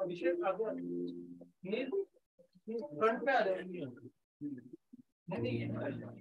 अभिषेक front पे आ जाओ। नहीं नहीं।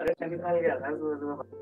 अरे गया था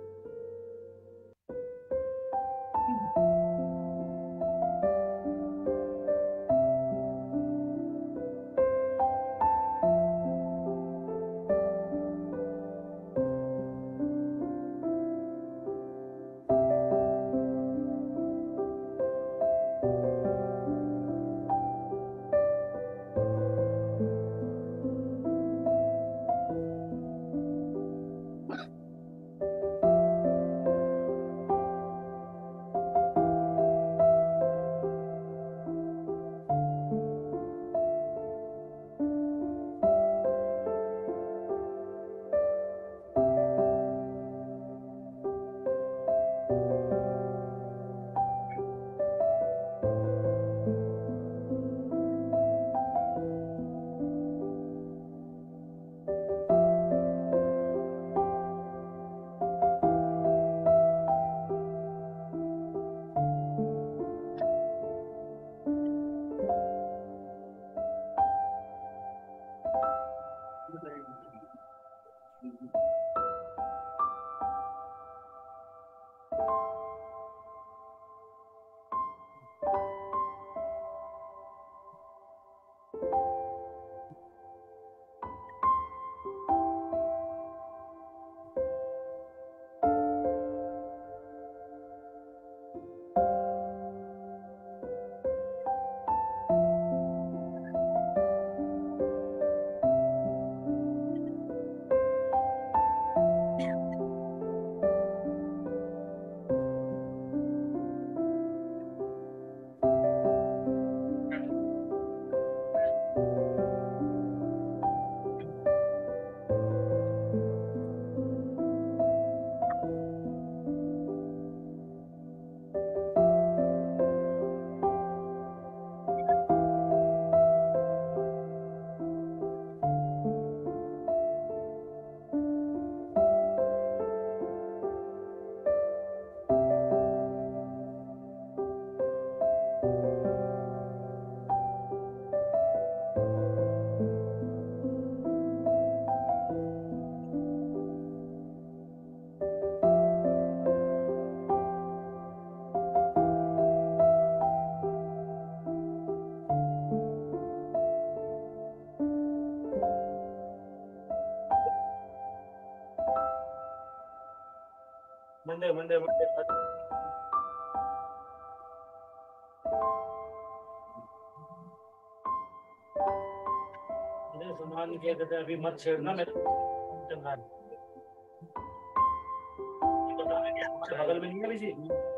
सामान कहते अभी मत छेड़ना मेरे बगल में नहीं है। किसी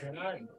Patrick. Aye.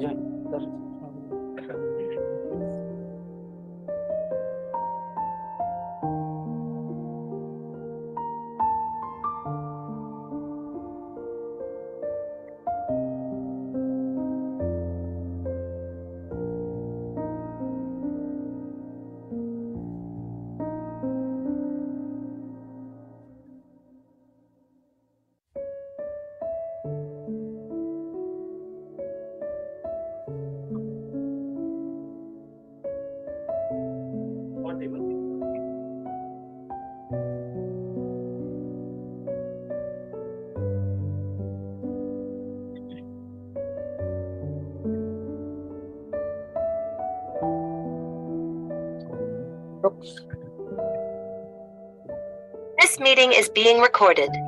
yo. Meeting is being recorded.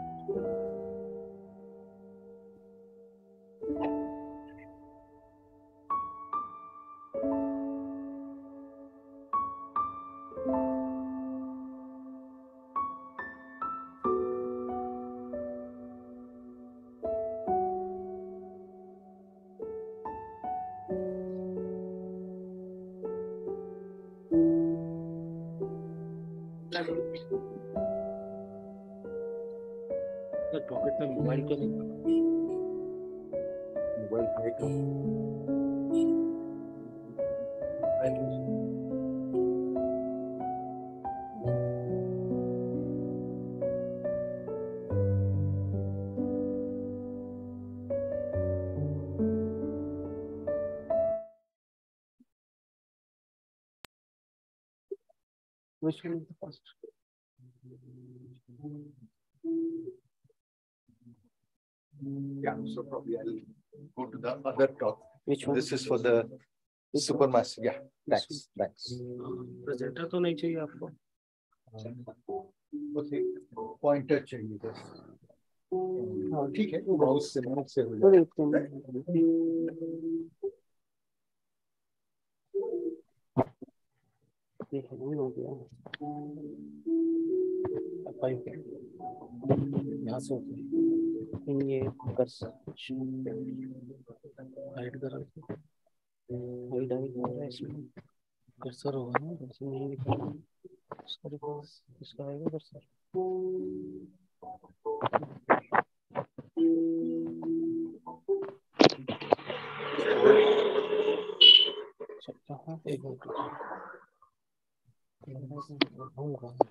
Which one is the first? Yeah, so probably I'll go to the other talk. Which one? This is for the supermassive. Yeah, thanks, thanks. Presenter तो नहीं चाहिए आपको pointer चाहिए बस हाँ ठीक है mouse से माउस से हो तो soap. In ye curse. Hide करा इसको. Hide नहीं हो रहा इसमें. कर्सर होगा ना कर्सर नहीं दिख रहा इसका रिपोर्ट इसका आएगा कर्सर एक मिनट घूम रहा है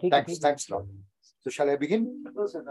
Thanks, thanks a lot. So shall I begin? No, sir.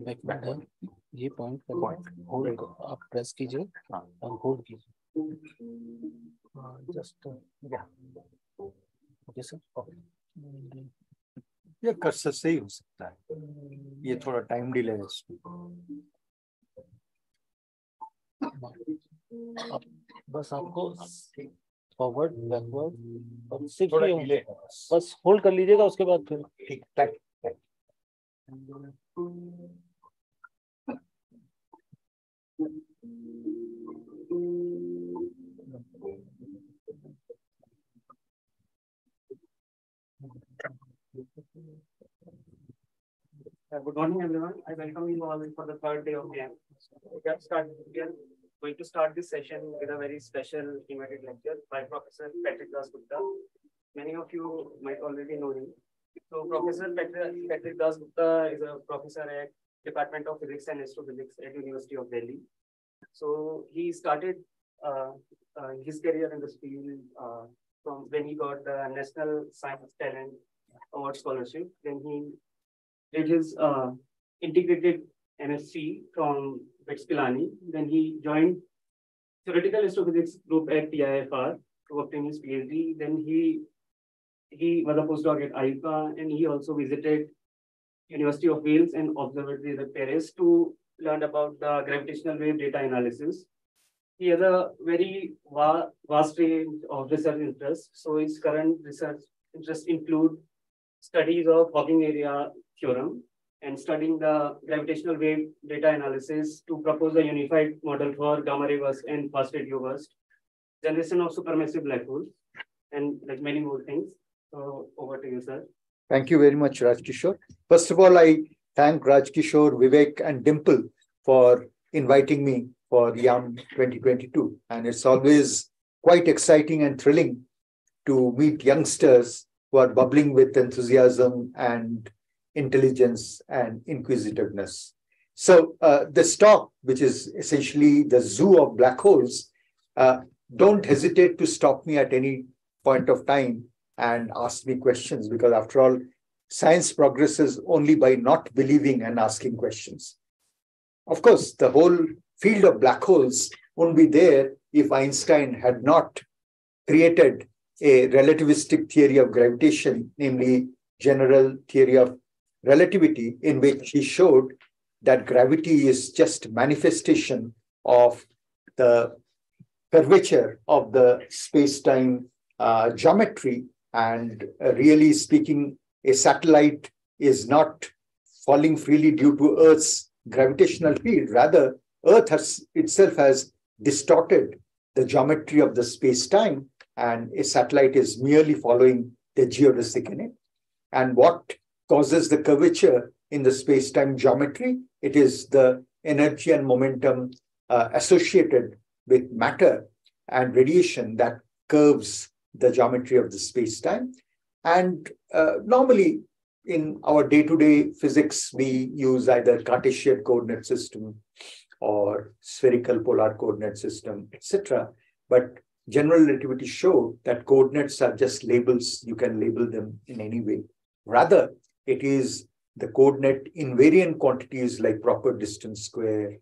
ये बैकवर्ड है ये पॉइंट Point. होल्ड को आप प्रेस कीजिए। हाँ। और होल्ड कीजिए। जस्ट या ओके सर ये कर्सर से ही हो सकता है। ये थोड़ा टाइम डिले है इसमें। आप बस आपको फॉरवर्ड बैकवर्ड और सिर्फ़। बस। होल्ड कर लीजिएगा उसके बाद फिर। ठीक time for the third day of camp. We are we are going to start this session with a very special invited lecture by Professor Patrick Das Gupta. Many of you might already know him. So Professor Patrick, Patrick Das Gupta is a professor at Department of Physics and Astrophysics at University of Delhi. So he started uh, uh, his career in this field uh, from when he got the National Science Talent Award Scholarship. Then he did his uh, integrated MSc from BITS Pilani. Then he joined theoretical astrophysics group at TIFR to obtain his PhD. Then he he was a postdoc at IUCAA and he also visited University of Wales and Observatory at Paris to learn about the gravitational wave data analysis. He has a very va- vast range of research interests. So his current research interests include studies of Hawking area theorem and studying the gravitational wave data analysis to propose a unified model for gamma ray burst and fast radio burst, generation of supermassive black holes, and like many more things. So over to you, sir. Thank you very much, Raj Kishore. First of all, I thank Raj Kishore, Vivek, and Dimple for inviting me for YAM 2022. And it's always quite exciting and thrilling to meet youngsters who are bubbling with enthusiasm and intelligence and inquisitiveness. So, uh, this talk, which is essentially the zoo of black holes, uh, don't hesitate to stop me at any point of time and ask me questions because after all science progresses only by not believing and asking questions of course the whole field of black holes wouldn't be there if einstein had not created a relativistic theory of gravitation namely general theory of relativity in which he showed that gravity is just manifestation of the curvature of the space-time uh, geometry and uh, really speaking, a satellite is not falling freely due to Earth's gravitational field. Rather, Earth has, itself has distorted the geometry of the space-time, and a satellite is merely following the geodesic in it. And what causes the curvature in the space-time geometry? It is the energy and momentum uh, associated with matter and radiation that curves the geometry of the space-time. And uh, normally in our day-to-day physics, we use either Cartesian coordinate system or spherical polar coordinate system, etc. But general relativity show that coordinates are just labels. You can label them in any way. Rather, it is the coordinate invariant quantities like proper distance square,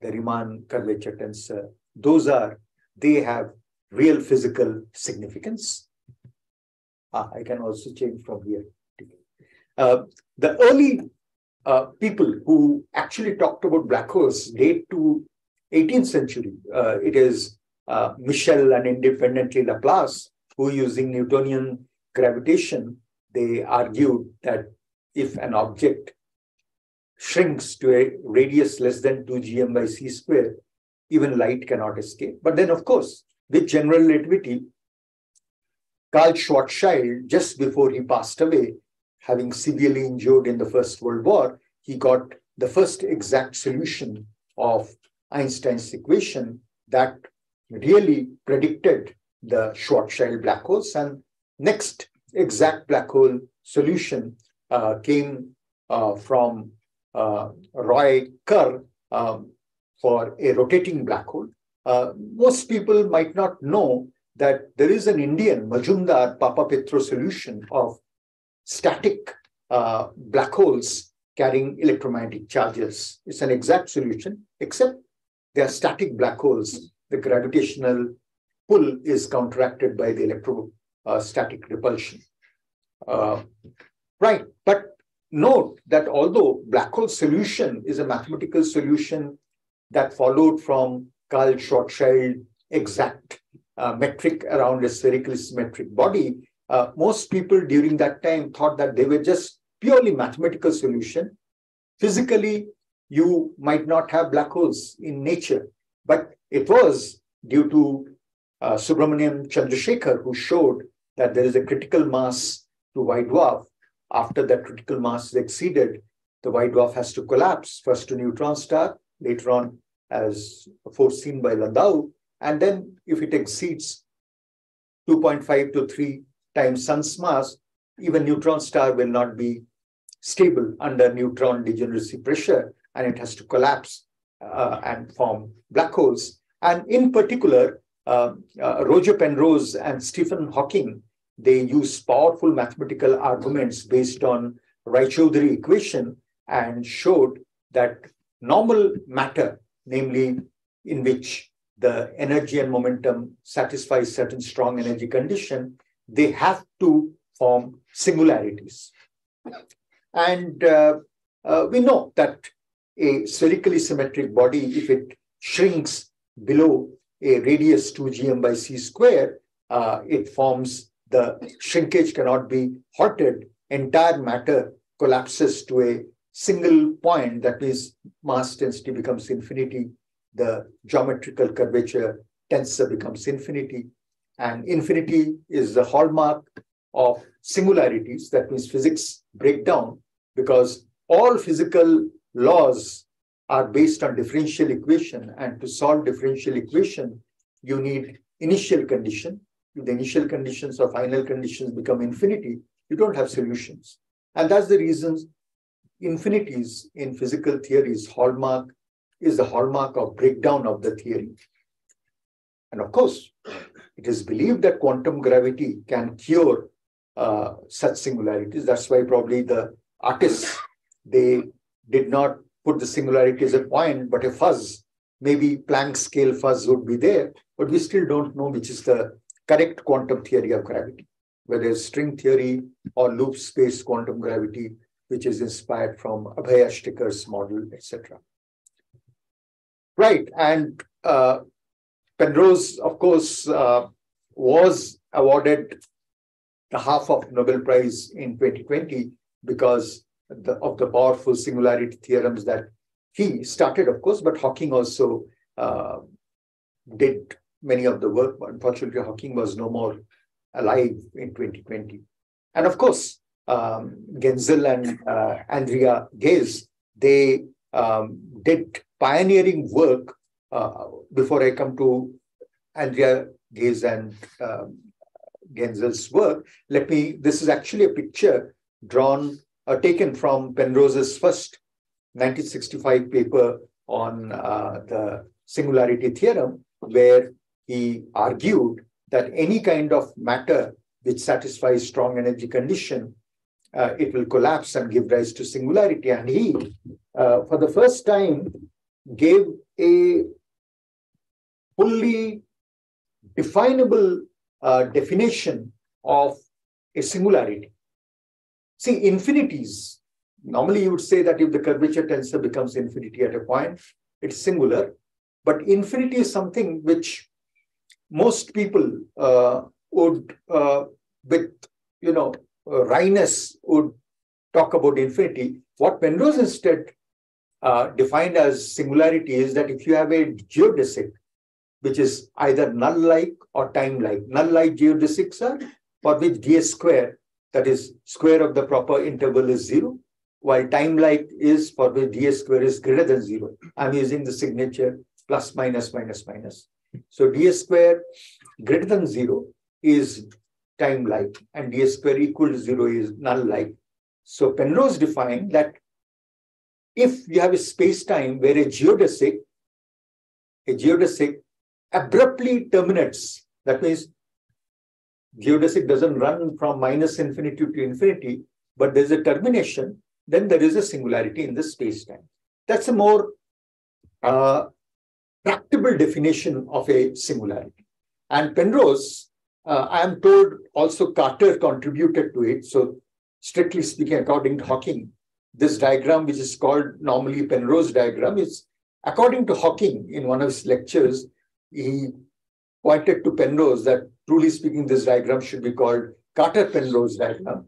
the Riemann curvature tensor. Those are, they have real physical significance. Ah, I can also change from here. Uh, the early uh, people who actually talked about black holes date to 18th century. Uh, it is uh, Michell and independently Laplace who using Newtonian gravitation, they argued that if an object shrinks to a radius less than 2 gm by c square, even light cannot escape. But then, of course, with general relativity, Karl Schwarzschild, just before he passed away, having severely injured in the First World War, he got the first exact solution of Einstein's equation that really predicted the Schwarzschild black holes. And next exact black hole solution uh, came uh, from uh, Roy Kerr um, for a rotating black hole. Uh, most people might not know that there is an Indian Majumdar Papapetrou solution of static uh, black holes carrying electromagnetic charges. It's an exact solution, except they are static black holes. The gravitational pull is counteracted by the electrostatic repulsion. Uh, right, but note that although black hole solution is a mathematical solution that followed from Karl Schwarzschild exact uh, metric around a spherically symmetric body, uh, most people during that time thought that they were just purely mathematical solution. Physically, you might not have black holes in nature, but it was due to uh, Subrahmanyan Chandrasekhar who showed that there is a critical mass to white dwarf. After that critical mass is exceeded, the white dwarf has to collapse, first to neutron star, later on as foreseen by Landau. And then if it exceeds 2.5 to 3 times sun's mass, even neutron star will not be stable under neutron degeneracy pressure and it has to collapse uh, and form black holes. And in particular, Roger Penrose and Stephen Hawking, they use powerful mathematical arguments based on Raychaudhuri equation and showed that normal matter, namely in which the energy and momentum satisfies certain strong energy condition, they have to form singularities. And uh, uh, we know that a spherically symmetric body, if it shrinks below a radius 2 gm by c square, uh, it forms the shrinkage cannot be halted. Entire matter collapses to a single point, that means mass density becomes infinity. The geometrical curvature tensor becomes infinity. And infinity is the hallmark of singularities. That means physics break down because all physical laws are based on differential equation. And to solve differential equation, you need initial condition. If the initial conditions or final conditions become infinity, you don't have solutions. And that's the reason infinities in physical theories hallmark is the hallmark of breakdown of the theory. And of course, it is believed that quantum gravity can cure uh, such singularities. That's why probably the artists, they did not put the singularity as a point, but a fuzz. Maybe Planck scale fuzz would be there, but we still don't know which is the correct quantum theory of gravity, whether string theory or loop space quantum gravity, which is inspired from Abhay Ashtekar's model, etc. Right, and uh, Penrose, of course, uh, was awarded the half of Nobel Prize in 2020 because the, of the powerful singularity theorems that he started, of course, but Hawking also uh, did many of the work. Unfortunately, Hawking was no more alive in 2020. And of course, um, Genzel and uh, Andrea Ghez, they um, did pioneering work uh, before I come to Andrea Ghez and um, Genzel's work. Let me, this is actually a picture drawn uh, taken from Penrose's first 1965 paper on uh, the singularity theorem, where he argued that any kind of matter which satisfies strong energy condition, uh, it will collapse and give rise to singularity. And he, uh, for the first time, gave a fully definable uh, definition of a singularity. See, infinities, normally you would say that if the curvature tensor becomes infinity at a point, it's singular. But infinity is something which most people uh, would, uh, with, you know, uh, wryness would talk about infinity. What Penrose instead uh, defined as singularity is that if you have a geodesic, which is either null-like or time-like, null-like geodesics are for which ds square that is square of the proper interval is zero, while time like is for which ds square is greater than zero. I'm using the signature plus minus minus minus. So ds square greater than zero is time like and ds square equal to zero is null like. So Penrose defined that if you have a space-time where a geodesic, a geodesic abruptly terminates, that means geodesic doesn't run from minus infinity to infinity. but there's a termination, then there is a singularity in the space-time. That's a more uh, practical definition of a singularity. And Penrose, uh, I am told also Carter contributed to it. So strictly speaking, according to Hawking, this diagram, which is called normally Penrose diagram, is according to Hawking in one of his lectures, he pointed to Penrose that truly speaking, this diagram should be called Carter-Penrose diagram.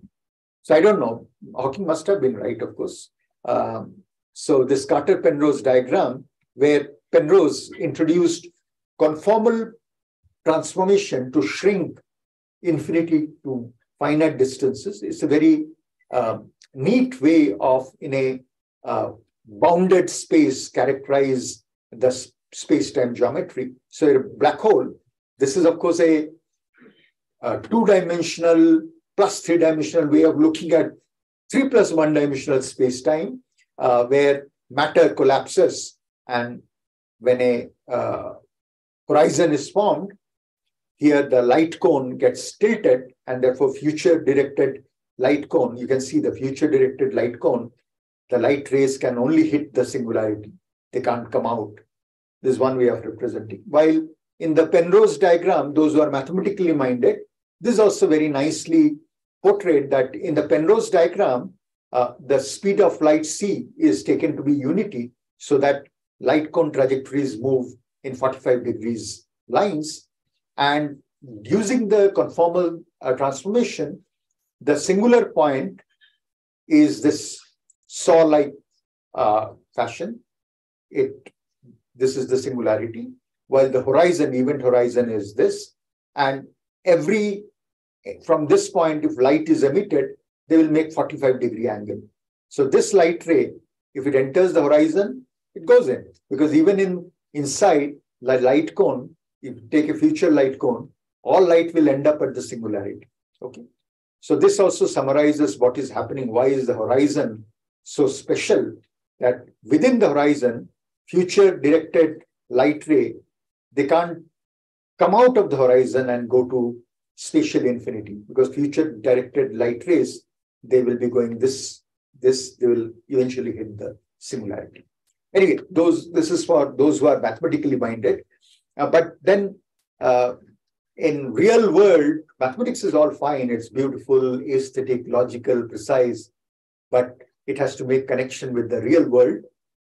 So I don't know. Hawking must have been right, of course. Um, so this Carter-Penrose diagram, where Penrose introduced conformal transformation to shrink infinity to finite distances, is a very uh, neat way of, in a uh, bounded space, characterize the space-time geometry. So a black hole, this is of course a, two-dimensional plus three-dimensional way of looking at three plus one-dimensional space-time, uh, where matter collapses and when a uh, horizon is formed, here the light cone gets tilted and therefore future directed light cone, you can see the future directed light cone, the light rays can only hit the singularity. They can't come out. This is one way of representing. While in the Penrose diagram, those who are mathematically minded, this is also very nicely portrayed that in the Penrose diagram, uh, the speed of light c is taken to be unity so that light cone trajectories move in 45 degrees lines. And using the conformal uh, transformation, the singular point is this saw-like uh, fashion. It this is the singularity, while the horizon, event horizon, is this. And every from this point, if light is emitted, they will make 45 degree angle. So this light ray, if it enters the horizon, it goes in because even in inside the light cone, if you take a future light cone, all light will end up at the singularity. Okay. So this also summarizes what is happening. Why is the horizon so special that within the horizon, future directed light ray, they can't come out of the horizon and go to spatial infinity because future directed light rays, they will be going this, this, they will eventually hit the singularity. Anyway, those this is for those who are mathematically minded. Uh, but then uh, in real world, mathematics is all fine. It's beautiful, aesthetic, logical, precise, but it has to make connection with the real world.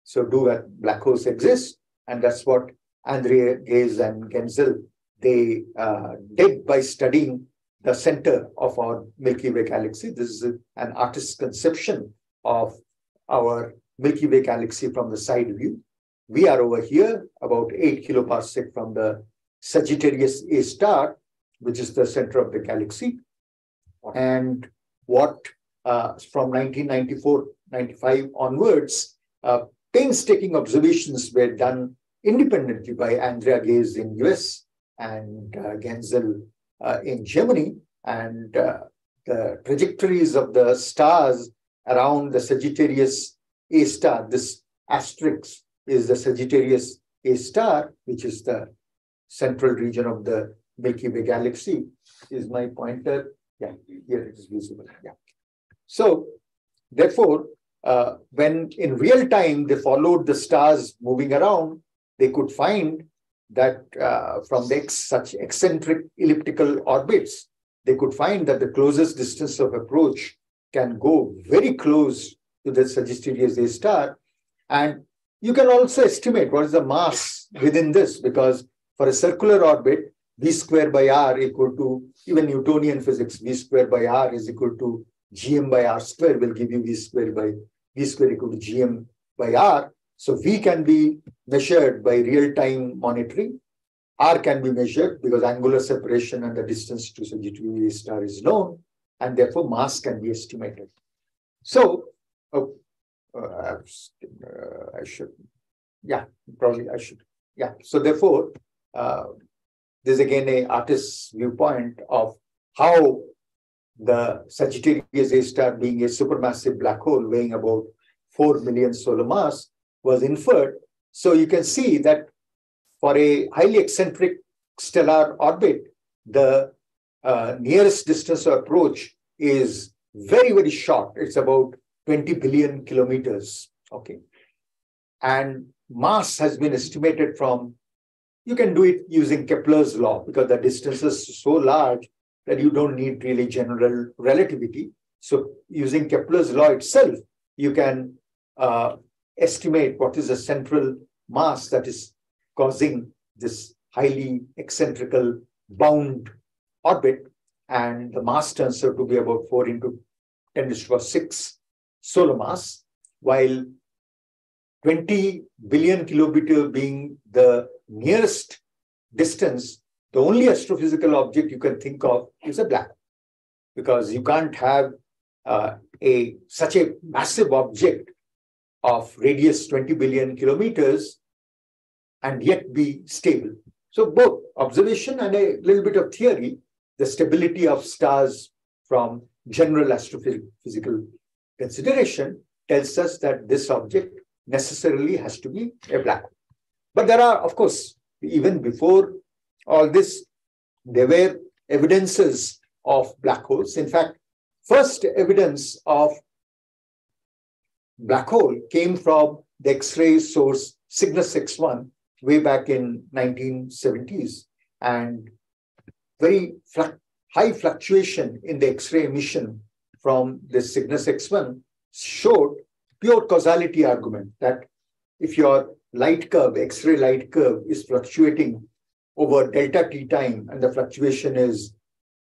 So do that black holes exist? And that's what Andre Ghez and Genzel, they uh, did by studying the center of our Milky Way galaxy. This is an artist's conception of our Milky Way galaxy from the side view. We are over here, about 8 kiloparsec from the Sagittarius A star, which is the center of the galaxy. And what uh, from 1994 95 onwards, uh, painstaking observations were done independently by Andrea Ghez in US and uh, Genzel uh, in Germany. And uh, the trajectories of the stars around the Sagittarius A star, this asterisk is the Sagittarius A star, which is the central region of the Milky Way galaxy. Is my pointer? Yeah, here it is visible. Yeah. So, therefore, uh, when in real time they followed the stars moving around, they could find that uh, from the ex such eccentric elliptical orbits, they could find that the closest distance of approach can go very close to the Sagittarius A star. And you can also estimate what is the mass within this, because for a circular orbit, v square by r equal to, even Newtonian physics, v square by r is equal to gm by r square will give you v square by v square equal to gm by r. So v can be measured by real-time monitoring. R can be measured because angular separation and the distance to Sagittarius A star is known, and therefore mass can be estimated. So, oh, uh, I should, yeah, probably I should, yeah. So therefore, uh, there's again a artist's viewpoint of how the Sagittarius A star being a supermassive black hole weighing about 4 million solar mass was inferred. So you can see that for a highly eccentric stellar orbit, the uh, nearest distance of approach is very, very short. It's about 20 billion kilometers. Okay. And mass has been estimated from, you can do it using Kepler's law because the distance is so large that you don't need really general relativity. So using Kepler's law itself, you can uh, estimate what is the central mass that is causing this highly eccentrical bound orbit. And the mass turns out to be about 4 into 10 to the power 6 solar mass, while 20 billion kilometer being the nearest distance, the only astrophysical object you can think of is a black. Because you can't have uh, a such a massive object of radius 20 billion kilometers and yet be stable. So both observation and a little bit of theory, the stability of stars from general astrophysical consideration tells us that this object necessarily has to be a black hole. But there are, of course, even before all this, there were evidences of black holes. In fact, first evidence of black hole came from the X-ray source Cygnus X1 way back in 1970s. And very high fluctuation in the X-ray emission from the Cygnus X1 showed pure causality argument that if your light curve, X-ray light curve is fluctuating over delta t time and the fluctuation is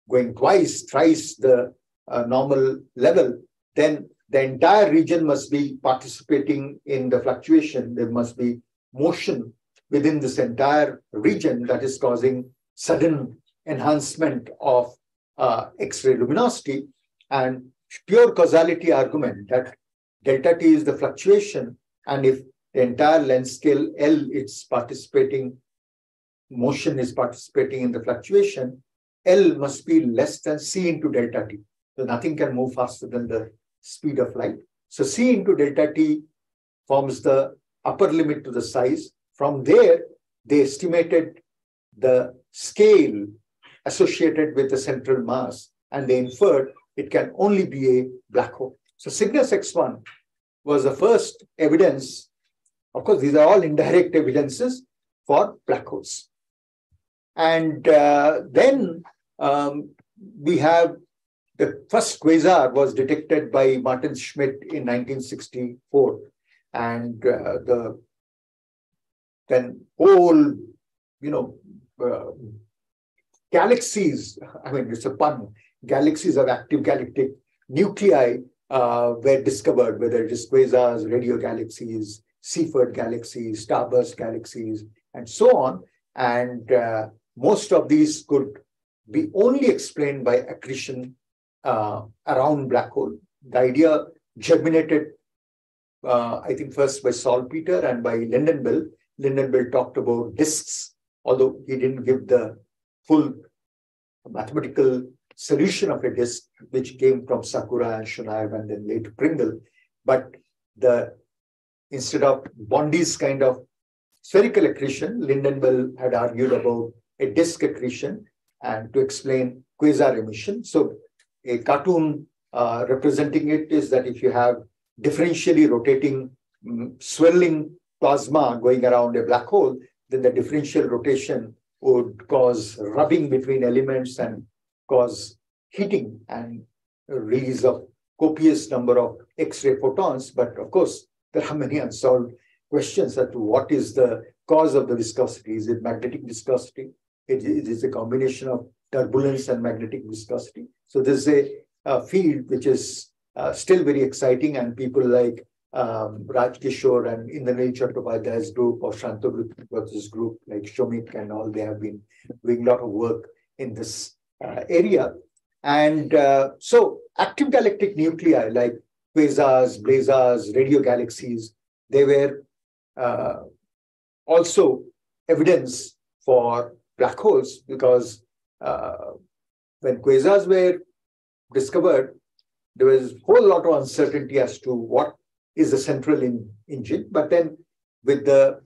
going twice, thrice the uh, normal level, then the entire region must be participating in the fluctuation. There must be motion within this entire region that is causing sudden enhancement of uh, X-ray luminosity and pure causality argument that delta t is the fluctuation and if the entire length scale L is participating, motion is participating in the fluctuation, L must be less than C into delta t. So nothing can move faster than the speed of light. So C into delta t forms the upper limit to the size. From there, they estimated the scale associated with the central mass and they inferred it can only be a black hole. So Cygnus X1 was the first evidence. Of course, these are all indirect evidences for black holes. And uh, then um, we have the first quasar was detected by Martin Schmidt in 1964. And uh, the then whole, you know, uh, galaxies, I mean, it's a pun, galaxies of active galactic nuclei uh, were discovered, whether it is quasars, radio galaxies, Seyfert galaxies, starburst galaxies, and so on. And uh, most of these could be only explained by accretion uh, around black hole. The idea germinated, uh, I think, first by Salpeter and by Lynden-Bell. Lynden-Bell talked about disks, although he didn't give the full mathematical solution of a disk, which came from Shakura and Sunyaev and then later Pringle. But the instead of Bondi's kind of spherical accretion, Lynden-Bell had argued about a disk accretion and to explain quasar emission. So a cartoon uh, representing it is that if you have differentially rotating um, swirling plasma going around a black hole, then the differential rotation would cause rubbing between elements and cause heating and release of copious number of X-ray photons. But of course, there are many unsolved questions as to what is the cause of the viscosity. Is it magnetic viscosity? It, it is a combination of turbulence and magnetic viscosity. So this is a, a field which is uh, still very exciting and people like um, Raj Kishore and Indranil Chattopadhyay's group or Shantanu group like Shomik and all, they have been doing a lot of work in this uh, area. And uh, so active galactic nuclei like quasars, blazars, radio galaxies, they were uh, also evidence for black holes because uh, when quasars were discovered, there was a whole lot of uncertainty as to what is the central in, engine. But then with the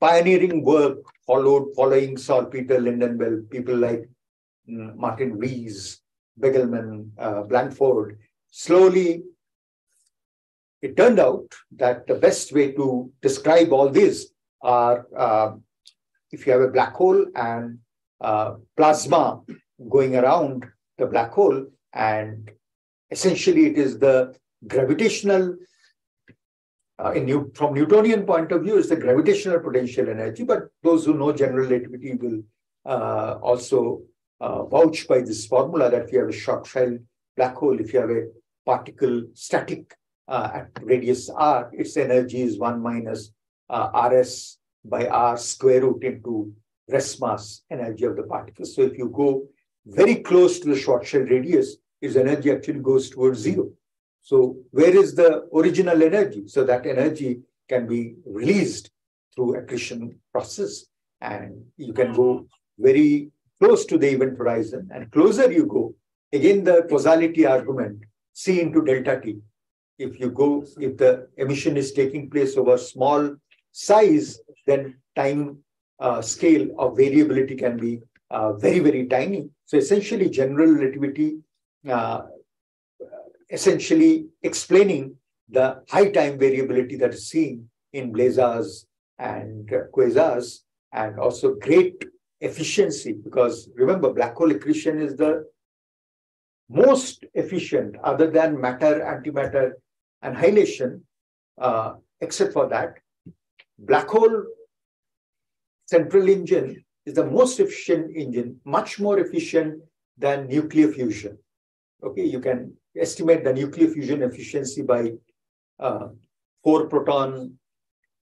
pioneering work followed following Salpeter, Lynden-Bell, people like mm, Martin Rees, Begelman, uh, Blandford, slowly, it turned out that the best way to describe all these are uh, if you have a black hole and uh, plasma going around the black hole, and essentially it is the gravitational, uh, in New, from Newtonian point of view, is the gravitational potential energy, but those who know general relativity will uh, also uh, vouch by this formula that if you have a Schwarzschild black hole, if you have a particle static uh, at radius r, its energy is 1 minus uh, rs by r square root into rest mass energy of the particle. So if you go very close to the Schwarzschild radius, its energy actually goes towards zero. So where is the original energy? So that energy can be released through accretion process and you can go very close to the event horizon and closer you go, again the causality argument, C into delta T. If you go, if the emission is taking place over small size, then time uh, scale of variability can be uh, very, very tiny. So essentially general relativity uh, essentially explaining the high time variability that is seen in blazars and quasars and also great efficiency because remember black hole accretion is the most efficient other than matter antimatter annihilation uh, except for that black hole central engine is the most efficient engine much more efficient than nuclear fusion okay you can estimate the nuclear fusion efficiency by uh, 4 proton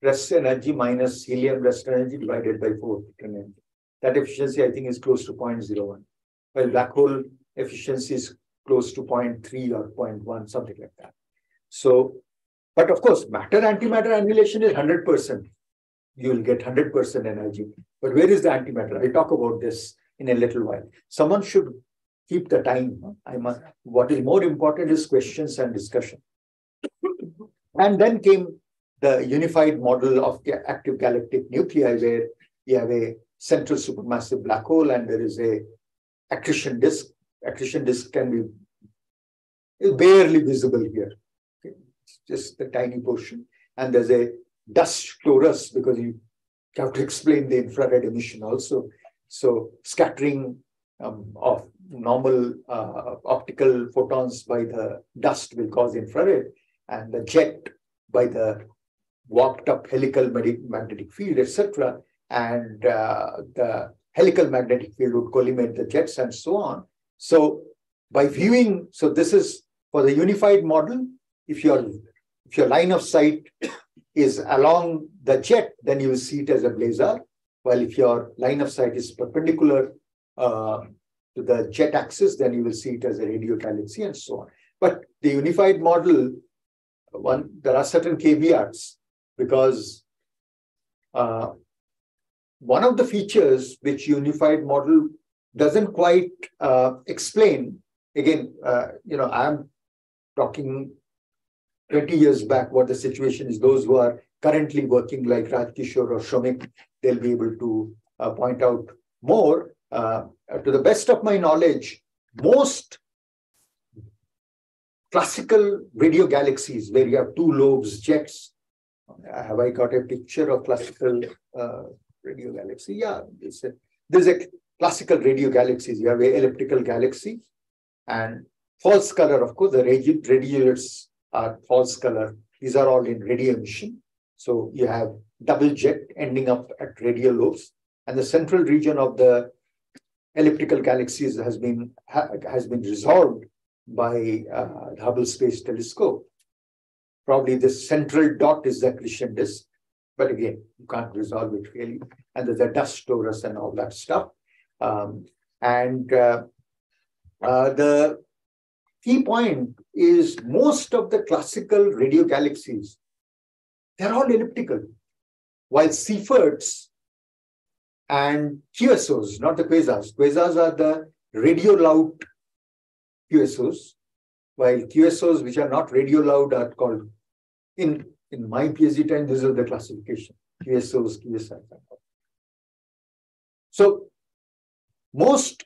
rest energy minus helium rest energy divided by 4 proton energy that efficiency, I think, is close to 0.01, while black hole efficiency is close to 0.3 or 0.1, something like that. So, but of course, matter antimatter annihilation is 100%. You will get 100% energy. But where is the antimatter? I'll talk about this in a little while. Someone should keep the time. I must, what is more important is questions and discussion. and then came the unified model of the active galactic nuclei, where you have a central supermassive black hole and there is a accretion disk. Accretion disk can be barely visible here. Okay. Just the tiny portion. And there's a dust torus because you have to explain the infrared emission also. So scattering um, of normal uh, optical photons by the dust will cause infrared and the jet by the warped up helical magnetic field, etc and uh, the helical magnetic field would collimate the jets and so on. So by viewing, so this is for the unified model, if your if your line of sight is along the jet, then you will see it as a blazar. While if your line of sight is perpendicular uh, to the jet axis, then you will see it as a radio galaxy and so on. But the unified model, one there are certain caveats because uh, one of the features which unified model doesn't quite uh, explain, again, uh, you know, I'm talking 20 years back what the situation is. Those who are currently working like Raj Kishore or Shomik, they'll be able to uh, point out more. Uh, to the best of my knowledge, most classical radio galaxies where you have two lobes, jets, have I got a picture of classical uh, radio galaxy. Yeah, it's a, there's a classical radio galaxies. You have a elliptical galaxy and false color, of course, the radiators are false color. These are all in radio emission. So you have double jet ending up at radial lobes. And the central region of the elliptical galaxies has been, ha, has been resolved by uh, the Hubble Space Telescope. Probably the central dot is the accretion disk. But again, you can't resolve it really. And there's a dust torus and all that stuff. Um, and uh, uh, the key point is most of the classical radio galaxies, they're all elliptical. While Seyferts and QSOs, not the quasars, quasars are the radio loud QSOs, while QSOs, which are not radio loud, are called in in my PhD time, these are the classification, QSOs, QSI. So most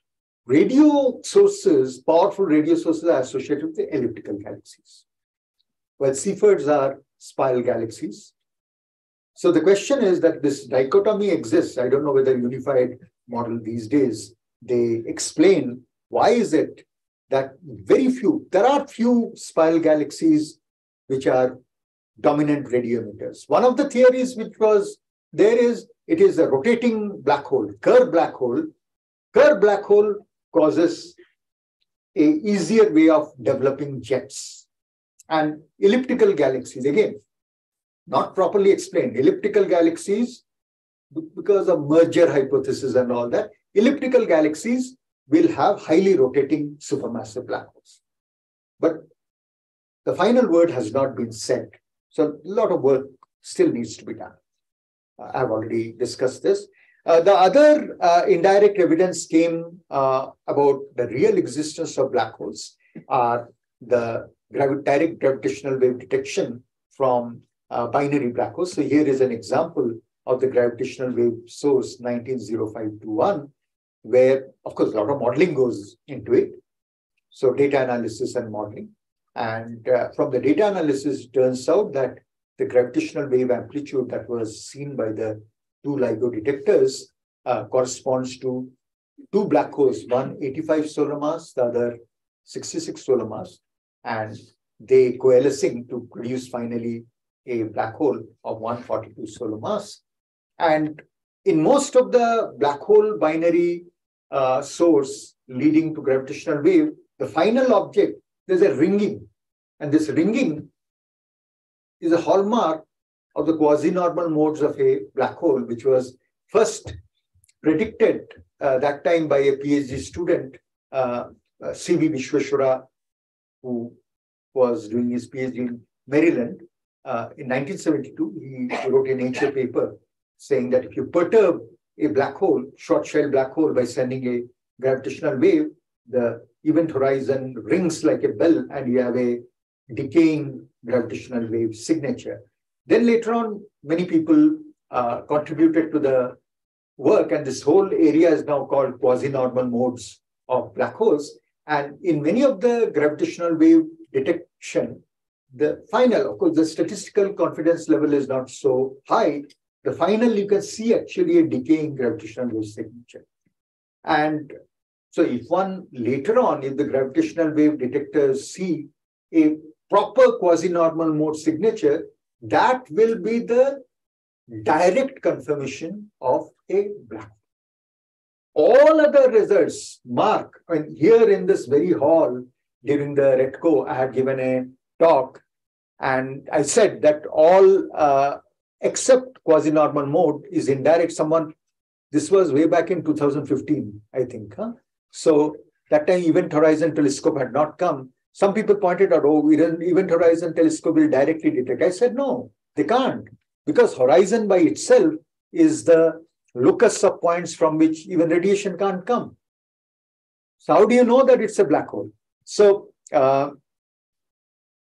radio sources, powerful radio sources are associated with the elliptical galaxies, while Seyferts are spiral galaxies. So the question is that this dichotomy exists. I don't know whether unified model these days, they explain why is it that very few, there are few spiral galaxies which are dominant radio emitters. One of the theories which was there is it is a rotating black hole, Kerr black hole. Kerr black hole causes a easier way of developing jets. And elliptical galaxies, again, not properly explained. Elliptical galaxies, because of merger hypothesis and all that, elliptical galaxies will have highly rotating supermassive black holes. But the final word has not been said. So a lot of work still needs to be done. Uh, I've already discussed this. Uh, the other uh, indirect evidence came uh, about the real existence of black holes are the direct gravitational wave detection from uh, binary black holes. So here is an example of the gravitational wave source 190521, where of course a lot of modeling goes into it. So data analysis and modeling. And uh, from the data analysis, it turns out that the gravitational wave amplitude that was seen by the two LIGO detectors uh, corresponds to two black holes, one 85 solar mass, the other 66 solar mass, and they coalescing to produce finally a black hole of 142 solar mass. And in most of the black hole binary uh, source leading to gravitational wave, the final object, there's a ringing. And this ringing is a hallmark of the quasi-normal modes of a black hole, which was first predicted uh, that time by a PhD student, uh, uh, C.V. Vishveshwara, who was doing his PhD in Maryland. Uh, in 1972, he wrote a Nature paper saying that if you perturb a black hole, Schwarzschild black hole, by sending a gravitational wave, the event horizon rings like a bell and you have a decaying gravitational wave signature. Then later on, many people uh, contributed to the work, and this whole area is now called quasi-normal modes of black holes. And in many of the gravitational wave detection, the final, of course, the statistical confidence level is not so high. The final, you can see actually a decaying gravitational wave signature. And so if one later on, if the gravitational wave detectors see a proper quasi-normal mode signature, that will be the direct confirmation of a black hole. All other results mark, and here in this very hall during the RETCO, I had given a talk and I said that all uh, except quasi-normal mode is indirect. Someone, this was way back in 2015, I think. Huh? So that time Event Horizon Telescope had not come. Some people pointed out, oh, Event Horizon Telescope will directly detect. I said, no, they can't, because horizon by itself is the locus of points from which even radiation can't come. So how do you know that it's a black hole? So, uh,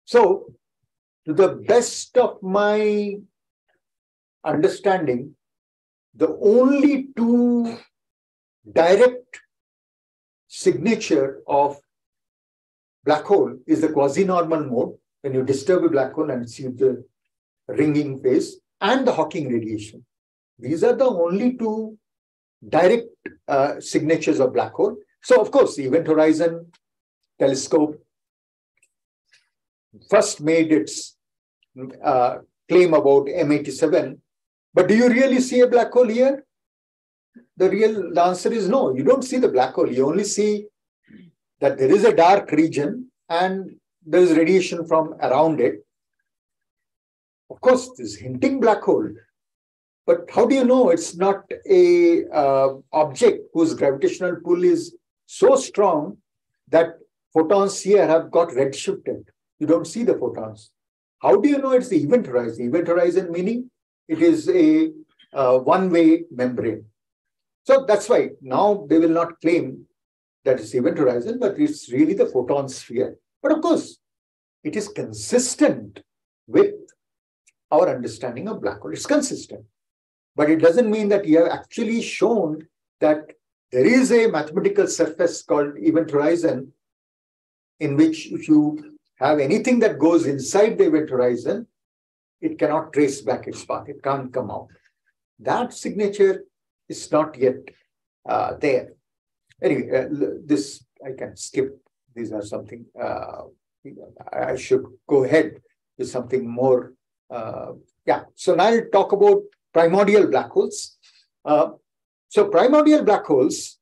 so to the best of my understanding, the only two direct signature of black hole is the quasi-normal mode when you disturb a black hole and see the ringing phase and the Hawking radiation. These are the only two direct uh, signatures of black hole. So of course, the Event Horizon Telescope first made its uh, claim about M87, but do you really see a black hole here? The real answer is no. You don't see the black hole. You only see that there is a dark region and there is radiation from around it. Of course, this hinting black hole, but how do you know it's not a uh, object whose gravitational pull is so strong that photons here have got redshifted? You don't see the photons. How do you know it's the event horizon? Event horizon meaning it is a uh, one-way membrane. So that's why now they will not claim that is event horizon, but it's really the photon sphere. But of course, it is consistent with our understanding of black hole. It's consistent. But it doesn't mean that you have actually shown that there is a mathematical surface called event horizon, in which if you have anything that goes inside the event horizon, it cannot trace back its path. It can't come out. That signature is not yet uh, there. Anyway, uh, this I can skip. These are something uh, I should go ahead with something more. Uh, yeah. So now I'll talk about primordial black holes. So primordial black holes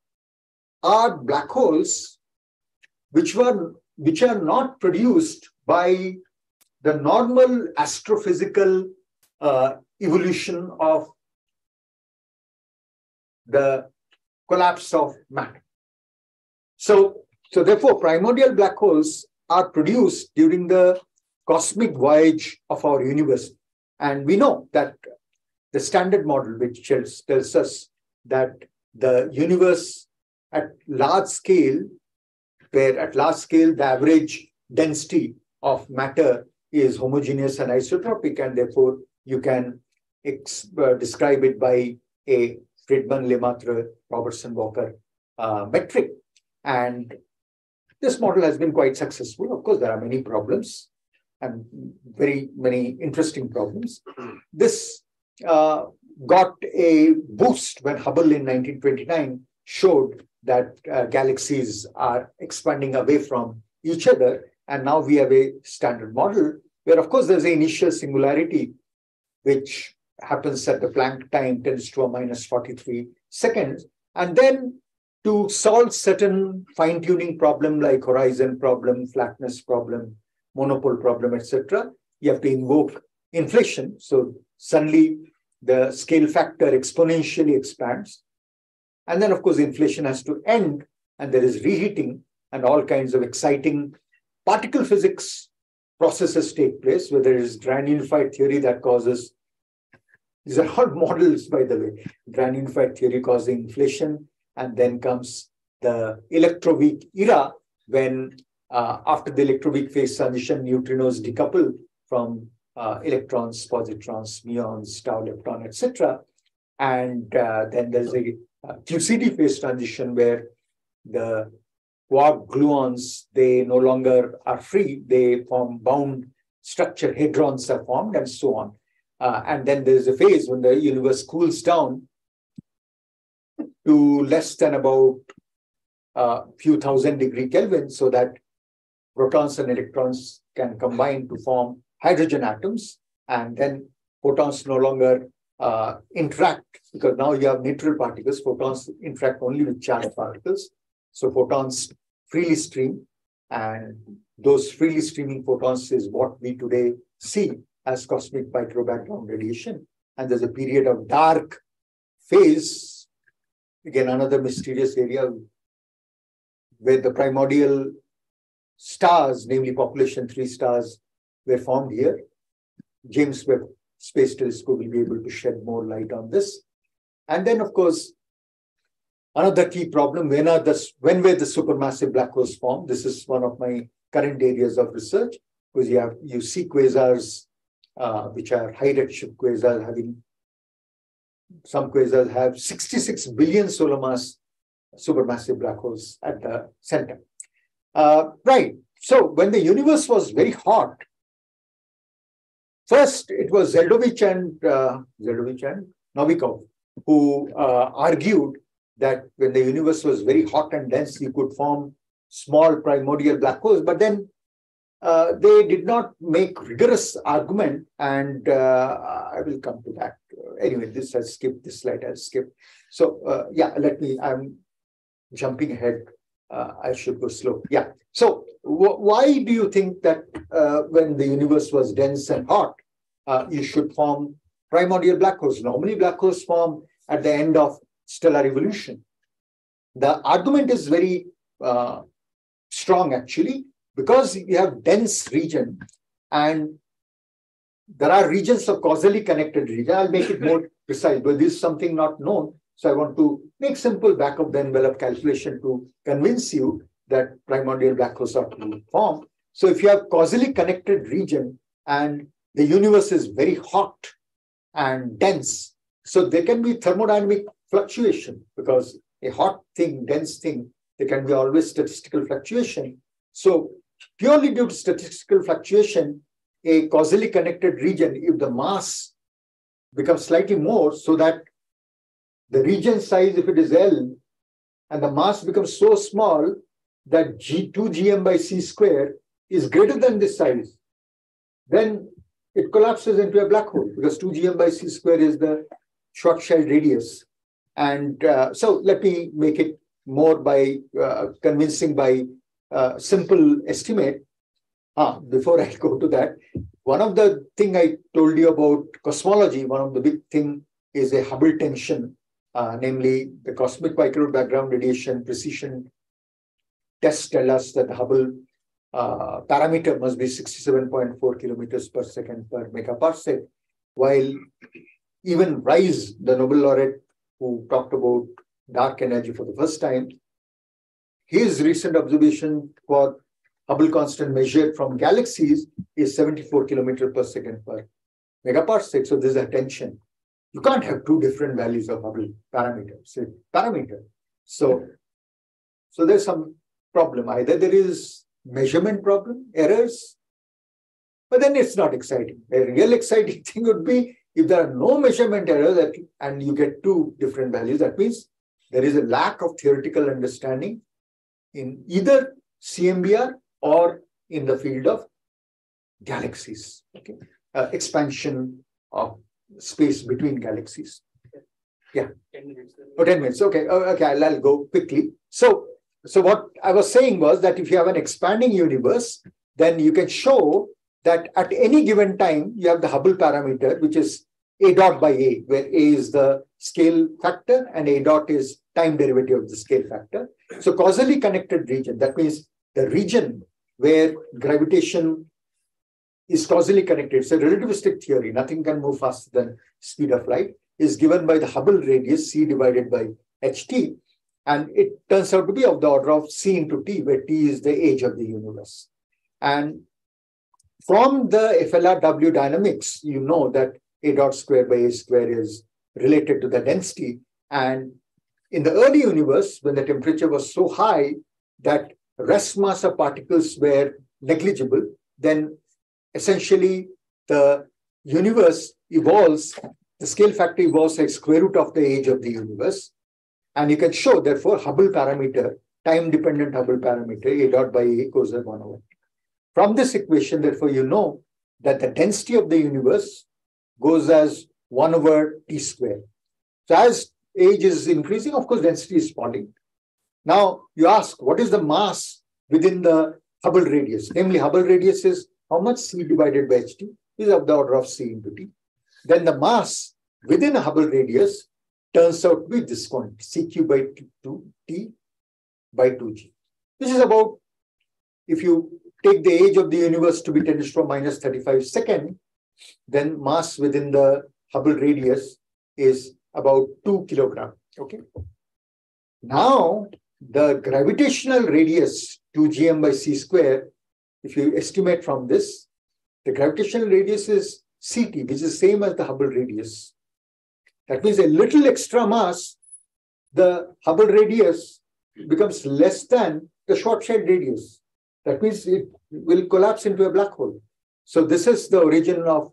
are black holes which were which are not produced by the normal astrophysical uh, evolution of the collapse of matter. So, so therefore, primordial black holes are produced during the cosmic voyage of our universe. And we know that the standard model, which tells, tells us that the universe at large scale, where at large scale the average density of matter is homogeneous and isotropic, and therefore you can uh, describe it by a Friedmann Lemaitre Robertson Walker uh, metric. And this model has been quite successful. Of course, there are many problems and very many interesting problems. This uh, got a boost when Hubble in 1929 showed that uh, galaxies are expanding away from each other. And now we have a standard model where, of course, there's an initial singularity, which happens at the Planck time 10 to a minus 43 seconds. And then to solve certain fine-tuning problem like horizon problem, flatness problem, monopole problem, etc., you have to invoke inflation. So suddenly the scale factor exponentially expands. And then, of course, inflation has to end, and there is reheating, and all kinds of exciting particle physics processes take place, whether it is grand unified theory that causes these are all models, by the way. Grand unified theory causing inflation, and then comes the electroweak era when uh, after the electroweak phase transition, neutrinos decouple from uh, electrons, positrons, muons, tau lepton, etc. And uh, then there's a, a QCD phase transition where the quark gluons, they no longer are free, they form bound structure, hadrons are formed, and so on. Uh, and then there's a phase when the universe cools down to less than about a few thousand degree Kelvin so that protons and electrons can combine to form hydrogen atoms. And then photons no longer uh, interact because now you have neutral particles. Photons interact only with charged particles. So photons freely stream. And those freely streaming photons is what we today see as cosmic micro background radiation. And there's a period of dark phase, again, another mysterious area where the primordial stars, namely population three stars, were formed here. James Webb Space Telescope will be able to shed more light on this. And then, of course, another key problem, when, are the, when were the supermassive black holes formed? This is one of my current areas of research, because you have you see quasars uh, which are high redshift quasars having some quasars have 66 billion solar mass supermassive black holes at the center. Uh, right. So when the universe was very hot, first it was Zeldovich and uh, Zeldovich and Novikov who uh, argued that when the universe was very hot and dense, you could form small primordial black holes. But then uh, they did not make rigorous argument, and uh, I will come to that. Anyway, this has skipped this slide. has skipped. So uh, yeah, let me. I'm jumping ahead. Uh, I should go slow. Yeah. So why do you think that uh, when the universe was dense and hot, you should form primordial black holes? Normally, black holes form at the end of stellar evolution. The argument is very strong, actually because you have dense region and there are regions of causally connected region. I'll make it more precise, but this is something not known. So I want to make simple back of the envelope calculation to convince you that primordial black holes are to form. So if you have causally connected region and the universe is very hot and dense, so there can be thermodynamic fluctuation because a hot thing, dense thing, there can be always statistical fluctuation. So purely due to statistical fluctuation, a causally connected region, if the mass becomes slightly more so that the region size, if it is L, and the mass becomes so small that G 2 gm by c square is greater than this size, then it collapses into a black hole because 2 gm by c square is the Schwarzschild radius. And uh, so let me make it more by uh, convincing by uh, simple estimate. Ah, before I go to that, one of the thing I told you about cosmology, one of the big thing is a Hubble tension, uh, namely the cosmic microwave background radiation precision tests tell us that the Hubble uh, parameter must be 67.4 kilometers per second per megaparsec, while even Riess, the Nobel laureate who talked about dark energy for the first time, his recent observation for Hubble constant measured from galaxies is 74 kilometer per second per megaparsec. So there's a tension. You can't have two different values of Hubble parameters. Parameter. So, so there's some problem. Either there is measurement problem, errors, but then it's not exciting. A real exciting thing would be if there are no measurement errors and you get two different values, that means there is a lack of theoretical understanding in either CMBR or in the field of galaxies. Okay, uh, expansion of space between galaxies. Yeah. 10 minutes. Oh, 10 minutes. Okay. Oh, okay. I'll, I'll go quickly. So so what I was saying was that if you have an expanding universe, then you can show that at any given time, you have the Hubble parameter, which is A dot by A, where A is the scale factor and A dot is time derivative of the scale factor. So causally connected region, that means the region where gravitation is causally connected. A relativistic theory. Nothing can move faster than speed of light is given by the Hubble radius, c divided by ht. And it turns out to be of the order of c into t, where t is the age of the universe. And from the FLRW dynamics, you know that a dot square by a square is related to the density. And in the early universe, when the temperature was so high that rest mass of particles were negligible, then essentially the universe evolves, the scale factor evolves like square root of the age of the universe. And you can show, therefore, Hubble parameter, time-dependent Hubble parameter, A dot by A as 1 over. From this equation, therefore, you know that the density of the universe goes as 1 over T square. So as age is increasing, of course, density is falling. Now, you ask, what is the mass within the Hubble radius? Namely, Hubble radius is how much C divided by HT is of the order of C into T. Then the mass within a Hubble radius turns out to be this quantity, CQ by 2T by 2G. This is about, if you take the age of the universe to be 10 to the minus 35 second, then mass within the Hubble radius is about 2 kilogram. Okay. Now, the gravitational radius 2gm by c square, if you estimate from this, the gravitational radius is ct, which is same as the Hubble radius. That means a little extra mass, the Hubble radius becomes less than the Schwarzschild radius. That means it will collapse into a black hole. So this is the origin of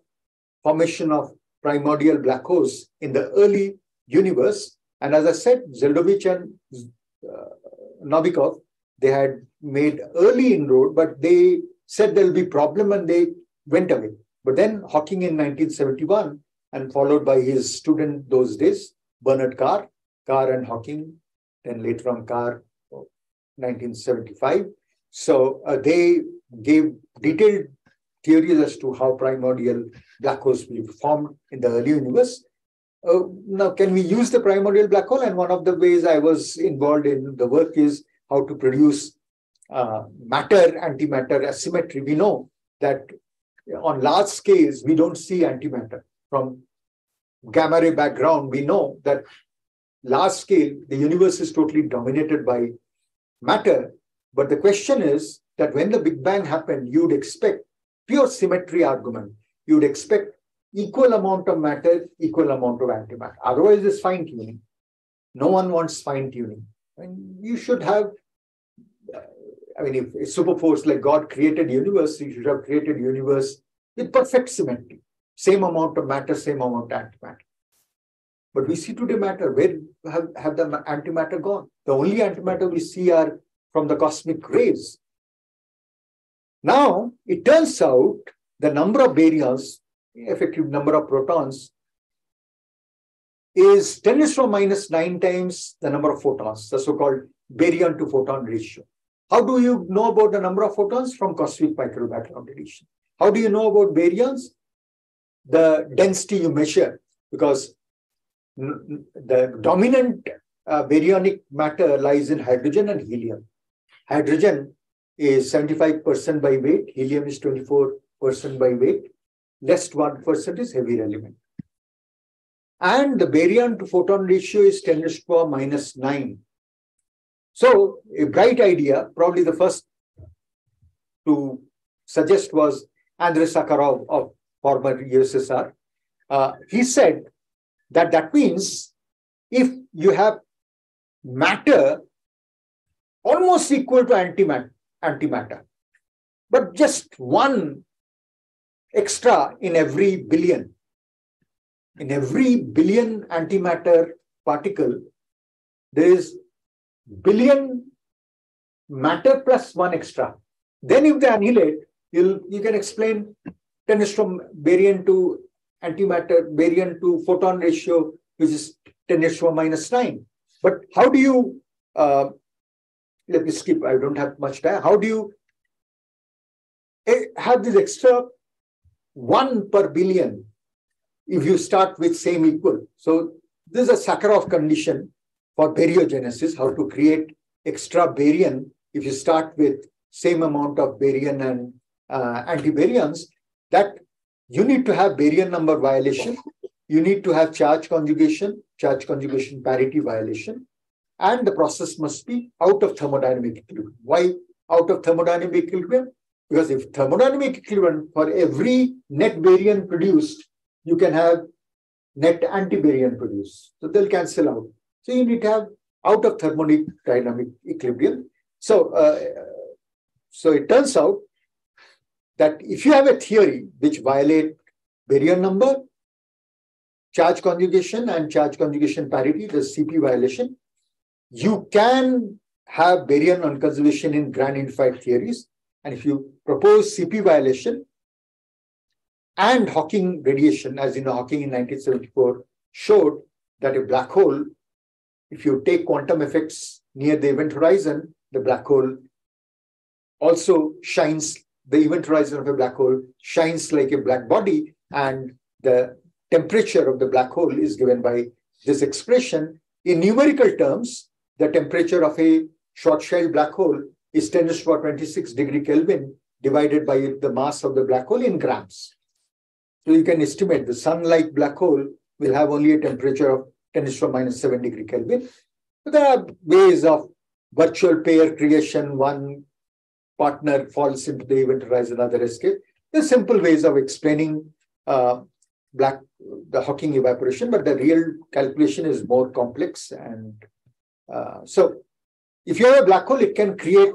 formation of primordial black holes in the early universe. And as I said, Zeldovich and uh, Novikov, they had made early inroad, but they said there'll be problem and they went away. But then Hawking in 1971 and followed by his student those days, Bernard Carr, Carr and Hawking, then later on Carr, 1975. So uh, they gave detailed theories as to how primordial black holes formed in the early universe. Uh, now, can we use the primordial black hole? And one of the ways I was involved in the work is how to produce uh, matter antimatter asymmetry. We know that on large scales, we don't see antimatter from gamma ray background, we know that large scale, the universe is totally dominated by matter. But the question is that when the Big Bang happened, you would expect pure symmetry argument. You would expect equal amount of matter, equal amount of antimatter. Otherwise, it's fine tuning. No one wants fine tuning. And you should have, uh, I mean, if super force like God created universe, you should have created universe with perfect symmetry. Same amount of matter, same amount of antimatter. But we see today matter. Where have, have the antimatter gone? The only antimatter we see are from the cosmic rays. Now, it turns out the number of baryons, effective number of protons, is 10 to the minus 9 times the number of photons, the so-called baryon to photon ratio. How do you know about the number of photons? From cosmic microwave background radiation. How do you know about baryons? The density you measure, because the dominant uh, baryonic matter lies in hydrogen and helium. Hydrogen is 75% by weight, helium is 24% by weight, less 1% is heavier element. And the baryon to photon ratio is 10 to the power minus 9. So a bright idea, probably the first to suggest was Andrei Sakharov of former USSR. Uh, he said that that means if you have matter almost equal to antimatter, antimatter, but just one extra in every billion, in every billion antimatter particle, there is billion matter plus one extra. Then if they annihilate, you'll you can explain 10 is from baryon to antimatter, baryon to photon ratio, which is 10 is minus 9. But how do you, uh, let me skip, I don't have much time. How do you eh, have this extra 1 per billion if you start with same equal? So this is a Sakharov condition for baryogenesis, how to create extra baryon if you start with same amount of baryon and uh, antibaryons that you need to have baryon number violation, you need to have charge conjugation, charge conjugation parity violation, and the process must be out of thermodynamic equilibrium. Why out of thermodynamic equilibrium? Because if thermodynamic equilibrium for every net baryon produced, you can have net antibaryon produced. So they'll cancel out. So you need to have out of thermodynamic equilibrium. So, uh, so it turns out that if you have a theory which violates baryon number, charge conjugation and charge conjugation parity, the CP violation, you can have baryon unconservation in grand unified theories. And if you propose CP violation and Hawking radiation, as you know, Hawking in 1974 showed that a black hole, if you take quantum effects near the event horizon, the black hole also shines the event horizon of a black hole shines like a black body, and the temperature of the black hole is given by this expression. In numerical terms, the temperature of a Schwarzschild black hole is 10 to the power 26 degree Kelvin divided by the mass of the black hole in grams. So you can estimate the sun-like black hole will have only a temperature of 10 to the power minus 7 degree Kelvin. But there are ways of virtual pair creation. One partner falls into the event horizon, another escape. There's simple ways of explaining uh, black the Hawking evaporation, but the real calculation is more complex. And uh, so, if you have a black hole, it can create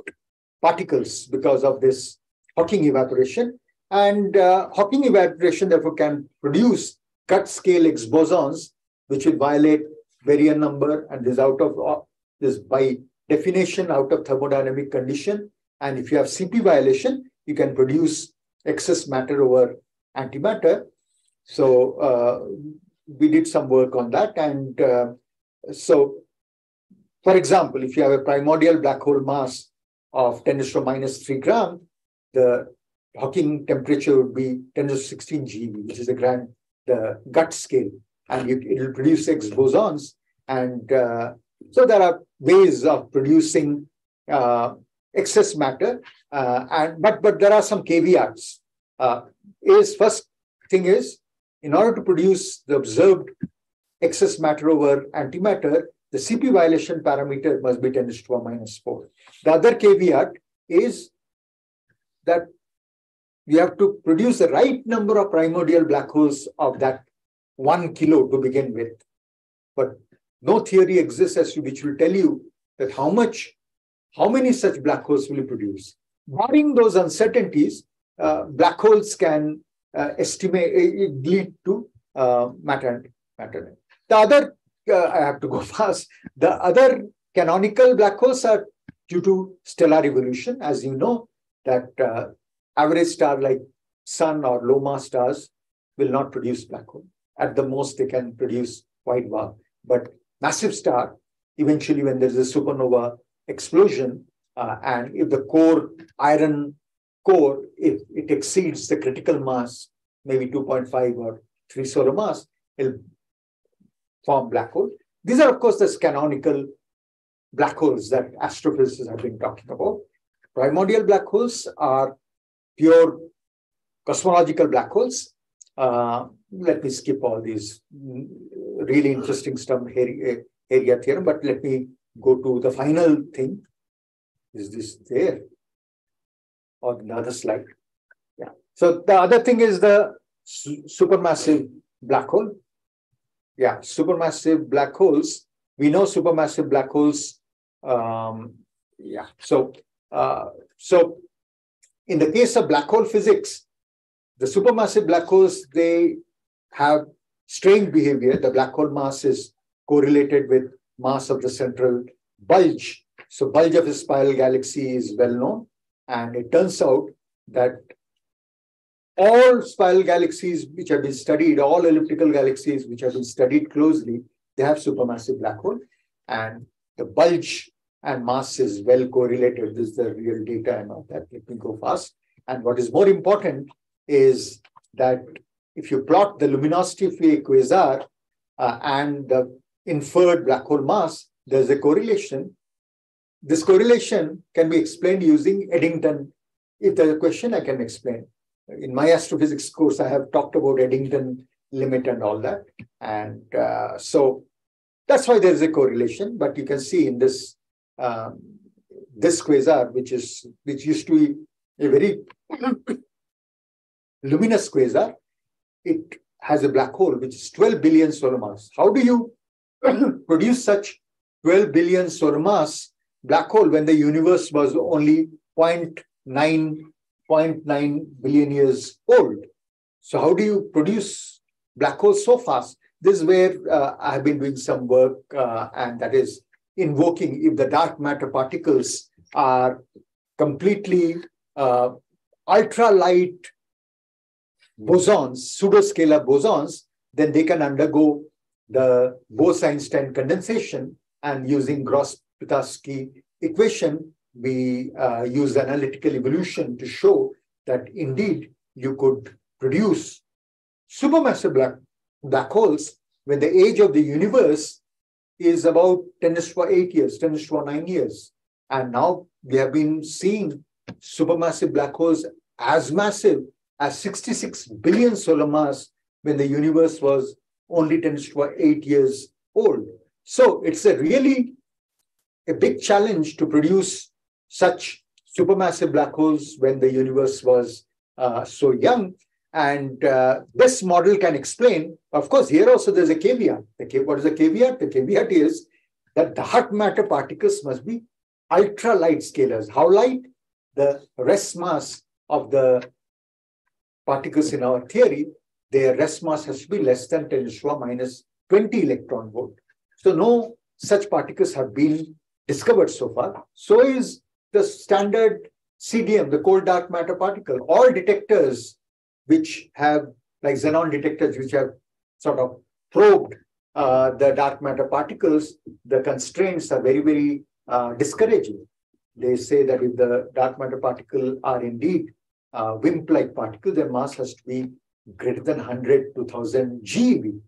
particles because of this Hawking evaporation. And uh, Hawking evaporation, therefore, can produce GUT scale Higgs bosons, which will violate baryon number, and this out of uh, this by definition out of thermodynamic condition and if you have CP violation, you can produce excess matter over antimatter. So uh, we did some work on that. And uh, so, for example, if you have a primordial black hole mass of 10 to the minus 3 gram, the Hawking temperature would be 10 to the 16 GeV, which is the grand, the gut scale. And it will produce Higgs bosons. And uh, so there are ways of producing uh, excess matter. Uh, and but but there are some caveats. Uh, is first thing is in order to produce the observed excess matter over antimatter, the CP violation parameter must be 10 to the minus 4. The other caveat is that we have to produce the right number of primordial black holes of that one kilo to begin with. But no theory exists as to which will tell you that how much, how many such black holes will produce. Barring those uncertainties, uh, black holes can uh, estimate uh, lead to uh, matter matter. The other, uh, I have to go fast. The other canonical black holes are due to stellar evolution, as you know, that uh, average star like sun or low mass stars will not produce black hole. At the most, they can produce white dwarf. But massive star, eventually, when there's a supernova explosion, uh, and if the core iron core, if it exceeds the critical mass, maybe 2.5 or 3 solar mass, it'll form black hole. These are, of course, the canonical black holes that astrophysicists have been talking about. Primordial black holes are pure cosmological black holes. Uh, let me skip all these really interesting stuff, area, area theorem, but let me go to the final thing. Is this there? Or another slide? Yeah. So the other thing is the supermassive black hole. Yeah, supermassive black holes. We know supermassive black holes. Um, yeah. So, uh, so in the case of black hole physics, the supermassive black holes they have strange behavior. The black hole mass is correlated with mass of the central bulge. So bulge of a spiral galaxy is well known. And it turns out that all spiral galaxies which have been studied, all elliptical galaxies which have been studied closely, they have supermassive black hole. And the bulge and mass is well correlated. This is the real data and all that. Let me go fast. And what is more important is that if you plot the luminosity of a quasar uh, and the inferred black hole mass, there's a correlation. This correlation can be explained using Eddington. If there's a question, I can explain. In my astrophysics course, I have talked about Eddington limit and all that. And uh, so that's why there's a correlation. But you can see in this um, this quasar, which is which used to be a very luminous quasar, it has a black hole which is 12 billion solar mass. How do you produce such 12 billion solar mass black hole when the universe was only 0.9, 0.9 billion years old? So how do you produce black holes so fast? This is where uh, I have been doing some work, uh, and that is invoking if the dark matter particles are completely uh, ultra light bosons, pseudoscalar bosons, then they can undergo the Bose-Einstein condensation and using Gross-Pitaevskii equation, we uh, use analytical evolution to show that indeed you could produce supermassive black, black holes when the age of the universe is about 10 to 8 years, 10 to 9 years. And now we have been seeing supermassive black holes as massive as 66 billion solar mass when the universe was only 10 to 8 years old. So it's a really a big challenge to produce such supermassive black holes when the universe was uh, so young. And uh, this model can explain, of course, here also there's a caveat. The, what is the caveat? The caveat is that the dark matter particles must be ultra light scalars. How light? The rest mass of the particles in our theory, their rest mass has to be less than 10 to the minus 20 electron volt. So no such particles have been discovered so far. So is the standard CDM, the cold dark matter particle. All detectors which have, like xenon detectors, which have sort of probed uh, the dark matter particles, the constraints are very, very uh, discouraging. They say that if the dark matter particle are indeed uh, WIMP-like particle, their mass has to be greater than 100 to 1000 GeV,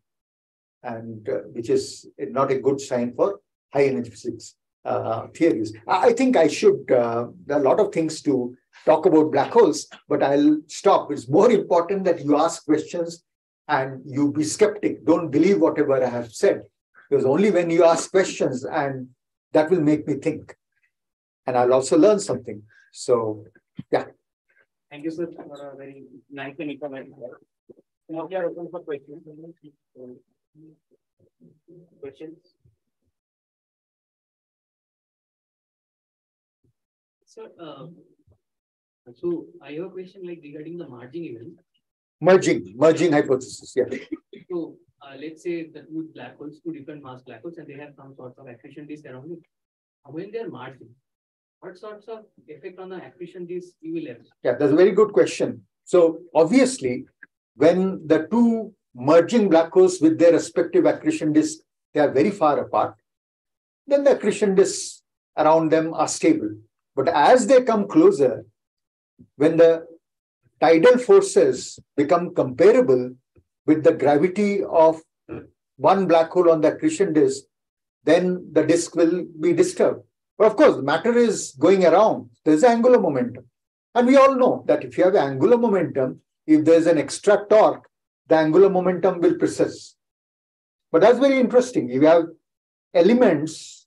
and uh, which is not a good sign for high energy physics uh, theories. I think I should, uh, there are a lot of things to talk about black holes, but I'll stop. It's more important that you ask questions and you be skeptic. Don't believe whatever I have said, because only when you ask questions and that will make me think. And I'll also learn something. So, yeah. Thank you, sir, for a very nice and informative. Now we are open for questions. Questions? Sir, uh, so I have a question like regarding the merging event. Merging, merging hypothesis, yeah. So uh, let's say the two black holes, two different mass black holes, and they have some sort of accretion disk around it. When they are merging, what sorts of effect on the accretion disk you will have? Yeah, that's a very good question. So obviously, when the two merging black holes with their respective accretion disks, they are very far apart, then the accretion disks around them are stable. But as they come closer, when the tidal forces become comparable with the gravity of one black hole on the accretion disk, then the disk will be disturbed. But of course, matter is going around. There's angular momentum. And we all know that if you have angular momentum, if there's an extra torque, the angular momentum will persist. But that's very interesting. If You have elements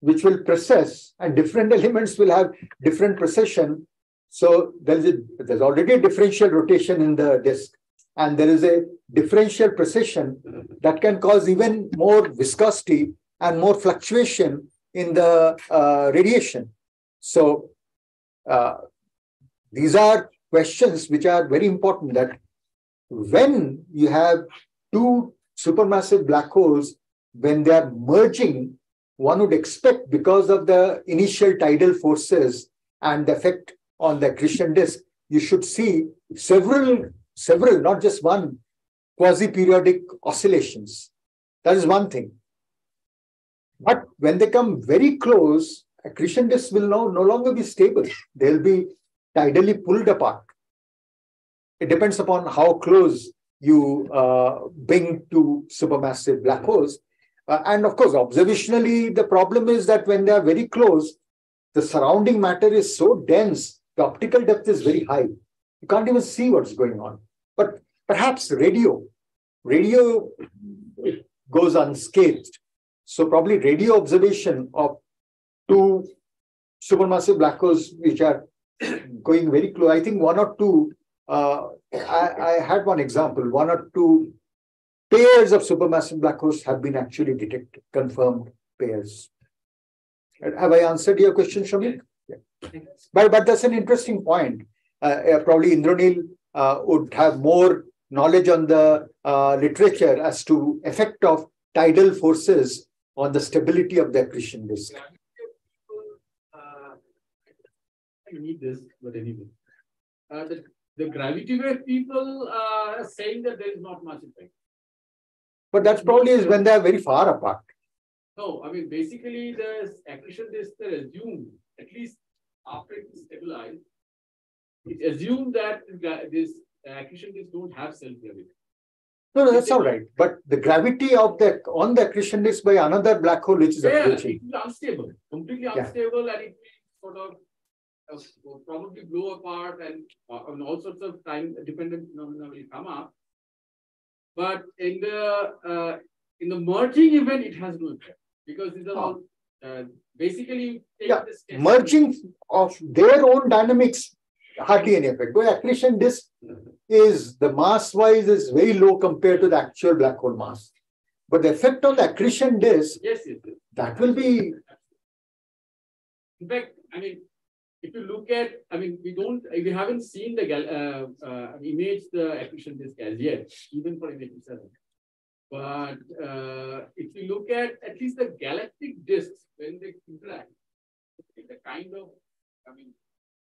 which will precess, and different elements will have different precession. So there's a, there's already a differential rotation in the disk, and there is a differential precession that can cause even more viscosity and more fluctuation in the uh, radiation. So uh, these are questions which are very important that when you have two supermassive black holes, when they are merging, one would expect because of the initial tidal forces and the effect on the accretion disk, you should see several, several, not just one, quasi-periodic oscillations. That is one thing. But when they come very close, accretion disks will no, no longer be stable. They'll be tidally pulled apart. It depends upon how close you uh, bring to supermassive black holes. Uh, and of course, observationally, the problem is that when they are very close, the surrounding matter is so dense, the optical depth is very high. You can't even see what's going on. But perhaps radio, radio goes unscathed. So probably radio observation of two supermassive black holes which are going very close. I think one or two, uh, I, I had one example, one or two pairs of supermassive black holes have been actually detected, confirmed pairs. Have I answered your question, Shamik? Yeah. But, but that's an interesting point. Uh, uh, probably Indranil uh, would have more knowledge on the uh, literature as to effect of tidal forces on the stability of the accretion disk. I need this, but anyway. Uh, the, the gravity wave people uh, are saying that there is not much effect. But that's probably is when they are very far apart. No, I mean, basically, the accretion disk they assumed, at least after it is stabilized, it assumes that this accretion disk don't have self-gravity. No, no, that's all right. But the gravity of the on the accretion disk by another black hole which is yeah, approaching. it will be unstable, completely Yeah. unstable, and it will sort of uh, probably blow apart, and, uh, and all sorts of time-dependent phenomena will come up. But in the uh, in the merging event, it has no effect because these are all uh, basically Yeah, this Merging of their own dynamics hardly any effect. But accretion disk is the mass wise is very low compared to the actual black hole mass. But the effect on the accretion disk Yes, yes, yes. that will be In fact, I mean, if you look at, I mean, we don't, we haven't seen the gal, uh, uh, image, the accretion disk as yet, even for image seven. But uh, if you look at at least the galactic disks when they interact, the kind of, I mean,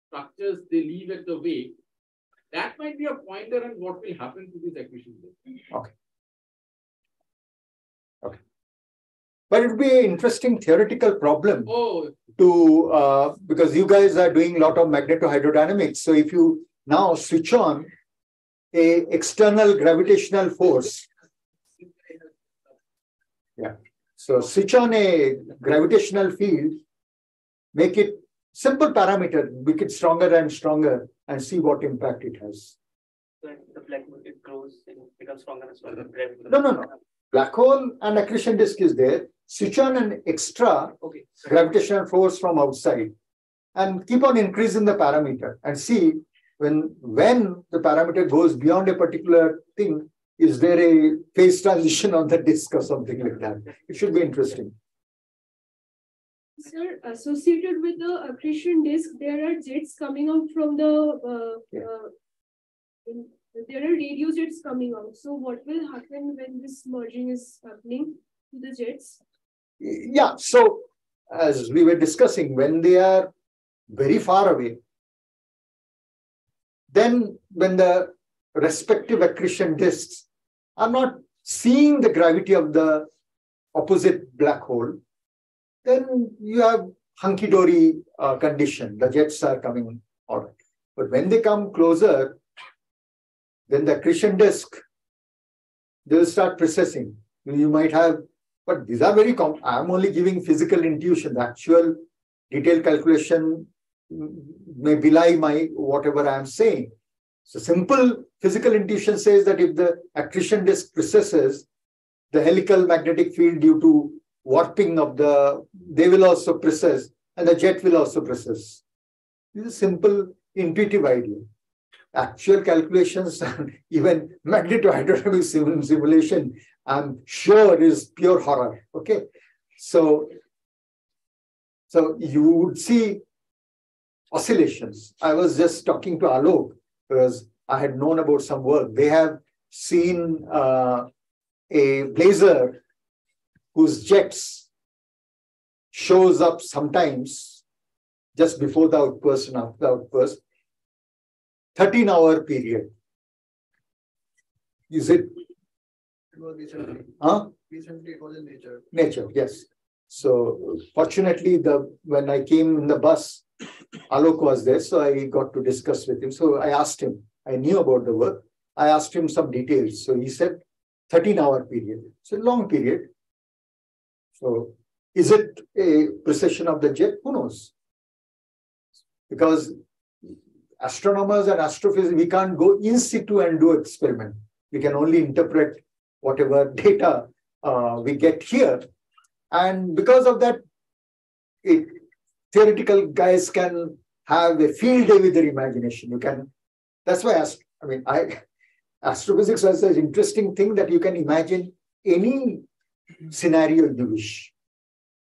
structures they leave at the wake, that might be a pointer on what will happen to this accretion disk. Okay. Okay. But it would be an interesting theoretical problem Oh, to uh, because you guys are doing a lot of magnetohydrodynamics. So if you now switch on a external gravitational force, yeah. so switch on a gravitational field, make it simple parameter, make it stronger and stronger, and see what impact it has. When the black hole it grows and becomes stronger and stronger. No, no, no. Black hole and accretion disk is there. Switch on an extra Okay. gravitational force from outside and keep on increasing the parameter and see when when the parameter goes beyond a particular thing is there a phase transition on the disk or something like that it should be interesting Sir, associated with the accretion disk, there are jets coming out from the, uh, Yeah. uh, in- there are radio jets coming out. So what will happen when this merging is happening to the jets? Yeah, so as we were discussing, when they are very far away, then when the respective accretion disks are not seeing the gravity of the opposite black hole, then you have hunky-dory uh, condition. The jets are coming out. But when they come closer, then the accretion disk, they will start precessing. You might have but these are very. I'm only giving physical intuition. The actual detailed calculation may belie my whatever I'm saying. So simple physical intuition says that if the accretion disk precesses, the helical magnetic field due to warping of the, they will also precess and the jet will also precess. This is a simple intuitive idea. Actual calculations, and even magnetohydrodynamic sim- simulation I'm sure is pure horror. Okay. So, so you would see oscillations. I was just talking to Alok because I had known about some work. They have seen uh, a blazar whose jets shows up sometimes just before the outburst and after the outburst, 13 hour period. Is it Recently, huh? recently it was in nature. Nature, yes. So fortunately, the when I came in the bus, Alok was there, so I got to discuss with him. So I asked him, I knew about the work. I asked him some details. So he said 13 hour period. So long period. So is it a precession of the jet? Who knows? Because astronomers and astrophysicists, we can't go in situ and do experiment. We can only interpret whatever data uh, we get here. And because of that, it, theoretical guys can have a field day with their imagination. You can, that's why, ast- I mean, I, astrophysics is an interesting thing that you can imagine any scenario you wish.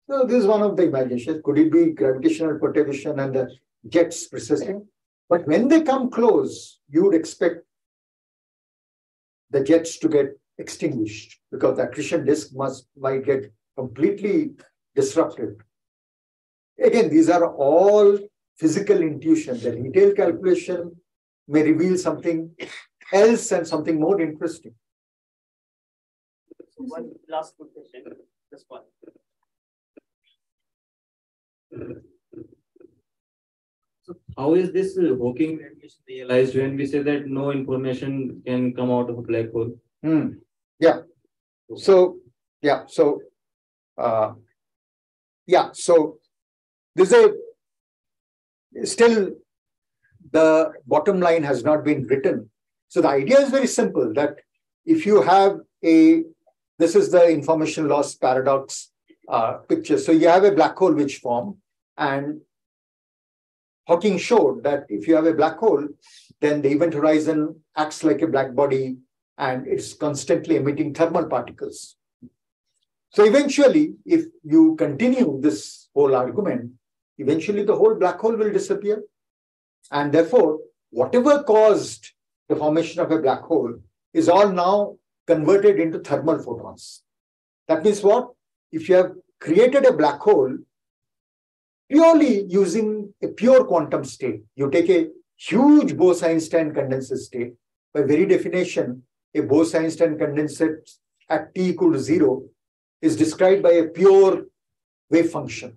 So this is one of the imaginations. Could it be gravitational perturbation and the jets precessing? But when they come close, you would expect the jets to get extinguished because the accretion disk must might get completely disrupted. Again, these are all physical intuition. The detailed calculation may reveal something else and something more interesting. So one last good question, just one. So how is this uh, Hawking radiation realized when we say that no information can come out of a black hole? Hmm. Yeah. So, yeah. So, uh, yeah. So, this is a still the bottom line has not been written. So, the idea is very simple that if you have a this is the information loss paradox uh, picture. So, you have a black hole which form, and Hawking showed that if you have a black hole, then the event horizon acts like a black body and it's constantly emitting thermal particles. So eventually, if you continue this whole argument, eventually the whole black hole will disappear. And therefore, whatever caused the formation of a black hole is all now converted into thermal photons. That means what? If you have created a black hole purely using a pure quantum state, you take a huge Bose-Einstein condensate state, by very definition, a Bose-Einstein condensate at t equal to zero is described by a pure wave function,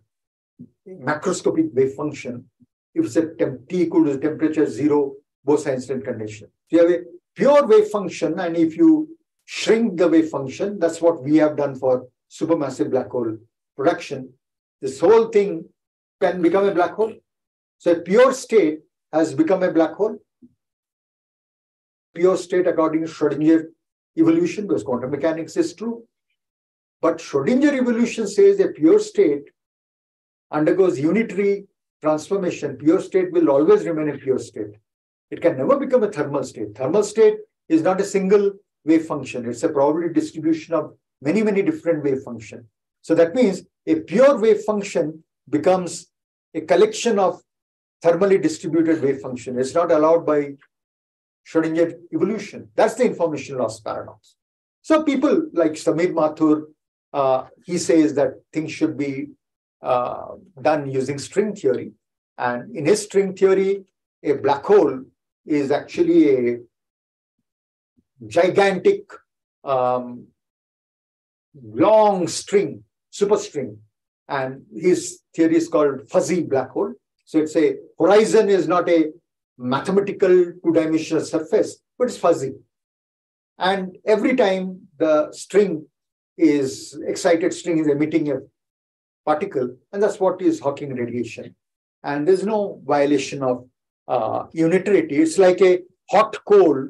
macroscopic wave function. If it's a temp, t equal to temperature zero Bose-Einstein condition. So you have a pure wave function, and if you shrink the wave function, that's what we have done for supermassive black hole production. This whole thing can become a black hole. So a pure state has become a black hole pure state according to Schrodinger evolution, because quantum mechanics is true. But Schrodinger evolution says a pure state undergoes unitary transformation. Pure state will always remain a pure state. It can never become a thermal state. Thermal state is not a single wave function. It's a probability distribution of many, many different wave function. So that means a pure wave function becomes a collection of thermally distributed wave function. It's not allowed by Schrodinger evolution. That's the information loss paradox. So people like Samir Mathur, uh, he says that things should be uh, done using string theory. And in his string theory, a black hole is actually a gigantic um, long string, superstring. And his theory is called fuzzy black hole. So it's a horizon is not a mathematical two-dimensional surface, but it's fuzzy. And every time the string is excited string is emitting a particle, and that's what is Hawking radiation. And there's no violation of uh, unitarity. It's like a hot coal.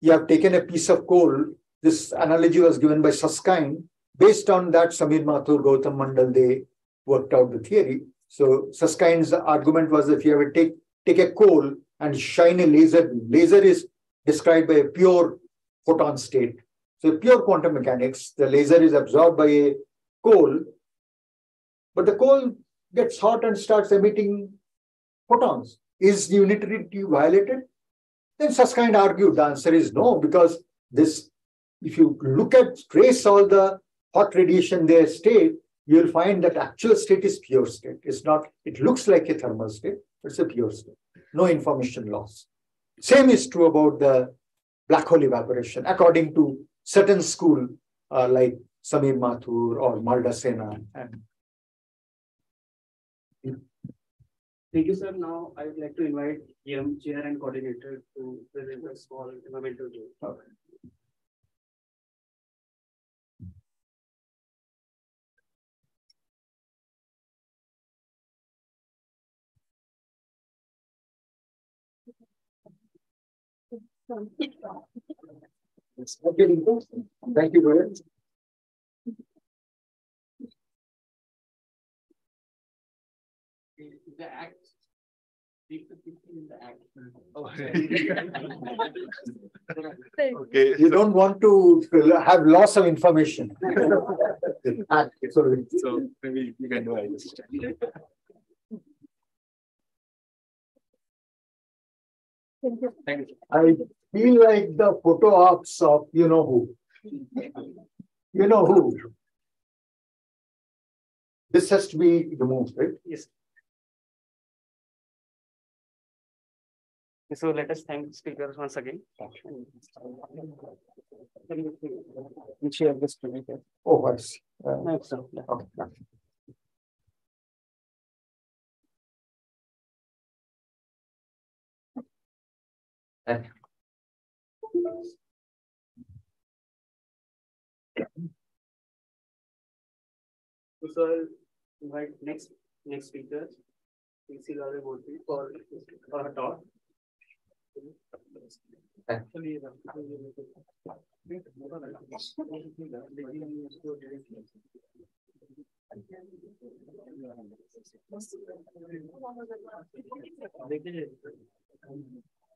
You have taken a piece of coal. This analogy was given by Susskind. Based on that, Samir Mathur, Gautam Mandal, they worked out the theory. So Susskind's argument was if you ever take, take a coal and shiny laser, laser is described by a pure photon state. So pure quantum mechanics, the laser is absorbed by a coal, but the coal gets hot and starts emitting photons. Is the unitarity violated? Then Susskind argued the answer is no, because this, if you look at trace all the hot radiation there state, you'll find that actual state is pure state. It's not, it looks like a thermal state, but it's a pure state. No information loss. Same is true about the black hole evaporation, according to certain school uh, like Samir Mathur or Maldacena and Thank you, sir. Now I would like to invite EM chair and coordinator to present a small environmental review. Okay. Okay, thank you very much. The act. Leave the in the act. Okay. You don't want to have loss of information. Sorry. So maybe you can do it. Thank you. I feel like the photo ops of you know who. You know who. This has to be removed, right? Yes. So let us thank speakers once again. And share this screen. Oh, I see. Uh, No, okay. So I'll invite next, next speaker, PC Lawyer Murthy for, for a talk. Actually,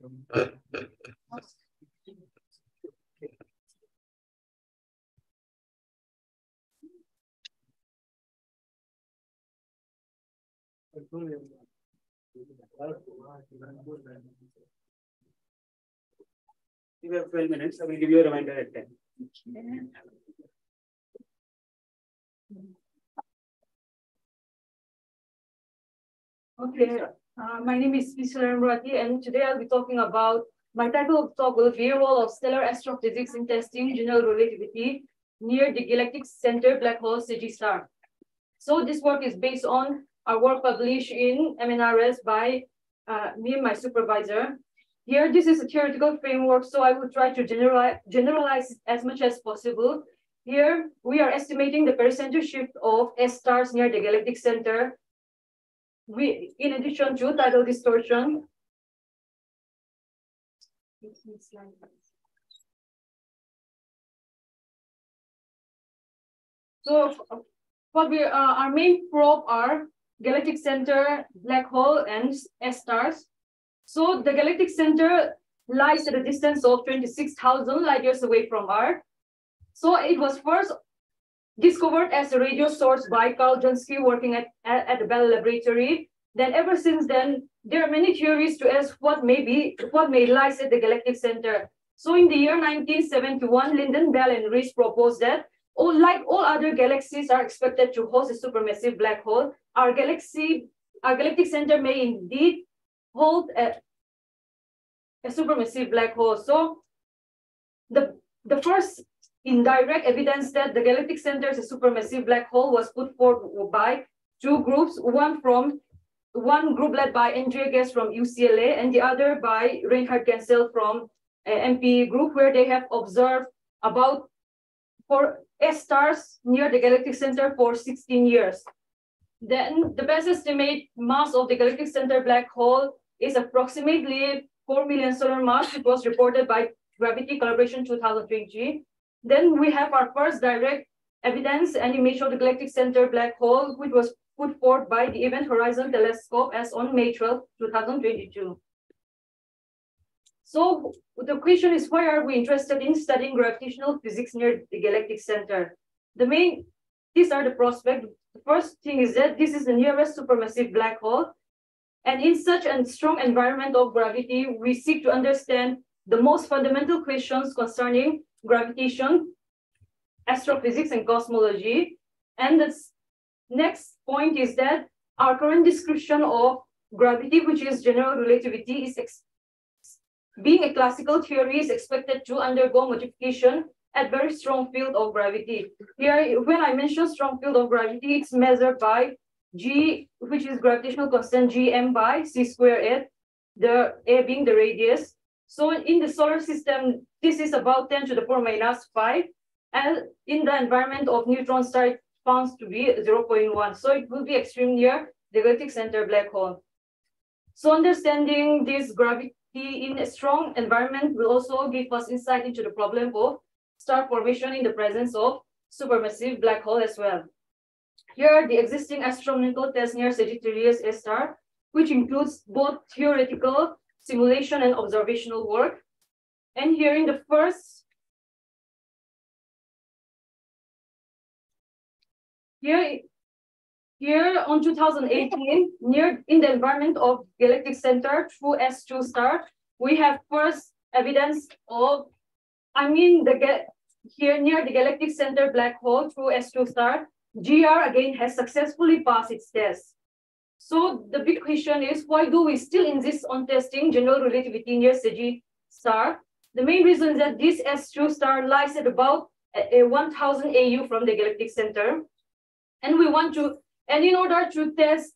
You have twelve minutes. I will give you a reminder at ten. Okay, uh, my name is Vishwaran Rati, and today I'll be talking about my title of talk will be role of stellar astrophysics in testing general relativity near the galactic center black hole CG star. So this work is based on our work published in MNRAS by uh, me and my supervisor. Here, this is a theoretical framework, so I will try to generalize, generalize as much as possible here we are estimating the percentage shift of S stars near the galactic center. We, in addition to tidal distortion. So what we uh, our main probe are galactic center, black hole, and S stars. So the galactic center lies at a distance of 26,000 light years away from Earth. So it was first discovered as a radio source by Karl Jansky working at, at, the Bell Laboratory. Then ever since then, there are many theories to ask what may be, what may lies at the galactic center. So in the year 1971, Lynden-Bell, and Rees proposed that all, like all other galaxies are expected to host a supermassive black hole, our galaxy, our galactic center may indeed hold a, a supermassive black hole. So the, the first indirect evidence that the galactic center is a supermassive black hole was put forward by two groups, one from one group led by Andrea Ghez from UCLA and the other by Reinhard Genzel from uh, MP group, where they have observed about four S stars near the galactic center for 16 years. Then the best estimate mass of the galactic center black hole is approximately 4 million solar mass. It was reported by Gravity Collaboration 2020. Then we have our first direct evidence and image of the galactic center black hole, which was put forth by the Event Horizon Telescope as on May 12, 2022. So the question is, why are we interested in studying gravitational physics near the galactic center? The main, these are the prospects. The first thing is that this is the nearest supermassive black hole. And in such a strong environment of gravity, we seek to understand the most fundamental questions concerning gravitation, astrophysics, and cosmology. And the next point is that our current description of gravity, which is general relativity, is being a classical theory is expected to undergo modification at very strong field of gravity. Here, when I mention strong field of gravity, it's measured by G, which is gravitational constant Gm by c squared f, the A being the radius. So in the solar system, this is about 10 to the power minus 5. And in the environment of neutron star, it found to be 0.1. So it will be extreme near the galactic center black hole. So understanding this gravity in a strong environment will also give us insight into the problem of star formation in the presence of supermassive black hole as well. Here, are the existing astronomical test near Sagittarius A star, which includes both theoretical simulation and observational work. And here in the first, here, here on 2018, near in the environment of galactic center through S2 star, we have first evidence of, I mean, the here near the galactic center black hole through S2 star, GR again has successfully passed its test. So the big question is, why do we still insist on testing general relativity near Sagittarius star? The main reason is that this S2 star lies at about uh, uh, a, a 1000 AU from the galactic center. And we want to, and in order to test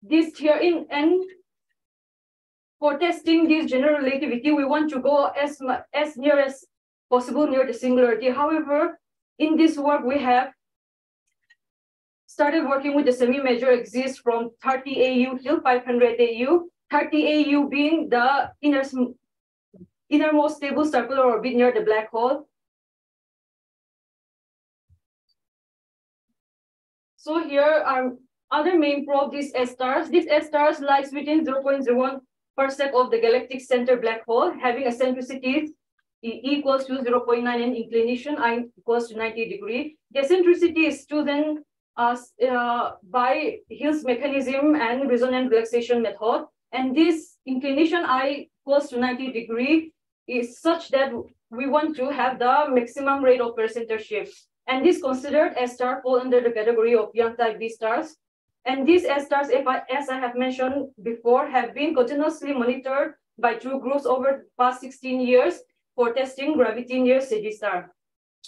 this here in, and for testing this general relativity, we want to go as, as near as possible near the singularity. However, in this work, we have started working with the semi-major axis from 30 AU till 500 AU, 30 AU being the inner, innermost stable circular orbit near the black hole. So here are other main probe, these S stars. These S stars lies within 0.01 parsec of the galactic center black hole, having eccentricity E equals to 0.9 and inclination I equals to 90 degree. The eccentricity is chosen uh, uh, by Hill's mechanism and resonant relaxation method. And this inclination I equals to 90 degree is such that we want to have the maximum rate of pericenter shift. And this considered as star fall under the category of young type B stars. And these S stars, if I, as I have mentioned before, have been continuously monitored by two groups over the past 16 years for testing gravity near Sagittarius star.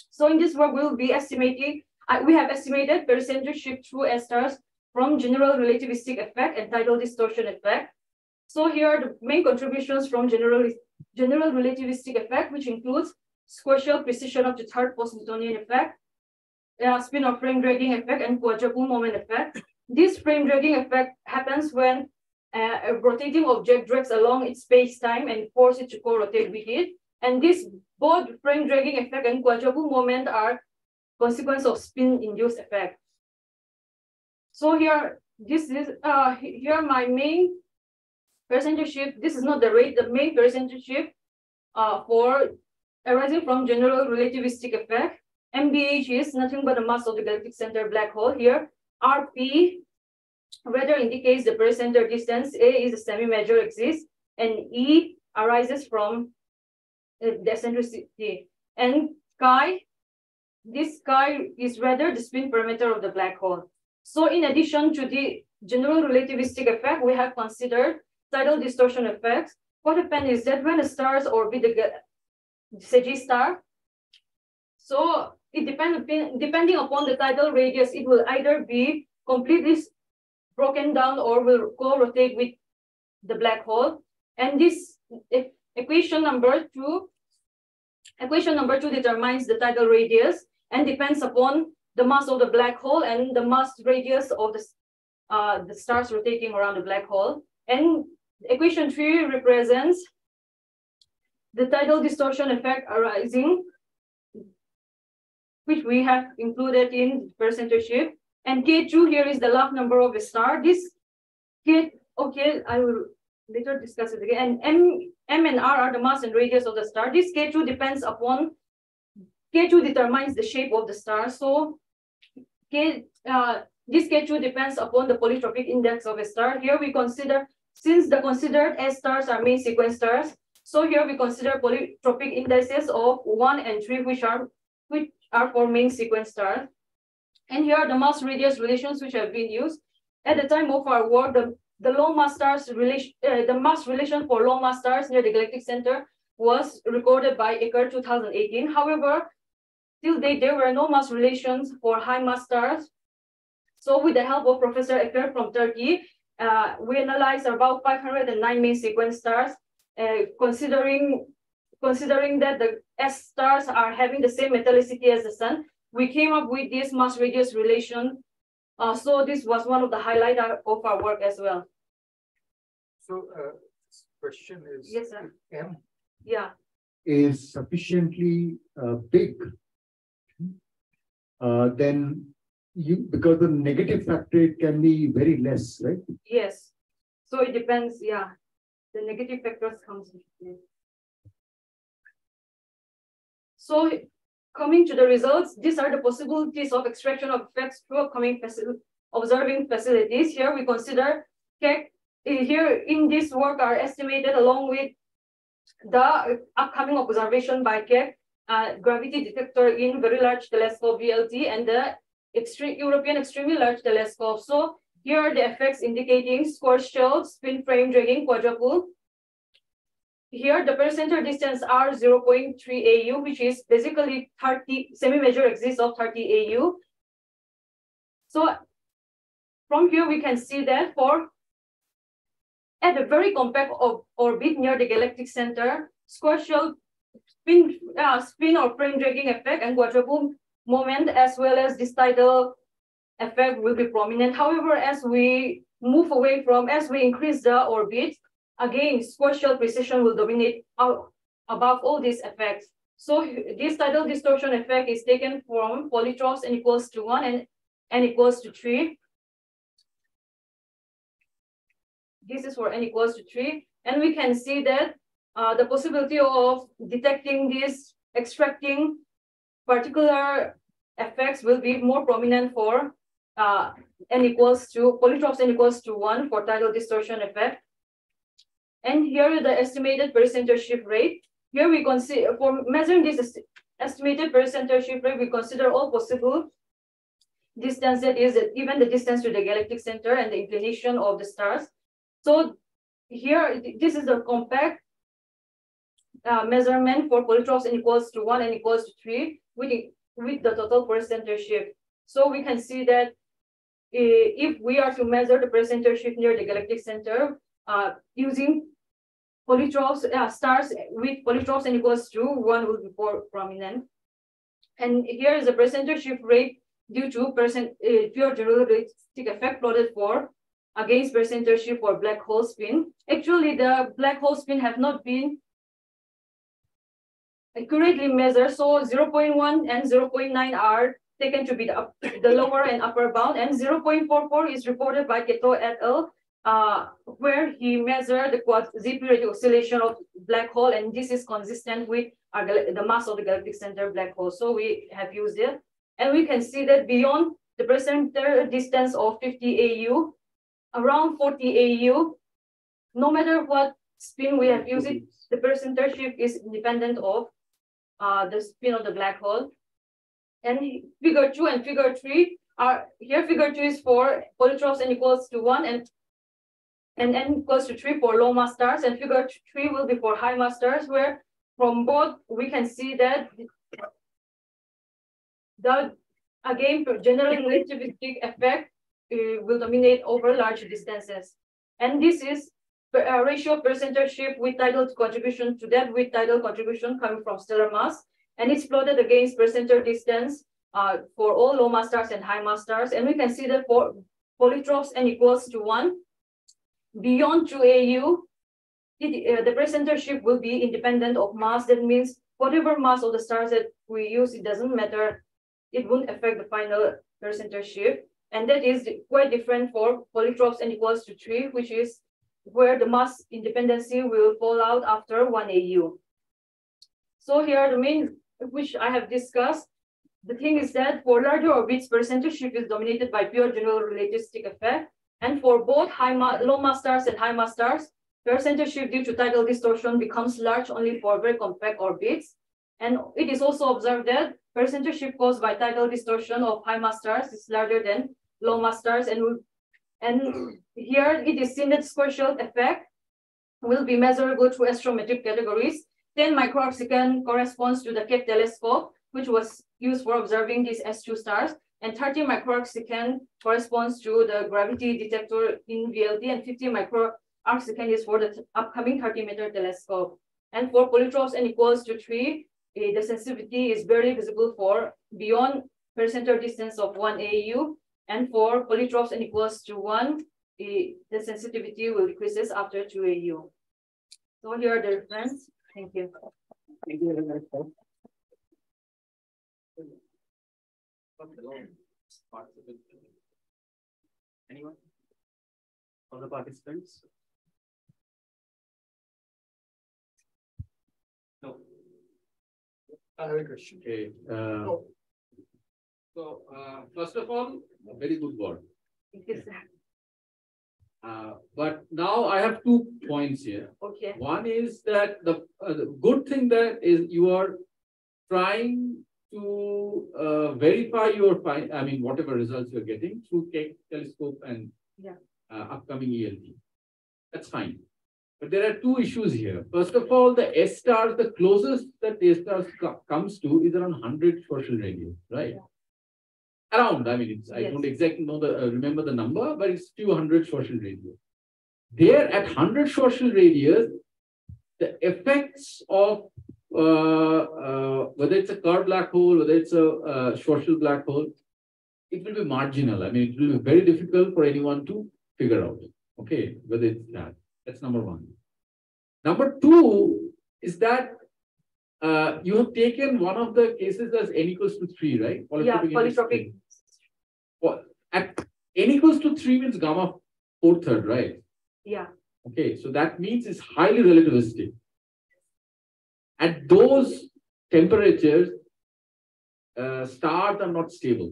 So in this work, we'll be estimating I, we have estimated percentage shift through S stars from general relativistic effect and tidal distortion effect. So here are the main contributions from general, general relativistic effect, which includes Schwarzschild precession of the third post-Newtonian effect, uh, spin or frame dragging effect, and quadrupole moment effect. This frame dragging effect happens when uh, a rotating object drags along its space-time and forces it to co-rotate with it. And this both frame dragging effect and quadrupole moment are consequence of spin-induced effect. So here, this is uh, here my main percentage shift. This is not the rate, the main percentage shift uh, for arising from general relativistic effect. MBH is nothing but the mass of the galactic center black hole here. RP rather indicates the pericenter distance. A is a semi-major axis, and E arises from uh, the eccentricity. And chi, this chi is rather the spin parameter of the black hole. So in addition to the general relativistic effect, we have considered tidal distortion effects. What happens is that when the stars orbit the Sagittarius star, so it depends depending upon the tidal radius, it will either be completely broken down or will co-rotate with the black hole. And this equation number two, equation number two determines the tidal radius and depends upon the mass of the black hole and the mass radius of the, uh, the stars rotating around the black hole. And equation three represents the tidal distortion effect arising, which we have included in percentage shift. And K2 here is the Love number of a star. This K, okay, I will later discuss it again. And M, M and R are the mass and radius of the star. This K2 depends upon, K2 determines the shape of the star. So K, uh, this K2 depends upon the polytropic index of a star. Here we consider, since the considered S stars are main sequence stars, so here we consider polytropic indices of one and three, which are which are for main sequence stars. And here are the mass radius relations which have been used. At the time of our work, the, the low mass stars relation, uh, the mass relation for low mass stars near the galactic center was recorded by Eker 2018. However, till date, there were no mass relations for high mass stars. So with the help of Professor Eker from Turkey, uh, we analyzed about 509 main sequence stars uh, considering considering that the S stars are having the same metallicity as the sun, we came up with this mass radius relation. Uh, so this was one of the highlight of our work as well. So uh, question is yes, sir. M yeah. is sufficiently uh, big, uh, then you because the negative factor it can be very less, right? Yes. So it depends, yeah the negative factors comes into So coming to the results, these are the possibilities of extraction of effects through upcoming observing facilities. Here we consider Keck, here in this work are estimated along with the upcoming observation by Keck, uh, gravity detector in very large telescope VLT and the extreme European extremely large telescope. So here are the effects indicating Schwarzschild, spin frame dragging, quadrupole. Here, the pericenter distance are 0.3 AU, which is basically 30 semi-major axis of 30 AU. So from here, we can see that for at a very compact orbit near the galactic center, Schwarzschild spin, uh, spin or frame dragging effect and quadrupole moment, as well as this tidal effect will be prominent. However, as we move away from, as we increase the orbit, again, Schwarzschild precession will dominate out above all these effects. So this tidal distortion effect is taken from polytropes n equals to one and n equals to three. This is for n equals to three. And we can see that uh, the possibility of detecting this, extracting particular effects will be more prominent for uh, n equals to, polytropes n equals to one for tidal distortion effect. And here the estimated percentage shift rate. Here we consider, for measuring this estimated percentage shift rate, we consider all possible distance that is even the distance to the galactic center and the inclination of the stars. So here, this is a compact uh, measurement for polytropes n equals to one and equals to three with, with the total percentage shift. So we can see that if we are to measure the percentage shift near the galactic center uh, using polytropes, uh, stars with polytropes n equals to one will be more prominent. And here is the percentage shift rate due to percent uh, pure relativistic effect plotted for against percentage shift for black hole spin. Actually, the black hole spin have not been accurately measured. So 0.1 and 0.9 are taken to be the, up, the lower and upper bound, and 0.44 is reported by Kato et al. Uh, where he measured the quasi-periodic oscillation of black hole, and this is consistent with our, the mass of the galactic center black hole. So we have used it, and we can see that beyond the present distance of 50 AU, around 40 AU, no matter what spin we have used, it, the percentage shift is independent of uh, the spin of the black hole. And figure two and figure three are here. Figure two is for polytropes n equals to one, and and n equals to three for low mass stars, and figure three will be for high mass stars, where from both we can see that the again general relativistic effect uh, will dominate over large distances. And this is a ratio of percentage shift with tidal contribution to that with tidal contribution coming from stellar mass. And it's plotted against percentage distance uh, for all low mass stars and high mass stars. And we can see that for polytropes n equals to one, beyond 2 AU, the, uh, the percentage will be independent of mass. That means whatever mass of the stars that we use, it doesn't matter. It won't affect the final percentage shift. And that is quite different for polytropes n equals to 3, which is where the mass independency will fall out after 1 AU. So here are the main, which I have discussed, the thing is that for larger orbits, percentage shift is dominated by pure general relativistic effect. And for both high ma low mass stars and high mass stars, percentage shift due to tidal distortion becomes large only for very compact orbits. And it is also observed that percentage shift caused by tidal distortion of high mass stars is larger than low mass stars. And, and here it is seen that spatial effect will be measurable through astrometric categories. 10 microarcsecond corresponds to the Keck telescope, which was used for observing these S2 stars and 30 microarcsecond corresponds to the gravity detector in VLT, and 50 microarcsecond is for the upcoming 30 meter telescope. And for polytropes n equals to 3, uh, the sensitivity is barely visible for beyond percentile distance of 1 AU. And for polytropes n equals to 1, the sensitivity will decreases after 2 AU. So here are the reference. Thank you. Thank you very much. Anyone? All the participants? No. I have a question. Okay. Uh, so, uh, first of all, a very good word. Uh, but now I have two points here. Okay. One is that the, uh, the good thing that is you are trying to uh, verify your find, I mean, whatever results you're getting through telescope and yeah. uh, upcoming ELT. That's fine. But there are two issues here. First of all, the S stars, the closest that S stars co comes to is around 100 Schwarzschild radius, right? Yeah. Around, I mean, it's, yes. I don't exactly know the uh, remember the number, but it's 200 Schwarzschild radius. There at 100 Schwarzschild radius, the effects of uh, uh, whether it's a Kerr black hole, whether it's a uh, Schwarzschild black hole, it will be marginal. I mean, it will be very difficult for anyone to figure out. Okay, whether it's that. That's number one. Number two is that uh, you have taken one of the cases as n equals to three, right? Polytropic yeah, polytropic. Well, at n equals to three means gamma four third, right? Yeah. Okay, so that means it's highly relativistic. At those temperatures, uh, stars are not stable.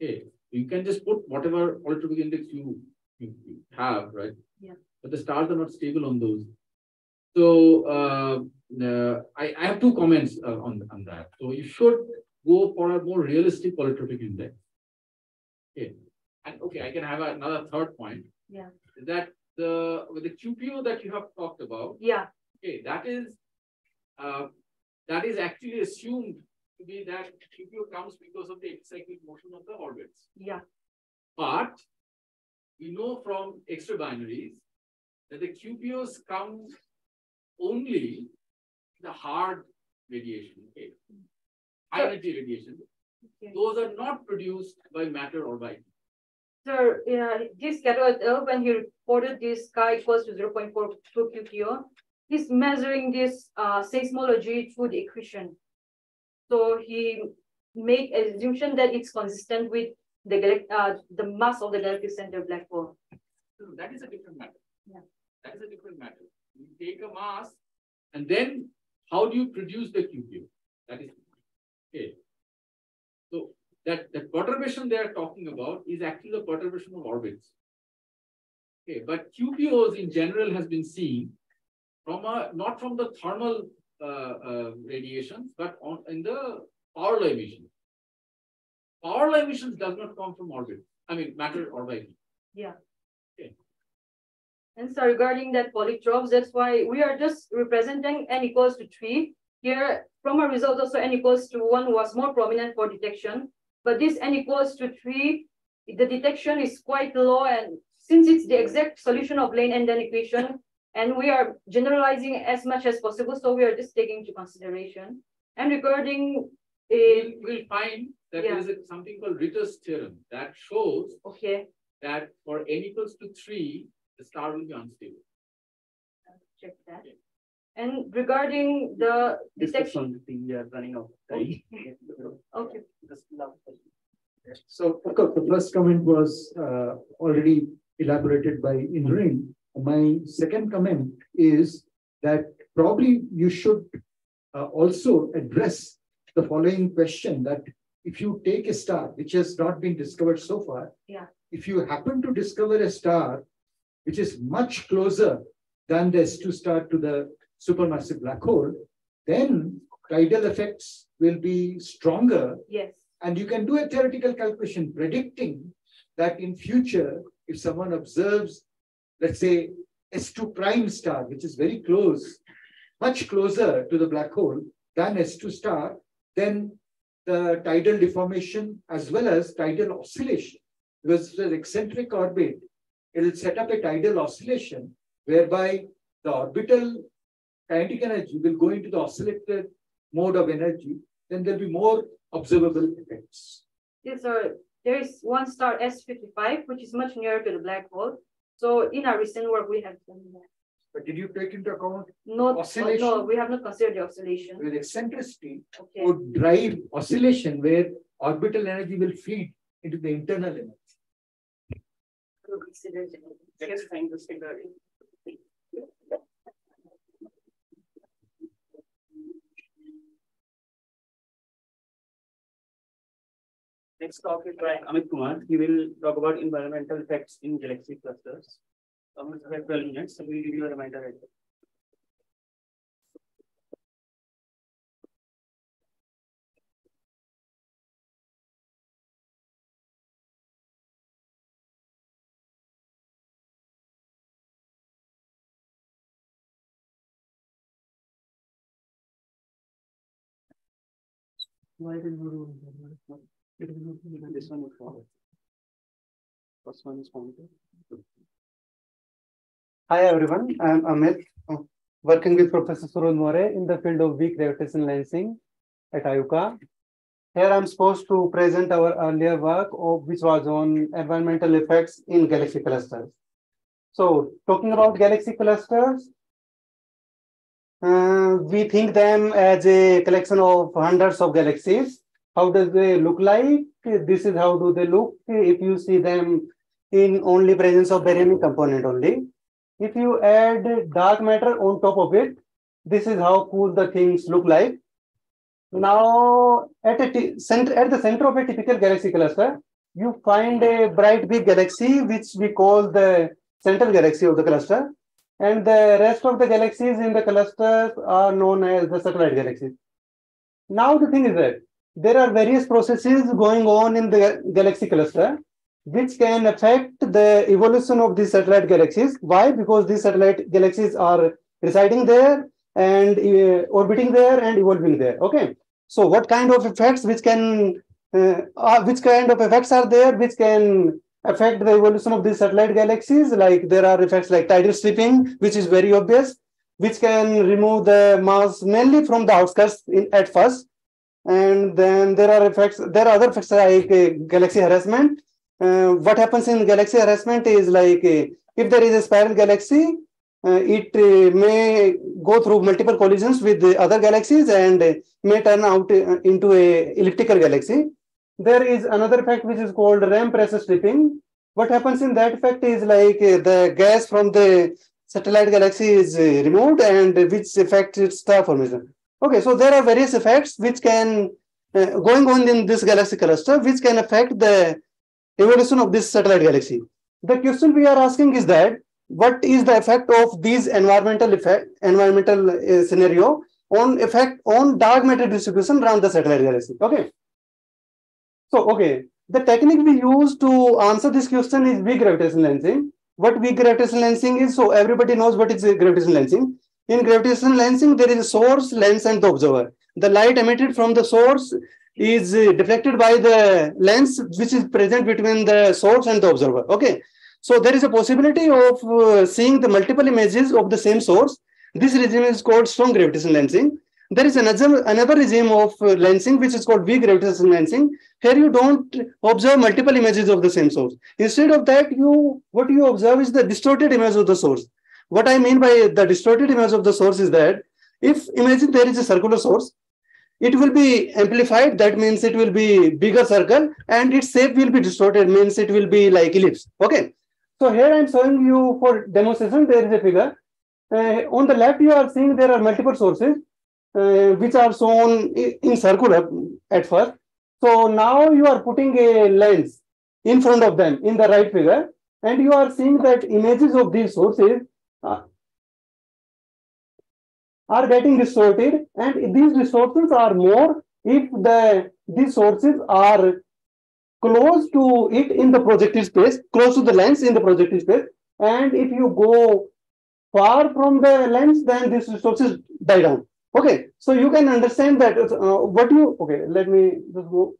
Okay, you can just put whatever polytropic index you, you, have, right? Yeah. But the stars are not stable on those. So uh, I, I have two comments uh, on, on that. So you should go for a more realistic polytropic index. Okay. And okay, I can have another third point. Yeah. That the with the QPO that you have talked about. Yeah. Okay, that is uh, that is actually assumed to be that QPO comes because of the epicyclic motion of the orbits. Yeah. But we know from X-ray binaries that the QPOs come only the hard radiation, okay? High energy radiation. Okay. Those are not produced by matter or by Sir, yeah, this Kato when he reported this chi equals to 0.42 QPO, he's measuring this uh, seismology through the equation. So he make assumption that it's consistent with the uh, the mass of the galactic center black hole. No, that is a different matter. Yeah. That is a different matter. You take a mass and then how do you produce the QPO? That is okay. So that, that perturbation they are talking about is actually the perturbation of orbits. Okay, but QPOs in general has been seen from a not from the thermal uh, uh, radiations, but on in the power law emission. Power law emissions does not come from orbit. I mean matter or by Yeah. And so regarding that polytropes, that's why we are just representing n equals to three. Here, from our result also n equals to one was more prominent for detection. But this n equals to three, the detection is quite low. And since it's the exact solution of Lane-Emden equation, and we are generalizing as much as possible, so we are just taking into consideration. And regarding We'll, eh, we'll find that Yeah. there is a, something called Ritter's theorem that shows okay, that for n equals to three, the star will be unstable. check that. And regarding the Discuss detection, on the thing, we are running out of time. okay, Just last question. So, of course, the first comment was uh, already elaborated by Indranil. My second comment is that probably you should uh, also address the following question that if you take a star which has not been discovered so far, Yeah. if you happen to discover a star which is much closer than the S2 star to the supermassive black hole, then tidal effects will be stronger. Yes, and you can do a theoretical calculation predicting that in future, if someone observes, let's say, S2 prime star, which is very close, much closer to the black hole than S2 star, then the tidal deformation as well as tidal oscillation, because it's an eccentric orbit, it will set up a tidal oscillation whereby the orbital kinetic energy will go into the oscillated mode of energy, then there'll be more observable effects. yes, sir. There is one star S55, which is much nearer to the black hole. So in our recent work, we have done that. But did you take into account no, Oscillation? we have not considered the oscillation. with eccentricity Okay, would drive oscillation where orbital energy will feed into the internal energy? Next talk is by Amit Kumar. He will talk about environmental effects in galaxy clusters. Um, we have twelve minutes, so we'll give you a reminder. right this one is forward? First one is pointed. Hi everyone, I am Amit, uh, working with Professor Surhud More in the field of weak gravitational lensing at IUCAA. Here I am supposed to present our earlier work of which was on environmental effects in galaxy clusters. So talking about galaxy clusters, uh, we think them as a collection of hundreds of galaxies. How does they look like? This is how do they look if you see them in only presence of baryonic component only if you add dark matter on top of it, this is how cool the things look like. Now, at a center, at the center of a typical galaxy cluster, you find a bright big galaxy, which we call the central galaxy of the cluster, and the rest of the galaxies in the clusters are known as the satellite galaxies. Now, the thing is that there are various processes going on in the galaxy cluster, which can affect the evolution of these satellite galaxies. Why? Because these satellite galaxies are residing there and uh, orbiting there and evolving there. Okay. So what kind of effects which can, uh, uh, which kind of effects are there which can affect the evolution of these satellite galaxies. Like there are effects like tidal stripping, which is very obvious, which can remove the mass mainly from the outskirts in, at first. And then there are effects, there are other effects like uh, galaxy harassment. Uh, what happens in galaxy harassment is like uh, if there is a spiral galaxy, uh, it uh, may go through multiple collisions with the other galaxies and uh, may turn out into a elliptical galaxy. There is another effect which is called ram pressure stripping. What happens in that effect is like uh, the gas from the satellite galaxy is uh, removed and which affects star formation. Okay, so there are various effects which can uh, going on in this galaxy cluster which can affect the evolution of this satellite galaxy. The question we are asking is that what is the effect of these environmental effect environmental uh, scenario on effect on dark matter distribution around the satellite galaxy okay so okay the technique we use to answer this question is weak gravitational lensing what weak gravitational lensing is so everybody knows what is gravitational lensing in gravitational lensing there is a source lens and the observer the light emitted from the source is uh, deflected by the lens which is present between the source and the observer okay so there is a possibility of uh, seeing the multiple images of the same source. This regime is called strong gravitational lensing. There is another, another regime of lensing which is called weak gravitational lensing. Here you don't observe multiple images of the same source. Instead of that, you what you observe is the distorted image of the source. What I mean by the distorted image of the source is that if imagine there is a circular source, it will be amplified. That means it will be bigger circle and its shape will be distorted, means it will be like ellipse. Okay. So here I'm showing you for demonstration, there is a figure. Uh, on the left, you are seeing there are multiple sources uh, which are shown in circular at first. So now you are putting a lens in front of them in the right figure, and you are seeing that images of these sources uh, are getting distorted, and these distortions are more if the these sources are close to it in the projective space, close to the lens in the projective space. And if you go far from the lens, then these resources die down. Okay, so you can understand that uh, what you, okay, let me just go.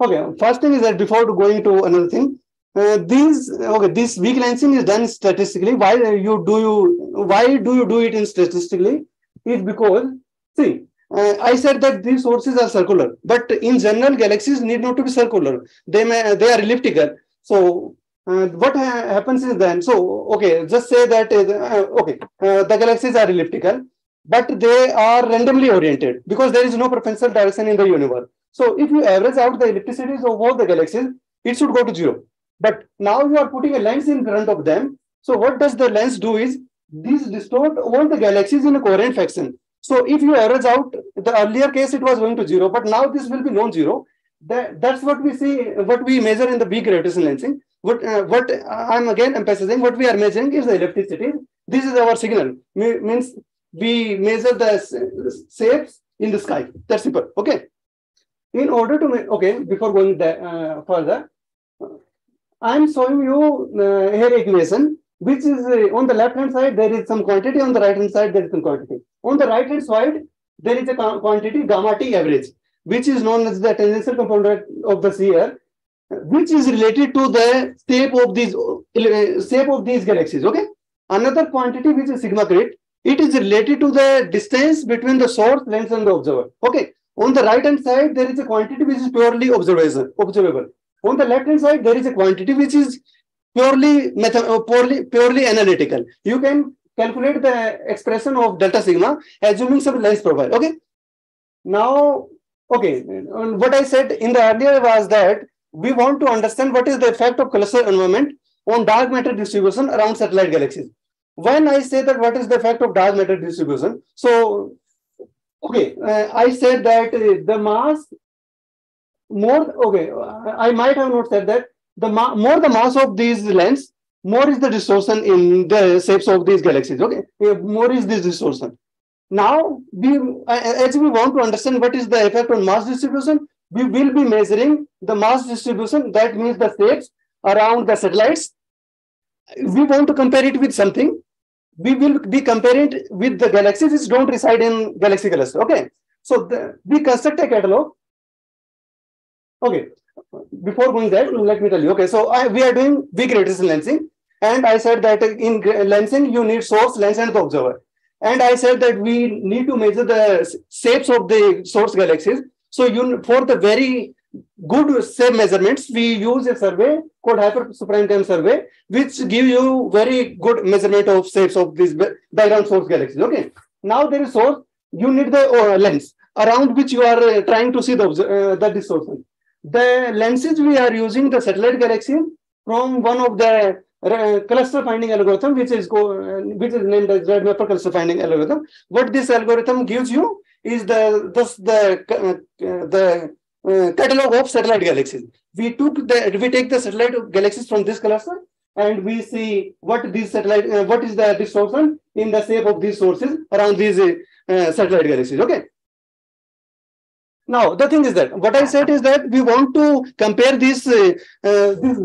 Okay, first thing is that before going to another thing, uh, these, okay, this weak lensing is done statistically. Why you do you, why do you do it in statistically? Is because, see, uh, I said that these sources are circular, but in general, galaxies need not to be circular. They may they are elliptical. So uh, what ha happens is then so okay, just say that uh, okay, uh, the galaxies are elliptical, but they are randomly oriented because there is no preferential direction in the universe. So if you average out the ellipticities of all the galaxies, it should go to zero. But now you are putting a lens in front of them. So what does the lens do is these distort all the galaxies in a coherent fashion. So if you average out the earlier case, it was going to zero, but now this will be non-zero. That, that's what we see, what we measure in the weak gravitational lensing. What, uh, what I'm again emphasizing, what we are measuring is the ellipticity. This is our signal. Me means we measure the shapes in the sky. That's simple. Okay. In order to make, okay, before going uh, further, I'm showing you uh, here equation which is uh, on the left hand side, there is some quantity, on the right hand side, there is some quantity. On the right hand side, there is a quantity gamma T average, which is known as the tangential component of the shear, which is related to the shape of these uh, shape of these galaxies. Okay. Another quantity which is sigma crit, it is related to the distance between the source, lens, and the observer. Okay. On the right hand side, there is a quantity which is purely observation, observable. On the left hand side, there is a quantity which is purely method, uh, purely purely analytical. You can calculate the expression of delta sigma assuming some lens profile. Okay. Now, okay, what I said in the earlier was that we want to understand what is the effect of cluster environment on dark matter distribution around satellite galaxies. When I say that what is the effect of dark matter distribution, so okay, uh, I said that uh, the mass more okay, I might have not said that the more the mass of these lens, more is the distortion in the shapes of these galaxies. Okay, more is this distortion. Now, we, as we want to understand what is the effect on mass distribution, we will be measuring the mass distribution. That means the shapes around the satellites. We want to compare it with something. We will be comparing it with the galaxies which don't reside in galaxy cluster. Okay, so the, we construct a catalog. Okay, before going there, let me tell you. Okay, so I, we are doing weak radius lensing, and I said that in lensing you need source, lens, and the observer. And I said that we need to measure the shapes of the source galaxies. So you for the very good shape measurements, we use a survey called Hyper hypersuprime time survey, which give you very good measurement of shapes of these background source galaxies. Okay. Now there is source, you need the uh, lens around which you are uh, trying to see the, uh, the distortion. The lenses we are using the satellite galaxy from one of the uh, cluster finding algorithm, which is uh, which is named as redMaPPer cluster finding algorithm. What this algorithm gives you is the thus the uh, the uh, catalog of satellite galaxies. We took the we take the satellite galaxies from this cluster and we see what these satellite uh, what is the distortion in the shape of these sources around these uh, satellite galaxies. Okay. Now, the thing is that what I said is that we want to compare this, uh, uh, this,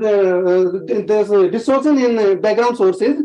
this distortion in background sources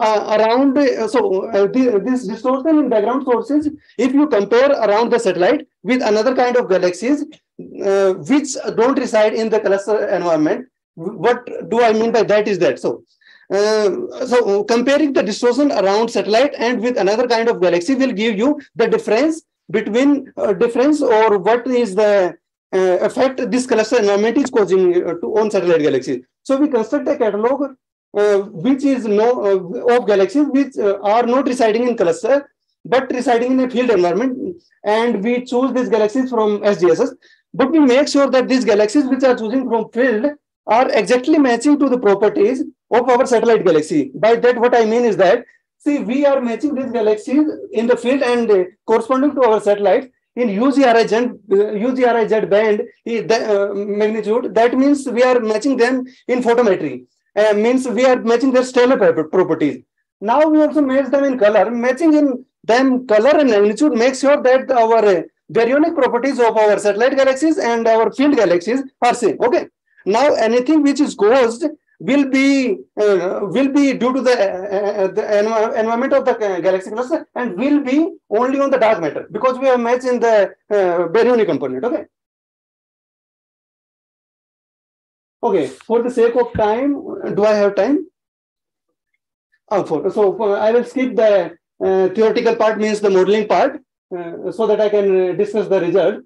uh, around, so the, this distortion in background sources, if you compare around the satellite with another kind of galaxies, which don't reside in the cluster environment, what do I mean by that is that? So, so comparing the distortion around satellite and with another kind of galaxy will give you the difference between uh, difference or what is the uh, effect this cluster environment is causing uh, to on satellite galaxies. So we construct a catalog uh, which is no uh, of galaxies which uh, are not residing in cluster but residing in a field environment and we choose these galaxies from SDSS but we make sure that these galaxies which are choosing from field are exactly matching to the properties of our satellite galaxy. By that what I mean is that See, we are matching these galaxies in the field and uh, corresponding to our satellites in UGRIZ, uh, UGRIZ band the, uh, magnitude. That means we are matching them in photometry. Uh, means we are matching their stellar properties. Now we also match them in color. Matching in them color and magnitude makes sure that our uh, baryonic properties of our satellite galaxies and our field galaxies are same. Okay. Now anything which is caused will be uh, will be due to the, uh, the environment of the galaxy cluster and will be only on the dark matter because we have matched in the uh, baryonic component. Okay. Okay. For the sake of time, do I have time? Oh, for, so I will skip the uh, theoretical part means the modeling part uh, so that I can discuss the result.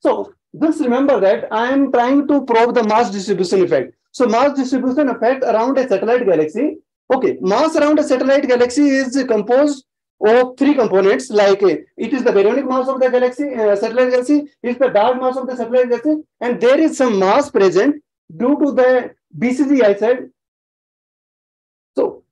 So just remember that I am trying to probe the mass distribution effect. So mass distribution effect around a satellite galaxy. Okay, mass around a satellite galaxy is composed of three components like uh, it is the baryonic mass of the galaxy, uh, satellite galaxy, it's the dark mass of the satellite galaxy, and there is some mass present due to the BCG I said. So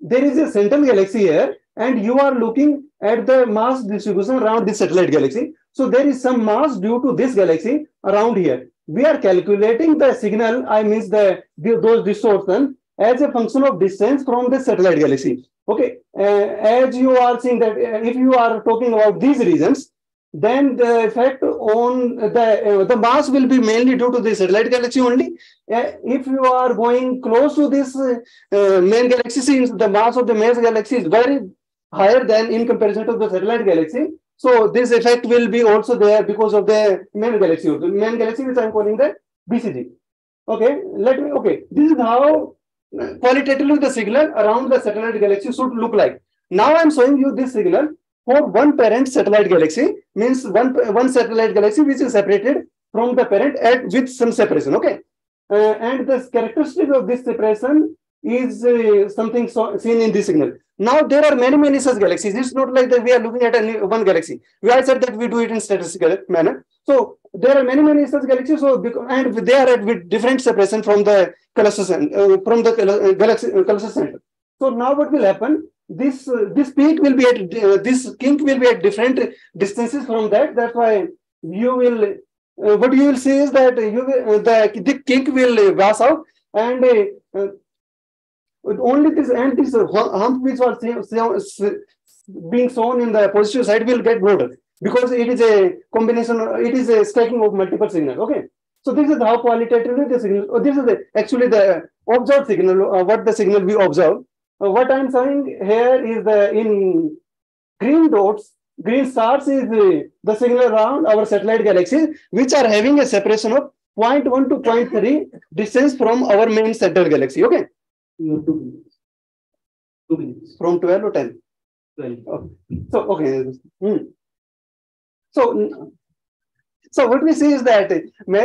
there is a central galaxy here, and you are looking at the mass distribution around this satellite galaxy. So there is some mass due to this galaxy around here we are calculating the signal, I mean the, the those distortion as a function of distance from the satellite galaxy. Okay, uh, as you are seeing that uh, if you are talking about these regions, then the effect on the uh, the mass will be mainly due to the satellite galaxy only. Uh, if you are going close to this uh, uh, main galaxy, since the mass of the main galaxy is very higher than in comparison to the satellite galaxy, so this effect will be also there because of the main galaxy. The main galaxy which I am calling the BCG. Okay, let me, okay, this is how qualitatively the signal around the satellite galaxy should look like. Now I am showing you this signal for one parent satellite galaxy, means one, one satellite galaxy which is separated from the parent at with some separation, okay? Uh, and the characteristic of this separation is uh, something so, seen in this signal. Now there are many, many such galaxies. It's not like that we are looking at any, one galaxy. We I said that we do it in statistical manner. So there are many, many such galaxies. So and they are at with different separation from the cluster uh, from the uh, galaxy uh, cluster center. So now what will happen? This uh, this peak will be at uh, this kink will be at different distances from that. That's why you will uh, what you will see is that you will, the the kink will pass out and only this and this hump which was being shown in the positive side will get broader because it is a combination, it is a stacking of multiple signals. Okay. So this is how qualitatively the signal, this is the, actually the observed signal, uh, what the signal we observe. What I'm showing here is the in green dots, green stars is the, the signal around our satellite galaxies, which are having a separation of 0.1 to 0.3 distance from our main center galaxy. Okay. Two minutes. Two minutes. From 12 to 10. 12. Okay. So, okay. Hmm. So, so what we see is that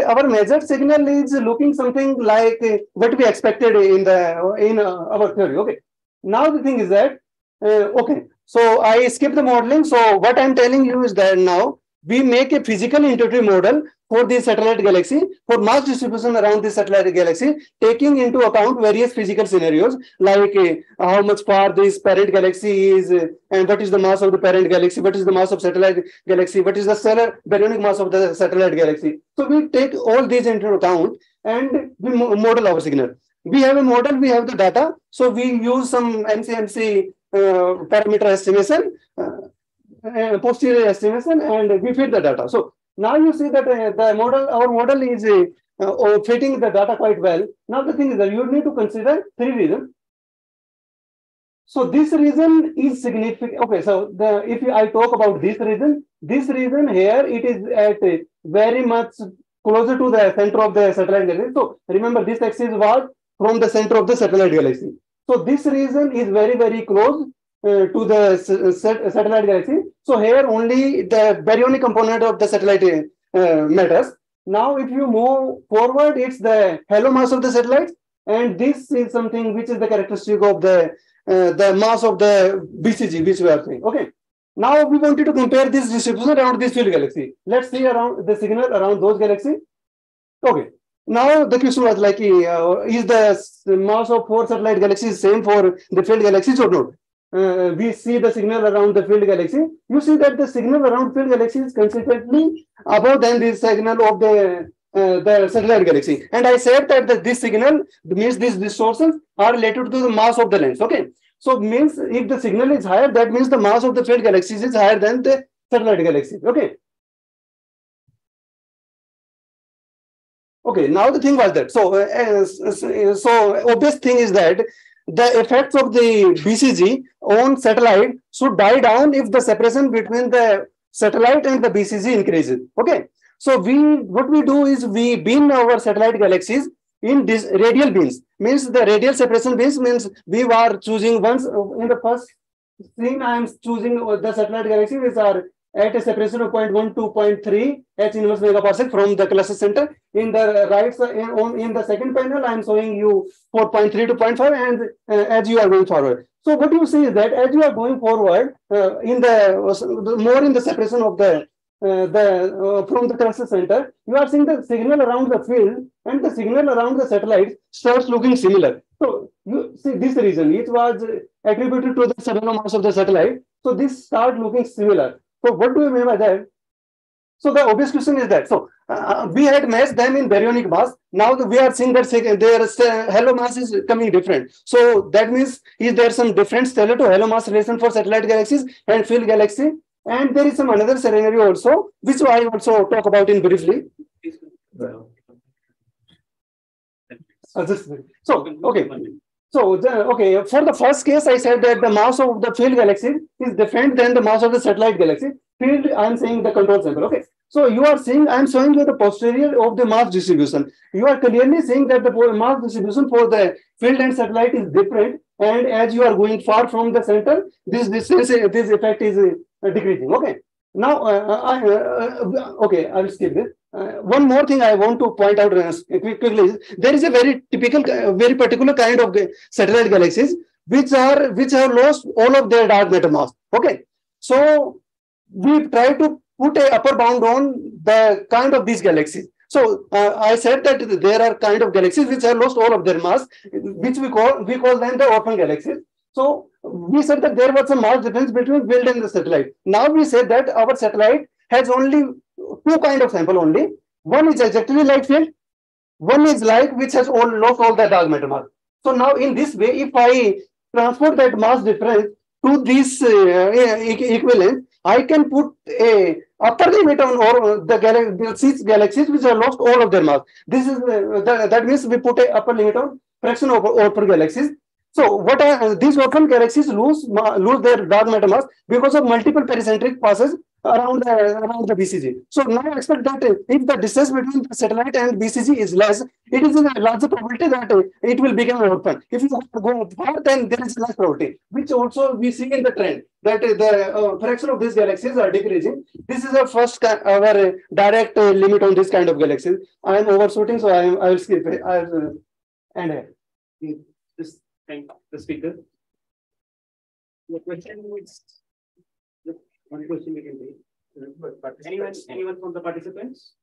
our measured signal is looking something like what we expected in the in uh, our theory. Okay. Now the thing is that uh, okay. So I skip the modeling. So what I'm telling you is that now we make a physical intuitive model for the satellite galaxy for mass distribution around the satellite galaxy, taking into account various physical scenarios like uh, how much far this parent galaxy is, uh, and what is the mass of the parent galaxy, what is the mass of satellite galaxy, what is the stellar baryonic mass of the satellite galaxy. So we take all these into account and we model our signal. We have a model, we have the data, so we use some MCMC uh, parameter estimation. Uh, uh, posterior estimation and we fit the data. So now you see that uh, the model, our model is uh, uh, fitting the data quite well. Now the thing is that you need to consider three reasons. So this reason is significant. Okay, so the if I talk about this reason, this reason here it is at very much closer to the center of the satellite. So remember this axis was from the center of the satellite galaxy. So this region is very very close uh, to the satellite galaxy. So here only the baryonic component of the satellite uh, matters. Now, if you move forward, it's the halo mass of the satellite, and this is something which is the characteristic of the uh, the mass of the BCG, which we are saying. Okay. Now we wanted to compare this distribution around this field galaxy. Let's see around the signal around those galaxies. Okay. Now the question was like, uh, is the mass of four satellite galaxies same for the field galaxies or not? Uh, we see the signal around the field galaxy. You see that the signal around field galaxy is consistently above than the signal of the uh, the satellite galaxy. And I said that the, this signal means these distortions are related to the mass of the lens. Okay. So means if the signal is higher, that means the mass of the field galaxies is higher than the satellite galaxy. Okay. Okay, now the thing was that. So, uh, uh, so so obvious thing is that the effects of the BCG on satellite should die down if the separation between the satellite and the BCG increases. Okay, so we what we do is we bin our satellite galaxies in this radial bins. Means the radial separation bins means we were choosing once uh, in the first scene. I am choosing uh, the satellite galaxies which are at a separation of 0.1 to 0.3 H inverse megaparsec from the cluster center. In the right in, in the second panel, I am showing you 4.3 to 0.5 and uh, as you are going forward. So what you see is that as you are going forward, uh, in the, uh, more in the separation of the uh, the uh, from the cluster center, you are seeing the signal around the field and the signal around the satellite starts looking similar. So you see this reason, it was attributed to the mass of the satellite. So this start looking similar. So what do you mean by that? So the obvious question is that. So uh, we had matched them in baryonic mass. Now we are seeing that their halo mass is coming different. So that means is there some different stellar to halo mass relation for satellite galaxies and field galaxy? And there is some another scenario also, which I also talk about in briefly. Uh, so okay. So the, okay, for the first case, I said that the mass of the field galaxy is different than the mass of the satellite galaxy. Field, I'm saying the control center. Okay. So you are seeing, I'm showing you the posterior of the mass distribution. You are clearly seeing that the mass distribution for the field and satellite is different. And as you are going far from the center, this distance, this effect is uh, decreasing. Okay. Now, uh, I, uh, uh, okay, I will skip this. Uh, one more thing I want to point out uh, quickly is there is a very typical, uh, very particular kind of satellite galaxies which are which have lost all of their dark matter mass. Okay, so we try to put a upper bound on the kind of these galaxies. So uh, I said that there are kind of galaxies which have lost all of their mass, which we call we call them the orphan galaxies. So we said that there was a mass difference between field and the satellite. Now we say that our satellite has only two kind of sample only. One is exactly light field. One is light which has all lost all the dark matter mass. So now in this way, if I transport that mass difference to this uh, equivalent, I can put a upper limit on or the galaxies, galaxies which have lost all of their mass. This is uh, that, means we put a upper limit on fraction of orphan galaxies. So what are these orphan galaxies lose lose their dark matter mass because of multiple pericentric passes around the, around the BCG. So now expect that if the distance between the satellite and BCG is less, it is a larger probability that it will become open. If you go far, then there is less probability, which also we see in the trend that the uh, fraction of these galaxies are decreasing. This is our first our direct uh, limit on this kind of galaxies. I am overshooting, so I I will skip it. I will, uh, and uh, Just thank the speaker. The question is, one question we can take. Anyone, anyone from the participants?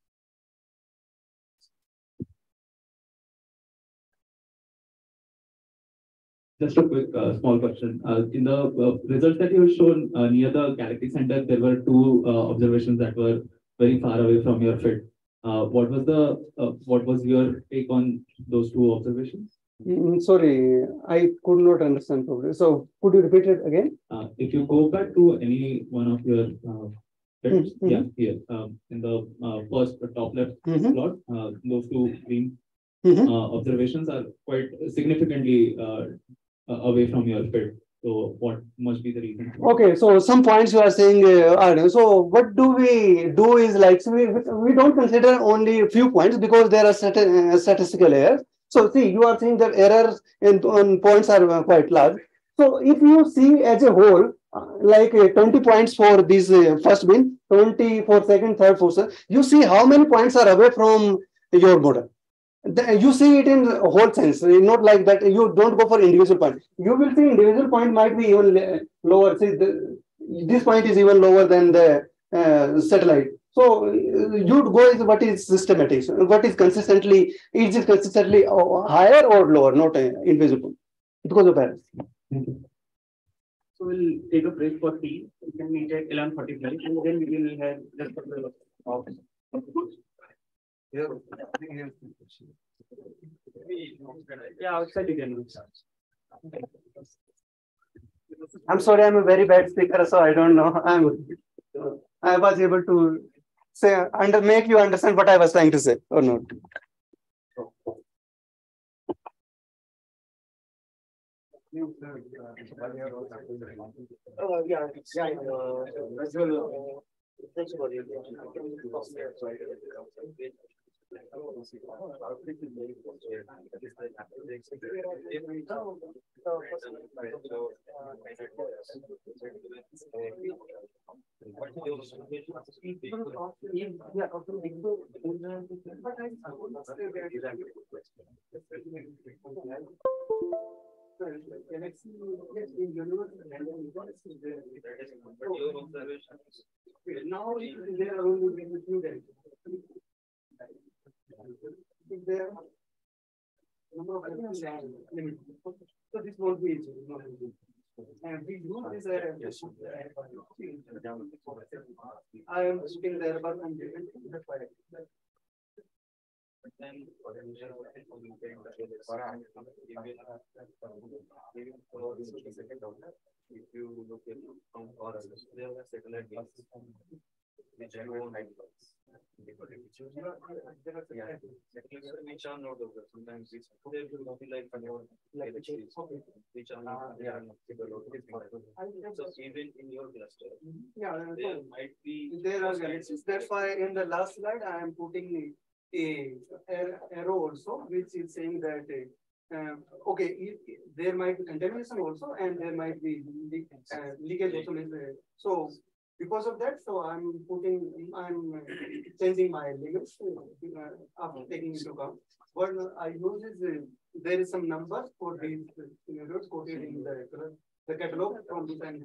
Just a quick uh, small question. Uh, in the uh, results that you have shown uh, near the Galaxy Center, there were two uh, observations that were very far away from your fit. Uh, what was the uh, what was your take on those two observations? Mm, sorry, I could not understand properly. So could you repeat it again? Uh, if you go back to any one of your uh, fields, Mhm. yeah, here um, in the uh, first uh, top left Mhm. plot, uh, those two green Mhm. uh, observations are quite significantly away from your field. So what must be the reason? Okay, so some points you are saying, uh, are- so what do we do is like, so we, we don't consider only a few points because there are certain uh, statistical errors. So see, you are saying that errors on points are uh, quite large. So if you see as a whole, uh, like uh, 20 points for this first bin, 20 for second, third, fourth, you see how many points are away from your model. You see it in whole sense, uh, not like that. You don't go for individual point. You will see individual point might be even lower. See, this point is even lower than the uh, satellite. So uh, you'd go is what is systematic, what is consistently, is it consistently uh, higher or lower, not uh, invisible because of errors. So we'll take a break for tea. We can meet at eleven forty-five and then we will have just for the. Yeah, outside you can. I'm sorry, I'm a very bad speaker, so I don't know. I'm, I was able to say under make you understand what I was trying to say or not. Uh, yeah, yeah, uh, as well, uh, Now, there are only days. There. Number. So this won't be. And we this. I am sitting there, but I'm different. If you look at from satellite Which are not over, so even in your cluster. Yeah, There might be. there are why in the last slide, I am putting a ar- arrow also, which is saying that, uh, okay, there might be contamination also, and there might be uh, leakage also. So because of that, so I'm putting, I'm uh, changing my limits uh, after taking into account. What I use is, uh, there is some numbers for these scenarios quoted in the, the catalog from this and.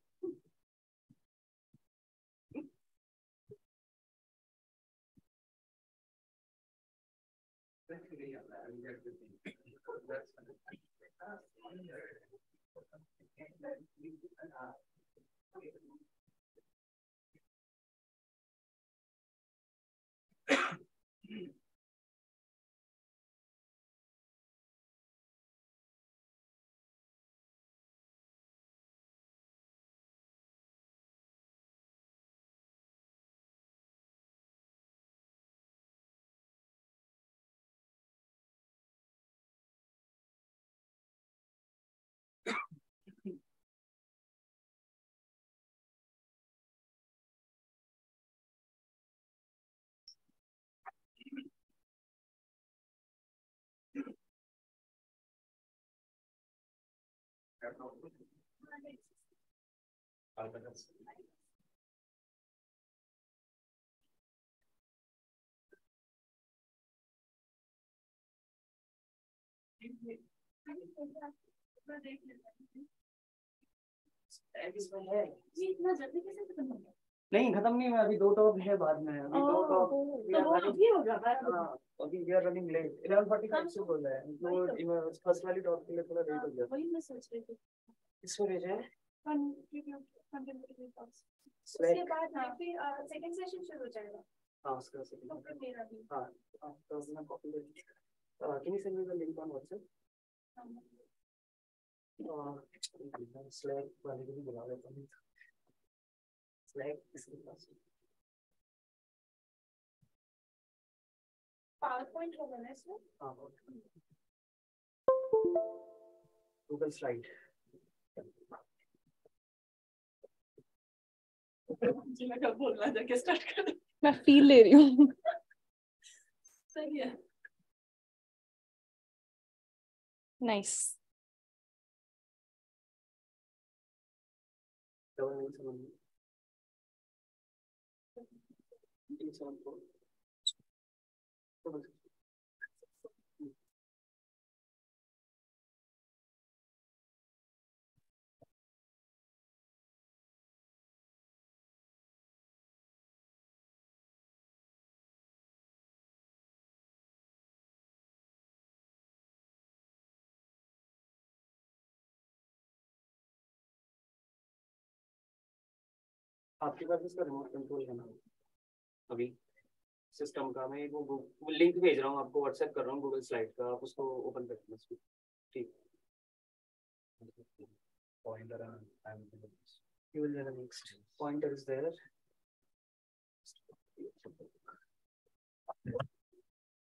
under. इतना जल्दी कैसे खत्म हो गया? नहीं खत्म नहीं हुआ अभी दो टॉप है बाद में अभी दो टॉप तो वो अभी होगा बाद में। हाँ, अभी वी आर रनिंग लेट 11:45 से बोल रहा है तो फ़र्स्ट वाली टॉप के लिए थोड़ा लेट हो गया। वही मैं सोच रही थी। इसको भेजा है. उसके बाद ना फिर सेकंड सेशन शुरू हो जाएगा। हाँ उसका से तो मेरा भी। हाँ हाँ, तो उसने कॉपी ले ली can you send me the link on WhatsApp Slack वाले को भी बुला लेता हूँ। इसके पावर पॉइंट होगा ना इसमें? हाँ गूगल स्लाइड जी मैं कब बोलना जाके स्टार्ट कर मैं फील ले रही हूँ। सही है। नाइस डबल आपके पास इसका रिमोट कंट्रोल है ना? अभी सिस्टम का मैं वो वो लिंक भेज रहा हूँ आपको व्हाट्सएप कर रहा हूँ गूगल स्लाइड का आप उसको ओपन कर लेना ठीक pointer and you will a next pointer is there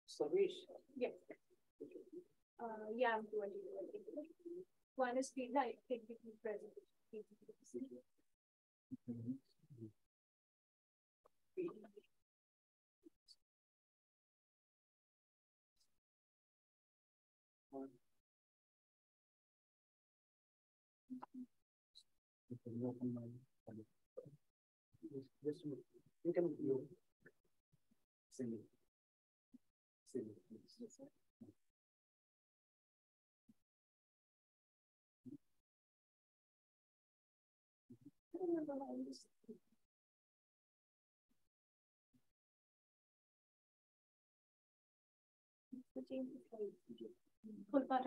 Savish Yes. Uh, yeah, I'm twenty. One is field light, change is like- Full part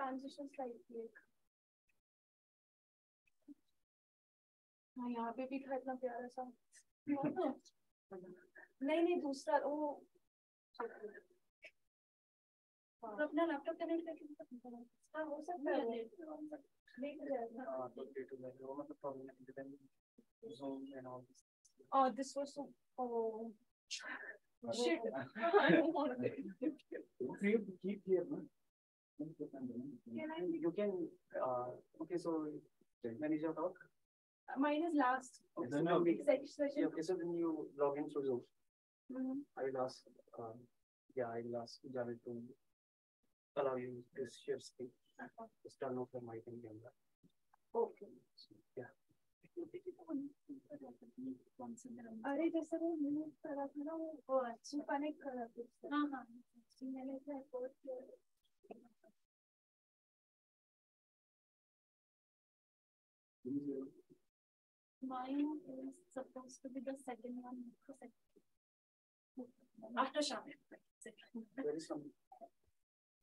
Transition slide हाँ यहाँ पे भी था इतना प्यारा सा। नहीं नहीं दूसरा वो हाँ। तो अपना लैपटॉप कनेक्ट करके तो हाँ। हो सकता है Oh, this was so. Oh, shit. keep here, ना Can I- You can, uh, okay, so manage your talk. Mine is last. Okay, so now we- Sec- session. Yeah, Okay, so then you log in through Zoom. Mhm. I will ask, um, yeah, I will ask Javed to allow you to share screen. Just turn off your mic and camera. Okay. Yeah. अरे जैसे वो मैंने करा था ना वो वो अच्छी कनेक्ट करा था हाँ हाँ मैंने तो रिपोर्ट किया Mine is supposed to be the second one. After Shamil. Where is Shamil?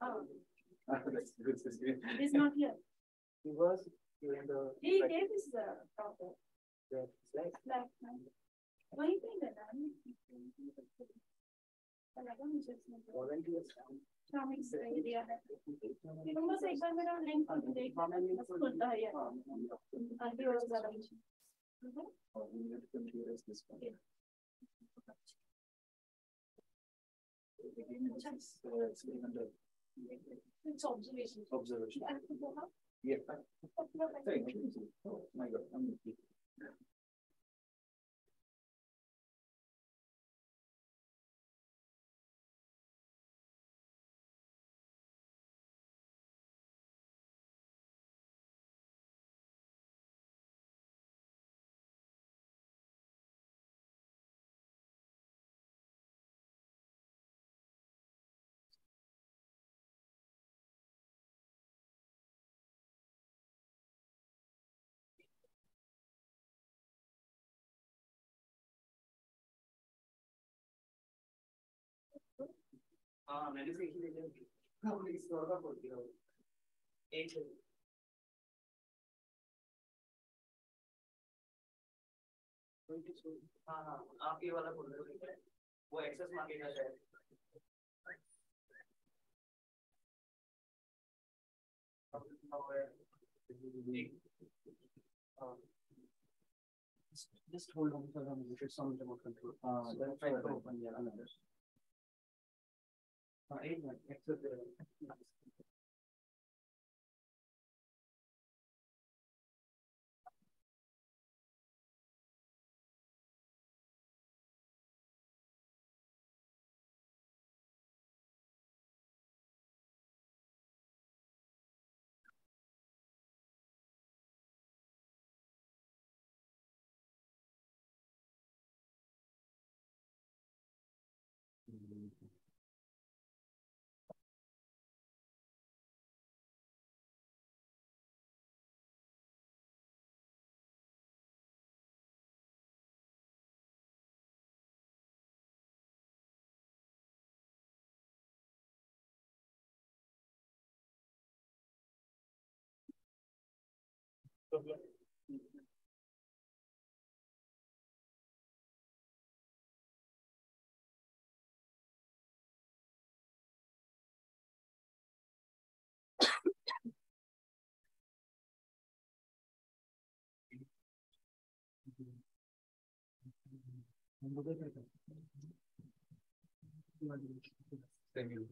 Oh. He's not here. He was during the. He gave his uh, proper. The slide. Slide. Why you think that? It's observation. Observation. I have to go up. Yeah. Thank you. Oh my God. हाँ मैंने सीखी लेकिन हमने इस दौर का खोल दिया वो। एक है। हाँ हाँ आप ये वाला खोल रहे हो वो एक्सेस मांगेगा शायद Just hold on for a minute, it's on remote control. Uh, then try to open the another. Uh, eight minutes, exit the. Thank you.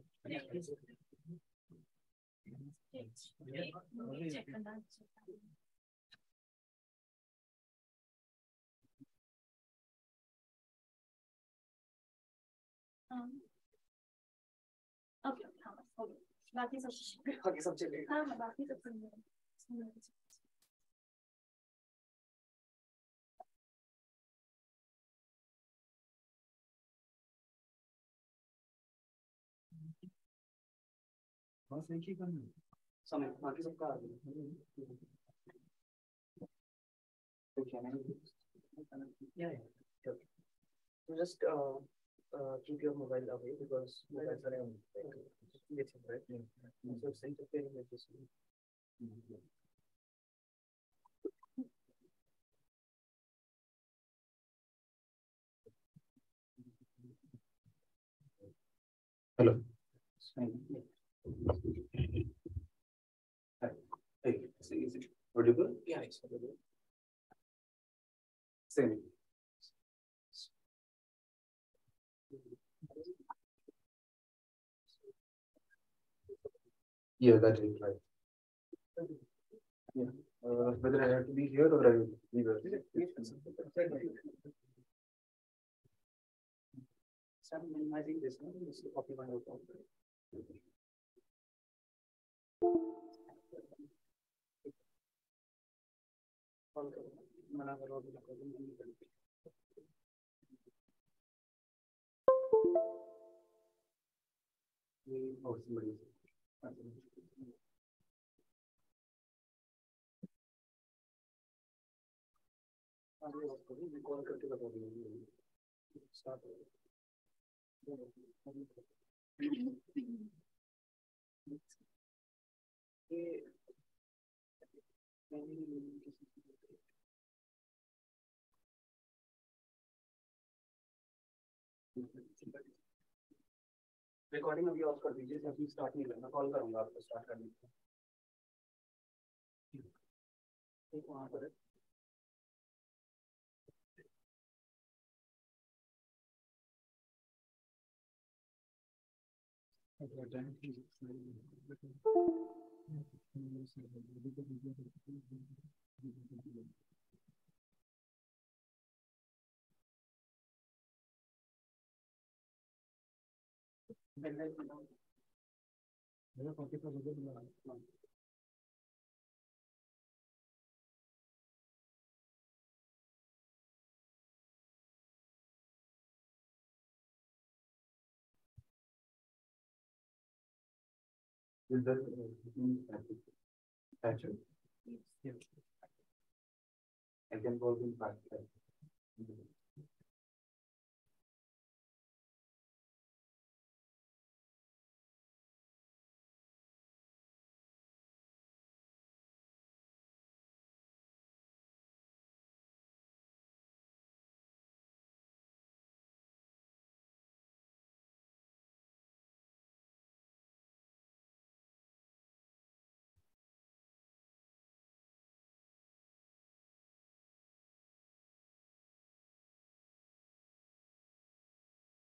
Check on that. Um, Okay, हाँ बस हो गया बाकी सब बाकी सब चलेगा हाँ हाँ बाकी सब सुन रहे बस एक ही करना है। समय बाकी सबका आ गया तो क्या नहीं yeah yeah sure. so just uh, keep your mobile away because mobiles are on with you right so it's interfering with this Hello. Hey, is it audible? Yeah, it's audible. Same. Yeah, that is right. Yeah, uh, whether I have to be here or I will be there. Start minimizing this one, this is copy one out. Oh, somebody. Recording अभी off कर दीजिए अभी start नहीं करना call करूँगा आपको start करने के लिए। वहाँ पर है। Is uh, statue? I can go in back.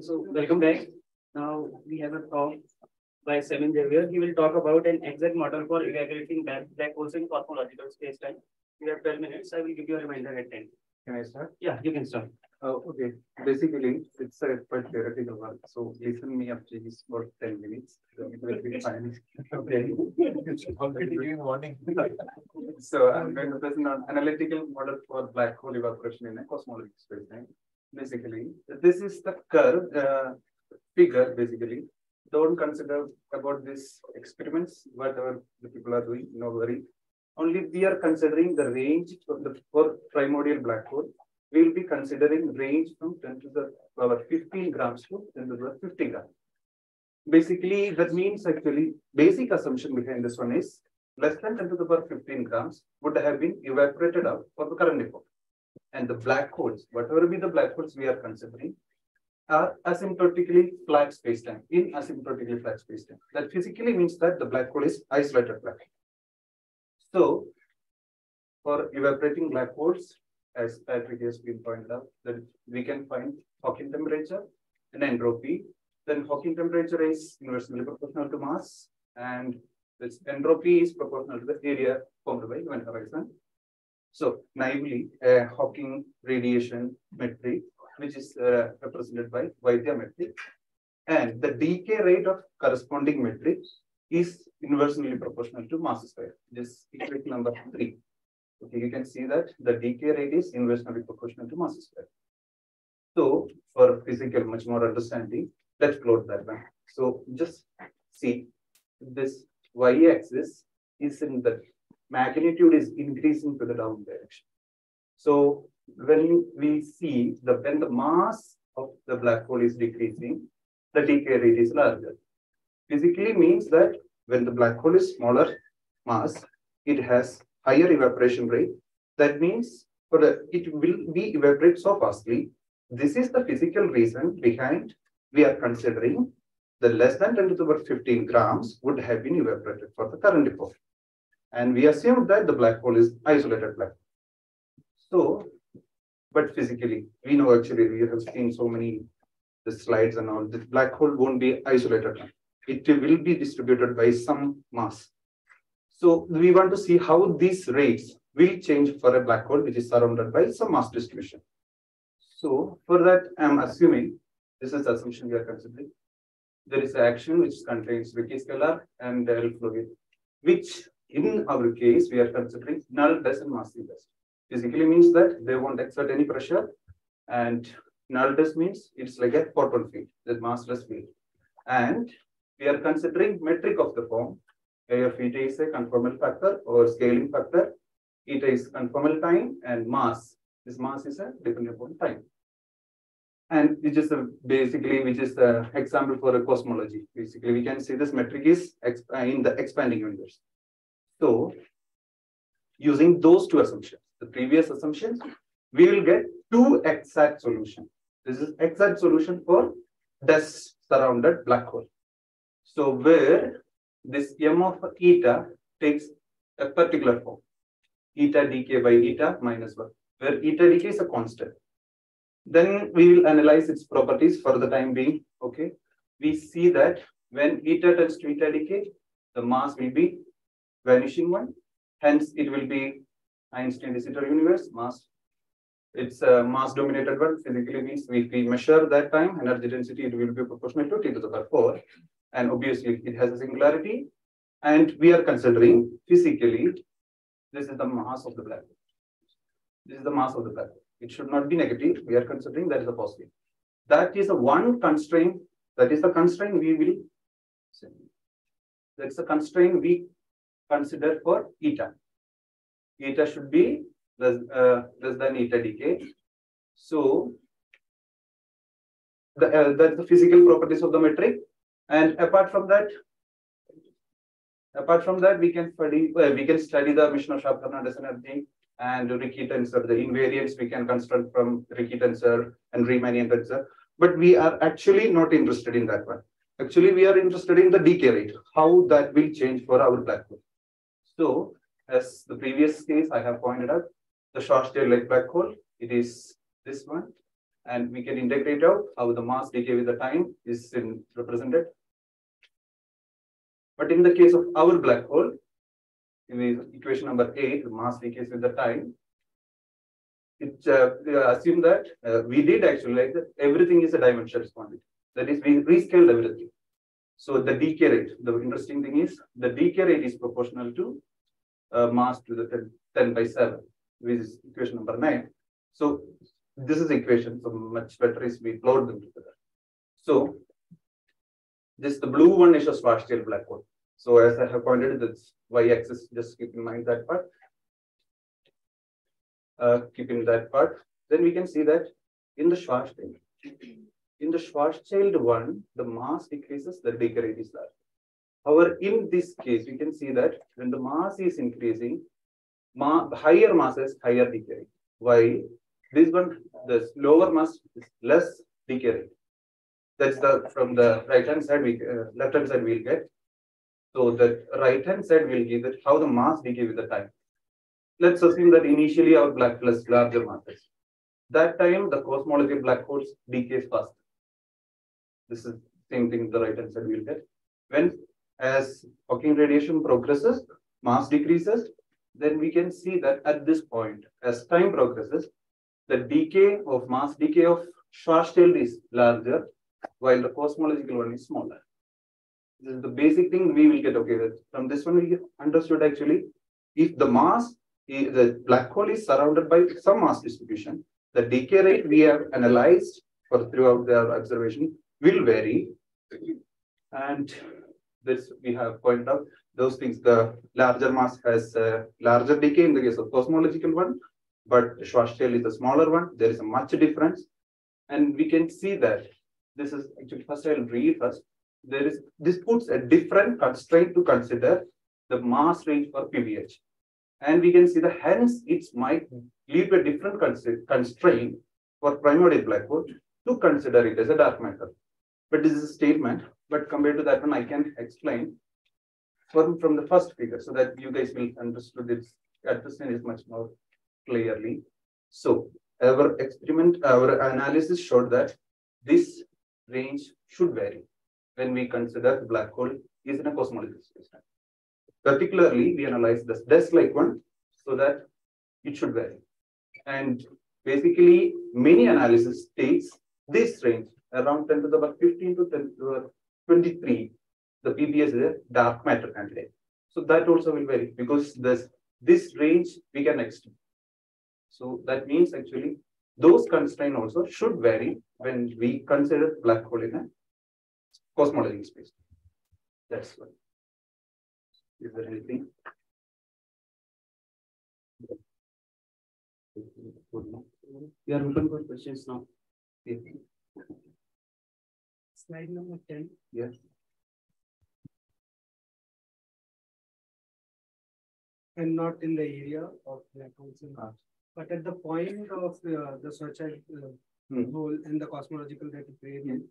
So welcome back. Now we have a talk by Semin Javier. He will talk about an exact model for evaluating black black holes in cosmological space time. We have twelve minutes. I will give you a reminder at ten. Can I start? Yeah, you can start. Oh, okay. Basically, it's a quite theoretical one. So listen me up please for ten minutes. So It will be fine. Okay. Already giving warning. So I'm going to present an analytical model for black hole evaporation in a cosmological space time. Basically, this is the curve, uh, figure, basically. Don't consider about these experiments, whatever the people are doing, no worry. Only we are considering the range for the for primordial black hole. We will be considering range from 10 to the power 15 grams to 10 to the 50 grams. Basically, that means actually basic assumption behind this one is less than 10 to the power 15 grams would have been evaporated out for the current epoch. And the black holes, whatever be the black holes we are considering, are asymptotically flat spacetime, in asymptotically flat spacetime. That physically means that the black hole is isolated black. hole. So, for evaporating black holes, as Patrick has been pointed out, that we can find Hawking temperature and entropy. Then Hawking temperature is inversely proportional to mass, and this entropy is proportional to the area formed by event horizon. So naively, a Hawking radiation metric, which which is uh, represented by Vaidya metric. And the decay rate of corresponding metric is inversely proportional to mass square. This equation number three. Okay, you can see that the decay rate is inversely proportional to mass square. So for physical, much more understanding, let's plot that one. So just see this y-axis is in the magnitude is increasing to the down direction. So when we see the when the mass of the black hole is decreasing, the decay rate is larger. Physically means that when the black hole is smaller mass, it has higher evaporation rate. That means for it will be evaporate so fastly. This is the physical reason behind we are considering the less than 10 to the power 15 grams would have been evaporated for the current epoch. And we assume that the black hole is isolated black. So, but physically, we know actually we have seen so many the slides and all. The black hole won't be isolated. It will be distributed by some mass. So we want to see how these rates will change for a black hole which is surrounded by some mass distribution. So for that, I'm assuming this is the assumption we are considering. There is an action which contains Ricci scalar and L fluid, which in our case we are considering null dust and massive dust. Basically means that they won't exert any pressure, and null dust means it's like a photon field, the massless field. And we are considering metric of the form. Of eta is a conformal factor or scaling factor. Eta is conformal time and mass. This mass is a dependent upon time. And which is basically which is the example for a cosmology. Basically, we can see this metric is in the expanding universe. So, using those two assumptions, the previous assumptions, we will get two exact solutions. This is exact solution for dust surrounded black hole. So where this m of eta takes a particular form, eta dk by eta minus 1, where eta dk is a constant. Then we will analyze its properties for the time being. Okay, we see that when eta tends to eta decay, the mass will be vanishing one. Hence, it will be Einstein de universe mass. It's a mass dominated one. Physically means we measure that time energy density, it will be proportional to t to the power 4. And obviously, it has a singularity. And we are considering physically, this is the mass of the black hole. This is the mass of the black hole. It should not be negative. We are considering that is a positive. That is the one constraint. That is the constraint we will. That's the constraint we consider for eta. Eta should be less, uh, less than eta decay. So the, uh, that's the physical properties of the metric. And apart from that, apart from that, we can study we can study the Misner-Sharp-Hernandez energy and Ricci tensor, the invariants we can construct from Ricci tensor and Riemannian tensor. But we are actually not interested in that one. Actually, we are interested in the decay rate, how that will change for our hole. So, as the previous case I have pointed out, the Schwarzschild like black hole, it is this one. And we can integrate out how the mass decay with the time is in, represented. But in the case of our black hole, in the equation number eight, the mass decays with the time, it uh, assume that uh, we did actually like that everything is a dimensional quantity. That is, we rescaled everything. So the decay rate, the interesting thing is the decay rate is proportional to mass to the 10, 10 by 7, which is equation number 9. So this is equation, so much better is we plot them together. So this the blue one is a Schwarzschild black hole. So as I have pointed, this y-axis, just keep in mind that part. Uh, keep in that part. Then we can see that in the Schwarzschild, in the Schwarzschild one, the mass decreases, the rate is large. However, in this case, we can see that when the mass is increasing, ma higher masses, higher decay rate. Why? This one, the lower mass is less decay rate. That's the from the right hand side, we uh, left hand side we'll get. So the right hand side will give it how the mass decay with the time. Let's assume that initially our black plus larger masses. That time the cosmology black holes decays fast. This is same thing the right hand side we'll get. When as Hawking radiation progresses, mass decreases, then we can see that at this point, as time progresses, the decay of mass decay of Schwarzschild is larger, while the cosmological one is smaller. This is the basic thing we will get okay with. From this one, we understood actually, if the mass, the black hole is surrounded by some mass distribution, the decay rate we have analyzed for throughout the observation will vary. And this we have pointed out those things. The larger mass has a larger decay in the case of cosmological one, but Schwarzschild is a smaller one. There is a much difference. And we can see that this is actually first I'll read first. There is this puts a different constraint to consider the mass range for PBH. And we can see that hence it might leave a different constraint for primordial black hole to consider it as a dark matter. But this is a statement, but compared to that one, I can explain from, from the first figure so that you guys will understand it, understand it much more clearly. So our experiment, our analysis showed that this range should vary when we consider black hole is in a cosmological space. Particularly, we analyze the dust-like one so that it should vary. And basically, many analysis states this range around 10 to the power 15 to 10 to the 23, the PBHs is a dark matter candidate. So that also will vary because this, this range we can extend. So that means actually those constraints also should vary when we consider black hole in a cosmological space. That's why. Is there anything? We are open for questions now. Slide number ten. Yes. and not in the area of black holes and stars. But at the point of uh, the Schwarzschild uh, Hmm. hole and the cosmological that you created,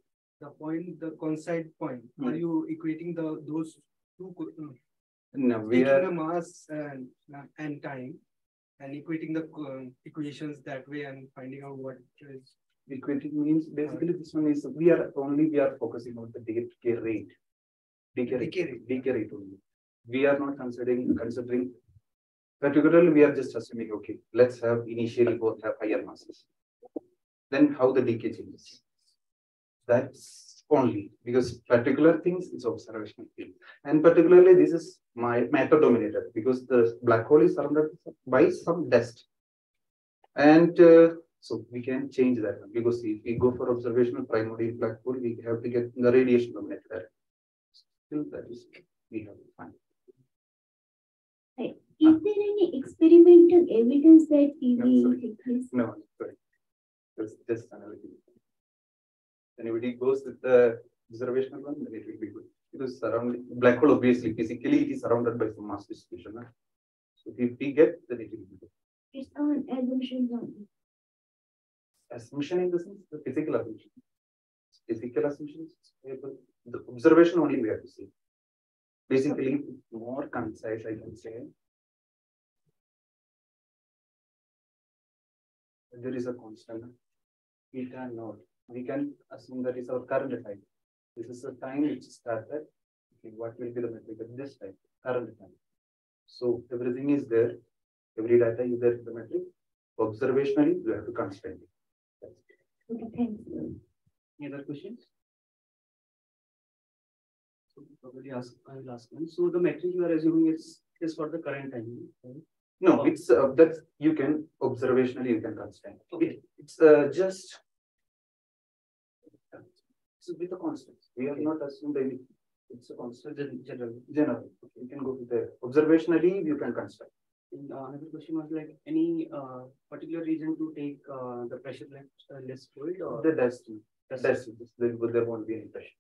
the point, the coincide point, are Hmm. you equating the those two? uh, No, we taking are- the mass and uh, and time, and equating the co- equations that way and finding out what is. Equating means basically this one is, we are only, we are focusing on the decay rate. Decay rate, decay rate only. We are not considering, considering, particularly we are just assuming, okay, let's have initially both have higher masses. Then how the decay changes. That's only because particular things is observational field. And particularly this is my matter dominated because the black hole is surrounded by some dust. And uh, so we can change that one because if we go for observational primordial black hole, we have to get the radiation dominated area. Still, that is we have to find. Is there any experimental evidence that No, EV exists? No, sorry. That's just analytical. Anybody goes with the observational one, then it will be good. Because surrounding black hole, obviously, physically it is surrounded by some mass distribution. huh? So if we get, then it will be good. It's on assumptions only. Assumption in the sense, the physical assumption. Physical assumptions, the observation only we have to see. Basically, more concise, I can say. There is a constant, eta naught. We can assume that is our current time. This is the time which started. Okay, what will be the metric at this time, current time? So everything is there. Every data is there in the metric. Observationally, you have to constrain it. Okay, thanks. Any other questions? So probably ask, I will ask one. So the metric you are assuming is, is for the current time. right? No, it's uh, that's you can observationally you can constrain. Okay, it's uh, just so with the constants. We have not assumed any. It's a constant Gen- General. general. Okay, you can go with the observationally you can constrain. And uh, another question was like any uh, particular reason to take uh, the pressure less, uh, less fluid or The dust, Dust. dust, there, there won't be any pressure.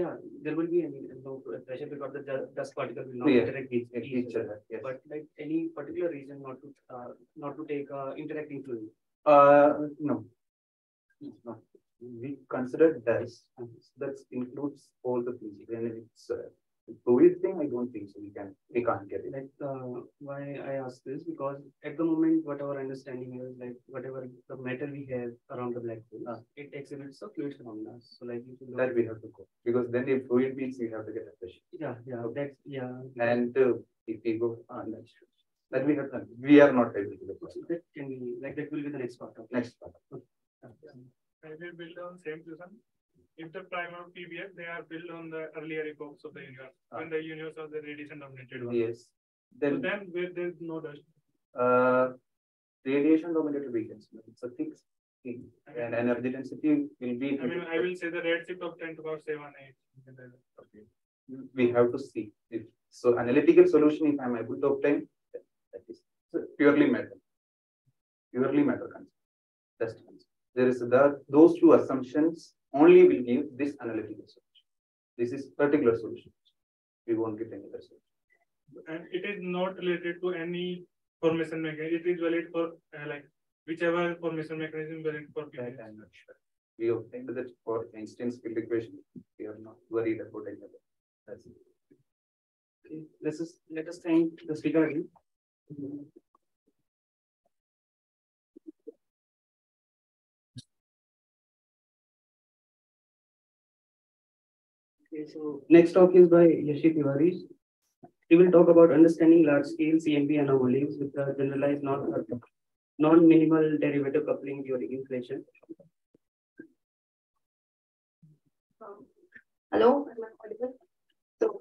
yeah, there will be any no pressure because the dust particle will not Yeah, interact with each each other, yes. But like any particular reason not to uh, not to take uh, interacting fluid. Uh, no. No. We consider dust, that includes all the things, and it's uh, fluid thing, I don't think so, we can, we can't get it. Like uh, why I ask this because at the moment what our understanding is like whatever the matter we have around the black hole, it exhibits a fluid phenomena. So like if you That we have to go, because then if fluid means we have to get a pressure. Yeah, yeah, that's yeah. And uh, if we go, uh, that's That we have done. We are not able to deploy. That can be, like, that will be the next part of. Next part. Okay. And we build on same system. If the primer PBHs, they are built on the earlier epochs of the universe, when the universe was the radiation dominated one. Yes. So Then, then where there's no dust. uh, radiation dominated regions, it's a fixed thing, and energy density will be. I mean, I will say the redshift of ten to power seven, eight. something we have to see if so analytical solution if i'm able to obtain that that is purely matter purely matter concept just there is the those two assumptions only will give this analytical solution. This is particular solution. We won't get any other solution. And it is not related to any formation mechanism. It is valid for uh, like whichever formation mechanism valid for PBHs. i'm not sure. We obtained that for instance field equation. We are not worried about any other. That's it. Okay, Let's let us thank the speaker again. Okay, so next talk is by Yashi Tiwari. He will talk about understanding large scale CMB anomalies with the generalized non non-minimal derivative coupling during inflation. Hello, am I audible? So,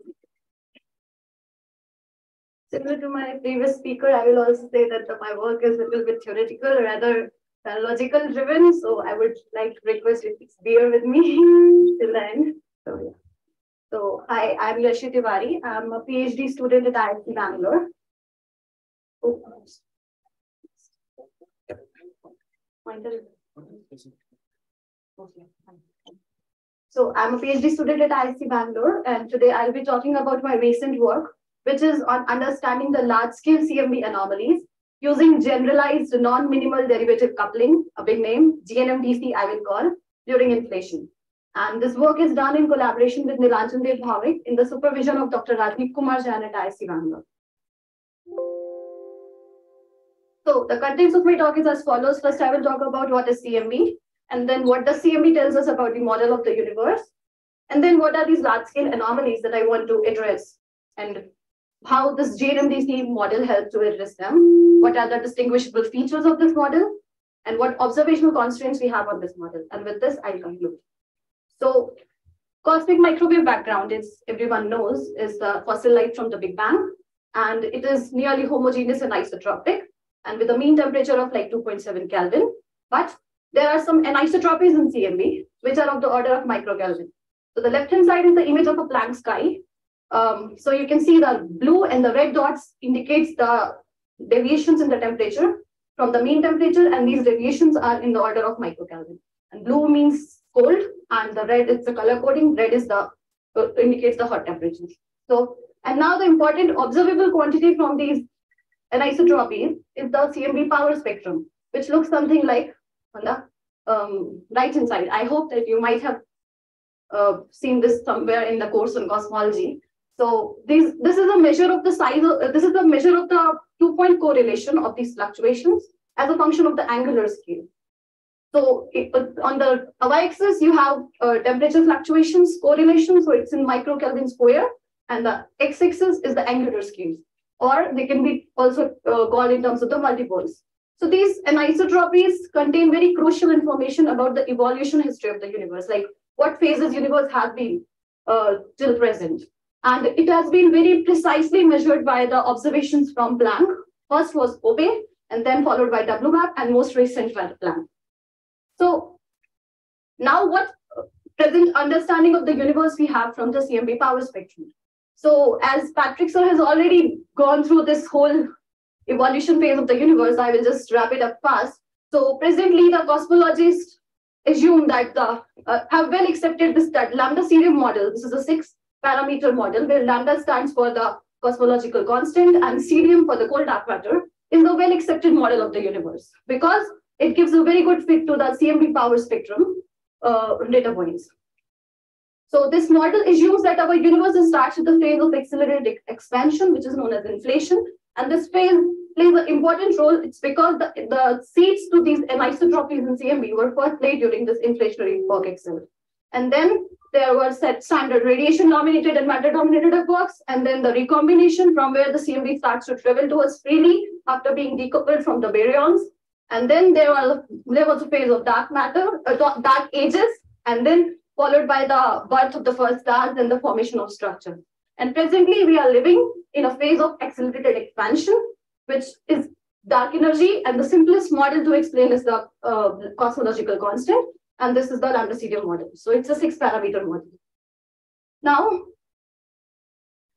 similar to my previous speaker, I will also say that the- my work is a little bit theoretical, rather than logical driven. So I would like to request you to bear with me till the end. So yeah. So hi, I'm Yashi Tiwari. I'm a PhD student at IISc Bangalore. So I'm a PhD student at IISc Bangalore, and today I'll be talking about my recent work, which is on understanding the large-scale CMB anomalies using generalized non-minimal derivative coupling, a big name, GNMDC I will call, during inflation. And this work is done in collaboration with Nilanjan Dev Bhaumik in the supervision of Dr. Rajeev Kumar Jain at IISc Bangalore. So the contents of my talk is as follows. First, I will talk about what is CMB, and then what the CMB tells us about the model of the universe, and then what are these large-scale anomalies that I want to address, and how this GNMDC model helps to address them, what are the distinguishable features of this model, and what observational constraints we have on this model. And with this, I'll conclude. So cosmic microwave background is, everyone knows, is the fossil light from the Big Bang, and it is nearly homogeneous and isotropic, and with a mean temperature of like 2.7 Kelvin. But there are some anisotropies in CMB, which are of the order of microkelvin. So the left-hand side is the image of a Planck sky. Um, so you can see the blue and the red dots indicates the deviations in the temperature from the mean temperature, and these deviations are in the order of microkelvin. And blue means cold, and the red is the color coding. Red is the uh, indicates the hot temperatures. So, and now the important observable quantity from these anisotropies is the CMB power spectrum, which looks something like on the um, right hand side. I hope that you might have uh, seen this somewhere in the course on cosmology. So this, this is a measure of the size, of, uh, this is a measure of the two-point correlation of these fluctuations as a function of the angular scale. So it, on the y-axis, you have uh, temperature fluctuations correlation, so it's in microkelvin square, and the x-axis is the angular scale, or they can be also uh, called in terms of the multipoles. So these anisotropies contain very crucial information about the evolution history of the universe, like what phases universe has been uh, till present. And it has been very precisely measured by the observations from Planck. First was COBE, and then followed by WMAP, and most recent Planck. So now what present understanding of the universe we have from the CMB power spectrum. So as Patrick sir has already gone through this whole evolution phase of the universe, I will just wrap it up fast. So presently the cosmologists assume that the, uh, have well accepted this that lambda CDM model. This is a six parameter model where lambda stands for the cosmological constant and CDM for the cold dark matter is the well accepted model of the universe because it gives a very good fit to the CMB power spectrum uh, data points. So this model assumes that our universe starts with the phase of accelerated expansion, which is known as inflation. And this phase plays an important role. It's because the, the seeds to these anisotropies in CMB were first laid during this inflationary epoch itself. And then there were set standard radiation dominated and matter dominated networks, and then the recombination from where the CMB starts to travel towards freely after being decoupled from the baryons. And then there was, there was a phase of dark matter, uh, dark ages, and then followed by the birth of the first stars and the formation of structure. And presently, we are living in a phase of accelerated expansion, which is dark energy. And the simplest model to explain is the uh, cosmological constant. And this is the lambda CDM model. So it's a six parameter model. Now,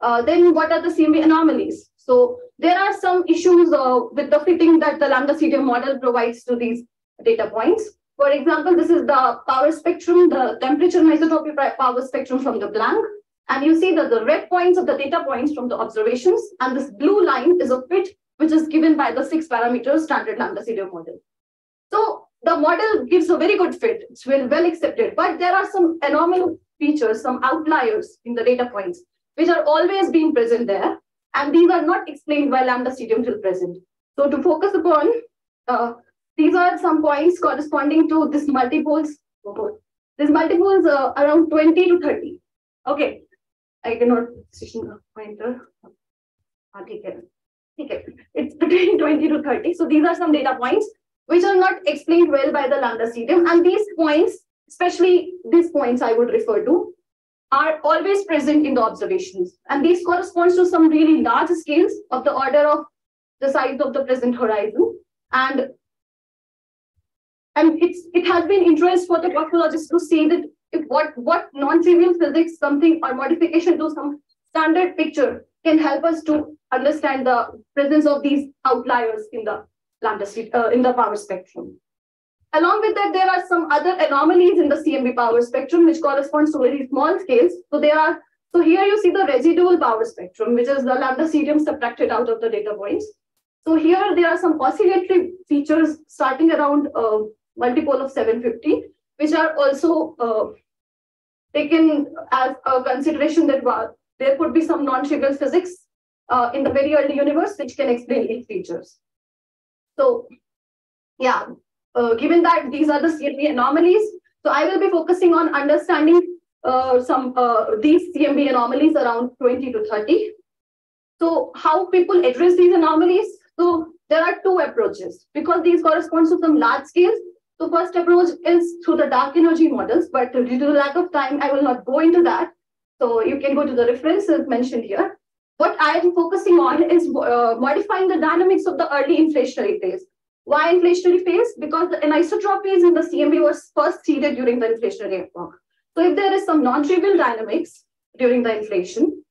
uh, then what are the CMB anomalies? So there are some issues uh, with the fitting that the lambda CDM model provides to these data points. For example, this is the power spectrum, the temperature anisotropy power spectrum from the Planck. And you see that the red points are the data points from the observations, and this blue line is a fit which is given by the six parameter standard lambda CDM model. So the model gives a very good fit. It's well, well accepted, but there are some anomalous features, some outliers in the data points, which are always being present there. And these are not explained by lambda CDM till present. So to focus upon, uh, these are some points corresponding to this multipoles. This multipoles uh, around 20 to 30. Okay, I cannot position the pointer. Okay, it's between 20 to 30. So these are some data points which are not explained well by the lambda CDM. And these points, especially these points I would refer to, are always present in the observations. And these corresponds to some really large scales of the order of the size of the present horizon. And, and it's, it has been interest for the cosmologists to see that if what, what non-trivial physics, something or modification to some standard picture can help us to understand the presence of these outliers in the uh, in the power spectrum. Along with that, there are some other anomalies in the CMB power spectrum, which corresponds to very small scales. So there are, so here you see the residual power spectrum, which is the lambda CDM subtracted out of the data points. So here there are some oscillatory features starting around uh, multipole of 750, which are also uh, taken as a consideration that well, there could be some non-trivial physics uh, in the very early universe which can explain these features. So yeah, uh, given that these are the CMB anomalies, so I will be focusing on understanding uh, some uh, these CMB anomalies around 20 to 30. So how people address these anomalies? So there are two approaches because these correspond to some large scales. So first approach is through the dark energy models, but due to the lack of time, I will not go into that. So you can go to the references mentioned here. What I am focusing on is uh, modifying the dynamics of the early inflationary phase. Why inflationary phase? Because the anisotropies in the CMB was first seeded during the inflationary epoch. So if there is some non-trivial dynamics during the inflation,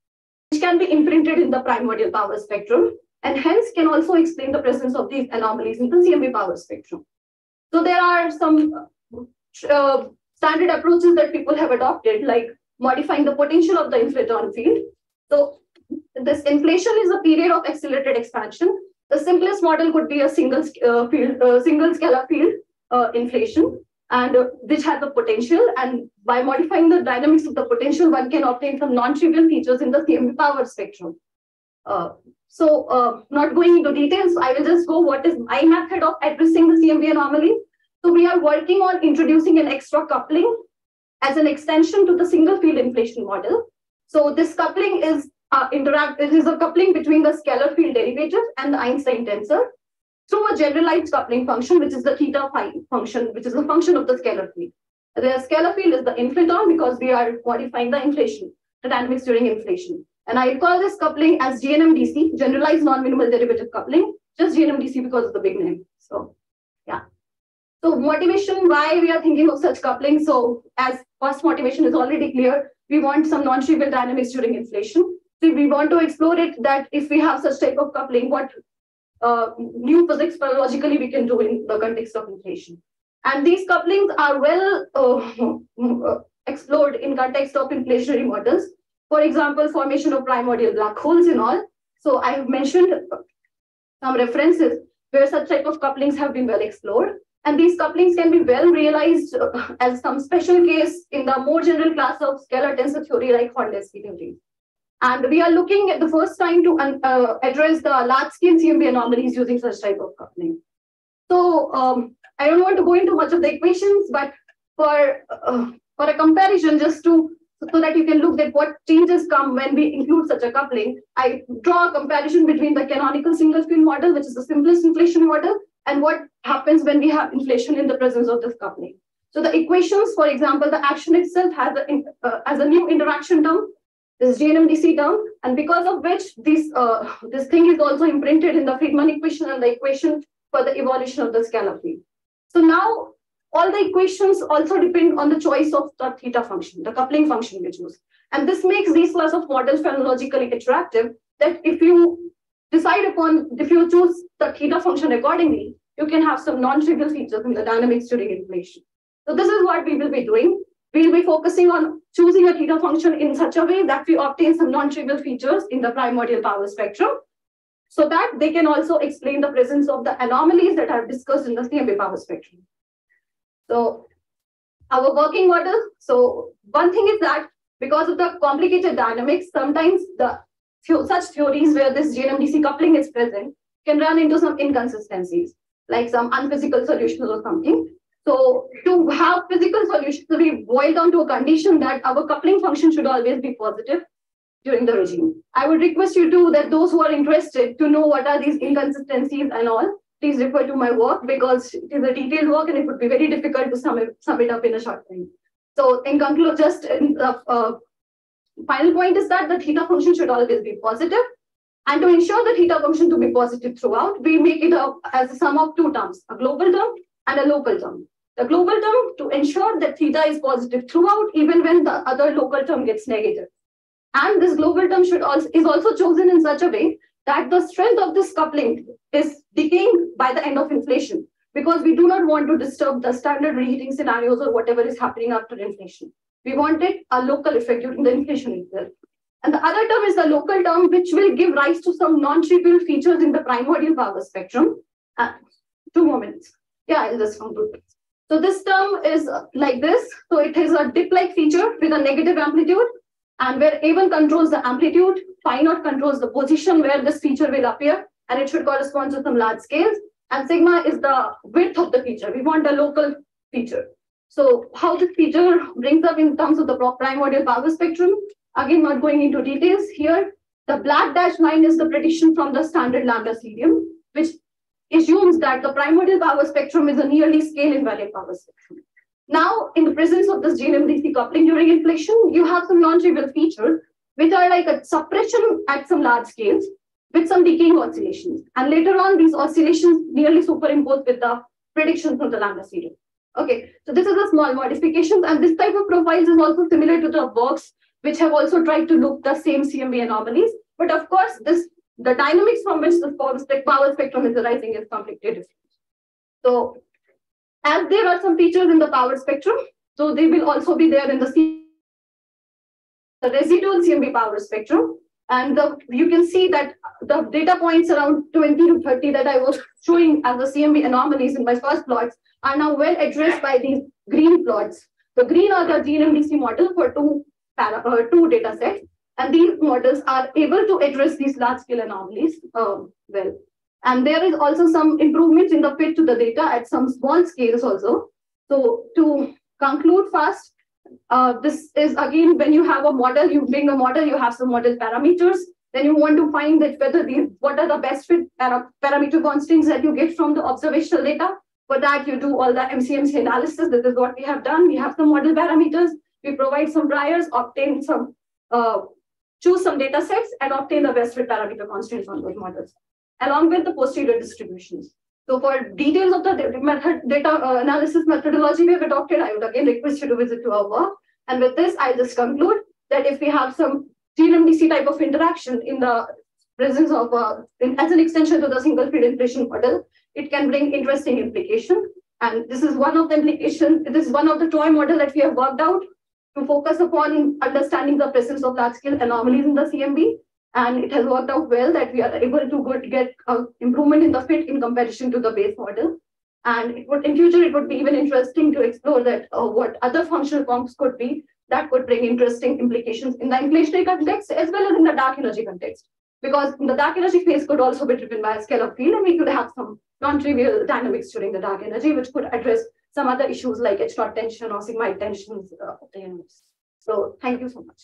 which can be imprinted in the primordial power spectrum, and hence can also explain the presence of these anomalies in the CMB power spectrum. So there are some uh, standard approaches that people have adopted, like modifying the potential of the inflaton field. So this inflation is a period of accelerated expansion. The simplest model could be a single uh, field, uh, single scalar field uh, inflation, and uh, which has the potential. And by modifying the dynamics of the potential, one can obtain some non-trivial features in the CMB power spectrum. Uh, so, uh, not going into details, I will just go what is my method of addressing the CMB anomaly. So, we are working on introducing an extra coupling as an extension to the single field inflation model. So, this coupling is uh, interact, it is a coupling between the scalar field derivative and the Einstein tensor through a generalized coupling function, which is the theta function, which is a function of the scalar field. The scalar field is the inflaton because we are modifying the inflation, the dynamics during inflation. And I call this coupling as GNMDC, generalized non-minimal derivative coupling, just GNMDC because of the big name. So, yeah. So motivation, why we are thinking of such coupling. So as first motivation is already clear, we want some non-trivial dynamics during inflation we want to explore it that if we have such type of coupling, what uh, new physics biologically we can do in the context of inflation. And these couplings are well uh, explored in context of inflationary models. For example, formation of primordial black holes and all. So I have mentioned some references where such type of couplings have been well explored. And these couplings can be well realized uh, as some special case in the more general class of scalar tensor theory like Horndeski theory. And we are looking at the first time to uh, address the large-scale CMB anomalies using such type of coupling. So um, I don't want to go into much of the equations, but for uh, for a comparison, just to so that you can look at what changes come when we include such a coupling, I draw a comparison between the canonical single field model, which is the simplest inflation model, and what happens when we have inflation in the presence of this coupling. So the equations, for example, the action itself has a, uh, as a new interaction term, this GNMDC term, and because of which this, uh, this thing is also imprinted in the Friedmann equation and the equation for the evolution of the scalar field. So now all the equations also depend on the choice of the theta function, the coupling function we choose. And this makes these class of models phenomenologically attractive that if you decide upon, if you choose the theta function accordingly, you can have some non-trivial features in the dynamics during inflation. So this is what we will be doing. We'll be focusing on choosing a theta function in such a way that we obtain some non-trivial features in the primordial power spectrum so that they can also explain the presence of the anomalies that are discussed in the CMB power spectrum. So our working model, so one thing is that because of the complicated dynamics, sometimes the such theories where this GNMDC coupling is present can run into some inconsistencies, like some unphysical solutions or something. So to have physical solutions, we boil down to a condition that our coupling function should always be positive during the regime. I would request you to that those who are interested to know what are these inconsistencies and all, please refer to my work because it is a detailed work and it would be very difficult to sum it, sum it up in a short time. So in conclusion, just in the uh, final point is that the theta function should always be positive. And to ensure the theta function to be positive throughout, we make it a, as a sum of two terms, a global term and a local term. The global term to ensure that theta is positive throughout, even when the other local term gets negative. And this global term should also is also chosen in such a way that the strength of this coupling is decaying by the end of inflation because we do not want to disturb the standard reheating scenarios or whatever is happening after inflation. We wanted a local effect during the inflation itself. And the other term is the local term, which will give rise to some non-trivial features in the primordial power spectrum. Uh, two moments. Yeah, I'll just conclude. So this term is like this. So it has a dip-like feature with a negative amplitude and where A1 controls the amplitude, phi naught controls the position where this feature will appear, and it should correspond to some large scales. And sigma is the width of the feature. We want a local feature. So how this feature brings up in terms of the primordial power spectrum, again, not going into details here, the black dashed line is the prediction from the standard lambda CDM, which assumes that the primordial power spectrum is a nearly scale invariant power spectrum. Now, in the presence of this GNMDC coupling during inflation, you have some non-trivial features, which are like a suppression at some large scales with some decaying oscillations. And later on, these oscillations nearly superimpose with the predictions from the lambda CDM. Okay, so this is a small modification, and this type of profiles is also similar to the works which have also tried to look the same CMB anomalies. But of course, this the dynamics from which the power spectrum is arising is completely different. So as there are some features in the power spectrum, so they will also be there in the, C the residual CMB power spectrum. And the, you can see that the data points around 20 to 30 that I was showing as the CMB anomalies in my first plots are now well addressed by these green plots. The green are the GNMDC model for two, para, uh, two data sets. And these models are able to address these large scale anomalies um, well. And there is also some improvement in the fit to the data at some small scales also. So to conclude fast, uh, this is again, when you have a model, you bring a model, you have some model parameters, then you want to find that whether these, what are the best fit para parameter constants that you get from the observational data. For that, you do all the MCMC analysis. This is what we have done. We have some model parameters. We provide some priors, obtain some, uh, choose some data sets and obtain the best fit parameter constants on those models along with the posterior distributions. So for details of the method, data uh, analysis methodology we have adopted, I would again request you to visit to our work. And with this, I just conclude that if we have some GNMDC type of interaction in the presence of, uh, in, as an extension to the single field inflation model, it can bring interesting implication. And this is one of the implications, this is one of the toy model that we have worked out to focus upon understanding the presence of large scale anomalies in the CMB and it has worked out well that we are able to get uh, improvement in the fit in comparison to the base model. And would, in future, it would be even interesting to explore that uh, what other functional forms could be that could bring interesting implications in the inflationary context as well as in the dark energy context. Because the dark energy phase could also be driven by a scalar field, and we could have some non-trivial dynamics during the dark energy, which could address some other issues like H naught tension or sigmoid tensions uh, of the universe. So thank you so much.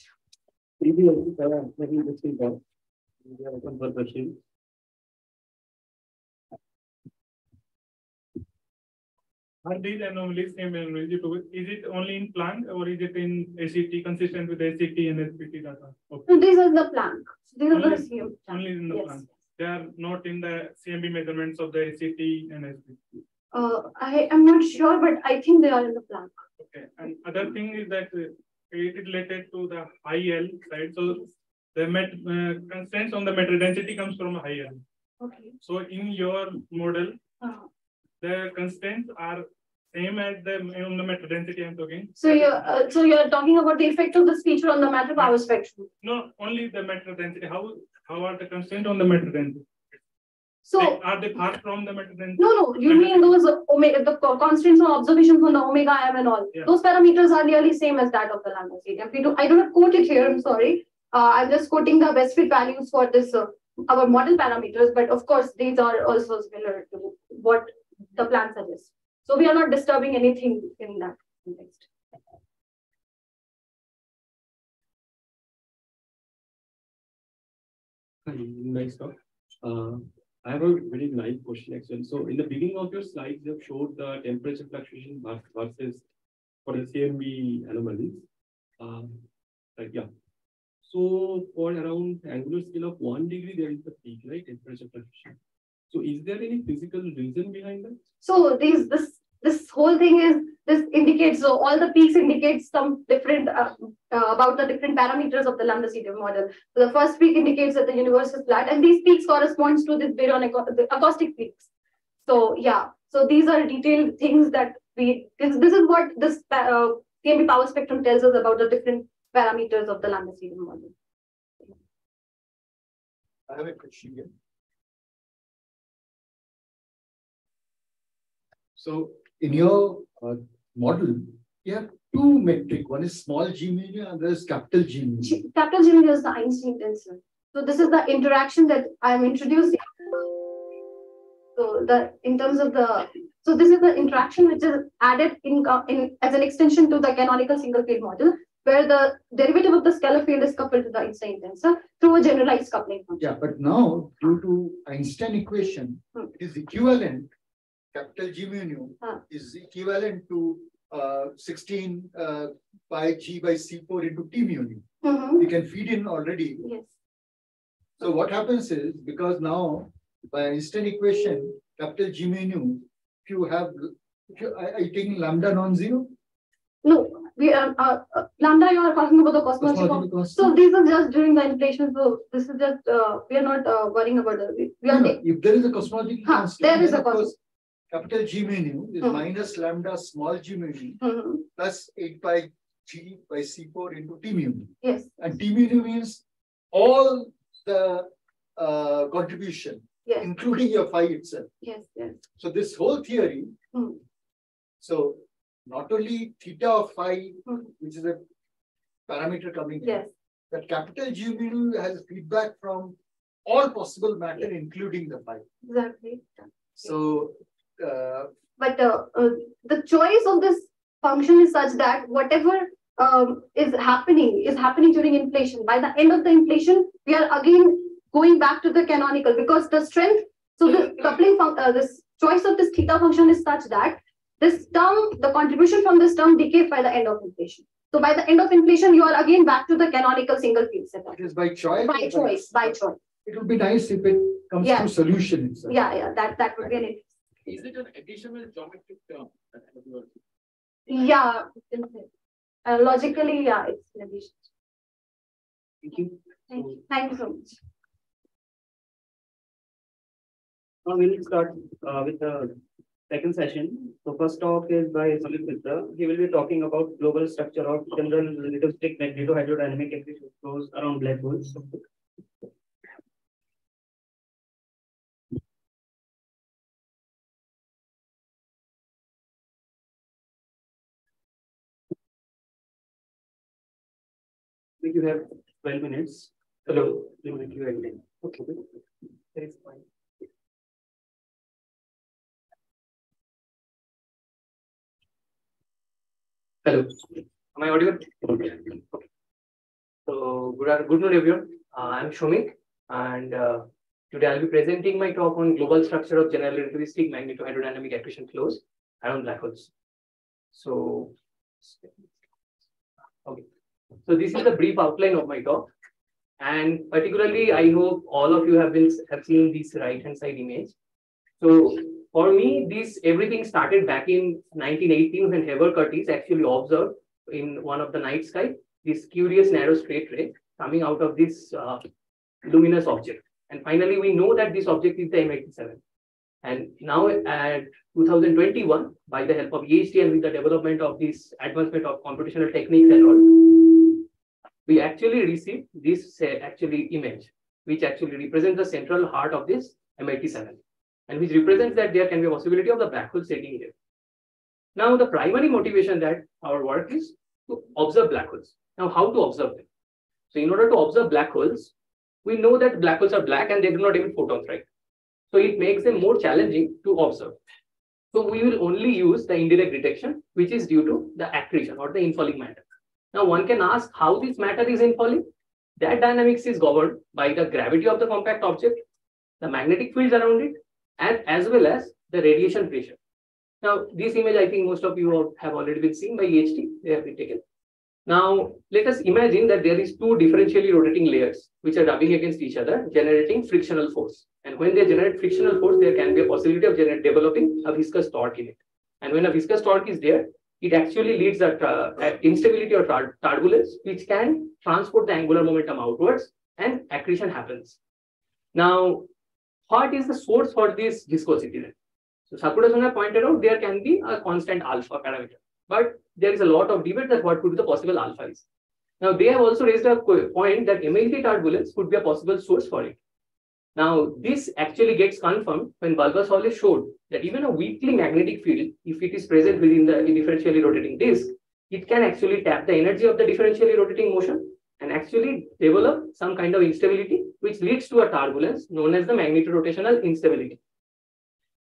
Maybe, maybe this will go. We are open for questions. Are these anomalies same anomalies? Is it only in Planck or is it in ACT consistent with ACT and SPT data? Okay. So these are the Planck. These are the Only- same. Only in the Yes. Planck. They are not in the CMB measurements of the ACT and SPT. Uh, I am not sure, but I think they are in the Planck. Okay, and other thing is that it is related to the high L side. So the met uh, constraints on the matter density comes from a high L. Okay. So in your model, Uh, the constraints are same as the on the matter density I'm talking. So you're, uh, so you're talking about the effect of this feature on the matter power spectrum. No, only the matter density. How how are the constraints on the matter density? So Like, are they far from the metal no, no, you mean those omega, the co- constraints on observations on the omega m and all. Yeah. Those parameters are nearly same as that of the lambda CDM. We do, I do not quote it here. I'm sorry. Uh, I'm just quoting the best fit values for this uh, our model parameters, but of course these are also similar to what the Planck suggests. So we are not disturbing anything in that context. Hi, Nice talk. Uh, I have a very nice question actually. So in the beginning of your slides, you have showed the temperature fluctuation ver- versus for the CMB anomalies. Um, yeah. So for around angular scale of one degree, there is the peak, right? Temperature fluctuation. So is there any physical reason behind that? So these this this whole thing is this indicates so all the peaks indicate some different uh, uh, about the different parameters of the lambda CDM model. So the first peak indicates that the universe is flat, and these peaks corresponds to this the acoustic peaks. So yeah, so these are detailed things that we this, this is what this uh, CMB power spectrum tells us about the different parameters of the lambda CDM model. I have a question. So in your uh, model, you have two metric. One is small g mu and there is capital G. G- Capital G mu is the Einstein tensor. So this is the interaction that I'm introducing. So the in terms of the so this is the interaction which is added in, in as an extension to the canonical single field model, where the derivative of the scalar field is coupled to the Einstein tensor through a generalized coupling function. Yeah, but now due to Einstein equation, Hmm. it is equivalent, capital G mu nu Huh. is equivalent to uh, 16 uh, pi g by c4 into t mu nu. Mhm. You can feed in already. Yes. So what happens is because now by Einstein equation, capital G mu nu, if you have, if you, are you taking lambda non-zero? No, we are uh, uh, lambda. You are talking about the cosmological. Cosmological constant. So these are just during the inflation. So this is just uh, we are not uh, worrying about it. We, we are. No, no, If there is a cosmological Huh, constant. there is a course, Capital G mu is Hmm. minus lambda small g mu Mhm. plus eight pi g by c4 into t mu. Yes. And t mu means all the uh, contribution, Yes. including your phi itself. Yes. Yes. So this whole theory, Hmm. so not only theta of phi, which is a parameter coming in, Yes. that capital G mu has feedback from all possible matter, including the phi. Exactly. So, uh, but uh, uh, the choice of this function is such that whatever um, is happening is happening during inflation. By the end of the inflation, we are again going back to the canonical because the strength. So the coupling fun- uh, this choice of this theta function is such that this term, the contribution from this term decays by the end of inflation. So by the end of inflation, you are again back to the canonical single field setup. it is by choice. By choice, by choice. It would be nice if it comes Yeah. to solution itself. Yeah, yeah, that that would be an. Is it an additional geometric term? that you are- Yeah, you can say. Uh, logically, yeah, it's an addition. Thank you. Thank you. Thank you so much. Now we will start uh, with the second session. So first talk is by Salil Mitra. He will be talking about global structure of general relativistic magnetohydrodynamic accretion flows around black holes. Think you have twelve minutes. Hello, you will give. Okay. That is fine. Hello. Am I audible? Okay. So good, good noon, everyone. Uh, I'm Shumik, and uh, today I'll be presenting my talk on global structure of general relativistic magnetohydrodynamic accretion flows around black holes. So, okay. So this is the brief outline of my talk, and particularly, I hope all of you have been have seen this right hand side image. So for me, this everything started back in 1918 when Heber Curtis actually observed in one of the night sky this curious narrow straight ray coming out of this uh, luminous object. And finally, we know that this object is the M87. And now at 2021, by the help of EHT and with the development of this advancement of computational techniques and all, we actually receive this actually image, which actually represents the central heart of this M87 and which represents that there can be a possibility of the black hole setting here. Now, the primary motivation that our work is to observe black holes. Now, how to observe them? So, in order to observe black holes, we know that black holes are black and they do not emit photons, right? So, it makes them more challenging to observe. So, we will only use the indirect detection, which is due to the accretion or the infalling matter. Now, one can ask how this matter is infalling. That dynamics is governed by the gravity of the compact object, the magnetic fields around it, and as well as the radiation pressure. Now, this image, I think most of you have already been seen by EHT. They have been taken. Now, let us imagine that there is two differentially rotating layers which are rubbing against each other, generating frictional force. And when they generate frictional force, there can be a possibility of developing a viscous torque in it. And when a viscous torque is there, it actually leads at, uh, at instability or tur turbulence, which can transport the angular momentum outwards and accretion happens. Now, what is the source for this viscosity then? So Shakura pointed out there can be a constant alpha parameter, but there is a lot of debate that what could be the possible alpha is. Now they have also raised a point that MLT turbulence could be a possible source for it. Now this actually gets confirmed when Balbus showed that even a weakly magnetic field, if it is present within the differentially rotating disk, it can actually tap the energy of the differentially rotating motion and actually develop some kind of instability, which leads to a turbulence known as the magnetorotational instability.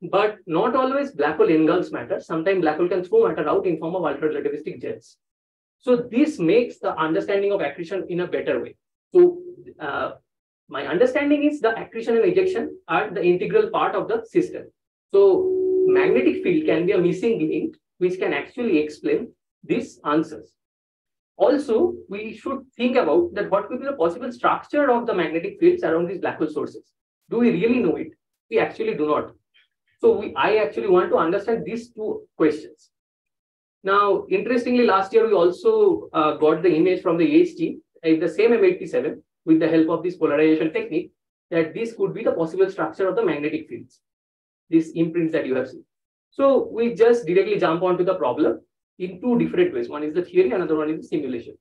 But not always black hole engulfs matter. Sometimes black hole can throw matter out in form of ultra-relativistic jets. So this makes the understanding of accretion in a better way. So uh, my understanding is the accretion and ejection are the integral part of the system. So magnetic field can be a missing link which can actually explain these answers. Also, we should think about that what could be the possible structure of the magnetic fields around these black hole sources. Do we really know it? We actually do not. So we, I actually want to understand these two questions. Now, interestingly, last year we also uh, got the image from the EHT in the same M87 with the help of this polarization technique that this could be the possible structure of the magnetic fields, these imprints that you have seen. So we just directly jump onto the problem in two different ways. One is the theory, another one is the simulation.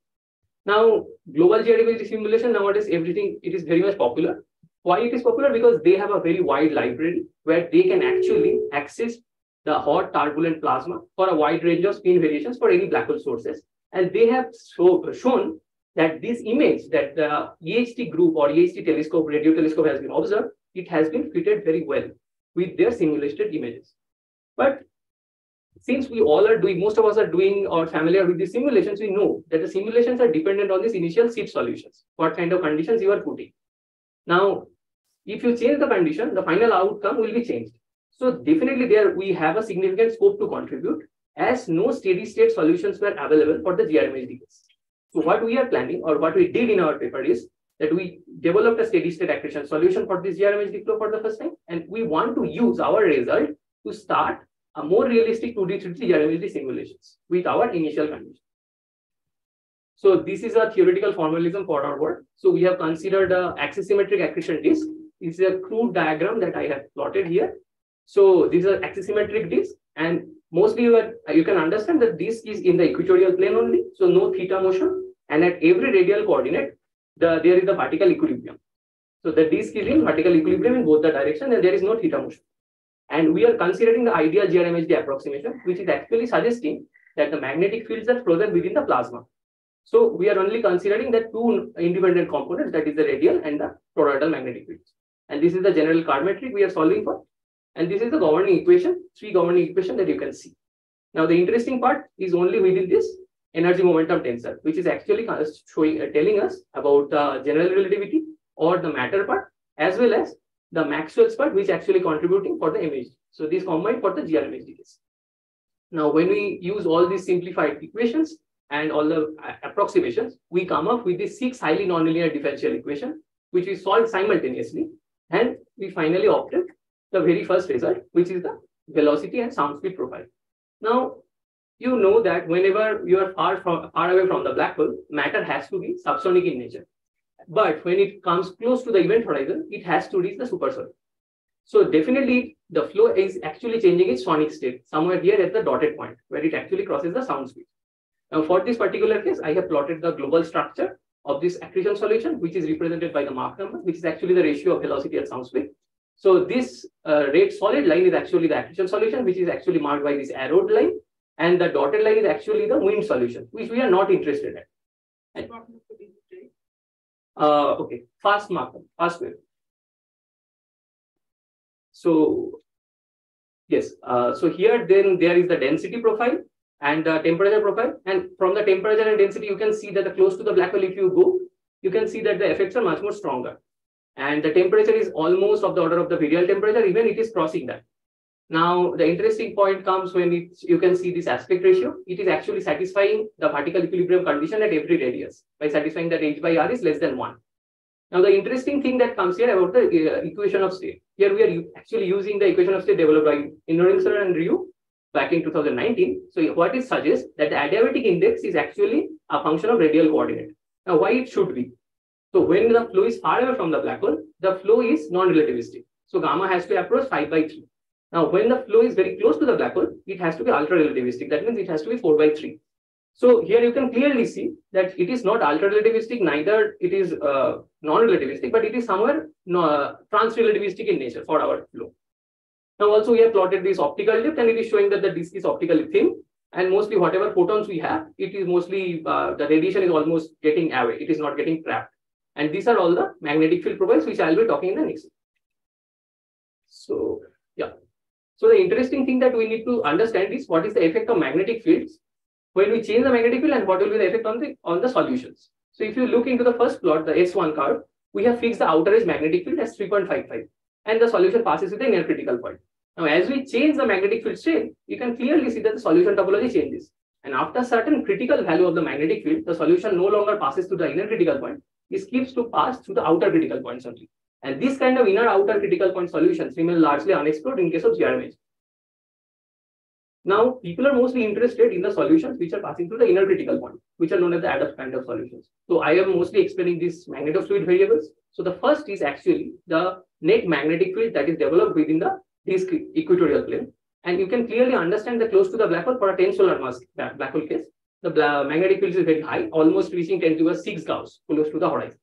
Now, global geodynamic simulation nowadays, everything, it is very much popular. Why it is popular? Because they have a very wide library where they can actually access the hot turbulent plasma for a wide range of spin variations for any black hole sources. And they have so, shown that this image that the EHT group or EHT telescope, radio telescope has been observed, it has been fitted very well with their simulated images. But since we all are doing, most of us are doing or familiar with the simulations, we know that the simulations are dependent on these initial seed solutions, what kind of conditions you are putting. Now, if you change the condition, the final outcome will be changed. So definitely there we have a significant scope to contribute as no steady state solutions were available for the GRMHD case. So what we are planning or what we did in our paper is that we developed a steady state accretion solution for this GRMHD flow for the first time. And we want to use our result to start a more realistic 2D, 3D GRMHD simulations with our initial condition. So this is a theoretical formalism for our work. So we have considered a axisymmetric accretion disk. This is a crude diagram that I have plotted here. So this is an axisymmetric disk and mostly you, are, you can understand that this is in the equatorial plane only. So no theta motion and at every radial coordinate, the, there is the vertical equilibrium. So the disk is in vertical equilibrium in both the direction and there is no theta motion. And we are considering the ideal GRMHD approximation, which is actually suggesting that the magnetic fields are frozen within the plasma. So we are only considering the two independent components, that is the radial and the toroidal magnetic fields. And this is the general Kerr metric we are solving for. And this is the governing equation, three governing equation that you can see. Now the interesting part is only within this, energy momentum tensor, which is actually showing, uh, telling us about the general relativity or the matter part, as well as the Maxwell's part, which is actually contributing for the image. So these combined for the GRMHD case. Now, when we use all these simplified equations and all the uh, approximations, we come up with these six highly nonlinear differential equation, which we solve simultaneously. And we finally obtained the very first result, which is the velocity and sound speed profile. Now, you know that whenever you are far from far away from the black hole, matter has to be subsonic in nature. But when it comes close to the event horizon, it has to reach the supersonic. So definitely the flow is actually changing its sonic state somewhere here at the dotted point where it actually crosses the sound speed. Now for this particular case, I have plotted the global structure of this accretion solution, which is represented by the Mach number, which is actually the ratio of velocity and sound speed. So this uh, rate solid line is actually the actual solution, which is actually marked by this arrowed line. And the dotted line is actually the wind solution, which we are not interested in. Uh, okay, fast marker, fast wave. So yes, uh, so here then there is the density profile and the temperature profile. And from the temperature and density, you can see that the close to the black hole, if you go, you can see that the effects are much more stronger. And the temperature is almost of the order of the virial temperature, even it is crossing that. Now, the interesting point comes when it, you can see this aspect ratio. It is actually satisfying the vertical equilibrium condition at every radius by satisfying that h by r is less than 1. Now, the interesting thing that comes here about the uh, equation of state. Here we are actually using the equation of state developed by Inorinsler and Ryu back in 2019. So what it suggests that the adiabatic index is actually a function of radial coordinate. Now, why it should be? So when the flow is far away from the black hole, the flow is non-relativistic. So gamma has to approach 5 by 3. Now, when the flow is very close to the black hole, it has to be ultra-relativistic. That means it has to be 4 by 3. So here you can clearly see that it is not ultra-relativistic, neither it is uh, non-relativistic, but it is somewhere uh, trans-relativistic in nature for our flow. Now also we have plotted this optical depth and it is showing that the disk is optically thin and mostly whatever photons we have, it is mostly uh, the radiation is almost getting away. It is not getting trapped. And these are all the magnetic field profiles which I will be talking in the next. So yeah. So the interesting thing that we need to understand is what is the effect of magnetic fields when we change the magnetic field and what will be the effect on the on the solutions. So if you look into the first plot, the S1 curve, we have fixed the outer edge magnetic field as 3.55 and the solution passes with the near critical point. Now, as we change the magnetic field strength, you can clearly see that the solution topology changes. And after certain critical value of the magnetic field, the solution no longer passes to the inner critical point. It skips to pass through the outer critical points only. And this kind of inner outer critical point solutions remain largely unexplored in case of GRMH. Now, people are mostly interested in the solutions which are passing through the inner critical point, which are known as the ADAF kind of solutions. So I am mostly explaining these magnetofluid variables. So the first is actually the net magnetic field that is developed within the disk equatorial plane. And you can clearly understand that close to the black hole for a 10 solar mass black hole case, the magnetic field is very high, almost reaching 10 to the 6 Gauss close to the horizon.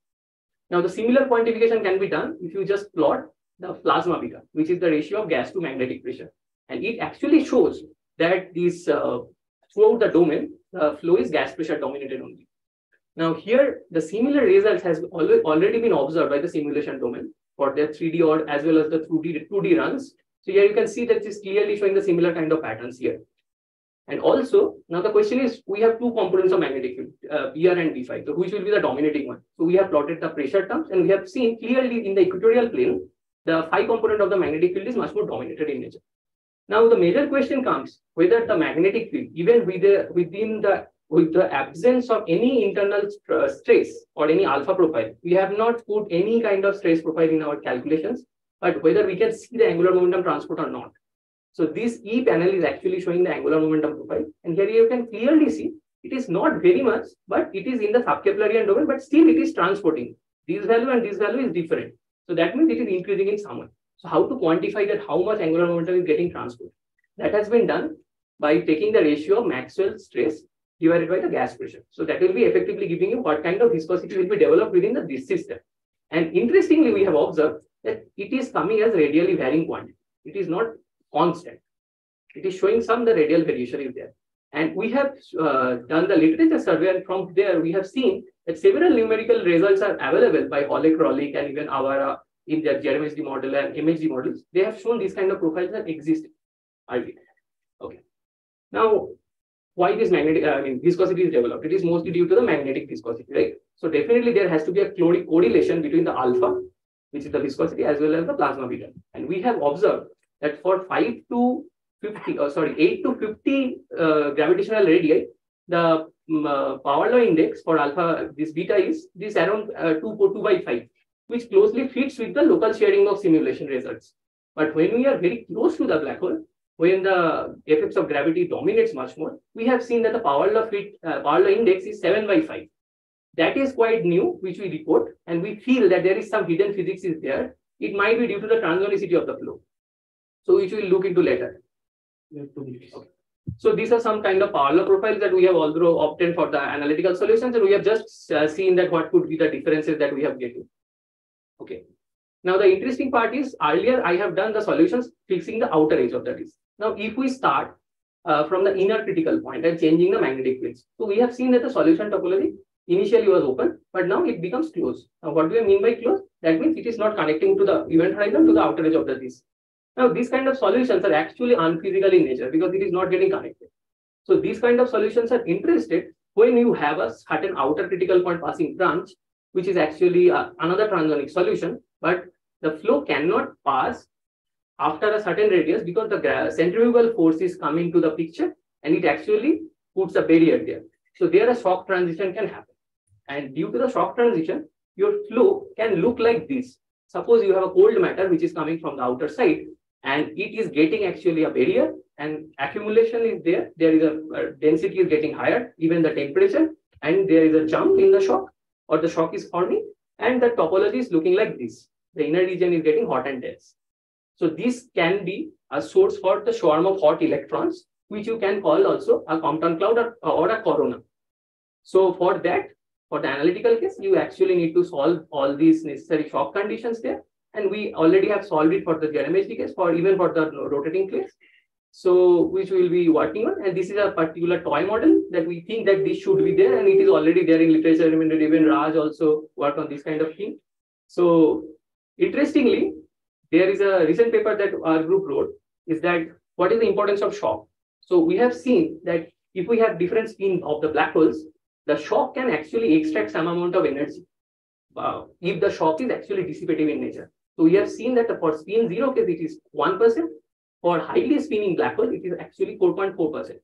Now, the similar quantification can be done if you just plot the plasma beta, which is the ratio of gas to magnetic pressure. And it actually shows that this uh, throughout the domain, the flow is gas pressure dominated only. Now here, the similar results has already been observed by the simulation domain for their 3D or as well as the 2D, 2D runs. So here you can see that it is clearly showing the similar kind of patterns here. And also, now the question is, we have two components of magnetic field, uh, BR and B5. So which will be the dominating one? So we have plotted the pressure terms and we have seen clearly in the equatorial plane, the phi component of the magnetic field is much more dominated in nature. Now the major question comes whether the magnetic field, even with the, within the with the absence of any internal uh, stress or any alpha profile, we have not put any kind of stress profile in our calculations, but whether we can see the angular momentum transport or not. So this E panel is actually showing the angular momentum profile. And here you can clearly see it is not very much, but it is in the subkeplerian domain, but still it is transporting. This value and this value is different. So that means it is increasing in some way. So how to quantify that how much angular momentum is getting transported? That has been done by taking the ratio of Maxwell stress divided by the gas pressure. So that will be effectively giving you what kind of viscosity will be developed within the, this system. And interestingly, we have observed that it is coming as radially varying quantity. It is not constant. It is showing some the radial variation is there. And we have uh, done the literature survey and from there we have seen that several numerical results are available by Holek, Rolik and even Avara in their GRMHD model and MHD models. They have shown these kind of profiles that exist. Okay. Now, why this magnetic, I mean, viscosity is developed. It is mostly due to the magnetic viscosity, right? So definitely there has to be a correlation between the alpha, which is the viscosity, as well as the plasma beta. And we have observed that for 5 to 50, or sorry, 8 to 50 uh, gravitational radii, the um, uh, power law index for alpha, this beta is this around uh, 2, 2 by 5, which closely fits with the local sharing of simulation results. But when we are very close to the black hole, when the effects of gravity dominates much more, we have seen that the power law fit, uh, power law index is 7 by 5. That is quite new, which we report, and we feel that there is some hidden physics is there. It might be due to the transonicity of the flow. So which we'll look into later. Okay. So these are some kind of law profiles that we have also obtained for the analytical solutions, and we have just uh, seen that what could be the differences that we have getting. Okay. Now the interesting part is earlier I have done the solutions fixing the outer edge of the disk. Now if we start uh, from the inner critical point and changing the magnetic fields, so we have seen that the solution topology initially was open, but now it becomes closed. Now what do I mean by closed? That means it is not connecting to the event horizon to the outer edge of the disk. Now these kind of solutions are actually unphysical in nature because it is not getting connected. So these kind of solutions are interested when you have a certain outer critical point passing branch, which is actually uh, another transonic solution, but the flow cannot pass after a certain radius because the centrifugal force is coming to the picture and it actually puts a barrier there. So there a shock transition can happen. And due to the shock transition, your flow can look like this. Suppose you have a cold matter which is coming from the outer side and it is getting actually a barrier and accumulation is there. There is a uh, density is getting higher, even the temperature, and there is a jump in the shock or the shock is forming and the topology is looking like this the inner region is getting hot and dense. So this can be a source for the swarm of hot electrons, which you can call also a Compton cloud or, or a corona. So for that, for the analytical case, you actually need to solve all these necessary shock conditions there. And we already have solved it for the GRMHD case, for even for the rotating case. So which we will be working on. And this is a particular toy model that we think that this should be there. And it is already there in literature. I mean, even Raj also worked on this kind of thing. So Interestingly, there is a recent paper that our group wrote is that what is the importance of shock? So we have seen that if we have different spin of the black holes, the shock can actually extract some amount of energy uh, if the shock is actually dissipative in nature. So we have seen that for spin zero case, it is 1%. For highly spinning black hole, it is actually 4.4%.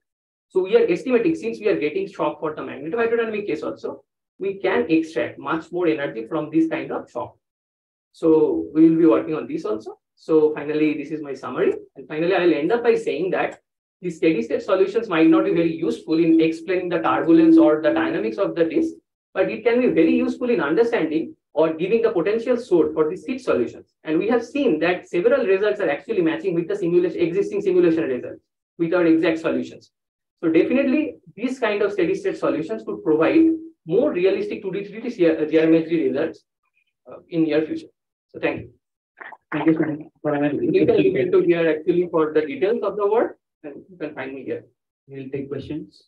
So we are estimating, since we are getting shock for the magnetohydrodynamic case also, we can extract much more energy from this kind of shock. So we will be working on this also. So finally, this is my summary. And finally, I'll end up by saying that the steady state solutions might not be very useful in explaining the turbulence or the dynamics of the disk, but it can be very useful in understanding or giving the potential source for the seed solutions. And we have seen that several results are actually matching with the simulation, existing simulation results with our exact solutions. So definitely these kind of steady state solutions could provide more realistic 2D, 3D geometry results uh, in near future. So thank you. Thank you for You can look into here actually for the details of the work and you can find me here. We'll take questions.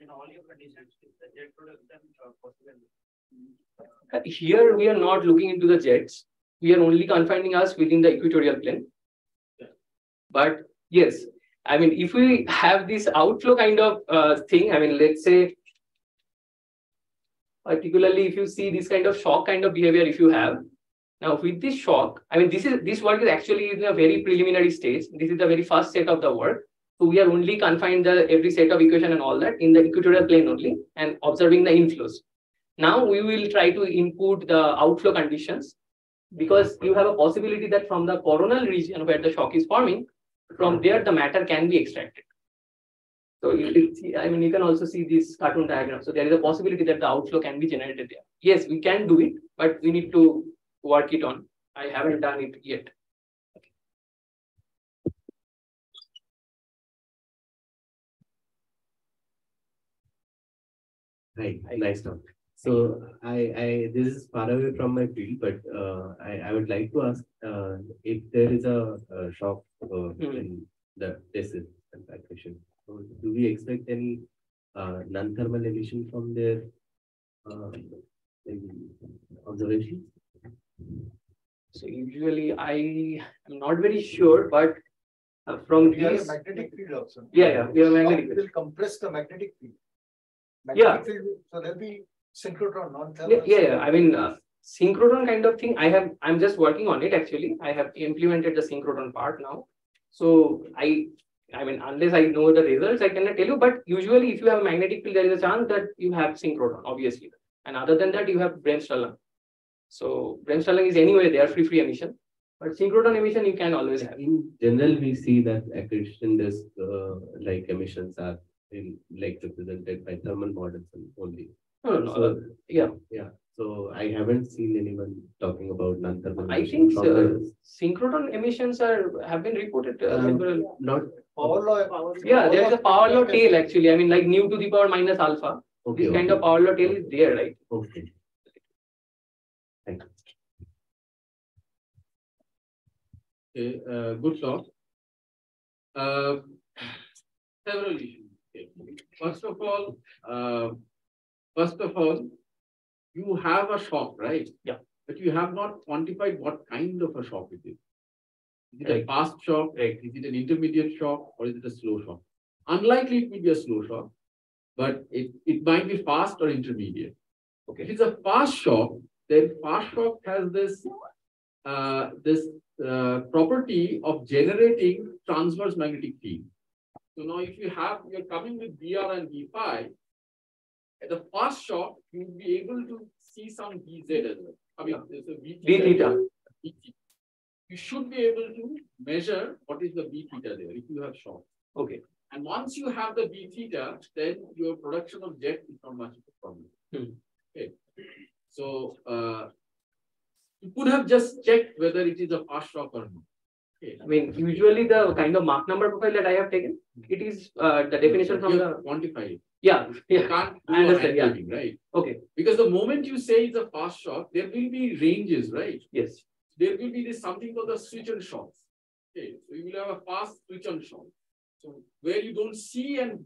In all your conditions, here we are not looking into the jets. We are only confining us within the equatorial plane. But yes, I mean, if we have this outflow kind of uh, thing, I mean, let's say, particularly if you see this kind of shock kind of behavior, if you have, now with this shock, I mean, this is this work is actually in a very preliminary stage. This is the very first set of the work. So we are only confined the every set of equation and all that in the equatorial plane only and observing the inflows. Now we will try to input the outflow conditions because you have a possibility that from the coronal region where the shock is forming, from there, the matter can be extracted. So you can see, I mean, you can also see this cartoon diagram. So there is a possibility that the outflow can be generated there. Yes, we can do it, but we need to work it on. I haven't done it yet. Hi, nice talk. So I, I this is far away from my field, but uh, I, I would like to ask uh, if there is a, a shock uh, Hmm. in the basis and vibration. So do we expect any uh, non-thermal emission from there? Uh, observations? So usually I am not very sure, but uh, from We have a these, magnetic field also. Yeah, yeah, we have magnetic It will compress the magnetic field. Yeah. So there'll be synchrotron, yeah, non-thermal. yeah, yeah, I mean, uh, synchrotron kind of thing, I have, I'm just working on it actually. I have implemented the synchrotron part now. So I, I mean, unless I know the results, I cannot tell you, but usually if you have a magnetic field, there is a chance that you have synchrotron, obviously. And other than that, you have Bremsstrahlung. So Bremsstrahlung is anyway there, free free emission, but synchrotron emission you can always have. In general, we see that accretion disk uh, like emissions are in like represented by thermal models and only. No, no, So, uh, yeah. Yeah. So I haven't seen anyone talking about non-thermal. I think uh, synchrotron emissions are have been reported uh, Um, several. Not. Power law. Yeah, there is a power law tail actually. I mean, like nu to the power minus alpha. Okay, This kind of power law tail is there, right? Okay. Thank you. Okay, uh, good talk. Uh, several issues. First of all, uh, first of all, you have a shock, right? Yeah. But you have not quantified what kind of a shock it is. Is it a fast shock? Right. Is it an intermediate shock or is it a slow shock? Unlikely it will be a slow shock, but it, it might be fast or intermediate. Okay. If it's a fast shock, then fast shock has this uh, this uh, property of generating transverse magnetic field. So now if you have, you're coming with BR and B phi, at the first shot, you will be able to see some BZ as well. I mean, there's a B B theta. B theta. You should be able to measure what is the B theta there if you have shot. Okay. And once you have the B theta, then your production of jet is not much of a problem. Hmm. Okay. So uh, you could have just checked whether it is a fast shock or not. Okay. I mean, usually the kind of Mach number profile that I have taken, it is uh, the definition from the. quantify it. Yeah, You can't I understand, yeah. right? Okay. Because the moment you say it's a fast shock, there will be ranges, right? Yes. There will be this something called the switch on shocks. Okay, so you will have a fast switch on shock. So where you don't see an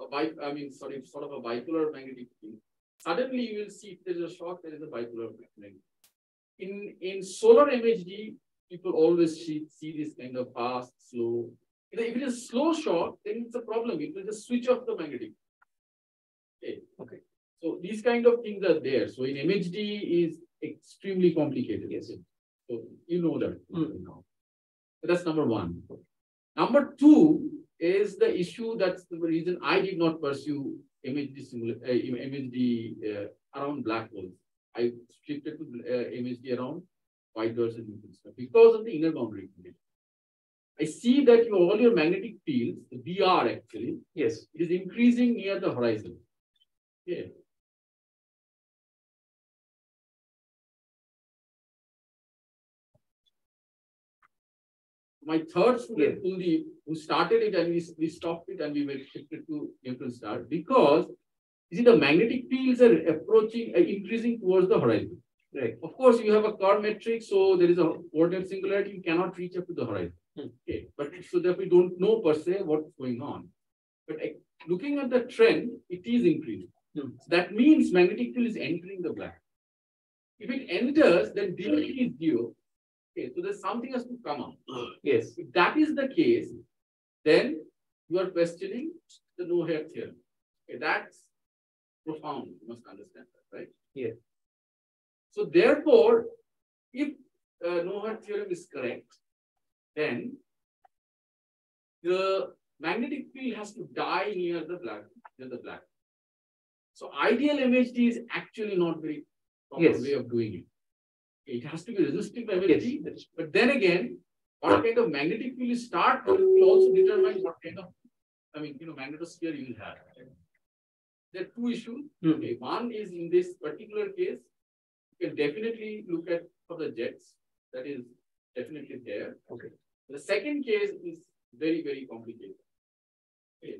a bi I mean, sorry, sort of a bipolar magnetic field. Suddenly you will see if there is a shock, there is a bipolar magnetic. In in solar MHD, people always see, see this kind of fast, slow. You know, If it is slow shock, then it's a problem. It will just switch off the magnetic. Okay. Okay. So these kind of things are there. So in MHD is extremely complicated. Yes. So you know that Mm. now. So that's number one. Number two is the issue. That's the reason I did not pursue MHD uh, MHD uh, around black holes. I shifted to uh, MHD around white dwarfs and stars because of the inner boundary condition. I see that you all your magnetic fields, the BR actually, Yes. it is increasing near the horizon. Okay. My third student, Kuldeep, who started it and we, we stopped it and we were shifted to neutron star because you see the magnetic fields are approaching, uh, increasing towards the horizon. Right. Of course, you have a curve matrix, so there is a coordinate singularity, you cannot reach up to the horizon. Hmm. Okay, but so that we don't know per se what's going on. But looking at the trend, it is increasing. Hmm. So that means magnetic field is entering the black. If it enters, then delta is zero. Okay, so there's something has to come out. Yes. If that is the case, then you are questioning the no hair theorem. Okay, that's profound. You must understand that, right? Yes. So therefore, if uh, no hair theorem is correct, then the magnetic field has to die near the black, near the black. So ideal MHD is actually not very proper Yes. way of doing it. It has to be resistive Yes. MHD, is- but then again, what kind of magnetic field you start will also determine what kind of, I mean, you know, magnetosphere you will have. There are two issues. Hmm. Okay, one is in this particular case, you can definitely look at for the jets. That is definitely there. Okay. The second case is very, very complicated. Okay.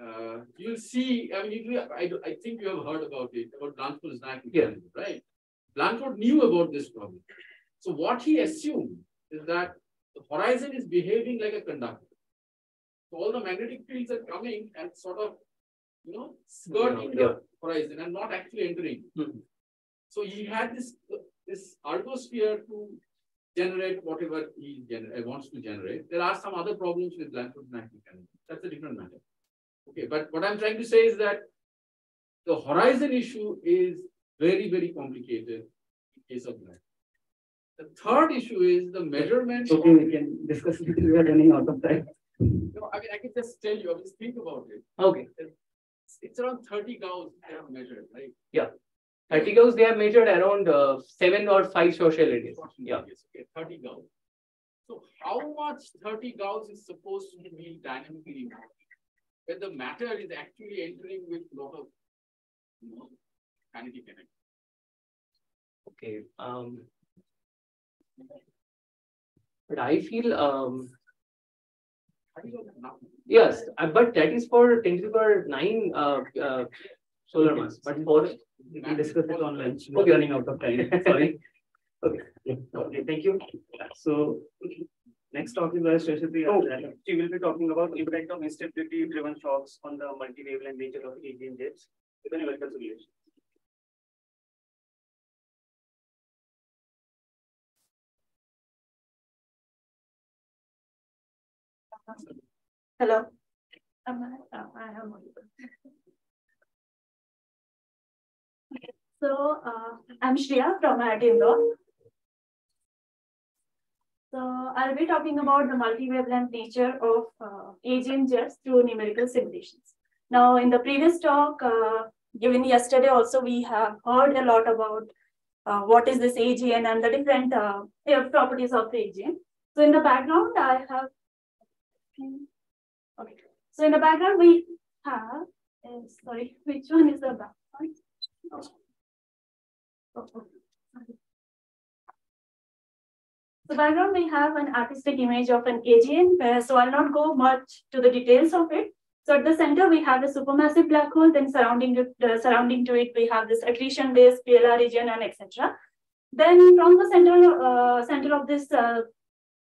Uh, you'll see, I mean, you, I, I think you have heard about it, about Blandford-Znajek Yeah. right? Blandford knew about this problem. So what he assumed is that the horizon is behaving like a conductor. So all the magnetic fields are coming and sort of, you know, skirting Yeah. the horizon and not actually entering. Hmm. So he had this, this ergosphere to generate whatever he gener- uh, wants to generate. There are some other problems with Blandford mechanism. That's a different matter. Okay, but what I'm trying to say is that the horizon issue is very, very complicated in case of Blandford. The third issue is the measurement. Okay, we can discuss it. We are running out of time. No, I mean, I can just tell you, I just think about it. Okay. It's, it's around 30 gauss they have measured, right? Yeah. 30 gauss, they have measured around uh, seven or five Schwarzschild radius. Yeah. Okay, 30 gauss. So how much 30 gauss is supposed to be dynamically moved? When the matter is actually entering with lot of, you know, sanity connect. Okay. Um, but I feel um, yes, uh, but that is for 10 to the power 9 uh, uh, solar mass. But for we can discuss it online. Okay, running out of time. Sorry. Okay. Okay, thank you. So next talk is by Shashati. She will be talking about impact of instability driven shocks on the multi-wavelength nature of AGN jets with a numerical simulation. Hello. Am I, uh, I am So, uh, I'm Shreya from IIT Indore. So I'll be talking about the multi-wavelength nature of uh, AGN jets through numerical simulations. Now, in the previous talk uh, given yesterday also, we have heard a lot about uh, what is this AGN and the different uh, properties of the AGN. So in the background, I have Okay. So in the background, we have, uh, sorry, which one is the background? Oh. So background, we have an artistic image of an AGN, uh, so I'll not go much to the details of it. So at the center, we have a supermassive black hole, then surrounding it, uh, surrounding to it, we have this accretion-based BLR region and etc. Then from the center, uh, center of this uh,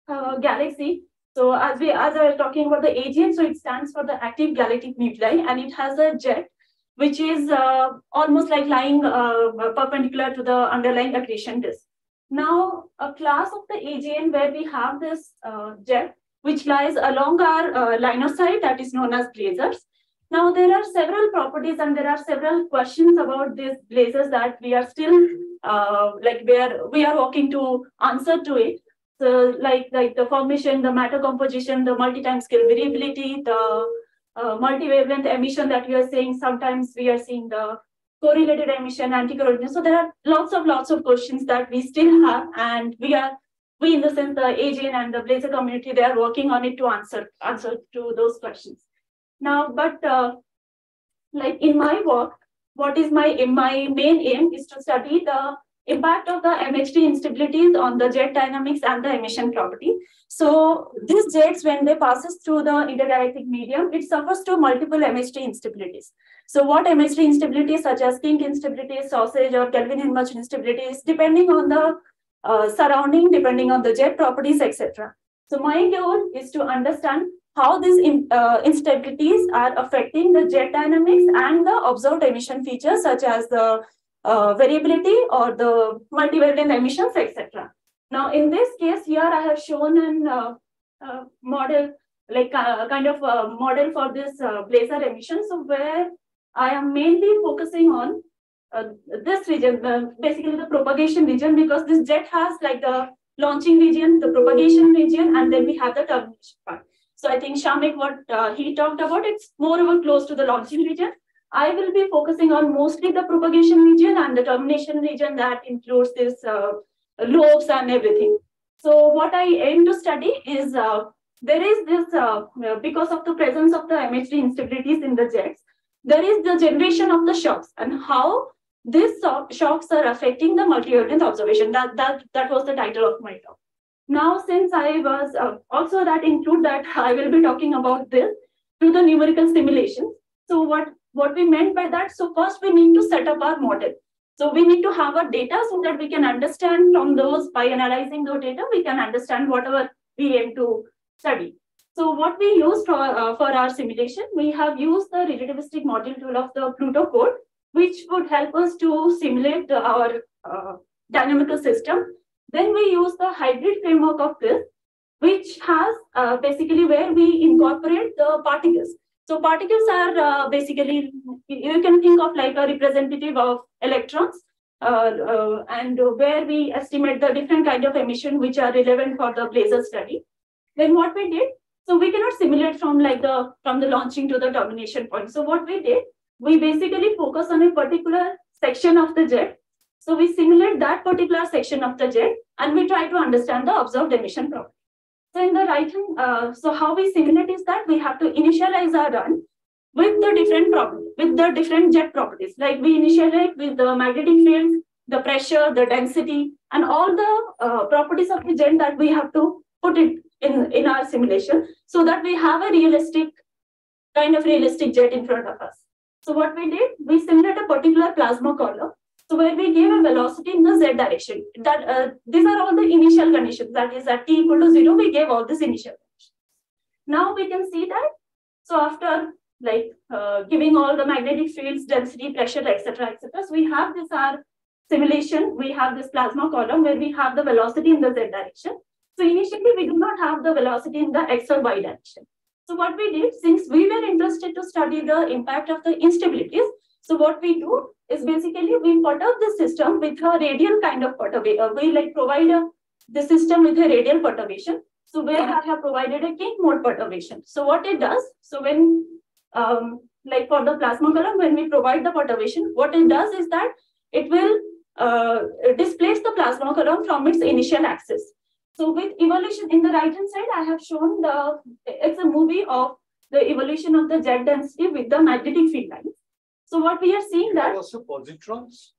uh, galaxy, so as we as I was talking about the AGN, so it stands for the active galactic nuclei, and it has a jet which is uh, almost like lying uh, perpendicular to the underlying accretion disk. Now, a class of the AGN where we have this uh, jet which lies along our uh, line of sight that is known as blazars. Now, there are several properties and there are several questions about these blazars that we are still uh, like we are we are working to answer to it. So like, like the formation, the matter composition, the multi-time scale variability, the uh, multi-wavelength emission that we are saying, sometimes we are seeing the correlated emission, anti-correlation. So there are lots of lots of questions that we still have, and we are, we in the sense the AGN and the Blazar community, they are working on it to answer, answer to those questions. Now, but uh, like in my work, what is my, my main aim is to study the impact of the MHD instabilities on the jet dynamics and the emission property. So these jets, when they passes through the intergalactic medium, it suffers to multiple MHD instabilities. So what MHD instabilities such as kink instabilities, sausage or Kelvin-Helmholtz instabilities, depending on the uh, surrounding, depending on the jet properties, etc. So my goal is to understand how these in, uh, instabilities are affecting the jet dynamics and the observed emission features such as the uh, variability or the multivariate emissions, etc. Now, in this case here, I have shown an uh, uh, model, like uh, kind of a model for this uh, blazar emission. So where I am mainly focusing on uh, this region, basically the propagation region, because this jet has like the launching region, the propagation region, and then we have the termination part. So I think Shamik, what uh, he talked about, it's more over close to the launching region. I will be focusing on mostly the propagation region and the termination region that includes this uh, lobes and everything. So what I aim to study is uh, there is this, uh, because of the presence of the MHD instabilities in the jets, there is the generation of the shocks and how these shocks are affecting the multi-wavelength observation. That, that, that was the title of my talk. Now, since I was uh, also that include that I will be talking about this through the numerical simulation. So what what we meant by that, so first we need to set up our model. So we need to have our data so that we can understand from those, by analyzing those data, we can understand whatever we aim to study. So what we used for, uh, for our simulation, we have used the relativistic module tool of the Pluto code, which would help us to simulate our uh, dynamical system. Then we use the hybrid framework of this, which has uh, basically where we incorporate the particles. So particles are uh, basically, you can think of like a representative of electrons uh, uh, and where we estimate the different kind of emission which are relevant for the blazar study. Then what we did, so we cannot simulate from like the from the launching to the termination point. So what we did, we basically focus on a particular section of the jet. So we simulate that particular section of the jet and we try to understand the observed emission property. So in the right hand, uh, so how we simulate is that we have to initialize our run with the different properties, with the different jet properties. Like we initialize with the magnetic field, the pressure, the density, and all the uh, properties of the jet that we have to put it in, in our simulation so that we have a realistic, kind of realistic jet in front of us. So what we did, we simulate a particular plasma column. So where we gave a velocity in the z direction. That uh, these are all the initial conditions. That is at t equal to zero, we gave all this initial conditions. Now we can see that. So after like uh, giving all the magnetic fields, density, pressure, etc., etc. So we have this our simulation. We have this plasma column where we have the velocity in the z direction. So initially we do not have the velocity in the x or y direction. So what we did, since we were interested to study the impact of the instabilities, so what we do is basically we perturb the system with a radial kind of perturbation. Uh, we like provide a, the system with a radial perturbation. So where I have provided a kink mode perturbation. So what it does, so when um, like for the plasma column, when we provide the perturbation, what it does is that it will uh, displace the plasma column from its initial axis. So with evolution in the right hand side, I have shown the, it's a movie of the evolution of the jet density with the magnetic field lines. So what we are seeing that also positrons.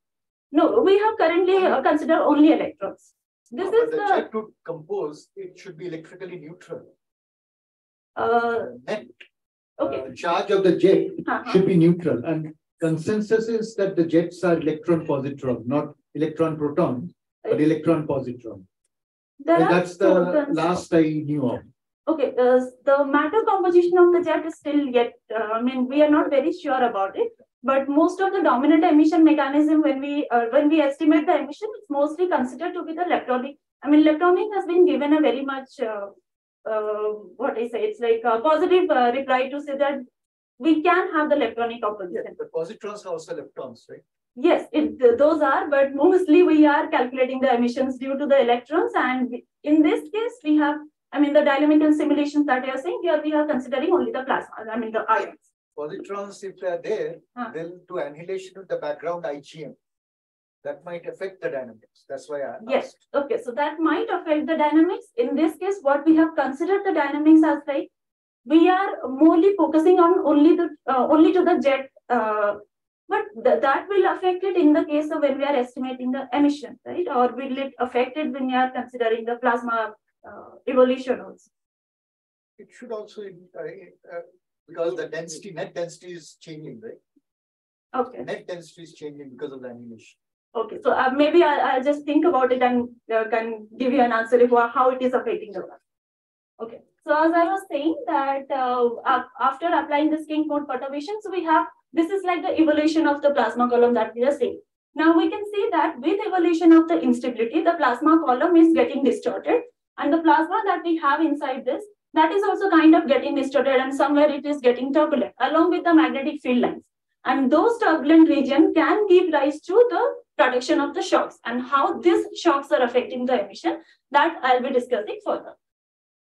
No, we have currently uh, considered only electrons. This No, is the the to compose, it should be electrically neutral. uh, Net okay. uh, charge of the jet Uh-huh. should be neutral. And consensus is that the jets are electron positron, not electron proton, but electron positron. There And that's the last I knew of. Okay, uh, the matter composition of the jet is still yet, uh, I mean, we are not very sure about it. But most of the dominant emission mechanism, when we uh, when we estimate the emission, it's mostly considered to be the leptonic. I mean, leptonic has been given a very much uh, uh, what I say. It's like a positive uh, reply to say that we can have the leptonic composition. The positrons are also leptons, right? Yes, it, those are, but mostly we are calculating the emissions due to the electrons. And in this case, we have, I mean, the dynamical simulations that you are saying, here we are considering only the plasma, I mean, the ions. Positrons, if they are there, Huh. they'll do annihilation with the background IGM. That might affect the dynamics. That's why I asked. Yes, okay, so that might affect the dynamics. In this case, what we have considered the dynamics as like, we are morely focusing on only the, uh, only to the jet, uh, but th- that will affect it in the case of when we are estimating the emission, right? Or will it affect it when you are considering the plasma uh, evolution also? It should also, uh, uh, because the density, net density is changing, right? Okay. Net density is changing because of the annihilation. Okay, so uh, maybe I, I'll just think about it and uh, can give you an answer if uh, how it is affecting the work. Okay, so as I was saying that uh, after applying this kink mode perturbation, so we have this is like the evolution of the plasma column that we are seeing. Now we can see that with evolution of the instability, the plasma column is getting distorted, and the plasma that we have inside this that is also kind of getting distorted, and somewhere it is getting turbulent along with the magnetic field lines. And those turbulent region can give rise to the production of the shocks and how these shocks are affecting the emission that I'll be discussing further.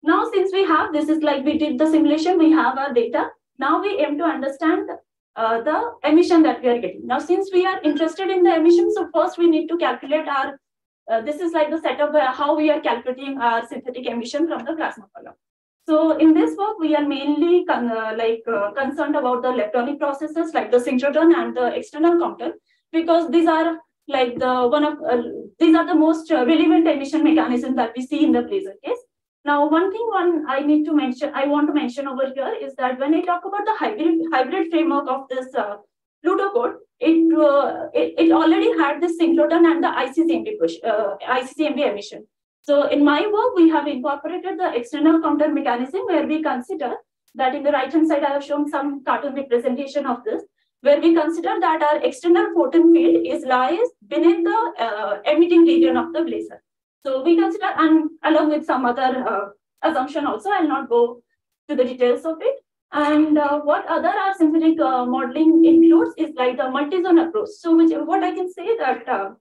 Now, since we have, this is like we did the simulation, we have our data. Now we aim to understand uh, the emission that we are getting. Now, since we are interested in the emission, so first we need to calculate our, uh, this is like the setup where how we are calculating our synthetic emission from the plasma column. So in this work, we are mainly con- uh, like uh, concerned about the electronic processes like the synchrotron and the external Compton because these are like the one of uh, these are the most uh, relevant emission mechanisms that we see in the blazar case. Now, one thing one I need to mention, I want to mention over here is that when I talk about the hybrid hybrid framework of this uh, Pluto code, it, uh, it it already had this synchrotron and the ICCMB push, uh, ICCMB emission. So in my work, we have incorporated the external Compton mechanism where we consider that in the right hand side, I have shown some cartoon representation of this, where we consider that our external photon field is lies beneath the uh, emitting region of the blazar. So we consider, and along with some other uh, assumption also, I'll not go to the details of it. And uh, what other our synthetic uh, modeling includes is like the multi-zone approach. So which, what I can say that uh,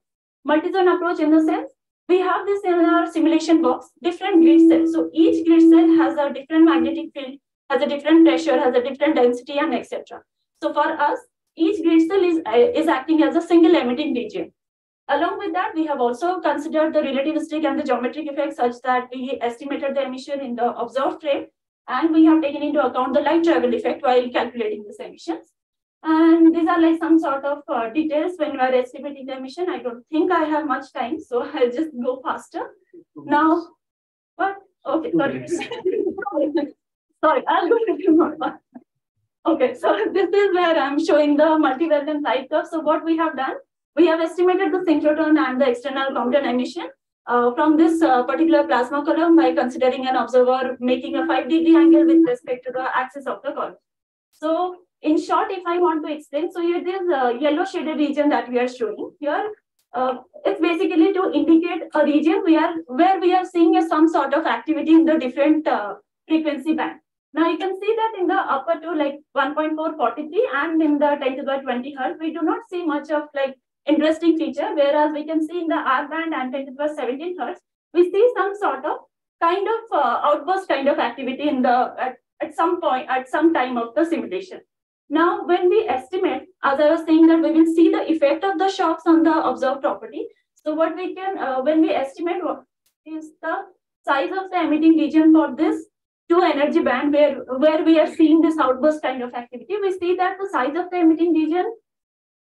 multi-zone approach in the sense, we have this in our simulation box, different grid cells. So each grid cell has a different magnetic field, has a different pressure, has a different density and etc. So for us, each grid cell is, uh, is acting as a single emitting region. Along with that, we have also considered the relativistic and the geometric effects such that we estimated the emission in the observed frame, and we have taken into account the light travel effect while calculating these emissions. And these are like some sort of uh, details when we are estimating the emission. I don't think I have much time, so I'll just go faster. Now, what? Okay, sorry. sorry, I'll go more fast. Okay, so this is where I'm showing the multivariate light curve. So what we have done, we have estimated the synchrotron and the external Compton emission uh, from this uh, particular plasma column by considering an observer making a 5 degree angle with respect to the axis of the column. So in short, if I want to explain, so here this uh, yellow shaded region that we are showing here, uh, it's basically to indicate a region where, where we are seeing a, some sort of activity in the different uh, frequency band. Now you can see that in the upper two, like 1.443 and in the 10 to the 20 hertz, we do not see much of like interesting feature, whereas we can see in the R band and 10 to the 17 hertz, we see some sort of kind of uh, outburst kind of activity in the at, at some point, at some time of the simulation. Now, when we estimate, as I was saying that we will see the effect of the shocks on the observed property. So what we can, uh, when we estimate what is the size of the emitting region for this two energy band where, where we are seeing this outburst kind of activity, we see that the size of the emitting region,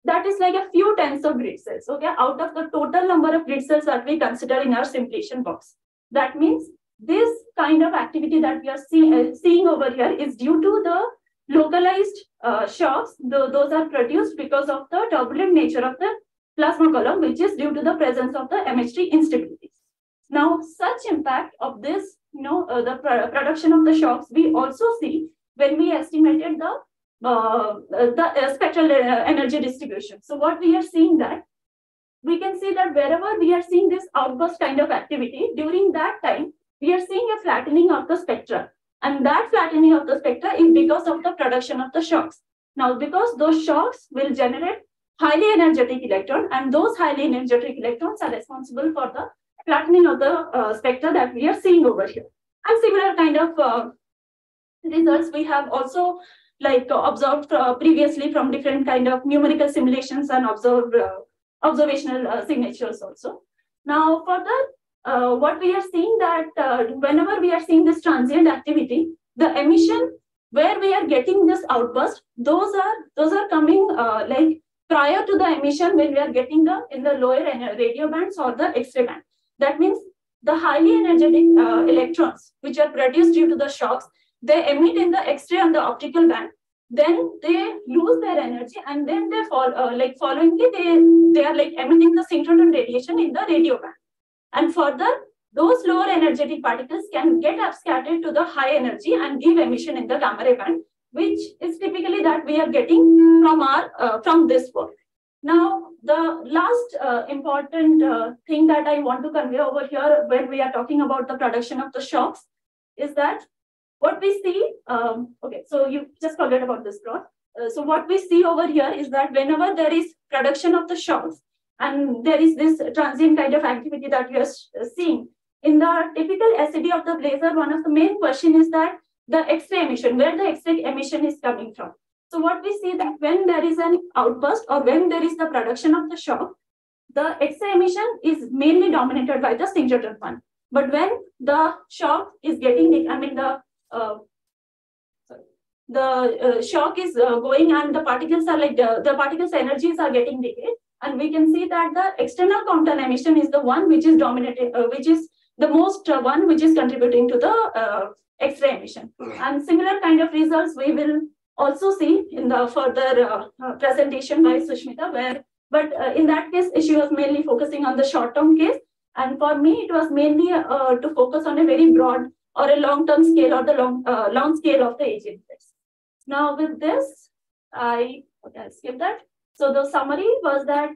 that is like a few tens of grid cells, okay, out of the total number of grid cells that we consider in our simulation box. That means this kind of activity that we are see, uh, seeing over here is due to the localized uh, shocks, those are produced because of the turbulent nature of the plasma column, which is due to the presence of the MHD instabilities. Now, such impact of this, you know, uh, the pr production of the shocks, we also see when we estimated the uh, the uh, spectral uh, energy distribution. So what we are seeing that we can see that wherever we are seeing this outburst kind of activity, during that time, we are seeing a flattening of the spectra. And that flattening of the spectra is because of the production of the shocks. Now, because those shocks will generate highly energetic electron, and those highly energetic electrons are responsible for the flattening of the uh, spectra that we are seeing over here. And similar kind of uh, results we have also like uh, observed previously from different kind of numerical simulations and observed uh, observational uh, signatures also. Now, further, uh, what we are seeing that uh, whenever we are seeing this transient activity, the emission where we are getting this outburst, those are those are coming uh, like prior to the emission when we are getting the in the lower radio bands or the X-ray band. That means the highly energetic uh, electrons which are produced due to the shocks, they emit in the X-ray and the optical band. Then they lose their energy and then they fall uh, like followingly they they are like emitting the synchrotron radiation in the radio band. And further, those lower energetic particles can get upscattered to the high energy and give emission in the gamma ray band, which is typically that we are getting from our uh, from this work. Now, the last uh, important uh, thing that I want to convey over here when we are talking about the production of the shocks is that what we see, um, okay, so you just forget about this plot. Uh, so what we see over here is that whenever there is production of the shocks, and there is this transient kind of activity that we are seeing. In the typical SED of the blazar, one of the main question is that the X-ray emission, where the X-ray emission is coming from. So what we see that when there is an outburst or when there is the production of the shock, the X-ray emission is mainly dominated by the synchrotron one. But when the shock is getting, I mean the uh, the uh, shock is uh, going and the particles are like the, the particles energies are getting decayed and we can see that the external emission is the one which is dominating, uh, which is the most uh, one which is contributing to the uh, X-ray emission. And similar kind of results we will also see in the further uh, uh, presentation by Sushmita, where, but uh, in that case, she was mainly focusing on the short-term case. And for me, it was mainly to focus on a very broad or a long-term scale or the long, long scale of the agent. Now with this, I okay, skip that. So the summary was that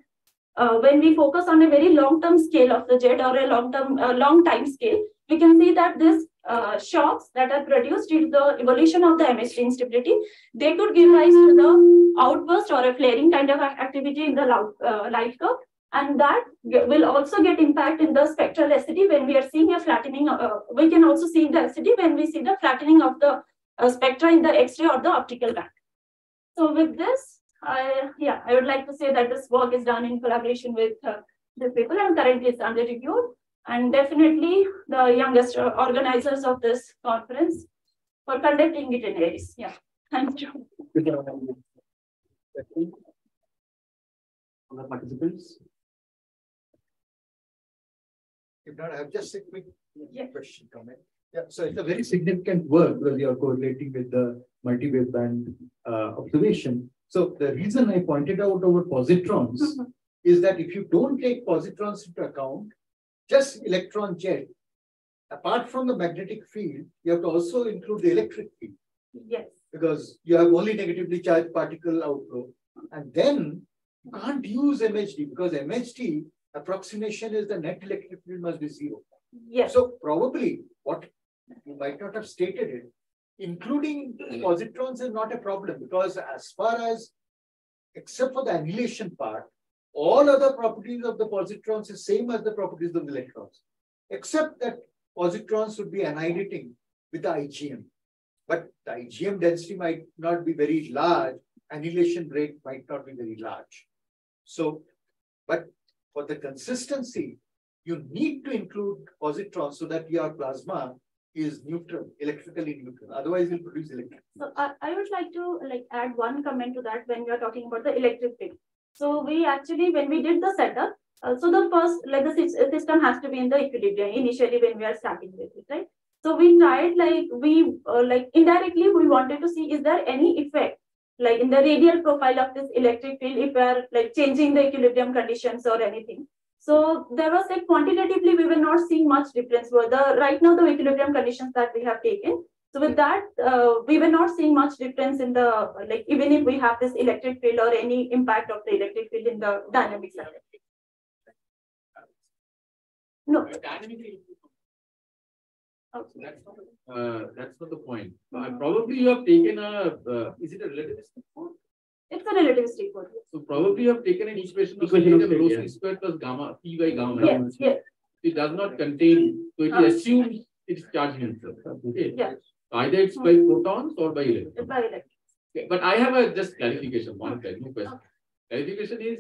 uh, when we focus on a very long-term scale of the jet or a long-term, uh, long time scale, we can see that these uh, shocks that are produced due to the evolution of the MHD instability, they could give rise to the outburst or a flaring kind of activity in the uh, light curve. And that will also get impact in the spectral SED when we are seeing a flattening. Uh, we can also see the SED when we see the flattening of the uh, spectra in the X-ray or the optical band. So with this, I, yeah, I would like to say that this work is done in collaboration with uh, the people and currently it's under review. And definitely the youngest organizers of this conference for conducting it in Aries. Yeah, thank you. Other participants? If not, I have just a quick question comment. Yeah, so it's a very significant work because you are correlating with the multi-wave band uh, observation. So the reason I pointed out over positrons mm -hmm. is that if you don't take positrons into account, just electron jet, apart from the magnetic field, you have to also include the electric field. Yes. Because you have only negatively charged particle outflow. And then you can't use MHD because MHD approximation is the net electric field must be zero. Yes. So probably what you might not have stated it, including mm. positrons is not a problem because as far as, except for the annihilation part, all other properties of the positrons is same as the properties of the electrons, except that positrons would be annihilating with the IGM. But the IGM density might not be very large, annihilation rate might not be very large. So, but for the consistency, you need to include positrons so that your plasma is neutral, electrically neutral. Otherwise, you'll produce electricity. So I, I would like to like add one comment to that when we are talking about the electric field. So we actually, when we did the setup, uh, so the first, like the system has to be in the equilibrium initially when we are starting with it, right? So we tried like we uh, like indirectly we wanted to see is there any effect like in the radial profile of this electric field if we are like changing the equilibrium conditions or anything. So there was like quantitatively, we were not seeing much difference. Were the right now the equilibrium conditions that we have taken. So with that, uh, we were not seeing much difference in the like even if we have this electric field or any impact of the electric field in the dynamics. No. Dynamically. That's not, uh, that's not the point. Uh, probably you have taken a, uh, is it a relativistic form? It's a relativistic form. So probably you have taken an equation of Equation of state state, rho yeah. c square plus gamma p by gamma. Yes, yes. It does not contain, so it assumes it's charge neutral. Okay. Yeah. Either it's by protons or by electrons. By electric. Okay, But I have a just clarification, one clarification question. Clarification is,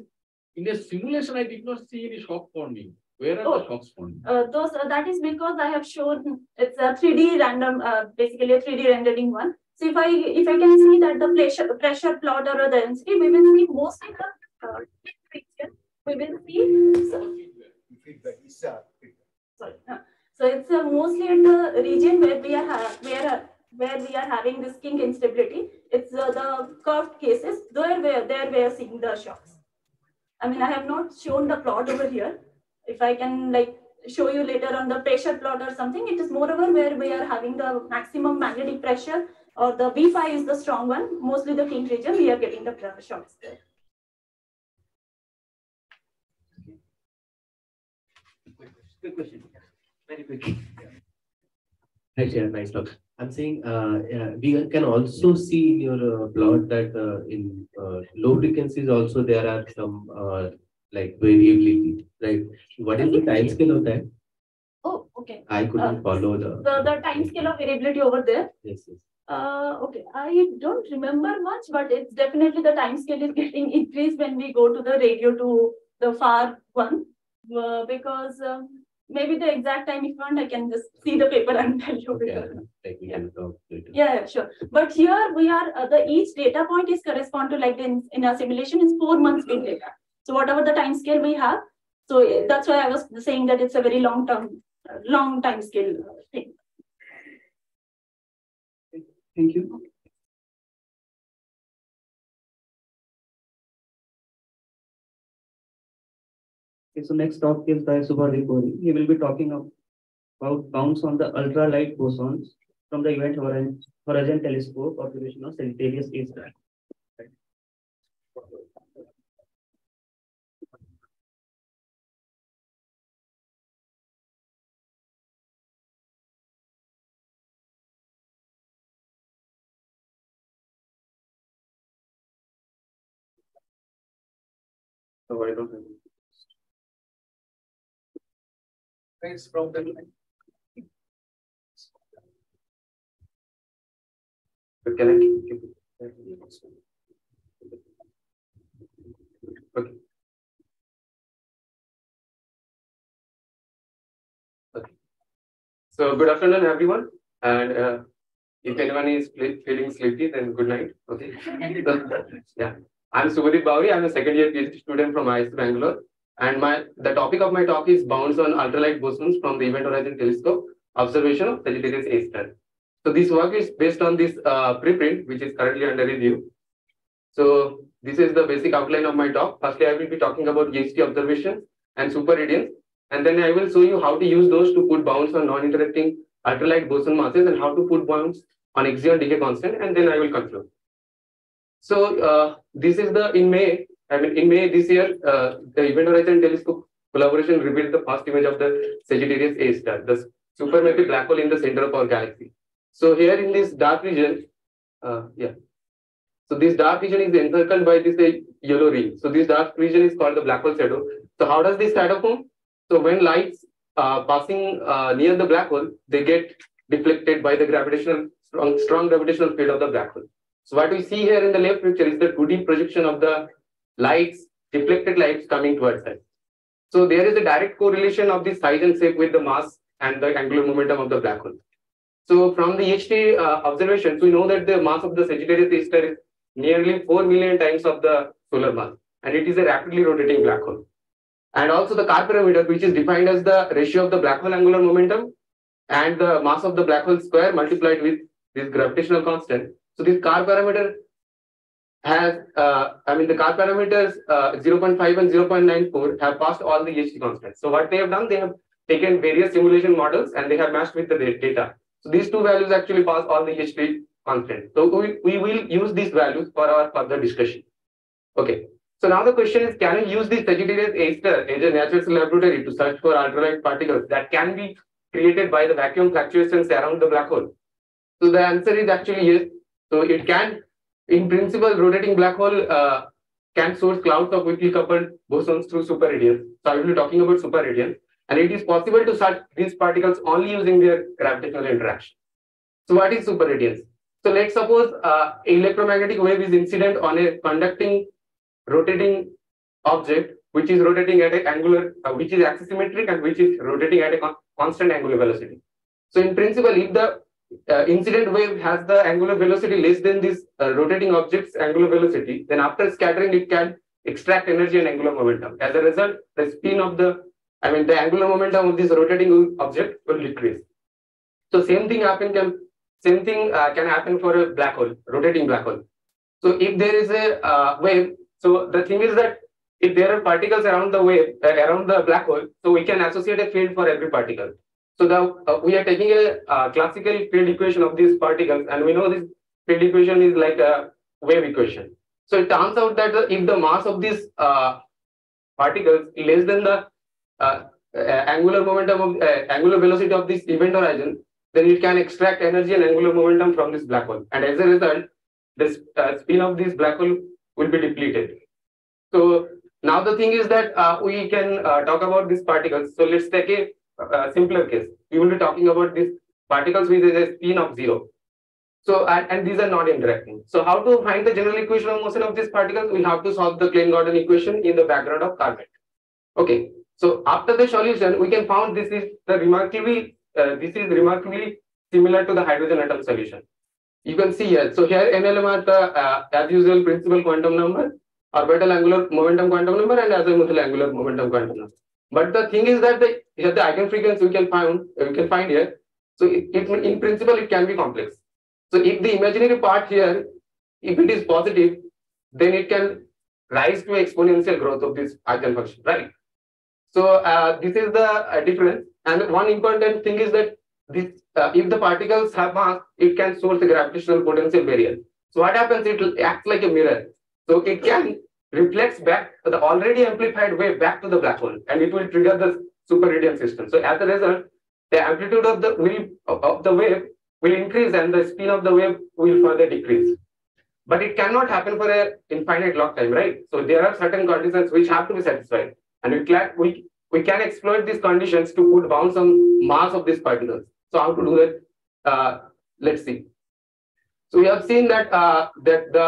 in a simulation, I did not see any shock forming. Where are Oh. the shocks forming? Uh, those uh, that is because I have shown it's a 3D random, uh, basically a 3D rendering one. So if I if I can see that the pressure pressure plot or the density, we will see mostly the uh. We will see. So, sorry. uh, so it's uh, mostly in the region where we are where uh, where we are having this kink instability. It's uh, the curved cases. There where there we are seeing the shocks. I mean, I have not shown the plot over here. If I can like show you later on the pressure plot or something, it is moreover where we are having the maximum magnetic pressure or the B phi is the strong one. Mostly the kink region, we are getting the pre- shocks there. Quick question. Very quick. Hi, Chair. Nice talk. I'm saying uh, yeah, we can also see in your uh, plot that uh, in uh, low frequencies also there are some uh, like variability, right? What is the time scale of that? Oh, okay. I couldn't Uh, follow the. The, the time scale of variability over there. Yes, yes. Uh, okay, I don't remember much, but it's definitely the time scale is getting increased when we go to the radio to the far one, uh, because um, maybe the exact time if you want, I can just see the paper and tell you. Okay, because- like we can talk later. Yeah, yeah, sure. But here we are, uh, the each data point is correspond to like in, in our simulation is four months big data. So whatever the time scale we have, so eh, that's why I was saying that it's a very long term, long time scale thing. Thank you. Okay, so next talk is by Subhadev Gori. He will be talking about bounce on the ultralight bosons from the Event Horizon, Horizon Telescope observation of Sagittarius A star. So I don't have. The But Can I keep-? Okay. Okay. So good afternoon, everyone, and uh, if anyone is feeling sleepy, then good night. Okay. Yeah, I'm Subhadeep Bawi. I'm a second year PhD student from IISc Bangalore, and my the topic of my talk is bounds on ultralight bosons from the Event Horizon Telescope observation of Sagittarius A star. So this work is based on this uh, preprint, which is currently under review. So this is the basic outline of my talk. Firstly, I will be talking about EHT observations and superradiance, and then I will show you how to use those to put bounds on non-interacting ultralight boson masses and how to put bounds on Axion decay constant, and then I will conclude. So uh, this is the in May. I mean, in May this year, uh, the Event Horizon Telescope collaboration revealed the first image of the Sagittarius A star, the supermassive black hole in the center of our galaxy. So here in this dark region, uh, yeah. So this dark region is encircled by this uh, yellow ring. So this dark region is called the black hole shadow. So how does this shadow form? So when lights uh, passing uh, near the black hole, they get deflected by the gravitational strong, strong gravitational field of the black hole. So what we see here in the left picture is the 2D projection of the lights, deflected lights coming towards us. So there is a direct correlation of the size and shape with the mass and the angular momentum of the black hole. So from the EHT uh, observations, we know that the mass of the Sagittarius A is nearly 4 million times of the solar mass, and it is a rapidly rotating black hole. And also the Kerr parameter, which is defined as the ratio of the black hole angular momentum and the mass of the black hole square multiplied with this gravitational constant. So this Kerr parameter has, uh, I mean, the Kerr parameters uh, 0.5 and 0.94 have passed all the EHT constants. So what they have done, they have taken various simulation models and they have matched with the data. So these two values actually pass all the EHT constants. So we, we will use these values for our further discussion. Okay. So now the question is, can we use this Sagittarius A star as natural laboratory to search for ultralight particles that can be created by the vacuum fluctuations around the black hole? So the answer is actually yes. So it can, in principle, rotating black hole uh, can source clouds of weakly coupled bosons through superradiance. So I will be talking about superradiance. And it is possible to search these particles only using their gravitational interaction. So what is superradiance? So let's suppose uh, electromagnetic wave is incident on a conducting rotating object which is rotating at an angular, uh, which is axisymmetric and which is rotating at a con constant angular velocity. So in principle, if the uh, incident wave has the angular velocity less than this uh, rotating object's angular velocity, then after scattering, it can extract energy and angular momentum. As a result, the spin of the, I mean, the angular momentum of this rotating object will decrease. So same thing happen can, same thing uh, can happen for a black hole, rotating black hole. So if there is a uh, wave, so the thing is that if there are particles around the wave, uh, around the black hole, so we can associate a field for every particle. So the, uh, we are taking a uh, classical field equation of these particles, and we know this field equation is like a wave equation. So it turns out that if the mass of these uh, particles less than the angular momentum of angular velocity of this event horizon, then it can extract energy and angular momentum from this black hole, and as a result, the uh, spin of this black hole will be depleted. So now the thing is that uh, we can uh, talk about these particles. So let's take a uh, simpler case. We will be talking about these particles with a spin of zero. So and, and these are not interacting. So how to find the general equation of motion of these particles? We have to solve the Klein-Gordon equation in the background of carbon. Okay. So after the solution, we can found this is the remarkably uh, this is remarkably similar to the hydrogen atom solution. You can see here. So here NLM are the uh, as usual principal quantum number, orbital angular momentum quantum number, and azimuthal angular momentum quantum number. But the thing is that the the eigenfrequency we can find we can find here. So it, it in principle it can be complex. So if the imaginary part here, if it is positive, then it can rise to exponential growth of this eigenfunction, right? So uh, this is the uh, difference. And one important thing is that this, uh, if the particles have mass, it can source a gravitational potential barrier. So what happens? It will act like a mirror. So it can reflects back the already amplified wave back to the black hole, and it will trigger the super radiant system. So as a result, the amplitude of the will of the wave will increase, and the spin of the wave will further decrease. but it cannot happen for a infinite log time, right? So there are certain conditions which have to be satisfied, and we can we we can exploit these conditions to put bounds on mass of these particles. So how to do that? Uh, let's see. So we have seen that uh, that the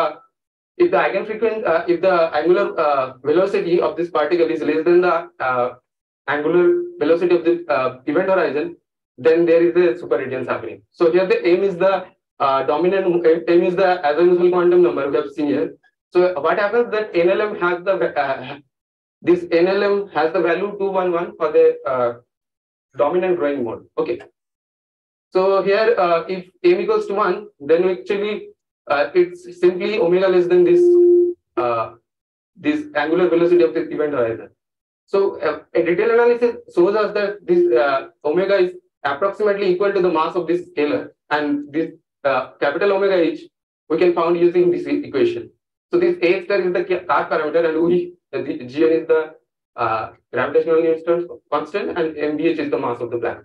if the eigenfrequency, uh, if the angular uh, velocity of this particle is less than the uh, angular velocity of the uh, event horizon, then there is a superradiance happening. So here the m is the uh, dominant m is the azimuthal quantum number we have seen here. So what happens that NLM has the uh, this NLM has the value 211 for the dominant growing mode. Okay. So here, if m equals to 1, then actually uh, it's simply omega less than this uh, this angular velocity of the event horizon. So uh, a detailed analysis shows us that this uh, omega is approximately equal to the mass of this scalar, and this uh, capital omega h we can found using this equation. So this a star is the Kerr parameter, and we the gn is the uh, gravitational constant, and mbh is the mass of the black.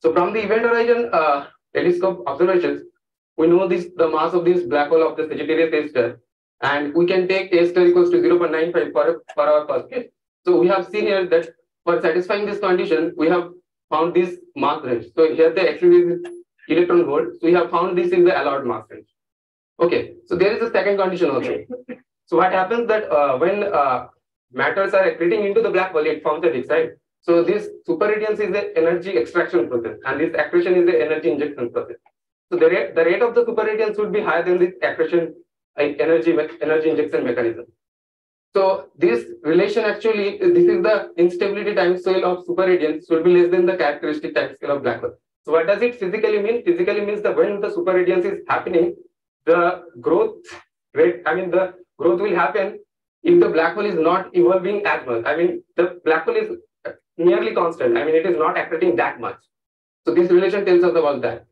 So from the event horizon telescope observations, we know this the mass of this black hole of the Sagittarius A star, and we can take A star equals to 0.95 for, for our first case. So we have seen here that for satisfying this condition, we have found this mass range. So here the axis is electron volt. So we have found this is the allowed mass range. Okay, so there is a second condition also. So what happens that uh, when uh, matters are accreting into the black hole, it forms a disk, right? So this superradiance is the energy extraction process, and this accretion is the energy injection process. So the rate, the rate of the superradiance would be higher than the accretion energy energy injection mechanism. So this relation actually, this is the instability time scale of superradiance should be less than the characteristic time scale of black hole. So what does it physically mean? Physically means that when the superradiance is happening, the growth rate, I mean the growth will happen if the black hole is not evolving as much. I mean the black hole is nearly constant. I mean it is not accreting that much. So this relation tells us about that.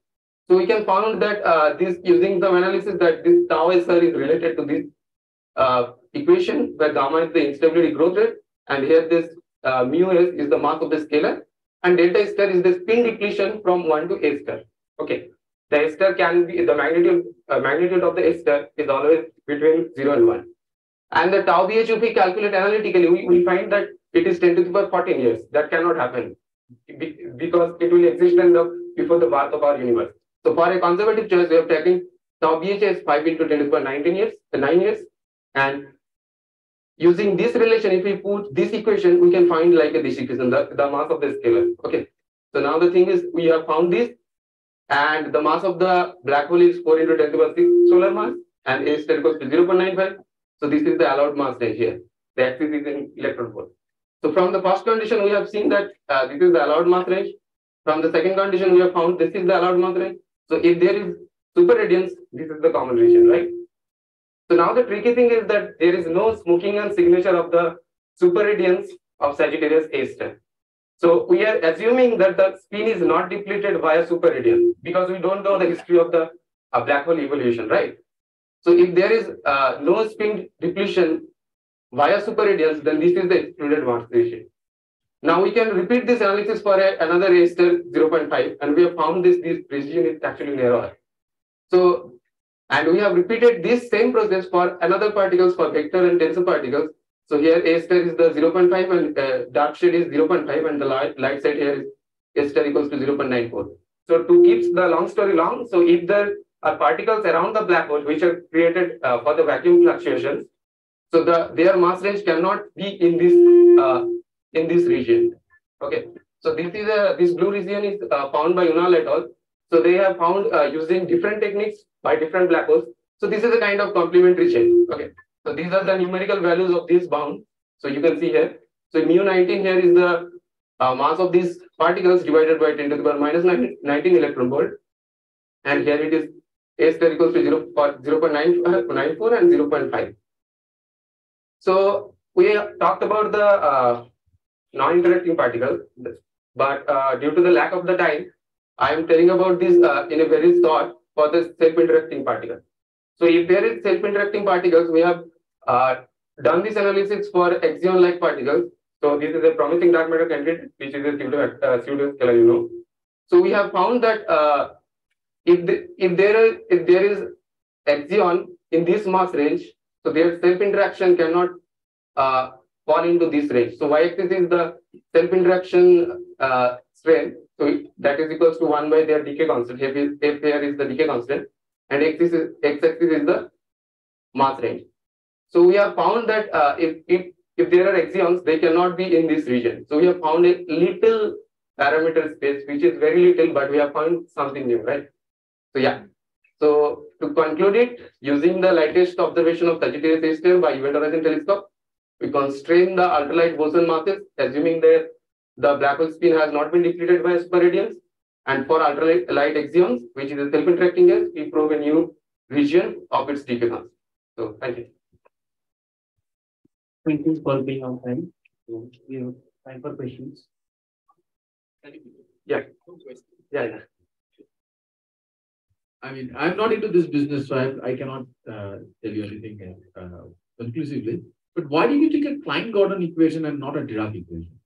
So we can found that uh, this using some analysis that this tau SR is related to this uh, equation where gamma is the instability growth rate and here this uh, mu s is the mass of the scalar and delta star is the spin depletion from 1 to a star. Okay. The S star can be the magnitude uh, magnitude of the S star is always between 0 and 1. And the tau BH, if we calculate analytically, we, we find that it is 10 to the power 14 years. That cannot happen because it will exist in the before the birth of our universe. So for a conservative choice, we have taken tau BH as 5 into 10 to the power 19 years, uh, 9 years. And using this relation, if we put this equation, we can find like a this equation, the, the mass of the scalar. Okay. So now the thing is, we have found this, and the mass of the black hole is 4 into 10 to the power 6 solar mass, and A star equals to 0.95. So this is the allowed mass range here. The axis is in electron volt. So from the first condition, we have seen that uh, this is the allowed mass range. From the second condition, we have found this is the allowed mass range. So if there is superradiance, this is the common region, right? So now the tricky thing is that there is no Smoking-Gunn signature of the superradiance of Sagittarius A star. So we are assuming that the spin is not depleted via superradiance because we don't know the history of the uh, black hole evolution, right? So if there is uh, no spin depletion via superradiance, then this is the excluded mass ratio. Now we can repeat this analysis for a, another star 0.5, and we have found this this region is actually narrower. So, and we have repeated this same process for another particles for vector and tensor particles. So here A star is the 0.5 and uh, dark shade is 0.5 and the light, light side here is A star equals to 0.94. So to keep the long story long, so if there are particles around the black hole which are created uh, for the vacuum fluctuations, so the their mass range cannot be in this uh, in this region. Okay, so this is a this blue region is uh, found by Unal et al. So they have found uh, using different techniques by different black holes. So this is a kind of complementary chain. Okay, so these are the numerical values of this bound. So you can see here. So mu 19 here is the uh, mass of these particles divided by 10 to the power minus 19, 19 electron volt. And here it is A star equals to 0, 0.94 and 0.5. So we talked about the uh, non-interacting particle, but uh, due to the lack of the time, I am telling about this uh, in a very short for the self-interacting particle. So if there is self-interacting particles, we have uh, done this analysis for axion-like particles. So this is a promising dark matter candidate, which is a pseudo, uh, you know. So we have found that uh, if the, if there is if there is axion in this mass range, so their self-interaction cannot uh, fall into this range. So y-axis is the self-interaction uh, strength. So that is equals to one by their decay constant. F, is, F here is the decay constant, and x-axis is, x-axis is the mass range. So we have found that uh, if, if if there are axions, they cannot be in this region. So we have found a little parameter space, which is very little, but we have found something new, right? So yeah. So to conclude it, using the latest observation of Sagittarius A by Event Horizon Telescope, we constrain the ultralight boson masses, assuming that the black hole spin has not been depleted by superradiance. And for ultralight light axions, which is a self-interacting gas, we probe a new region of its decay constant. So thank you. Thank you for being on time. We have time for questions. Yeah. Yeah, yeah. I mean, I'm not into this business, so I, I cannot uh, tell you anything uh, conclusively. But why did you take a Klein-Gordon equation and not a Dirac equation?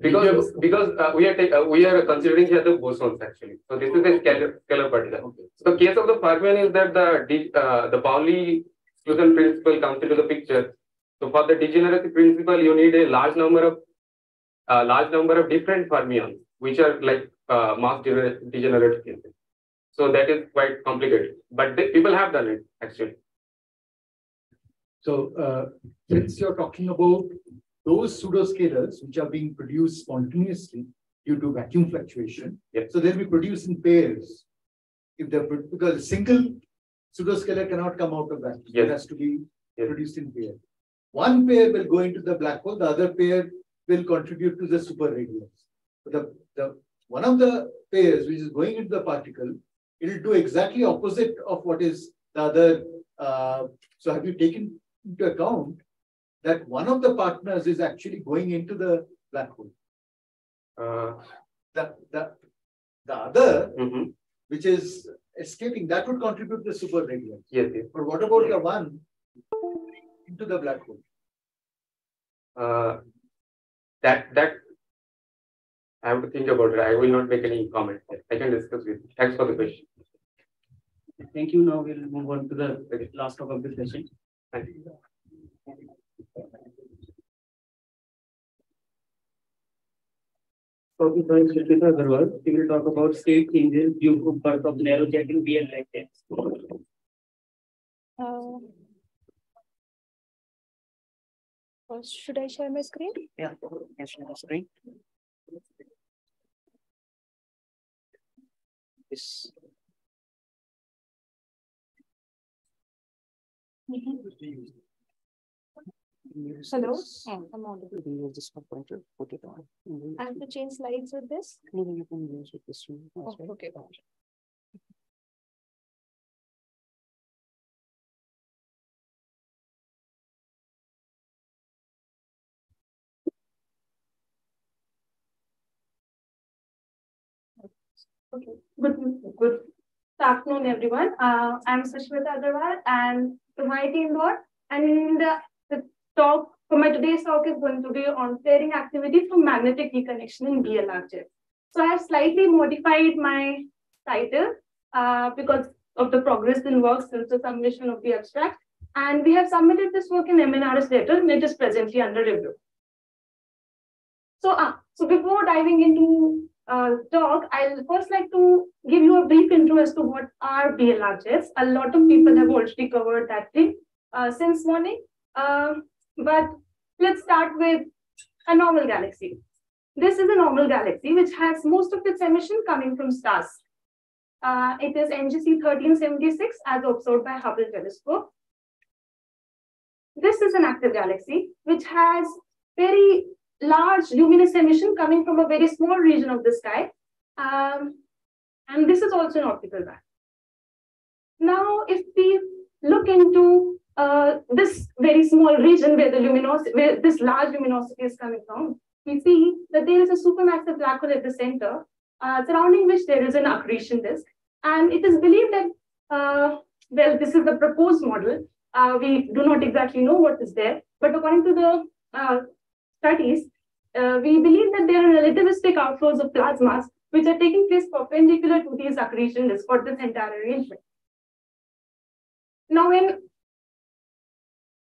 Because because uh, we are uh, we are considering here the bosons actually. So this is a scalar scalar particle. So the case of the fermion is that the de, uh, the Pauli exclusion principle comes into the picture. So for the degeneracy principle, you need a large number of uh, large number of different fermions, which are like uh, mass degenerate degenerate cases. So that is quite complicated. But they, people have done it actually. So uh, since you're talking about those pseudoscalars which are being produced spontaneously due to vacuum fluctuation, so they'll be produced in pairs. If they're because a single pseudoscalar cannot come out of vacuum, it has to be produced in pair. One pair will go into the black hole, the other pair will contribute to the super radiance. The, the one of the pairs which is going into the particle, it will do exactly opposite of what is the other. Uh, so have you taken into account that one of the partners is actually going into the black hole? Uh, the, the, the other, Mm-hmm. which is escaping, that would contribute to the super radiance. Yes, yes. But what about the one into the black hole? Uh, that that I have to think about it. I will not make any comment. I can discuss with you. Thanks for the question. Thank you. Now we'll move on to the last talk of the session. Thank you. Talking to Sushmita Agarwal, we will talk about state changes due to birth of narrow jet in BL lattice. Uh, First, should I share my screen? Yeah, can share the screen. Yes. Mm-hmm. Hello? Oh, I'm audible. Use this pointer, put it on. I have to change slides with this? No, you can use it this one. Oh, well. okay. Okay, good, good afternoon, everyone. Uh, I'm Sushmita Agarwal and my team board. And the, the talk for my today's talk is going to be on pairing activity for magnetic reconnection in BLRJ. So I have slightly modified my title uh, because of the progress in work since the submission of the abstract. And we have submitted this work in MNRAS letter and it is presently under review. So, uh, so before diving into uh, talk, I'll first like to give you a brief intro as to what are BLRJs. A lot of people have already covered that thing uh, since morning. Um, but let's start with a normal galaxy. This is a normal galaxy which has most of its emission coming from stars. Uh, it is NGC 1376 as observed by Hubble telescope. This is an active galaxy which has very large luminous emission coming from a very small region of the sky. Um, and this is also an optical band. Now, if we look into uh, this very small region where the luminosity, where this large luminosity is coming from, we see that there is a supermassive black hole at the center, uh, surrounding which there is an accretion disk. And it is believed that, uh, well, this is the proposed model. Uh, we do not exactly know what is there, but according to the uh, studies, uh, we believe that there are relativistic outflows of plasmas which are taking place perpendicular to these accretion disks for this entire arrangement. Now, when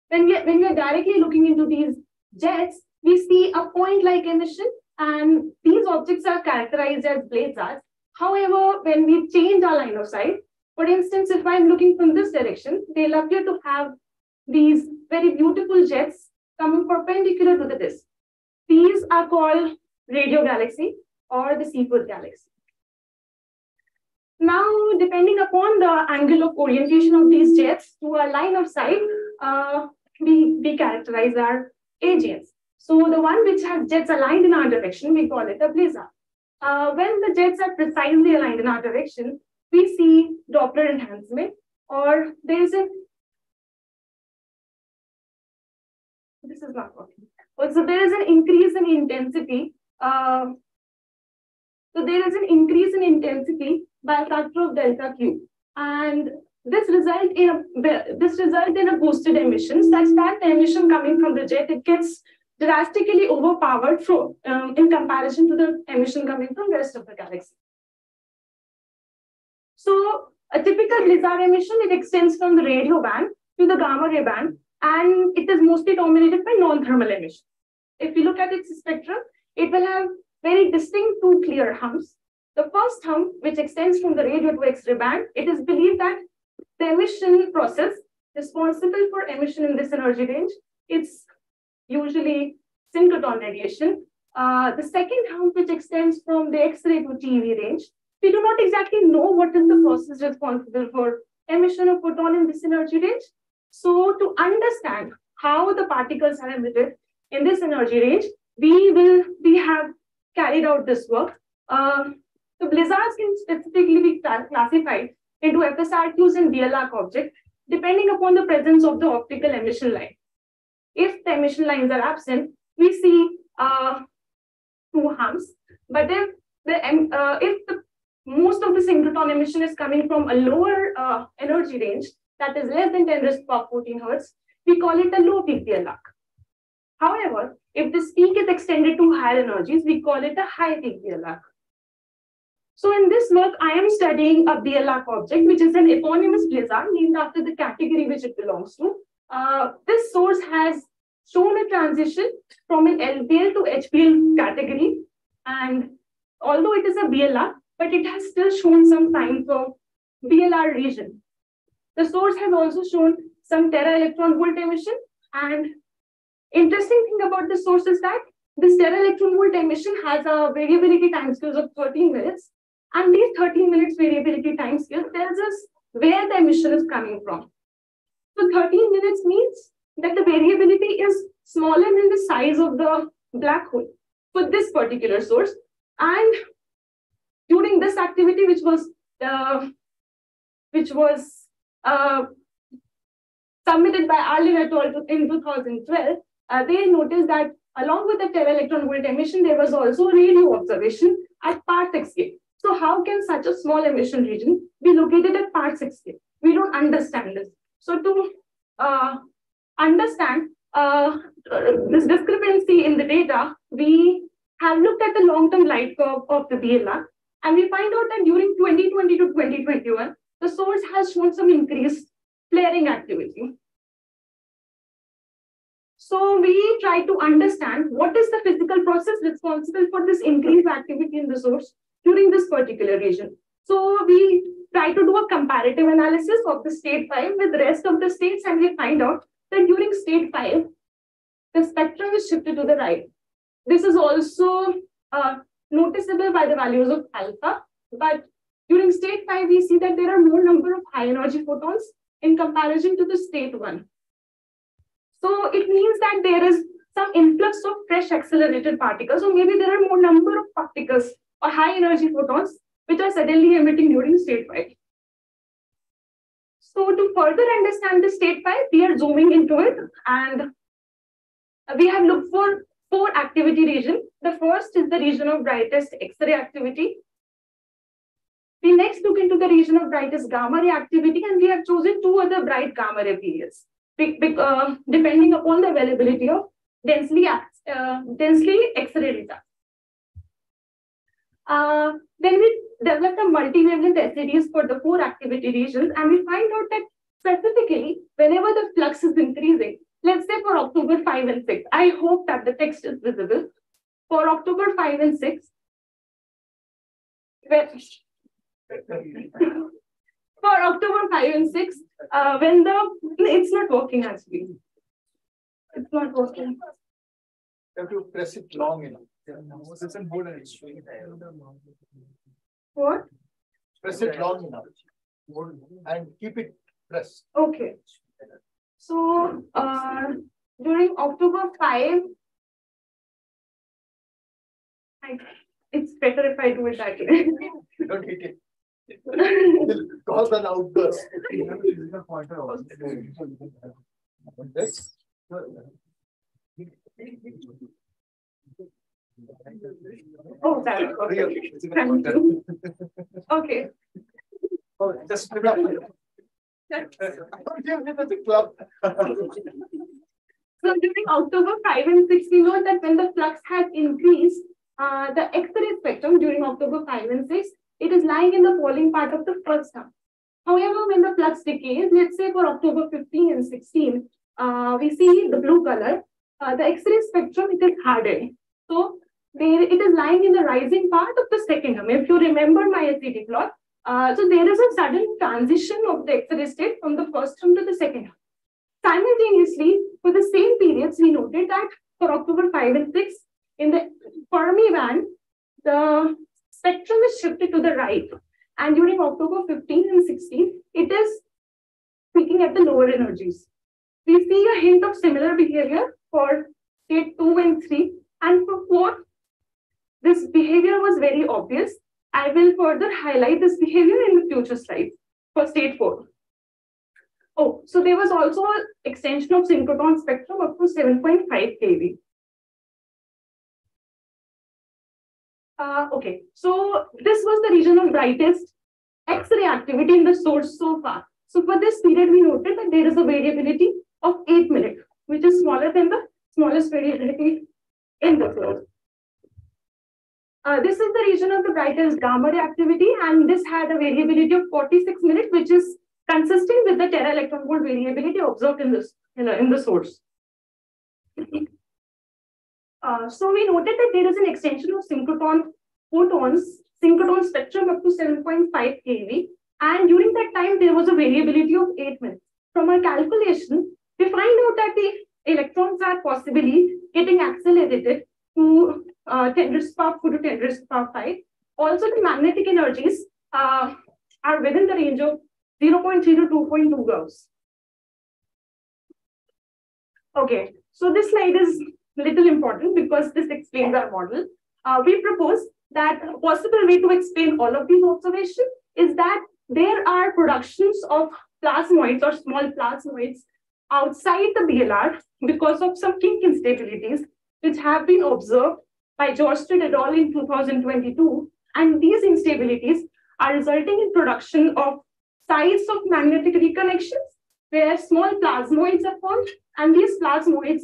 when we when we are directly looking into these jets, we see a point-like emission, and these objects are characterized as blazars. However, when we change our line of sight, for instance, if I'm looking from this direction, they'll appear to have these very beautiful jets coming perpendicular to the disk. These are called radio galaxy or the Seyfert galaxy. Now, depending upon the angle of orientation of these jets to a line of sight, uh, we, we characterize our AGNs. So the one which has jets aligned in our direction, we call it a blazar. Uh, when the jets are precisely aligned in our direction, we see Doppler enhancement, or there is a this is not working. Also, there is an increase in intensity. Uh, so there is an increase in intensity by a factor of delta Q. And this result in a this result in a boosted emission such that the emission coming from the jet it gets drastically overpowered um, in comparison to the emission coming from the rest of the galaxy. So a typical blazar emission it extends from the radio band to the gamma ray band and it is mostly dominated by non-thermal emission. If you look at its spectrum, it will have very distinct two clear humps. The first hump, which extends from the radio to X-ray band, it is believed that the emission process responsible for emission in this energy range, it's usually synchrotron radiation. Uh, the second hump, which extends from the X-ray to TeV range, we do not exactly know what is the process responsible for emission of photon in this energy range. So to understand how the particles are emitted in this energy range, we will we have carried out this work. Uh, the blazars can specifically be classified into FSRQs and BL Lac objects, depending upon the presence of the optical emission line. If the emission lines are absent, we see uh, two humps. But if the uh, if the most of the synchrotron emission is coming from a lower uh, energy range, that is less than 10 raised power 14 hertz, we call it a low peak BL Lac. However, if this peak is extended to higher energies, we call it a high peak BL Lac. So in this work, I am studying a BL Lac object, which is an eponymous blazar named after the category which it belongs to. Uh, this source has shown a transition from an LBL to HBL category. And although it is a BLR, but it has still shown some signs of BLR region. The source has also shown some tera electron volt emission. And interesting thing about the source is that this tera electron volt emission has a variability time scales of 13 minutes. And these 13 minutes variability time scale tells us where the emission is coming from. So 13 minutes means that the variability is smaller than the size of the black hole for this particular source. And during this activity, which was uh, which was uh, submitted by Arlen et al. in 2012, uh, they noticed that along with the tera electron volt emission, there was also radio observation at parsec scale. So how can such a small emission region be located at parsec scale? We don't understand this. So to uh, understand uh, this discrepancy in the data, we have looked at the long-term light curve of the BLR, and we find out that during 2020 to 2021, the source has shown some increased flaring activity. So we try to understand what is the physical process responsible for this increased activity in the source during this particular region. So we try to do a comparative analysis of the state 5 with the rest of the states and we find out that during state 5, the spectrum is shifted to the right. This is also uh, noticeable by the values of alpha, but during state 5, we see that there are more number of high energy photons in comparison to the state 1. So it means that there is some influx of fresh accelerated particles, or maybe there are more number of particles or high energy photons which are suddenly emitting during state 5. So to further understand the state 5, we are zooming into it and we have looked for four activity regions. The first is the region of brightest X-ray activity. We next look into the region of brightest gamma ray activity and we have chosen two other bright gamma ray periods uh, depending upon the availability of densely, uh, densely X-ray results. Uh, then we developed a multi-wavelength SEDs for the four activity regions, and we find out that Specifically, whenever the flux is increasing, let's say for October 5 and 6, I hope that the text is visible. For October 5 and 6, when, for October 5 and 6, uh, when the, it's not working actually. It's not working. You have to press it long enough. It's in bold and it's showing. What? Press it long enough. And keep it pressed. Okay. So uh, during October 5, I, it's better if I do it that way. Don't hit it. It'll cause an outburst. Oh. Okay. Thank you. Okay. Oh, just remember. the club. So during October 5 and 6, we know that when the flux had increased, uh, the X-ray spectrum during October 5 and 6, it is lying in the falling part of the first half. However, when the flux decays, let's say for October 15 and 16, uh, we see the blue color, uh, the X-ray spectrum, it is hardened. So there, it is lying in the rising part of the second term. If you remember my SED plot, uh, so there is a sudden transition of the X-ray state from the first term to the second term. Simultaneously, for the same periods, we noted that for October 5 and 6, in the Fermi band, the spectrum is shifted to the right. And during October 15 and 16, it is peaking at the lower energies. We see a hint of similar behavior for state 2 and 3. And for 4, this behavior was very obvious. I will further highlight this behavior in the future slides for state 4. Oh, so there was also an extension of synchrotron spectrum up to 7.5 kV. Uh, okay, so this was the region of brightest X-ray activity in the source so far. So for this period, we noted that there is a variability of 8 minutes, which is smaller than the smallest variability in the source. Uh, this is the region of the brightest gamma ray activity, and this had a variability of 46 minutes, which is consistent with the tera electron volt variability observed in this in, the, in the source. Uh, so we noted that there is an extension of synchrotron photons, synchrotron spectrum up to 7.5 keV, and during that time there was a variability of 8 minutes. From our calculation, we find out that the electrons are possibly getting accelerated to uh, 10 raised power 4 to 10 raised power 5. Also, the magnetic energies uh, are within the range of 0.3 to 2.2 Gauss. Okay, so this slide is little important because this explains our model. Uh, we propose that a possible way to explain all of these observations is that there are productions of plasmoids or small plasmoids outside the BLR because of some kink instabilities which have been observed by Jorstad et al. in 2022. And these instabilities are resulting in production of sites of magnetic reconnections where small plasmoids are formed. And these plasmoids,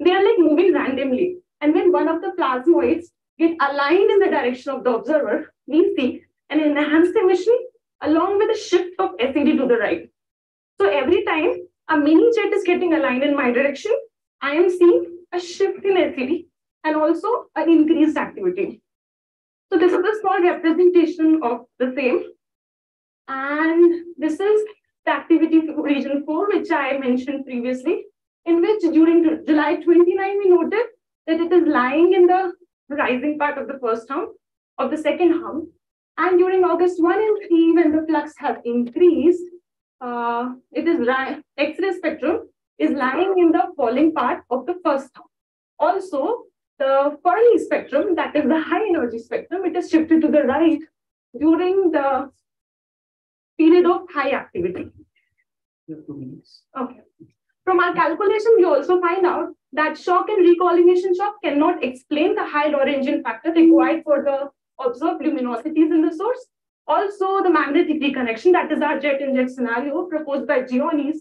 they are like moving randomly. And when one of the plasmoids get aligned in the direction of the observer, we see an enhanced emission along with a shift of SED to the right. So every time a mini jet is getting aligned in my direction, I am seeing a shift in SED and also an increased activity. So this is a small representation of the same. And this is the activity region 4, which I mentioned previously, in which during July 29, we noted that it is lying in the rising part of the first hump, of the second hump. And during August 1 and 3, when the flux has increased, uh, it is X-ray spectrum is lying in the falling part of the first hump. Also, the Fermi spectrum, that is the high energy spectrum, it is shifted to the right during the period of high activity. Okay. From our calculation, we also find out that shock and recollimation shock cannot explain the high Lorentzian factor required for the observed luminosities in the source. Also, the magnetic reconnection, that is our jet in jet scenario proposed by Giannios,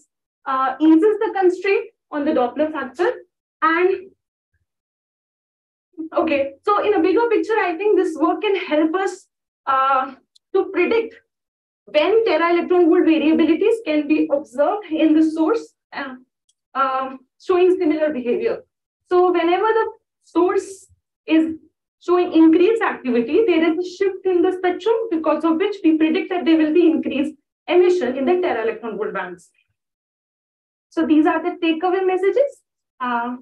uh, eases the constraint on the Doppler factor. And okay, so in a bigger picture, I think this work can help us uh, to predict when tera electron volt variabilities can be observed in the source uh, um, showing similar behavior. So whenever the source is showing increased activity, there is a shift in the spectrum because of which we predict that there will be increased emission in the tera electron volt bands. So these are the takeaway messages. Uh,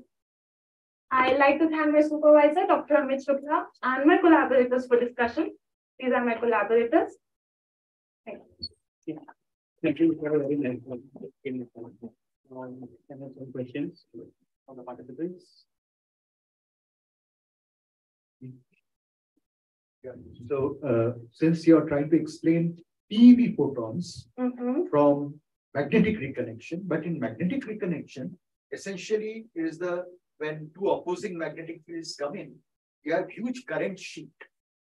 I'd like to thank my supervisor, Dr. Amit Shukla, and my collaborators for discussion. These are my collaborators. Thank you. Thank you for a very nice one. I have some questions from the participants. Yeah. So uh, since you're trying to explain PeV photons Mhm. from magnetic reconnection, but in magnetic reconnection, essentially is the when two opposing magnetic fields come in, you have huge current sheet.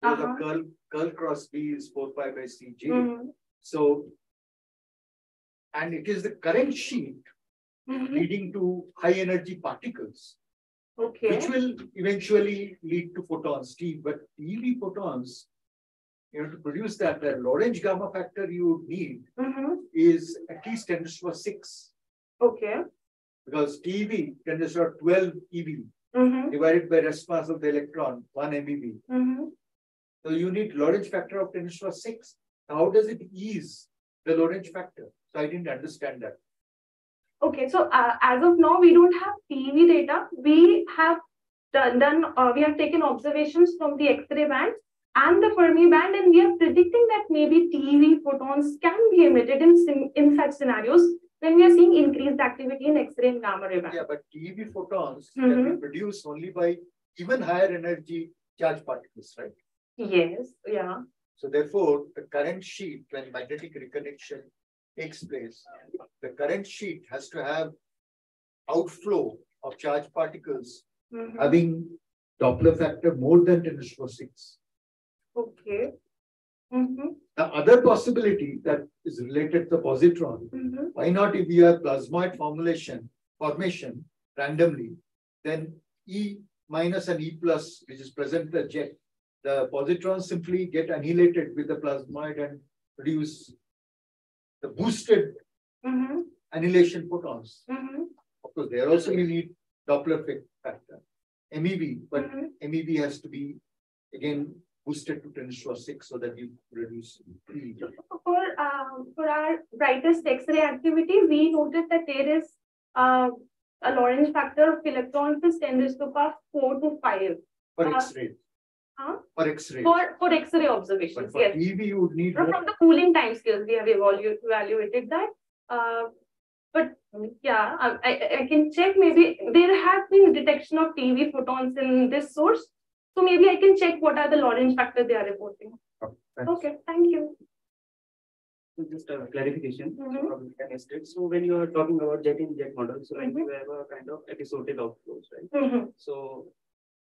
So the Uh-huh. curl curl cross B is four pi by Cj. Mhm. So and it is the current sheet Mhm. leading to high energy particles. Okay. Which will eventually lead to photons, T, but EV photons, you know, to produce that, the Lorentz gamma factor you need Mhm. is at least 10 to the power 6. Okay. Because TeV, 10 to the power 12 EV, Mhm. divided by rest mass of the electron, 1 MeV. Mhm. So you need Lorentz factor of 10 to the power 6. How does it ease the Lorentz factor? So I didn't understand that. Okay, so uh, as of now, we don't have PV data. We have done, done uh, we have taken observations from the X-ray band and the Fermi band, and we are predicting that maybe TeV photons can be emitted in in such scenarios when we are seeing increased activity in X-ray and gamma ray band. Yeah, but TeV photons can be produced only by even higher energy charge particles, right? Yes, yeah. So therefore, the current sheet, when magnetic reconnection takes place, the current sheet has to have outflow of charged particles Mhm. having Doppler factor more than 10 to the power 6. Okay. Mhm. The other possibility that is related to the positron, Mhm. why not if we have plasmoid formulation, formation randomly, then E minus and E plus, which is present in the jet, the positrons simply get annihilated with the plasmoid and produce the boosted Mhm. annihilation photons. Mhm. Of course, there also you need Doppler fa- factor, MEV, but Mhm. MEV has to be again boosted to 10 to the power 6 so that you reduce. For, uh, for our brightest X-ray activity, we noticed that there is uh, a Lorentz factor of electrons is 10 to the power 4 to 5. For Uh, X-ray, Huh? for X-ray. For, for X-ray But observations, for yes. EV, you would need From from the cooling time scales, we have evaluated, evaluated that. Uh, but yeah, I, I, I can check maybe there has been detection of TeV photons in this source. So maybe I can check what are the Lorentz factor they are reporting. Okay, thank you. So Just a clarification. From the. So when you are talking about jet in jet model, so like Mhm. you have a kind of episodic outflows, right? Mhm. So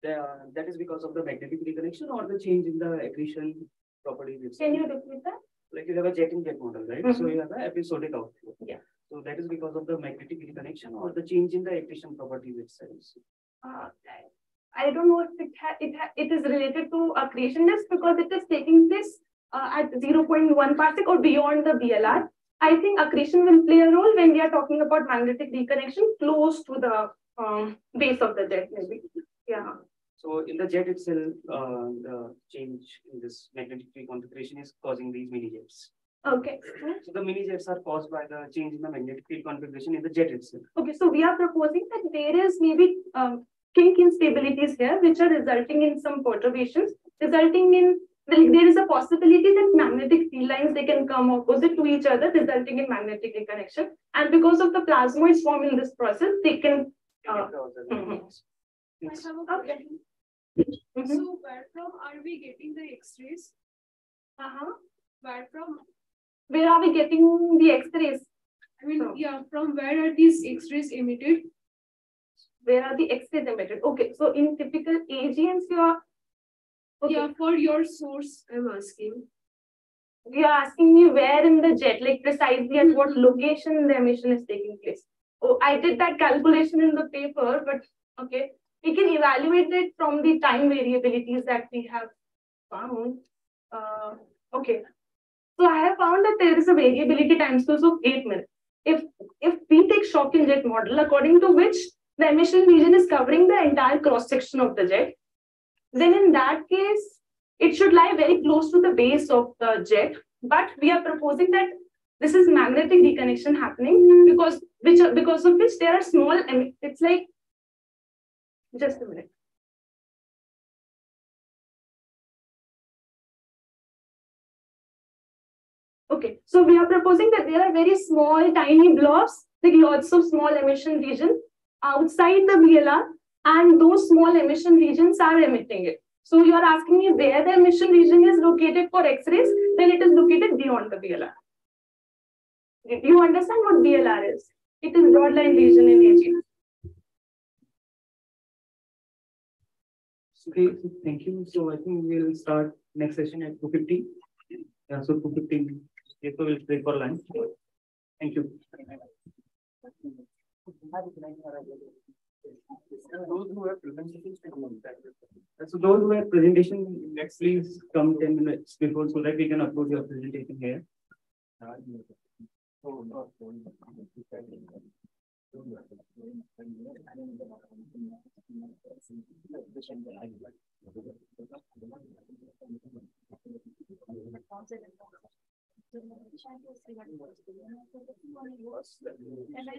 there, that is because of the magnetic reconnection or the change in the accretion properties. itself? Can you repeat that? Like you have a jet in jet model, right? So Mhm. you have an episodic outflow. Yeah. So that is because of the magnetic reconnection or the change in the accretion properties itself. Uh, I don't know if it ha- it it is related to accretion disk because it is taking place uh, at 0.1 parsec or beyond the BLR. I think accretion will play a role when we are talking about magnetic reconnection close to the um, base of the jet, maybe. Yeah. So in the jet itself, uh, the change in this magnetic reconfiguration is causing these mini jets. Okay. So the mini jets are caused by the change in the magnetic field configuration in the jet itself. Okay, so we are proposing that there is maybe um, kink instabilities here, which are resulting in some perturbations, resulting in like, there is a possibility that magnetic field lines they can come opposite to each other, resulting in magnetic reconnection. And because of the plasmoids form in this process, they can. Uh, mhm. I have a Okay. Question. So where from are we getting the X-rays? Uh-huh. Where from? Where are we getting the X-rays? I mean, yeah, from where are these X-rays emitted? Where are the X-rays emitted? Okay, so in typical AGNs, you are. Yeah, for your source, I'm asking. You are asking me where in the jet, like precisely at what location the emission is taking place. Oh, I did that calculation in the paper, but okay, we can evaluate it from the time variabilities that we have found. Uh, okay, So I have found that there is a variability time source of 8 minutes. If, if we take shock in jet model, according to which the emission region is covering the entire cross section of the jet, then in that case, it should lie very close to the base of the jet. But we are proposing that this is magnetic deconnection happening because which because of which there are small it's like just a minute okay so we are proposing that there are very small tiny blobs like lots of small emission region outside the BLR and those small emission regions are emitting it so you are asking me where the emission region is located for X-rays then it is located beyond the BLR do you understand what BLR is? It is broadline region in AG. Okay, so thank you. So I think we'll start next session at two fifty. Yeah, so two fifteen. Therefore, we'll break for lunch. Thank you. Those who have presentations, so those who have presentation, next please come ten minutes before so that we can upload your presentation here. Uh, and I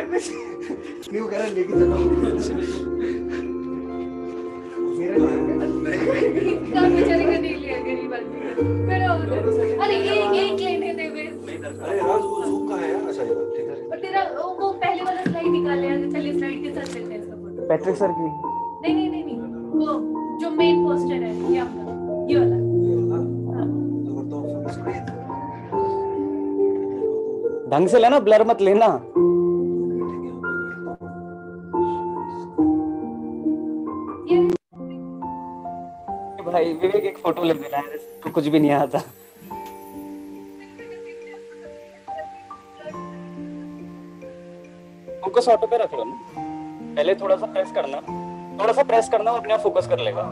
कह रहा है लेके चलो काम बेचारे का? नहीं लिया गरीब आदमी का। पर अरे एक एक लेने दे बे अरे राज वो जूम कहाँ है अच्छा ये ठीक है और तेरा वो वो पहले वाला स्लाइड निकाल लिया चलिए स्लाइड के साथ चलते हैं इसका फ़ोटो पैट्रिक सर की नहीं नहीं नहीं नहीं वो जो मेन पोस्टर है ये आपका। ये वाला। ढंग से लेना, ब्लर मत लेना। भाई, विवेक एक फ़ोटो ले देना है तो कुछ भी नहीं आता। फोकस ऑटो पे रख लो ना। पहले थोड़ा सा प्रेस करना। थोड़ा सा प्रेस करना, वो अपने आप फोकस कर लेगा।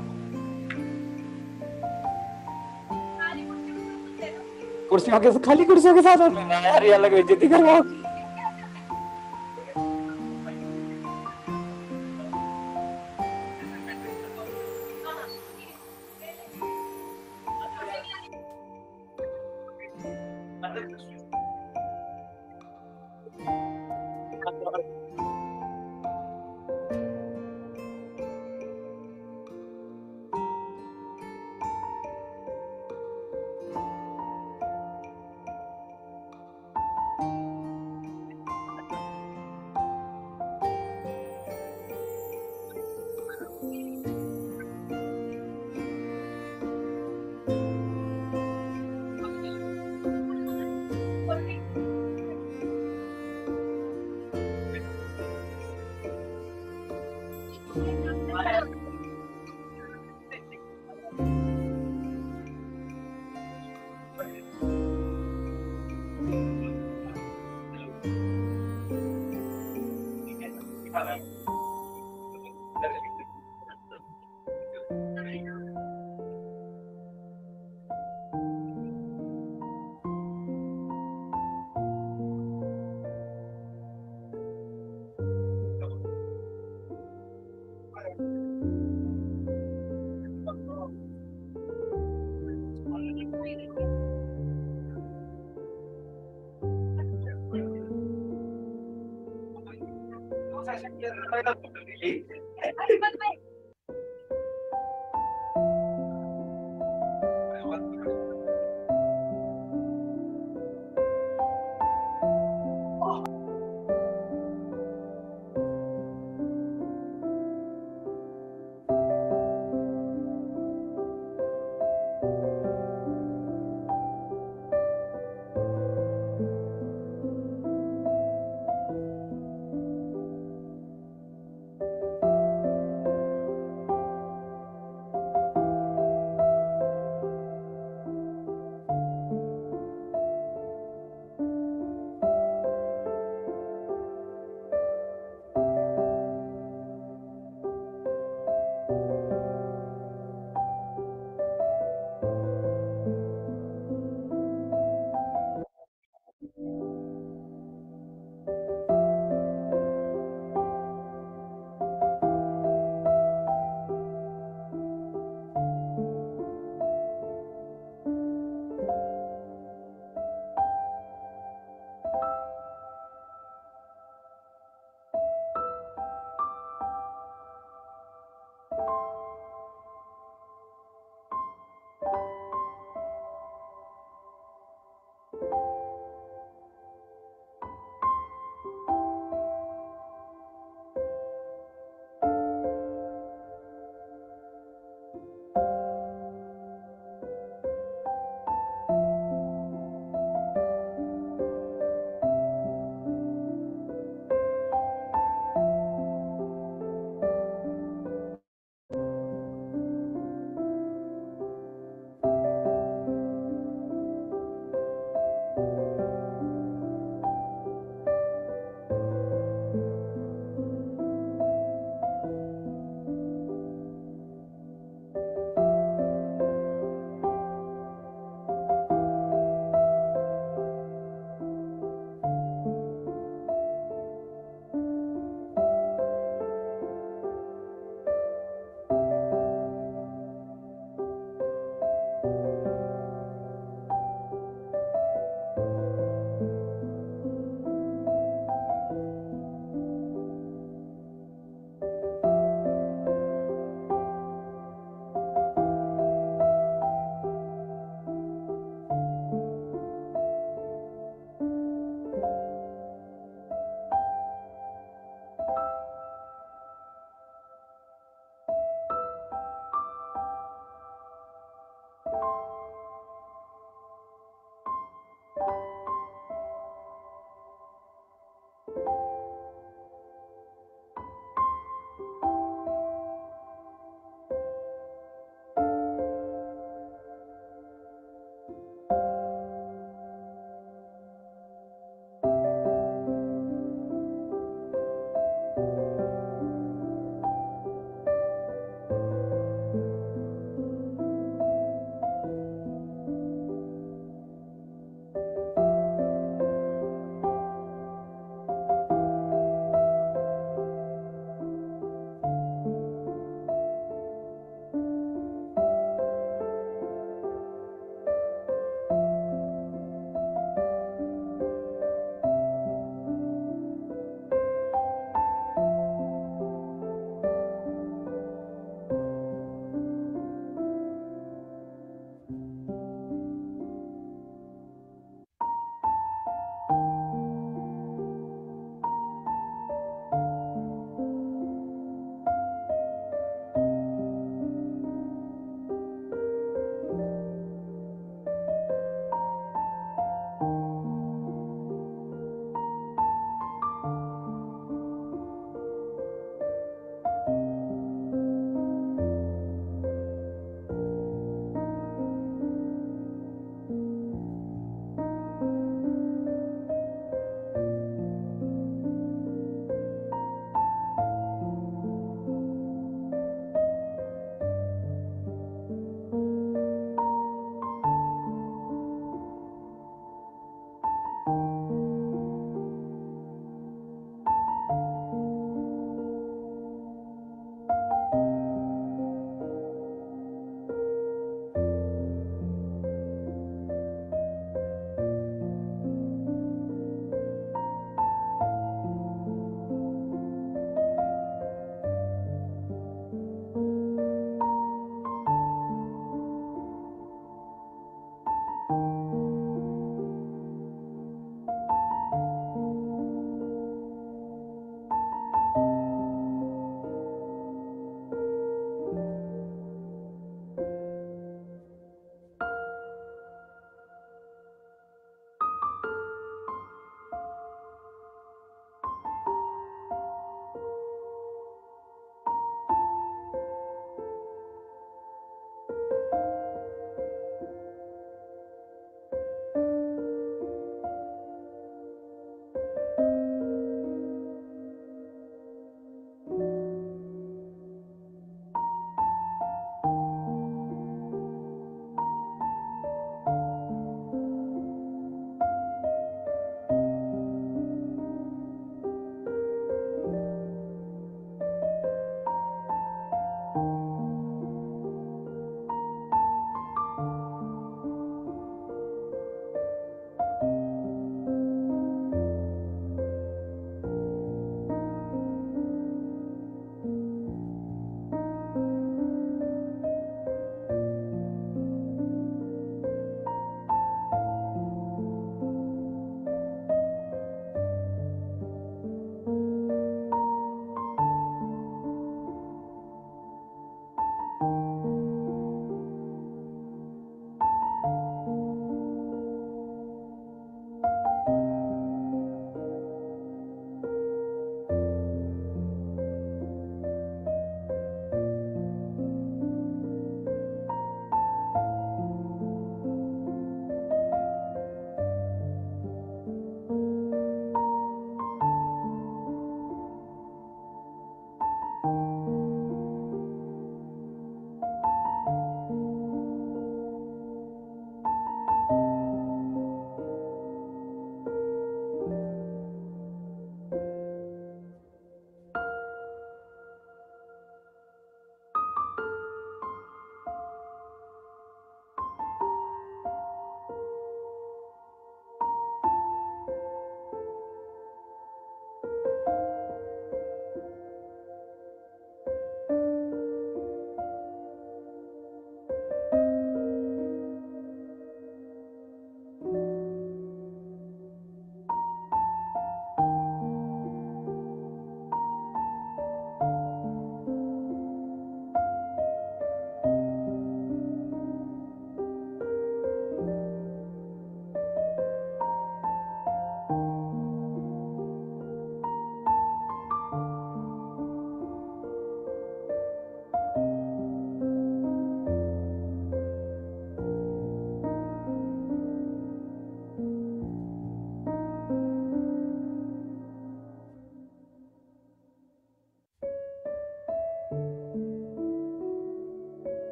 कुर्सियों के खाली कुर्सियों के साथ। होता है यार अलग बेइज्जती करवाओ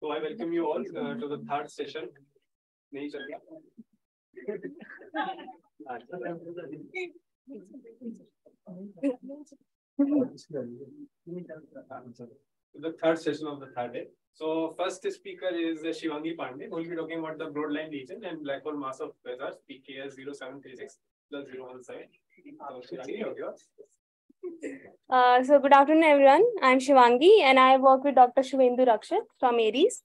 So I welcome you all uh, to the third session. नहीं चल The third session of the third day. So first speaker is Shivangi Pandey, who will be talking about the broadline region and black hole mass of quasars PKS 0736 plus 017. So Shivangi, you're yours. Uh, so good afternoon, everyone. I'm Shivangi, and I work with Dr. Suvendu Rakshit from Aries.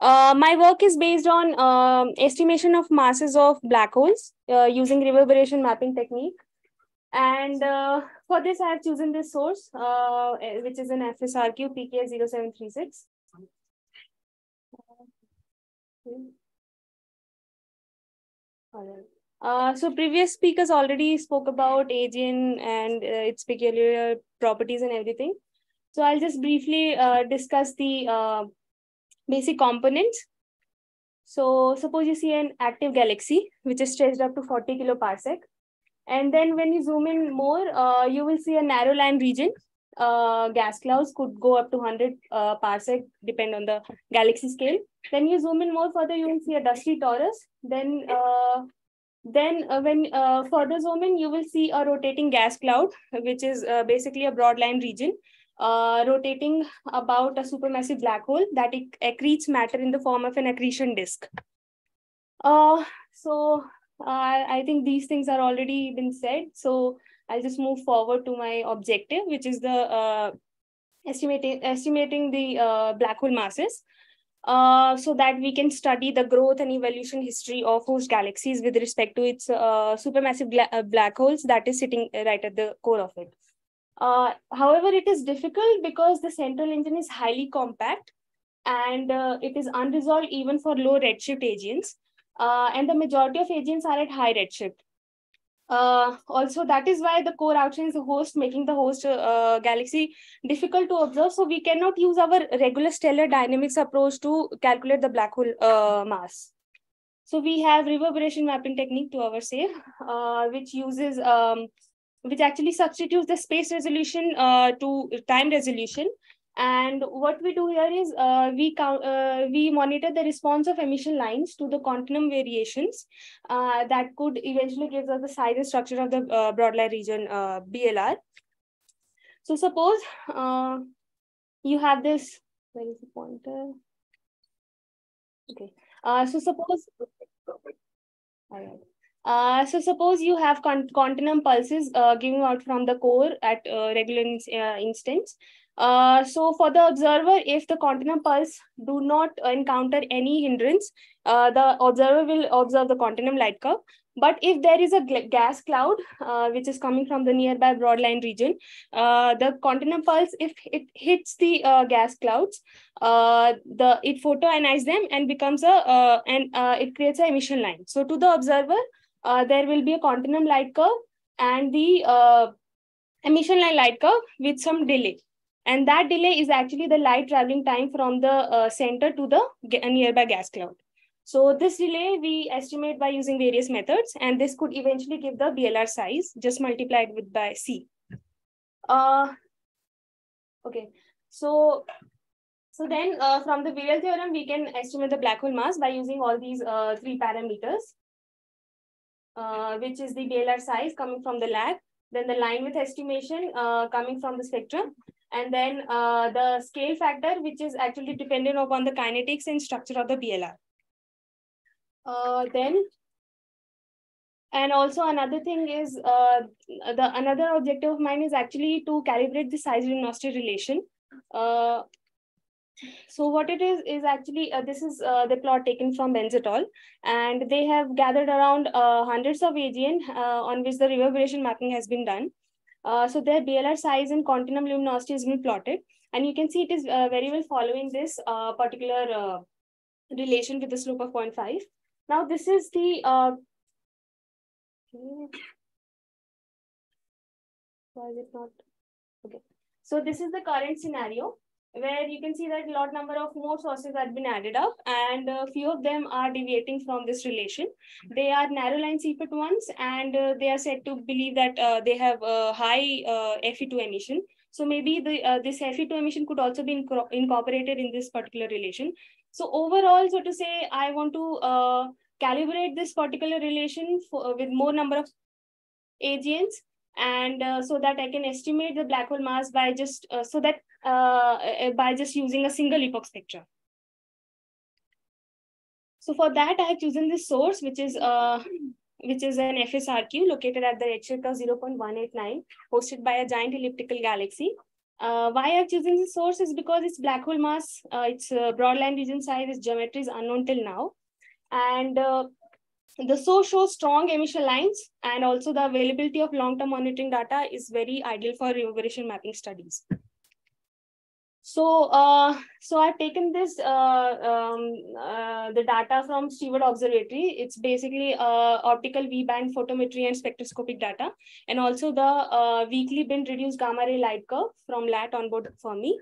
Uh, my work is based on um, estimation of masses of black holes uh, using reverberation mapping technique. And uh, for this, I have chosen this source, uh, eh, which is an FSRQ PK0736. Alright. Uh, so previous speakers already spoke about AGN and uh, its peculiar properties and everything. So I'll just briefly uh, discuss the uh, basic components. So suppose you see an active galaxy, which is stretched up to 40 kiloparsec. And then when you zoom in more, uh, you will see a narrow line region. Uh, gas clouds could go up to 100 uh, parsec, depend on the galaxy scale. Then you zoom in more further, you will see a dusty torus. Then uh, Then uh, when uh, further zoom in, you will see a rotating gas cloud, which is uh, basically a broad line region, rotating about a supermassive black hole that accretes matter in the form of an accretion disk. I think these things are already been said. So I'll just move forward to my objective, which is the uh, estimating estimating the uh, black hole masses. Uh, so that we can study the growth and evolution history of host galaxies with respect to its uh, supermassive uh, black holes that is sitting right at the core of it. Uh, however, it is difficult because the central engine is highly compact and uh, it is unresolved even for low redshift AGNs. Uh, and the majority of AGNs are at high redshift. Uh, also, that is why the core outshines the host, making the host uh, galaxy difficult to observe. So we cannot use our regular stellar dynamics approach to calculate the black hole uh, mass. So we have reverberation mapping technique to our save, uh, which uses, um, which actually substitutes the space resolution uh, to time resolution. And what we do here is uh, we count, uh, we monitor the response of emission lines to the continuum variations uh, that could eventually give us the size and structure of the uh, broadline region uh, BLR. So suppose uh, you have this, where is the pointer? Okay. Uh, so suppose. Uh, so suppose you have con continuum pulses uh, giving out from the core at uh, regular in instance. Uh, so for the observer, if the continuum pulse do not encounter any hindrance, uh, the observer will observe the continuum light curve. But if there is a gas cloud, uh, which is coming from the nearby broadline region, uh, the continuum pulse, if it hits the uh, gas clouds, the it photoionizes them and becomes a, and it creates an emission line. So to the observer, there will be a continuum light curve and the emission line light curve with some delay. And that delay is actually the light traveling time from the uh, center to the nearby gas cloud. So this delay we estimate by using various methods, and this could eventually give the BLR size just multiplied with by C. Uh, okay, so so then uh, from the Virial theorem, we can estimate the black hole mass by using all these uh, three parameters, uh, which is the BLR size coming from the lag, then the line width estimation uh, coming from the spectrum, and then uh, the scale factor, which is actually dependent upon the kinetics and structure of the BLR. Uh, then, and also another thing is uh, the another objective of mine is actually to calibrate the size luminosity relation. Uh, so what it is is actually uh, this is uh, the plot taken from Bentz et al. and they have gathered around uh, hundreds of AGN uh, on which the reverberation mapping has been done. Uh, so their BLR size and continuum luminosity has been plotted. And you can see it is uh, very well following this uh, particular uh, relation with the slope of 0.5. Now this is the, uh, why is it not, okay. So this is the current scenario where you can see that a lot number of more sources have been added up and a few of them are deviating from this relation. They are narrow line Seyfert ones and uh, they are said to believe that uh, they have a high uh, FE2 emission. So maybe the uh, this FE2 emission could also be incorporated in this particular relation. So overall, so to say, I want to uh, calibrate this particular relation for, with more number of AGNs and uh, so that I can estimate the black hole mass by just uh, so that uh, uh, by just using a single epoch spectra. So for that, I have chosen this source, which is uh, which is an FSRQ located at the redshift of 0.189, hosted by a giant elliptical galaxy. Uh, why I've chosen this source is because its black hole mass, uh, its uh, broadline region size, its geometry is unknown till now. And uh, the source shows strong emission lines and also the availability of long-term monitoring data is very ideal for reverberation mapping studies. So, uh, so I've taken this, uh, um, uh, the data from Steward Observatory. It's basically uh, optical V-band photometry and spectroscopic data, and also the uh, weekly bin reduced gamma ray light curve from LAT onboard Fermi.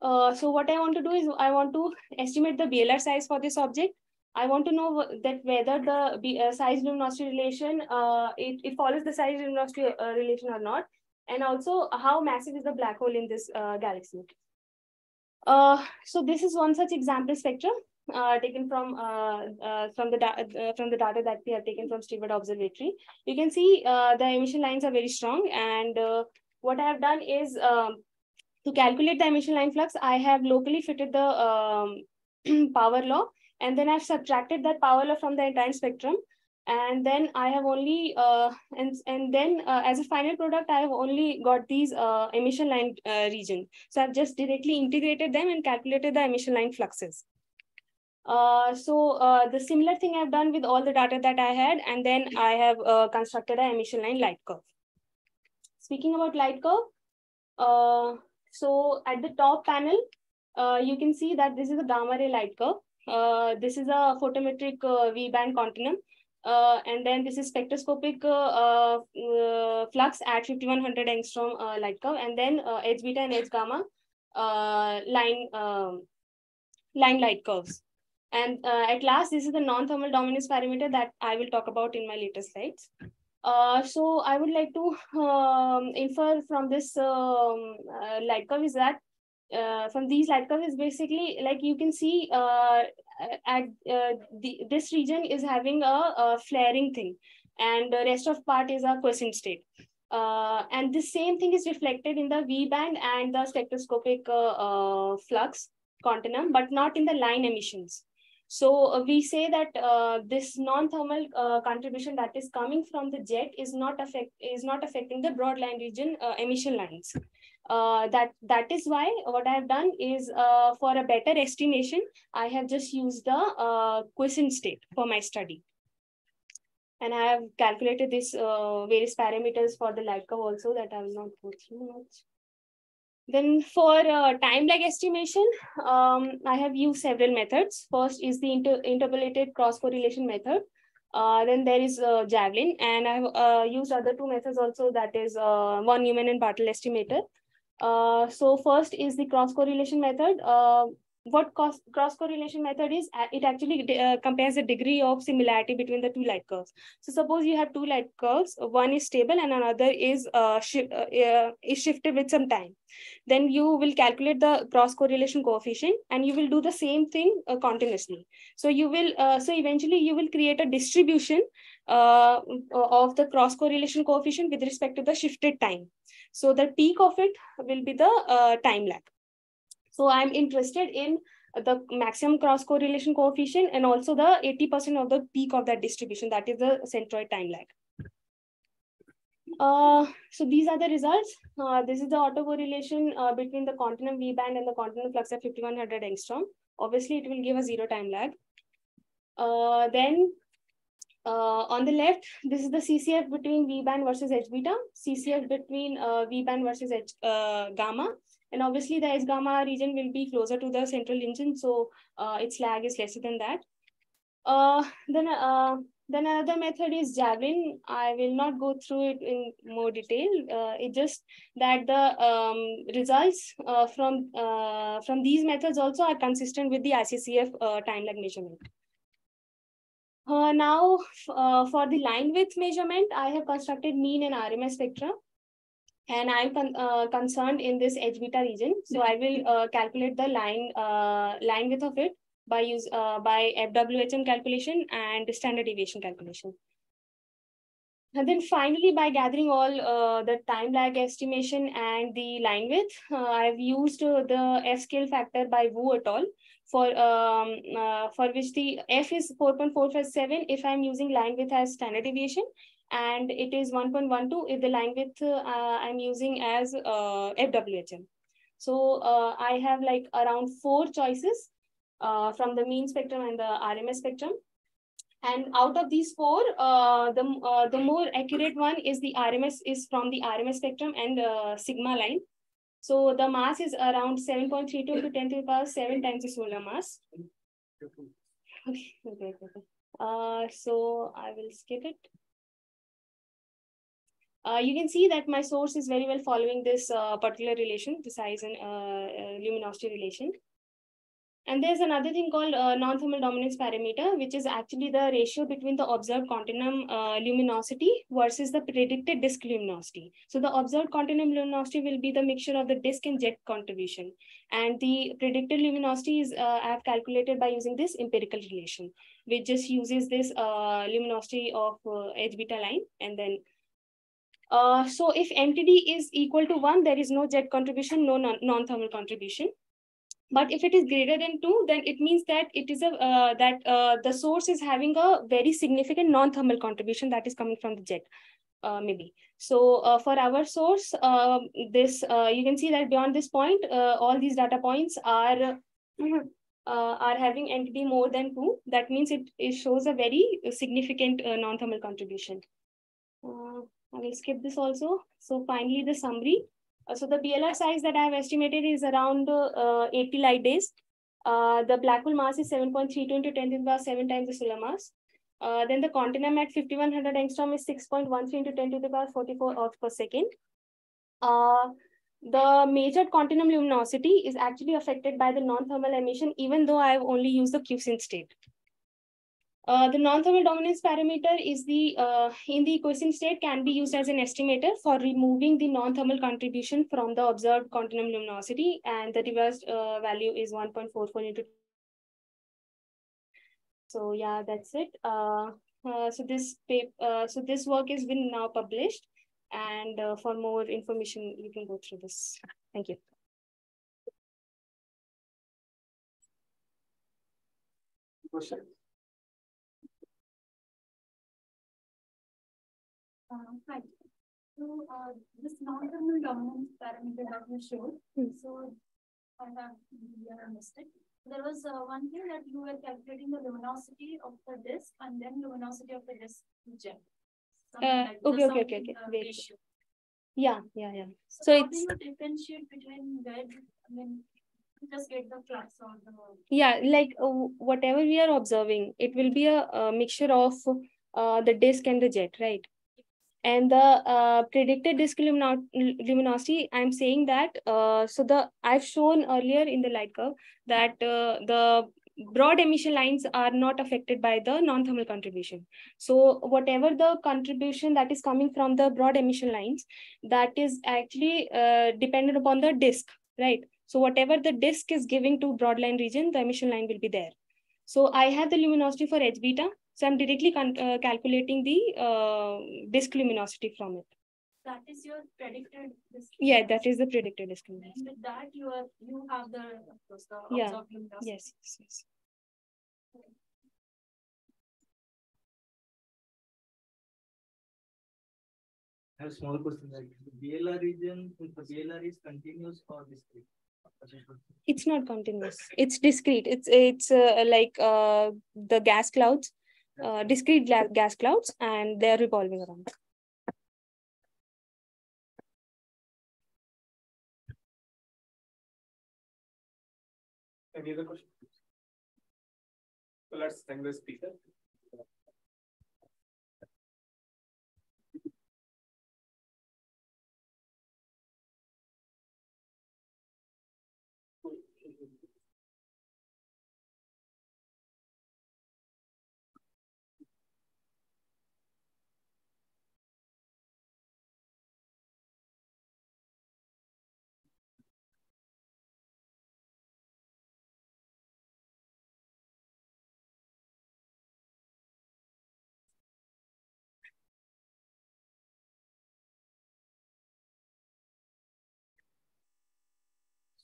Uh, so what I want to do is I want to estimate the BLR size for this object. I want to know that whether the size luminosity relation, it, it follows the size luminosity relation or not and also how massive is the black hole in this uh, galaxy. Uh, so this is one such example spectrum. uh, taken from uh, uh, from the uh, from the data that we have taken from Steward Observatory. You can see uh, the emission lines are very strong, and uh, what I have done is um, to calculate the emission line flux, I have locally fitted the um, power law, and then I've subtracted that power law from the entire spectrum, and then I have only uh, and and then uh, as a final product I have only got these uh, emission line uh, region. So I've just directly integrated them and calculated the emission line fluxes. Uh, so uh, the similar thing I've done with all the data that I had, and then I have uh, constructed an emission line light curve. Speaking about light curve, uh, so at the top panel, uh, you can see that this is a gamma ray light curve. Uh, this is a photometric uh, V-band continuum. Uh, and then this is spectroscopic uh, uh, flux at 5100 angstrom uh, light curve, and then uh, H beta and H gamma uh, line um, line light curves. And uh, at last, this is the non-thermal dominance parameter that I will talk about in my later slides. Uh, so I would like to um, infer from this um, uh, light curve is that uh, from these light curves is basically like you can see uh, the, this region is having a, a, flaring thing and the rest of part is a quiescent state. Uh, and the same thing is reflected in the V band and the spectroscopic uh, uh, flux continuum, but not in the line emissions. So uh, we say that uh, this non-thermal uh, contribution that is coming from the jet is not affect is not affecting the broad line region emission lines. Uh, that that is why what I have done is uh, for a better estimation, I have just used the quiescent state for my study. And I have calculated this various parameters for the light curve also that I will not go through much. Then for uh, time lag estimation, um, I have used several methods. First is the inter interpolated cross correlation method. Uh, then there is uh, Javelin, and I have uh, used other two methods also. That is uh, von Neumann and Bartle estimator. Uh, so first is the cross correlation method. Uh, what cross correlation method is it actually uh, compares the degree of similarity between the two light curves. So suppose you have two light curves one is stable and another is uh, shi uh, uh, is shifted with some time. Then you will calculate the cross correlation coefficient and you will do the same thing uh, continuously. So you will uh, so eventually you will create a distribution of the cross correlation coefficient with respect to the shifted time so the peak of it will be the uh, time lag so I'm interested in the maximum cross correlation coefficient and also the 80% of the peak of that distribution, that is the centroid time lag. Uh, so these are the results. Uh, this is the autocorrelation uh, between the continuum V band and the continuum flux at 5100 angstrom. Obviously, it will give a zero time lag. Uh, then uh, on the left, this is the CCF between V band versus H beta, CCF between uh, V band versus H gamma, and obviously the S gamma region will be closer to the central engine, so uh, its lag is lesser than that. Uh, then, uh, then another method is Javelin. I will not go through it in more detail. Uh, it just that the um, results uh, from uh, from these methods also are consistent with the ICCF uh, time lag measurement. Uh, now, uh, for the line width measurement, I have constructed mean and RMS spectra and I'm con uh, concerned in this H beta region. So I will uh, calculate the line uh, line width of it by use uh, by FWHM calculation and standard deviation calculation. And then finally, by gathering all uh, the time lag estimation and the line width, uh, I've used the F scale factor by Wu et al. For um, for which the F is 4.457 if I'm using line width as standard deviation and it is 1.12 if the line width uh, I'm using as uh, FWHM. So uh, I have like around four choices uh, from the mean spectrum and the RMS spectrum. And out of these four, uh, the, uh, the more accurate one is the RMS is from the RMS spectrum and uh, sigma line. So the mass is around 7.32 to 10 to the power 7 times the solar mass. Okay, okay, okay. so I will skip it. Uh, you can see that my source is very well following this uh, particular relation, the size and uh, uh luminosity relation. And there's another thing called uh, non-thermal dominance parameter, which is actually the ratio between the observed continuum uh, luminosity versus the predicted disk luminosity. So the observed continuum luminosity will be the mixture of the disk and jet contribution. And the predicted luminosity is uh, I have calculated by using this empirical relation, which just uses this uh, luminosity of uh, H beta line. And then, uh, so if NTD is equal to one, there is no jet contribution, no non-thermal contribution. But if it is greater than two, then it means that it is a uh, that uh, the source is having a very significant non-thermal contribution that is coming from the jet, uh, maybe. So uh, for our source, um, this uh, you can see that beyond this point, uh, all these data points are are having NTD more than two. That means it, it shows a very significant non-thermal contribution. I will skip this also. So finally, the summary. Uh, so the BLR size that I have estimated is around uh, 80 light days. Uh, the black hole mass is 7.32 into 10 to the power 7 times the solar mass. Then the continuum at 5100 angstrom is 6.13 into 10 to the power 44 erg per second. The measured continuum luminosity is actually affected by the non-thermal emission, even though I have only used the quiescent state. Uh, the non-thermal dominance parameter is the uh, in the quiescent state can be used as an estimator for removing the non-thermal contribution from the observed continuum luminosity and the reversed uh, value is 1.44 into so yeah that's it. Uh, uh, so this paper so this work has been now published and for more information you can go through this. Thank you Uh, hi. So uh, this non-thermal dominance parameter that you showed, hmm. so I have I missed it. There was uh, one thing that you were calculating the luminosity of the disk and then luminosity of the disk jet. Uh, like okay, okay, okay, okay. Wait. Yeah, yeah, yeah. So, So, it's do you differentiate between red, I mean, just get the flux or the yeah, like uh, whatever we are observing, it will be a, a mixture of uh, the disk and the jet, right? And the uh, predicted disk lumino- luminosity, I'm saying that, uh, so the I've shown earlier in the light curve that uh, the broad emission lines are not affected by the non-thermal contribution. So whatever the contribution that is coming from the broad emission lines, that is actually uh, dependent upon the disk, right? So whatever the disk is giving to broadline region, the emission line will be there. So I have the luminosity for H beta. So I'm directly uh, calculating the uh, disk luminosity from it. that is your predicted disk. Yeah, that is the predicted disk And luminosity. with that, you are you have the of course the Yeah. observed luminosity. Yes, yes, yes. I have a small question like the BLR region, if the BLR is continuous or discrete? It's not continuous. It's discrete. It's it's uh, like uh, the gas clouds, uh, discrete gas clouds, and they're revolving around. Any other questions? So let's thank the speaker.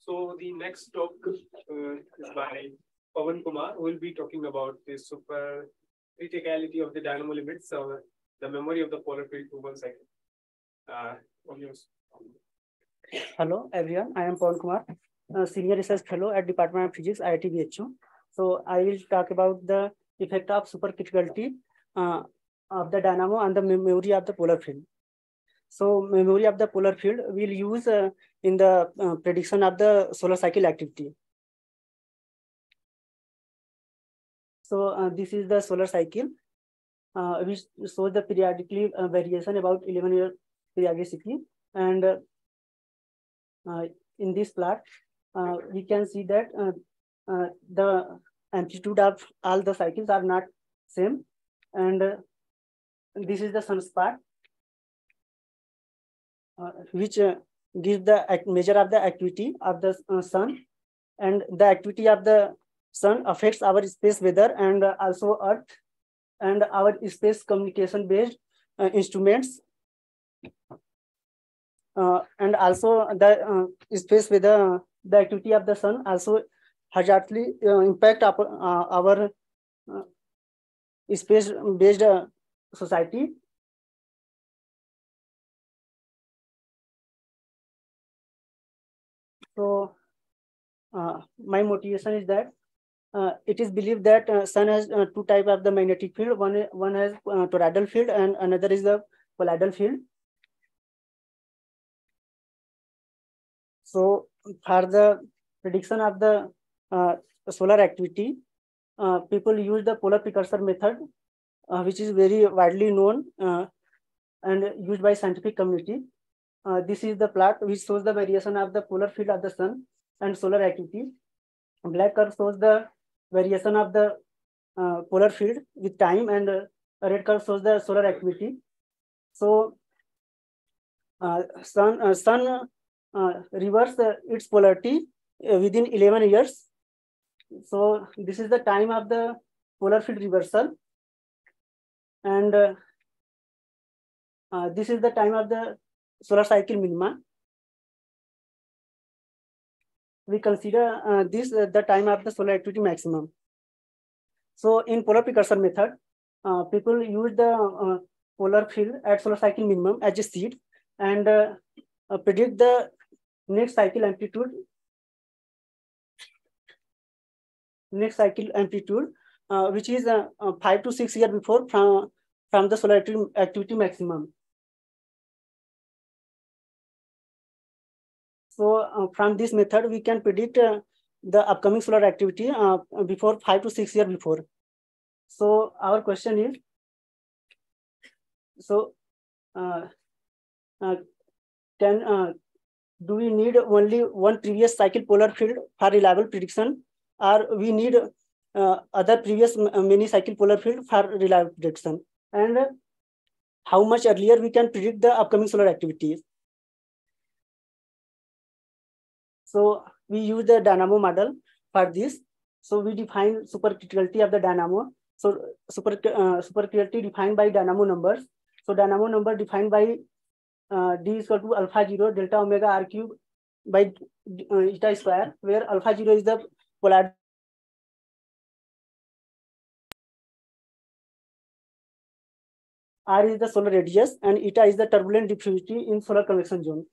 So the next talk uh, is by Pavan Kumar, who will be talking about the super criticality of the dynamo limits, uh, the memory of the polar field to one second. Uh. Hello, everyone. I am Pawan Kumar, a senior research fellow at Department of Physics, IIT BHU. So I will talk about the effect of supercriticality uh, of the dynamo and the memory of the polar field. So memory of the polar field we'll use uh, in the uh, prediction of the solar cycle activity. So uh, this is the solar cycle, uh, which shows the periodically uh, variation about 11 year periodicity. And uh, uh, in this plot, uh, we can see that uh, uh, the amplitude of all the cycles are not same. And uh, this is the sunspot, uh, which uh, gives the measure of the activity of the uh, sun. And the activity of the sun affects our space weather and uh, also earth and our space communication based uh, instruments uh, and also the uh, space weather the, activity of the sun also hazardly uh, impact uh, our uh, space based uh, society so uh, my motivation is that uh, it is believed that uh, sun has uh, two type of the magnetic field. One one has uh, toroidal field and another is the poloidal field. So for the prediction of the uh, solar activity people use the polar precursor method which is very widely known and used by scientific community uh, this is the plot which shows the variation of the polar field of the sun and solar activity black curve shows the variation of the uh, polar field with time and uh, red curve shows the solar activity. So uh, sun, uh, sun uh, reverse uh, its polarity within 11 years. So this is the time of the polar field reversal. And this is the time of the solar cycle minima. we consider uh, this uh, the time of the solar activity maximum. So in polar precursor method, uh, people use the uh, polar field at solar cycle minimum as a seed and uh, uh, predict the next cycle amplitude, next cycle amplitude, which is uh, uh, five to six years before from, from the solar activity maximum. So uh, from this method, we can predict uh, the upcoming solar activity uh, before five to six years before. So our question is, so can do we need only one previous cycle polar field for reliable prediction, or we need uh, other previous many cycle polar field for reliable prediction? And how much earlier we can predict the upcoming solar activities? So we use the dynamo model for this. So we define supercriticality of the dynamo. So super uh, supercriticality defined by dynamo numbers. So dynamo number defined by uh, d is equal to alpha zero delta omega r cube by uh, eta square, where alpha zero is the polar R is the solar radius and eta is the turbulent diffusivity in solar convection zone.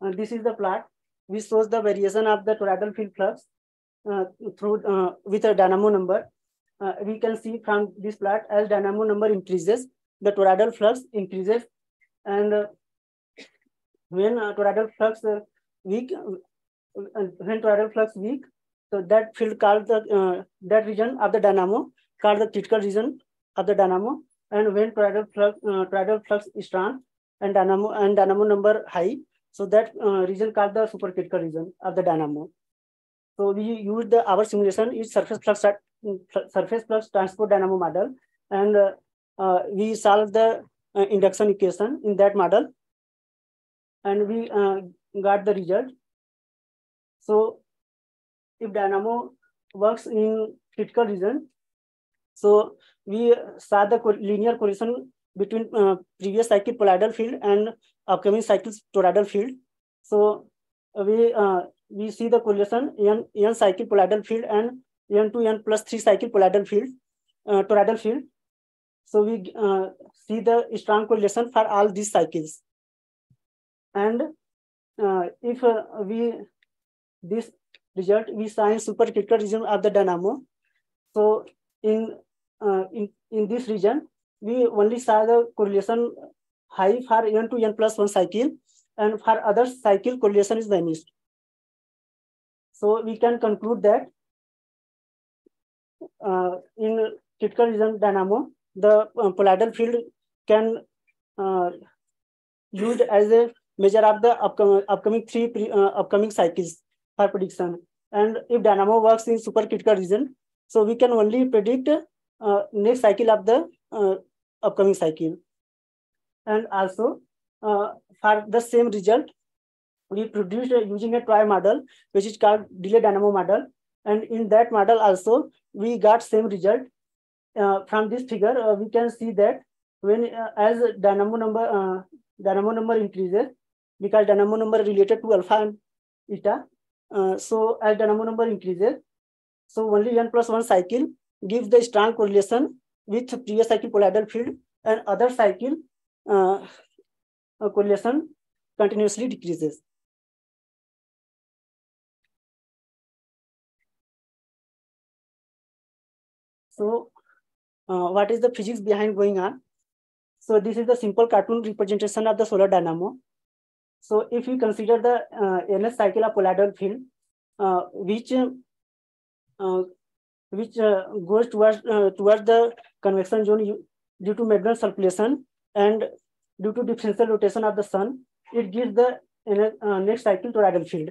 Uh, this is the plot. Which shows the variation of the toroidal field flux uh, through uh, with a dynamo number. Uh, we can see from this plot as dynamo number increases, the toroidal flux increases, and uh, when toroidal flux uh, weak, when toroidal flux weak, so that field called the that region of the dynamo called the critical region of the dynamo, and when toroidal flux toroidal flux is strong and dynamo and dynamo number high, so that uh, region called the supercritical region of the dynamo. So we use the our simulation is surface flux surface flux transport dynamo model, and uh, uh, we solve the uh, induction equation in that model, and we uh, got the result. So if dynamo works in critical region, so we saw the linear correlation between uh, previous cycle poloidal field and upcoming cycles toroidal field. So uh, we uh, we see the correlation n n cycle poloidal field and n to n plus three cycle poloidal field uh, toroidal field. So we uh, see the strong correlation for all these cycles. And uh, if uh, we this result we sign supercritical region of the dynamo. So in in in this region we only saw the correlation high for n to n plus one cycle, and for other cycle correlation is vanished. So we can conclude that uh, in critical region dynamo, the uh, poloidal field can uh, used as a measure of the upcoming upcoming three pre, uh, upcoming cycles for prediction. And if dynamo works in supercritical region, so we can only predict uh, next cycle of the uh, upcoming cycle. And also uh, for the same result, we produced using a toy model, which is called delay dynamo model. And in that model also, we got same result. Uh, from this figure, uh, we can see that when uh, as dynamo number uh, dynamo number increases, because dynamo number related to alpha and eta. Uh, so as dynamo number increases, so only n plus one cycle gives the strong correlation with previous cycle poloidal field and other cycle uh, correlation continuously decreases. So uh, what is the physics behind going on? So this is the simple cartoon representation of the solar dynamo. So if you consider the uh, NS cycle of poloidal field, uh, which uh, which uh, goes towards uh, towards the convection zone due to meridional circulation and due to differential rotation of the sun, it gives the uh, next cycle toroidal field.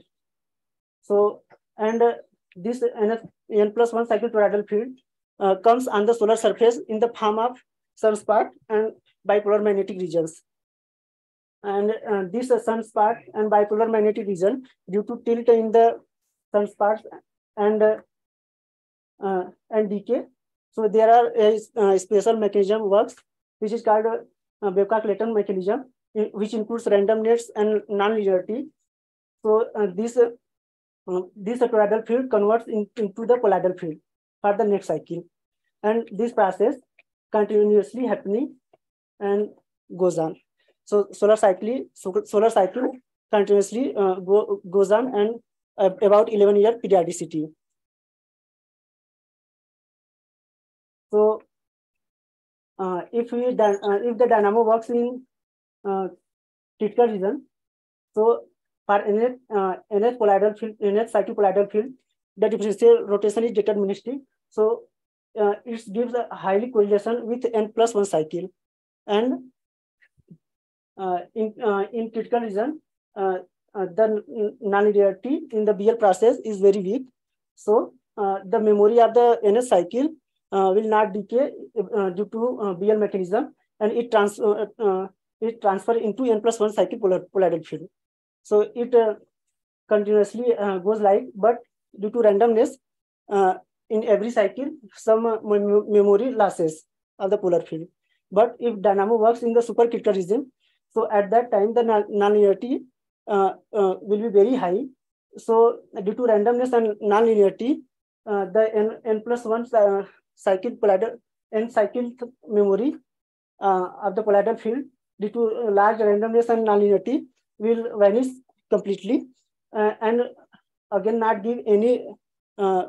So and this n, n plus one cycle toroidal field comes on the solar surface in the form of sunspot and bipolar magnetic regions. And uh, this uh, sunspot and bipolar magnetic region due to tilt in the sunspots and uh, uh, and decay. So there are a, a special mechanism works, which is called uh, Babcock-Leighton mechanism, which includes randomness and non-linearity. So uh, this uh, this toroidal field converts in, into the poloidal field for the next cycle, and this process continuously happening and goes on. So solar cycle, solar cycle continuously uh, go, goes on and uh, about 11 year periodicity. If we uh, if the dynamo works in uh, critical region, so for NH, uh, NH poloidal field, NH cycle poloidal field, the differential rotation is deterministic. So uh, it gives a highly correlation with n plus one cycle, and uh, in uh, in critical region, uh, uh, the nonlinearity in the BL process is very weak. So uh, the memory of the NS cycle will not decay uh, due to uh, BL mechanism, and it trans uh, uh, it transfer into n plus one cyclic polar field. So it uh, continuously uh, goes like, but due to randomness, uh, in every cycle, some uh, memory losses of the polar field. But if dynamo works in the supercritical region, so at that time the nonlinearity uh, uh, will be very high. So due to randomness and nonlinearity, uh, the n, n plus one uh, cycle n cycle memory uh, of the poloidal field due to large randomness and nonlinearity will vanish completely uh, and again not give any uh,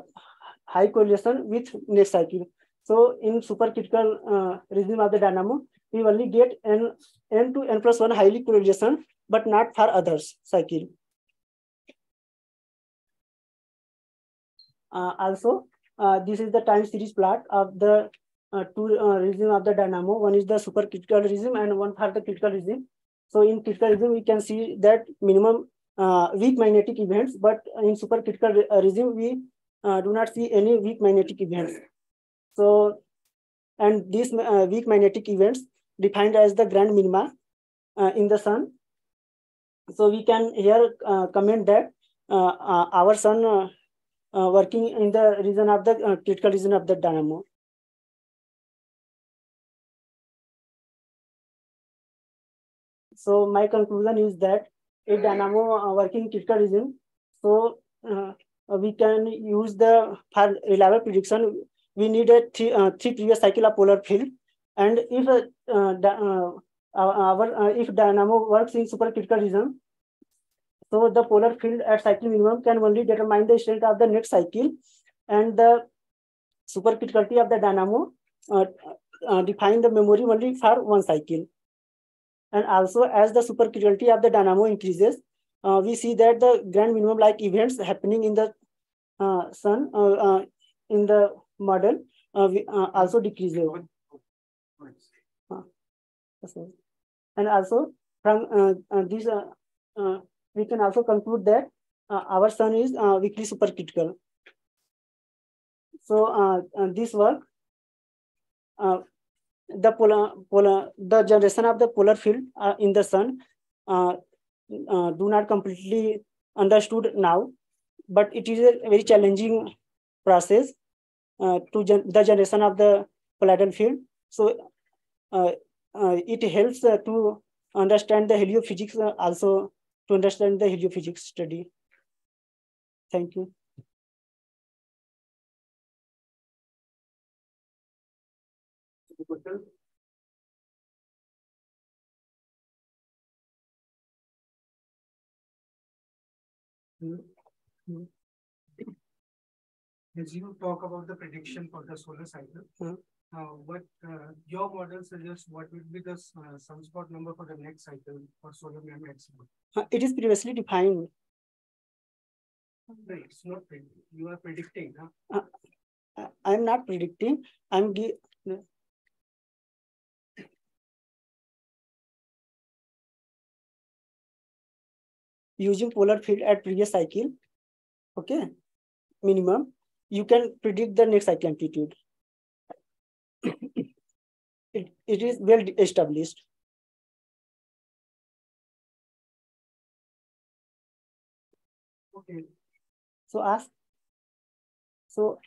high correlation with next cycle. So in supercritical uh, regime of the dynamo, we only get n, n to n plus one highly correlation, but not for others cycle. Uh, also, uh, this is the time series plot of the uh, two uh, regime of the dynamo. One is the supercritical regime and one for the critical regime. So in critical regime, we can see that minimum uh, weak magnetic events, but in supercritical re regime, we uh, do not see any weak magnetic events. So, and these uh, weak magnetic events defined as the grand minima uh, in the sun. So we can here uh, comment that uh, uh, our sun uh, uh, working in the region of the uh, critical region of the dynamo. So my conclusion is that if dynamo uh, working critical region, so uh, we can use the for reliable prediction. We need a three, uh, three previous cycle of polar field, and if uh, uh, our uh, if dynamo works in supercritical region, so the polar field at cycle minimum can only determine the strength of the next cycle, and the supercriticality of the dynamo uh, uh, define the memory only for one cycle. And also, as the supercriticality of the dynamo increases, uh, we see that the grand minimum like events happening in the uh, sun uh, uh, in the model we, also decreases. And also from this, we can also conclude that uh, our sun is uh, weakly supercritical. So uh, uh, this work, uh, the polar, polar, the generation of the polar field uh, in the sun do not completely understood now, but it is a very challenging process to gen the generation of the poloidal field. So it helps to understand the heliophysics also to understand the heliophysics study. Thank you. As you talk about the prediction for the solar cycle, uh, what uh, your model suggests what would be the uh, sunspot number for the next cycle for solar maximum? Uh, it is previously defined. No, it's not predicting. You are predicting. Huh? Uh, I am not predicting. I'm gi- using polar field at previous cycle. Okay, minimum. You can predict the next cycle amplitude. It, it is well established. Okay. So ask. So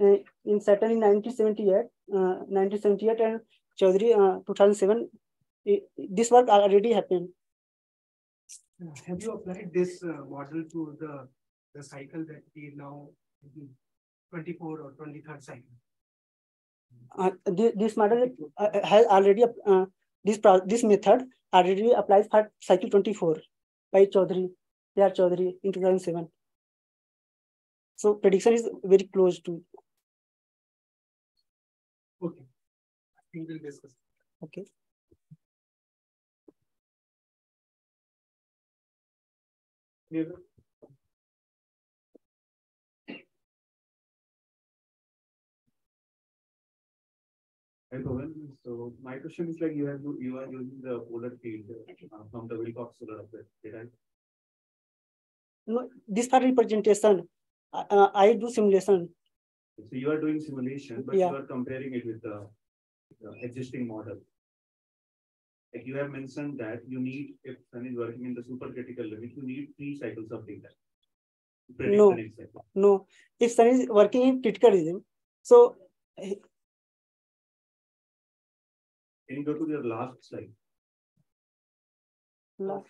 uh, in Schatten in 1978, uh, 1978 and Choudhuri uh, 2007, i- this work already happened. Have you applied this uh, model to the, the cycle that we now, mhm, 24 or 23rd cycle? Uh, thi- this model uh, has already uh, this pro- this method already applies for cycle 24 by Choudhuri, P.R. Choudhuri in 2007. So prediction is very close to. Okay. I think we'll discuss. Okay. Hi. So my question is like you have, you are using the polar field uh, from the Wilcox solar upgrade, did I? No, this for representation. Uh, I do simulation. So you are doing simulation, but Yeah. you are comparing it with the, the existing model. Like you have mentioned that you need, if sun is working in the supercritical limit, you need three cycles of data. No, the next cycle. no. If sun is working in critical region, so Can you go to your last slide? la-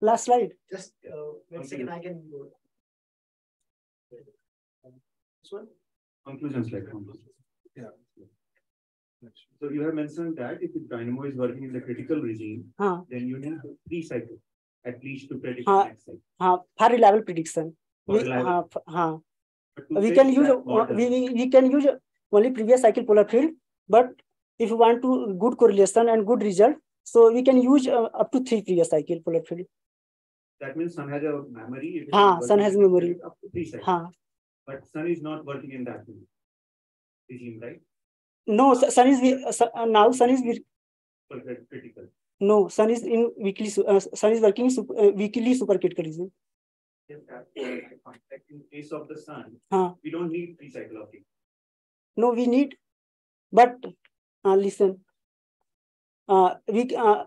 last slide. Just uh, one second, I can go. This one? Conclusion slide. Yeah. So you have mentioned that if the dynamo is working in the critical regime, Huh. then you need three cycles at least to predict the Huh. next cycle. Uh, for reliable prediction. We, uh, to we can use uh, we, we, we can use only previous cycle polar field, but if you want to good correlation and good result, so we can use uh, up to three previous cycle polar field. That means sun has a memory. working sun has memory. Up to three cycles. Huh. But sun is not working in that regime, right? No, sun is uh, uh, now sun is critical. no sun is in weekly uh, sun is working super, uh, weekly supercritical region. Case of the sun, Huh. we don't need three cycle of it. No, we need, but uh, listen. Uh, we uh,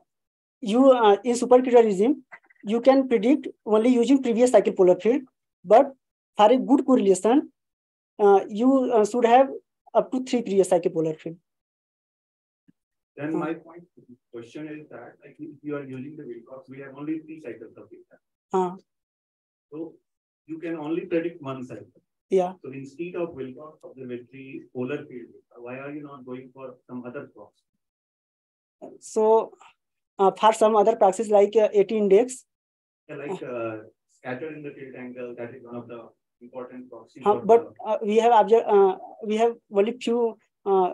you uh, in supercritical regime, you can predict only using previous cycle polar field, but for a good correlation, uh, you uh, should have up to three previous cycle polar field. Then my point, question is that, like, if you are using the Wilcox, we have only three cycles of data. Uh, So you can only predict one cycle. yeah. So instead of Wilcox observatory polar field, why are you not going for some other proxy? So uh, for some other proxies like uh, 80 index, Yeah, like uh, scatter in the tilt angle, that is one of the important proxies. uh, but the- uh, we have observed, uh, we have only few uh,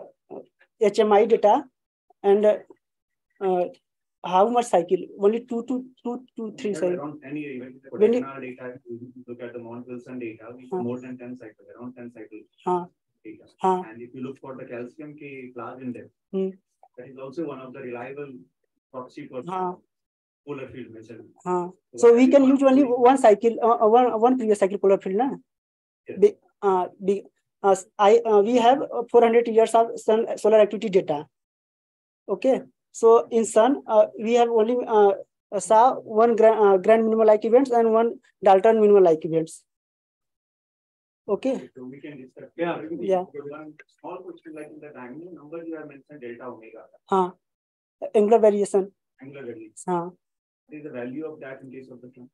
HMI data and uh, uh, how much cycle? Only two, two, two, two, three cycles. Around any event, when it, data, look at the Mount Wilson data, uh, more than 10 cycles, around 10 cycles. Uh, data. Uh, and if you look for the calcium K plage index, hmm. that is also one of the reliable proxy for uh, polar field measurement. Uh, so, so we can use only one cycle, uh, uh, one, one previous cycle polar field. Na? Yes. Be, uh, be, uh, I, uh, we have uh, 400 years of sun, solar activity data. Okay. So in sun, uh, we have only uh, saw one grand, uh, grand minimal like events and one Dalton minimal like events. Okay. So we can discuss. Yeah. we Yeah. One small question like in that angular number you have mentioned delta omega, हाँ. Angular variation. angular variation. हाँ. What is the value of that in case of the sun?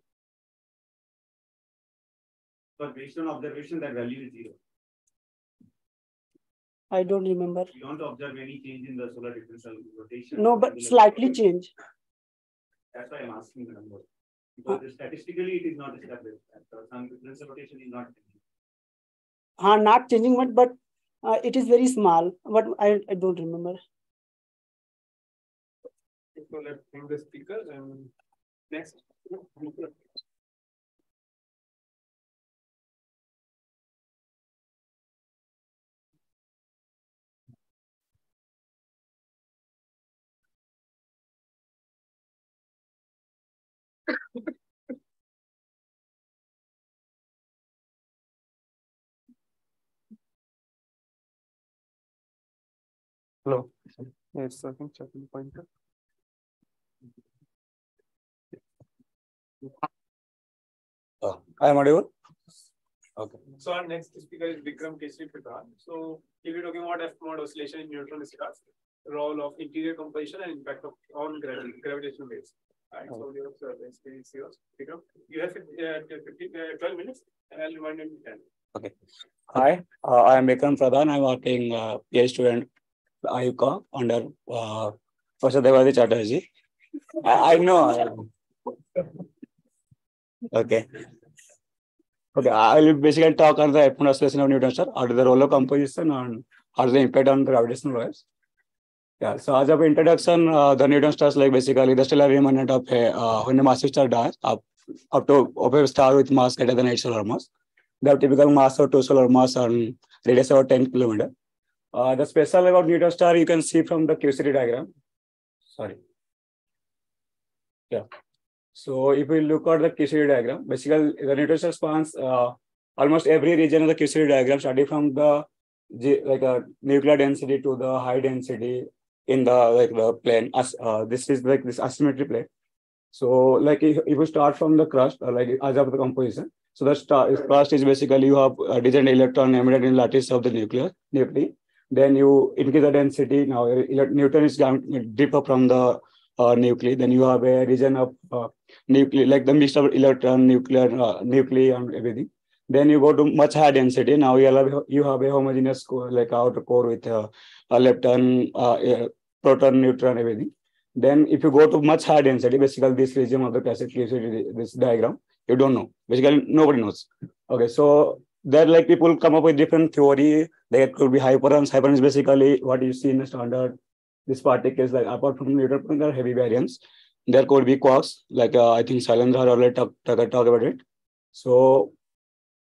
But based on observation, that value is zero. I don't remember. You don't observe any change in the solar differential rotation. No, but slightly change. That's why I'm asking the number. Because statistically, it is not established. that The sun differential rotation is not. हाँ, not changing much, but uh, it is very small. But I, I don't remember. So let's bring the speakers and next. Hello. Yes, I think checking pointer. Oh, uh, I am audible? Okay. So our next speaker is Vikram Kesri Pradhan. So he'll be talking about F mode oscillation in neutron stars, role of interior composition and impact of on gravity, gravitational waves. Alright, so your service is yours. You have uh, 15, uh, 12 minutes and I'll remind you in 10. Okay. Hi, uh, I am Vikram Pradhan. I'm working uh, PhD student IUCAA under uh, Professor Debarati Chatterjee. I, I know. Okay. Okay, I will basically talk on the F oscillation of neutron star, to the roller composition and how the impact on gravitational waves. Yeah, so as of introduction, uh, the Newton stars like basically the stellar remnant of a uh, when a massive star dies up up to of a star with mass greater than 8 solar mass. They have typical mass of 2 solar mass and radius about 10 kilometer. Uh, the special about Newton star you can see from the QCD diagram. Sorry. Yeah. So if we look at the QCD diagram, basically the Newton star spans uh, almost every region of the QCD diagram, starting from the like a nuclear density to the high density in the like the plane. As uh, this is like this asymmetry plane. So like if, if you start from the crust, uh, like as of the composition, so the star crust is basically you have a degenerate electron emitted in lattice of the nucleus nuclei. Then you increase the density. Now Newton is going deeper from the uh, nuclei. Then you have a region of uh, nuclei, like the mix of electron, nuclear, uh, nuclei, and everything. Then you go to much higher density. Now you have you have a homogeneous core, like outer core with uh, a lepton, uh, a proton, neutron, everything. Then if you go to much higher density, basically this region of the classic this diagram, you don't know. Basically, nobody knows. Okay, so there like people come up with different theory. There could be hyperons. Hyperons is basically what you see in the standard. This particles like apart from neutron, there are heavy variants. There could be quarks, like uh, I think Sailendra already talk, talk, talk about it. So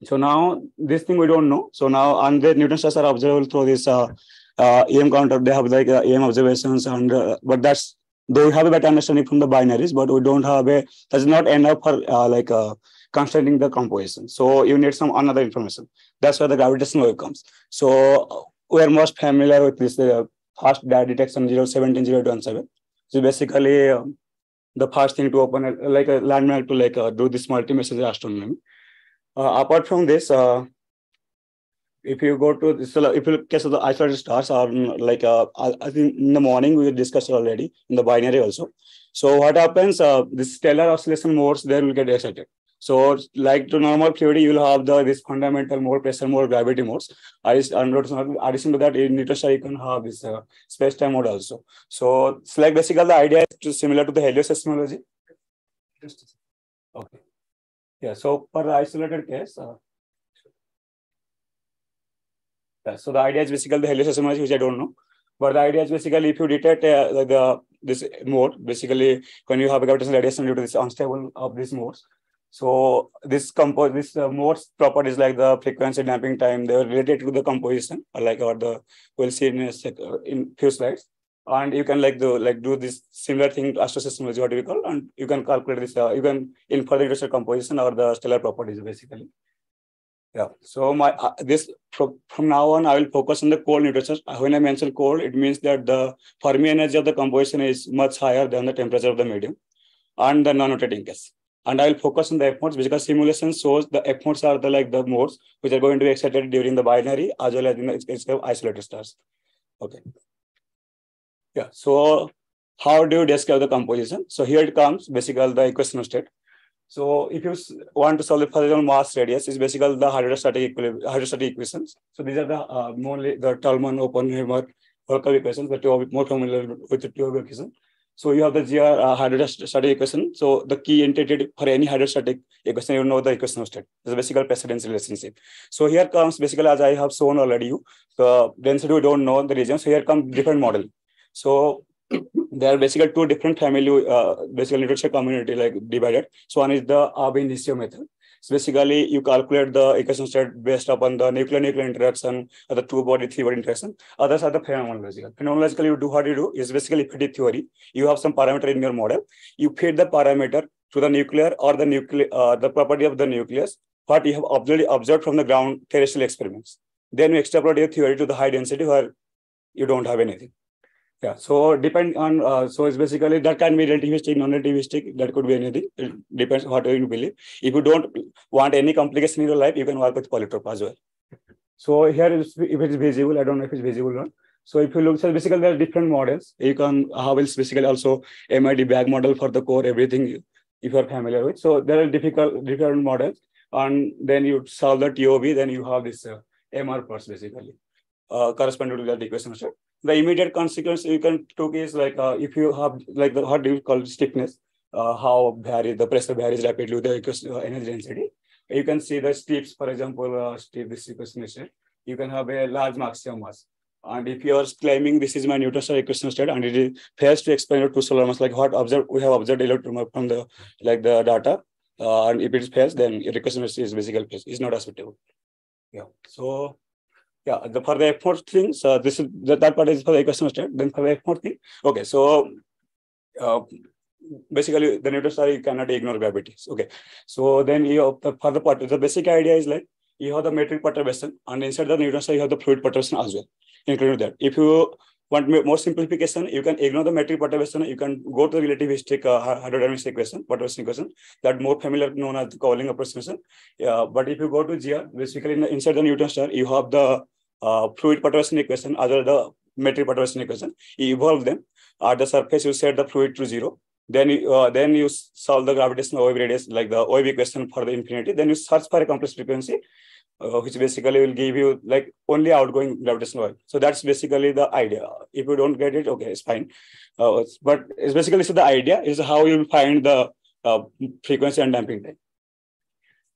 so now this thing we don't know. So now and the neutron stars are observable through this uh, uh, EM counter. They have like uh, EM observations and uh, but that's they have a better understanding from the binaries, but we don't have a that's not enough for uh, like uh, constructing the composition. So you need some another information. That's where the gravitational wave comes. So we are most familiar with this uh, fast data detection 017017. So basically uh, the first thing to open like a landmark to like uh, do this multi-messenger astronomy. Uh, apart from this, uh, if you go to this, if you look at the isolated stars, are like uh, I think in the morning we discussed already in the binary also. So what happens? Uh, this stellar oscillation modes there will get excited. So like to normal fluidity, you will have the this fundamental mode, pressure mode, gravity modes. I and addition to that, in neutron star you can have this uh, space time mode also. So it's like basically the idea is to similar to the helioseismology. Okay. Yeah. So for the isolated case. Uh, so the idea is basically the helioseismology, which I don't know. But the idea is basically if you detect uh, the, the this mode, basically when you have a gravitational radiation due to this unstable of these modes, So this compose this uh, most properties like the frequency damping time they are related to the composition, or like or the we'll see in a sec, uh, in few slides. And you can like do like do this similar thing to is what we call, and you can calculate this. Uh, you can infer the composition or the stellar properties basically. Yeah. So my uh, this from, from now on, I will focus on the cold neutrons. When I mention cold, it means that the Fermi energy of the composition is much higher than the temperature of the medium, and the non-rotating case. And I will focus on the F modes because simulation shows the F modes are the like the modes which are going to be excited during the binary as well as in the, isolated stars. Okay. Yeah. So how do you describe the composition? So here it comes, basically the equation of state. So if you want to solve the mass radius, is basically the hydrostatic hydrostatic equations. So these are the uh, mainly the Tolman, Oppenheimer, Volkoff equations, the two more familiar with the two equations. So you have the GR uh, hydrostatic equation. So the key entity for any hydrostatic equation, you know the equation of state. It's a basically precedence relationship. So here comes basically as I have shown already you, the density we don't know the region. So here comes different model. So there are basically two different family, uh, basically literature community like divided. So one is the ab initio method. So basically you calculate the equation state based upon the nuclear-nuclear interaction or the two-body, three-body interaction. Others are the phenomenological. Phenomenological, you do what you do is basically fitted theory. You have some parameter in your model. You fit the parameter to the nuclear or the nuclear, uh, the property of the nucleus, what you have observed, observed from the ground terrestrial experiments. Then you extrapolate your theory to the high density where you don't have anything. Yeah. So depend on uh, so it's basically that can be relativistic, non-relativistic. That could be anything. It depends what you believe. If you don't want any complication in your life, you can work with polytrope as well. So here is if it is visible. I don't know if it's visible or not. So if you look, so basically there are different models. You can have is basically also MIT bag model for the core, everything if you are familiar with. So there are difficult different models, and then you solve the TOV, then you have this uh, MR pulse basically uh, corresponding to that equation. The immediate consequence you can take is like uh, if you have like the what do you call stiffness, uh, how varies the pressure varies rapidly with the uh, energy density. You can see the steps, for example, uh, steep this equation set. You can have a large maximum mass. And if you are claiming this is my neutron star equation state and it is fails to explain to solar mass, like what observed we have observed from the like the data, uh, and if it fails, then your equation is basically is not acceptable. Yeah. So yeah, the, for the F things, uh, this is that, that part is for the equation state. Then for the F thing, okay. So uh, basically, the neutron star you cannot ignore gravity. Okay. So then you the, for the part, the basic idea is like you have the metric perturbation, and inside the neutron star you have the fluid perturbation as well, including that. If you want more simplification, you can ignore the metric perturbation. You can go to the relativistic uh, hydrodynamics equation, perturbation equation, that more familiar known as the Cowling approximation. Yeah, but if you go to GR, basically in the, inside the neutron star, you have the uh, fluid perturbation equation, other the metric perturbation equation. You evolve them. At the surface, you set the fluid to zero. Then you, uh, then you solve the gravitational wave radius, like the wave equation for the infinity. Then you search for a complex frequency, uh, which basically will give you like only outgoing gravitational wave. So that's basically the idea. If you don't get it, okay, it's fine. Uh, but it's basically so the idea is how you find the uh, frequency and damping time.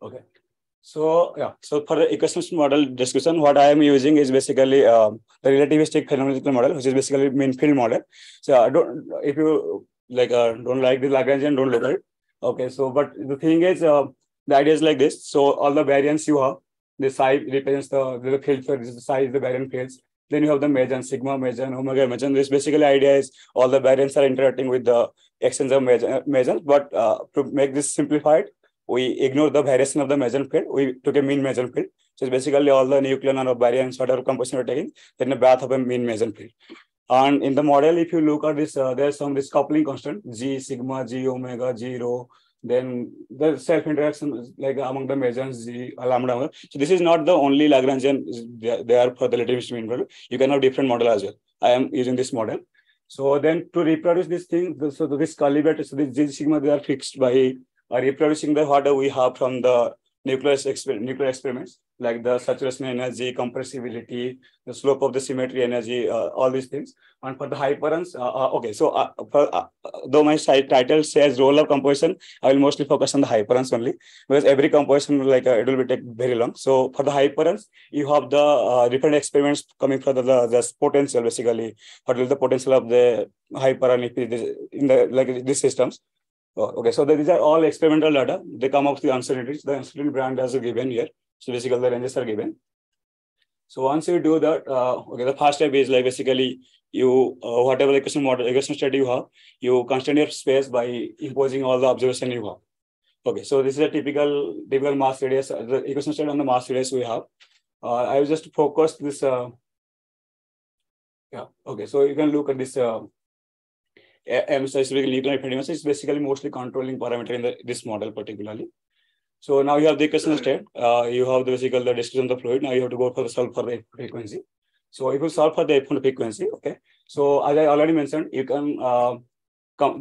Okay. So yeah, so for the equations model discussion, what I am using is basically uh, the relativistic phenomenological model, which is basically mean field model. So I don't, if you like uh, don't like the Lagrangian, don't look at it. Okay, so but the thing is, uh, the idea is like this. So all the variance you have, the psi represents the, the field for the is the variant fields. Then you have the measure, sigma measure, omega measure. This basically idea is all the variants are interacting with the exchange of measures. But uh, to make this simplified, we ignore the variation of the meson field. We took a mean meson field. So basically all the nuclear and variance, whatever composition we're taking, then a bath of a mean meson field. And in the model, if you look at this, uh, there's some this coupling constant, G sigma, G omega, G rho, then the self interaction like among the mesons, G lambda. So this is not the only Lagrangian, there for the relativistic mean model. You can have different model as well. I am using this model. So then to reproduce this thing, so this calibrate, so this G sigma, they are fixed by uh, reproducing the what we have from the nuclear, exper nuclear experiments, like the saturation energy, compressibility, the slope of the symmetry energy, uh, all these things. And for the hyperons, uh, uh, okay, so uh, for, uh, though my title says role of composition, I will mostly focus on the hyperons only, because every composition, like it will be take very long. So for the hyperons, you have the different experiments coming from the, the, the potential, basically, what is the potential of the hyperon if it is in the like these systems okay, so these are all experimental data. They come up with the uncertainties. The uncertainty brand as given here. So basically the ranges are given. So once you do that, uh, okay, the first step is like basically you uh, whatever equation model equation study you have, you constrain your space by imposing all the observation you have. Okay, so this is a typical typical mass radius. uh, The equation study on the mass radius we have. Uh, I will just focus this. Uh, yeah. Okay, so you can look at this. Uh, M specific nuclear impedance is basically mostly controlling parameter in the, this model particularly. So now you have the equation state. Uh, you have the basically the description of the fluid. Now you have to go for the solve for the frequency. So if you solve for the F1 frequency, okay. So as I already mentioned, you can uh,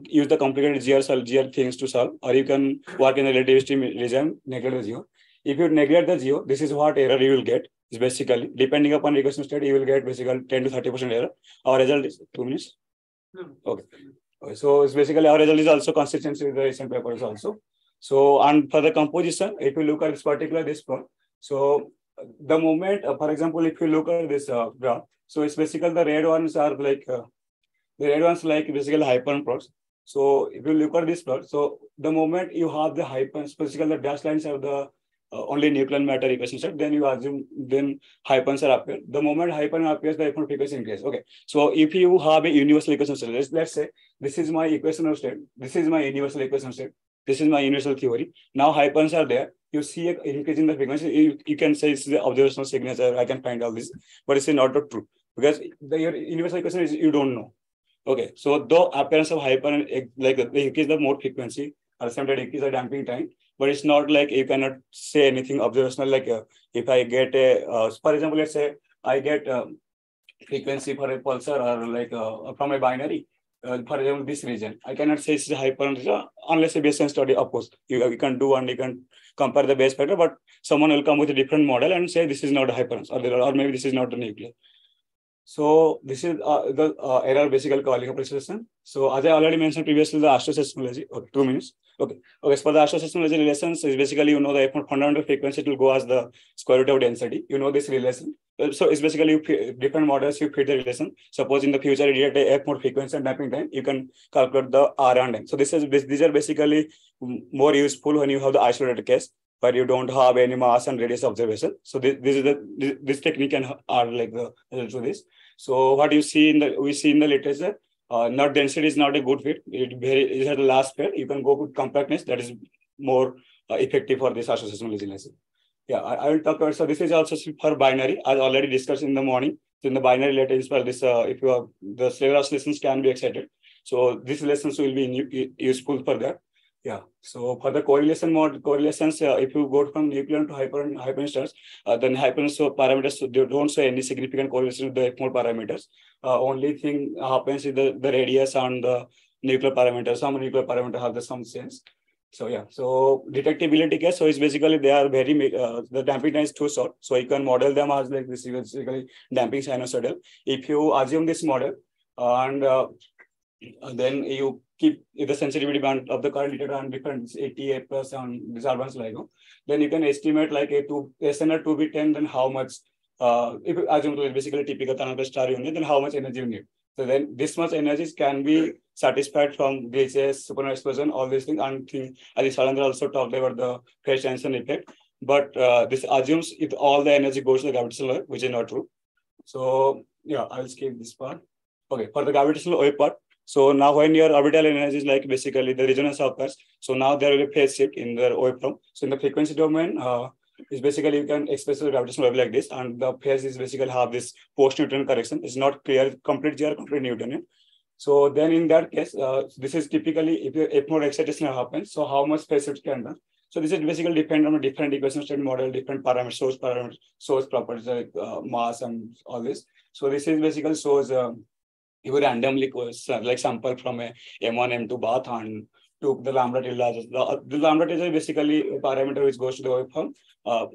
use the complicated GR, sol- GR things to solve, or you can work in the relativistic regime, neglect the geo. If you neglect the zero, this is what error you will get. Is basically depending upon equation state, you will get basically 10 to 30 percent error. Our result is two minutes. Okay. okay. So it's basically our result is also consistency with the recent papers also. So and for the composition, if you look at this particular this plot, so the moment, uh, for example, if you look at this uh, graph, so it's basically the red ones are like uh, the red ones like basically hyper plots. So if you look at this plot, so the moment you have the hyperons, basically the dash lines have the uh, only nuclear matter equation set, then you assume then hyperons are appear. The moment hyperon appears, the hypen frequency increase. Okay. So if you have a universal equation set, let's, let's say this is my equation of state, this is my universal equation state, this is my universal theory. Now hyperons are there. You see a increase in the frequency. You, you can say it's the observational signature. I can find all this, but it's not true because the your universal equation is you don't know. Okay, so though appearance of hyper like they increase the mode frequency or sometimes increase the damping time, but it's not like you cannot say anything observational. Like uh, if I get a, uh, for example, let's say I get um, frequency for a pulsar or like uh, from a binary. Uh, for example, this region, I cannot say it's a hyper unless a baseline study. Of course, you, you can do and you can compare the base factor, but someone will come with a different model and say this is not a hyperence or, or maybe this is not a nuclear. So this is uh, the uh, error basically calling precision. So as I already mentioned previously, the asteroseismology. Okay, two minutes. Okay. Okay. So for the asteroseismology relations is basically you know the fundamental frequency it will go as the square root of density. You know this relation. Uh, So it's basically you different models you fit the relation. Suppose in the future you get a F mode frequency and damping time, you can calculate the R and M. So this is these are basically more useful when you have the isolated case where you don't have any mass and radius observation. So this, this is the this, this technique and are like the to this. So what you see in the we see in the literature, uh, not density is not a good fit. It very it has the last pair. You can go with compactness that is more uh, effective for this association legitimacy. Yeah, I, I will talk about. So this is also for binary, as already discussed in the morning. So in the binary lattice, well, this uh, if you have the Slater oscillations can be excited. So these lessons will be useful for that. Yeah. So for the correlation mode, correlations, uh, if you go from nuclear to hyper hyperinstance, uh, then hyperinstance so parameters they don't show any significant correlation with the F mode parameters. Uh, only thing happens is the, the radius and the nuclear parameters. Some nuclear parameter have the some sense. So yeah, so detectability case. So it's basically they are very uh, the damping time is too short. So you can model them as like this is basically damping sinusoidal. If you assume this model and uh, then you keep the sensitivity band of the current detector and different 88 plus on advanced LIGO, then you can estimate like a two SNR 2B10, then how much uh, if assume basically typical Tanaka star unit, then how much energy you need. So then this much energy can be satisfied from glitches, supernova explosion, all these things. And thing, as Salandra also talked about the phase tension effect. But uh, this assumes if all the energy goes to the gravitational wave, which is not true. So yeah, I'll skip this part. Okay, for the gravitational wave part. So now when your orbital energy is like basically the resonance occurs, so now there will be phase shift in the waveform. So in the frequency domain, uh, is basically you can express the gravitational wave like this, and the phase is basically have this post-Newton correction. It's not clear, complete GR, complete Newtonian. So then in that case, uh, this is typically if your F mode excitation happens, so how much phase shift can done? So this is basically depend on a different equation state model, different parameters, source parameters, source properties like uh, mass and all this. So this is basically shows you randomly goes, like sample from a M1, M2 bath and took the lambda tilde. The, the lambda tilde is basically a parameter which goes to the waveform. Uh,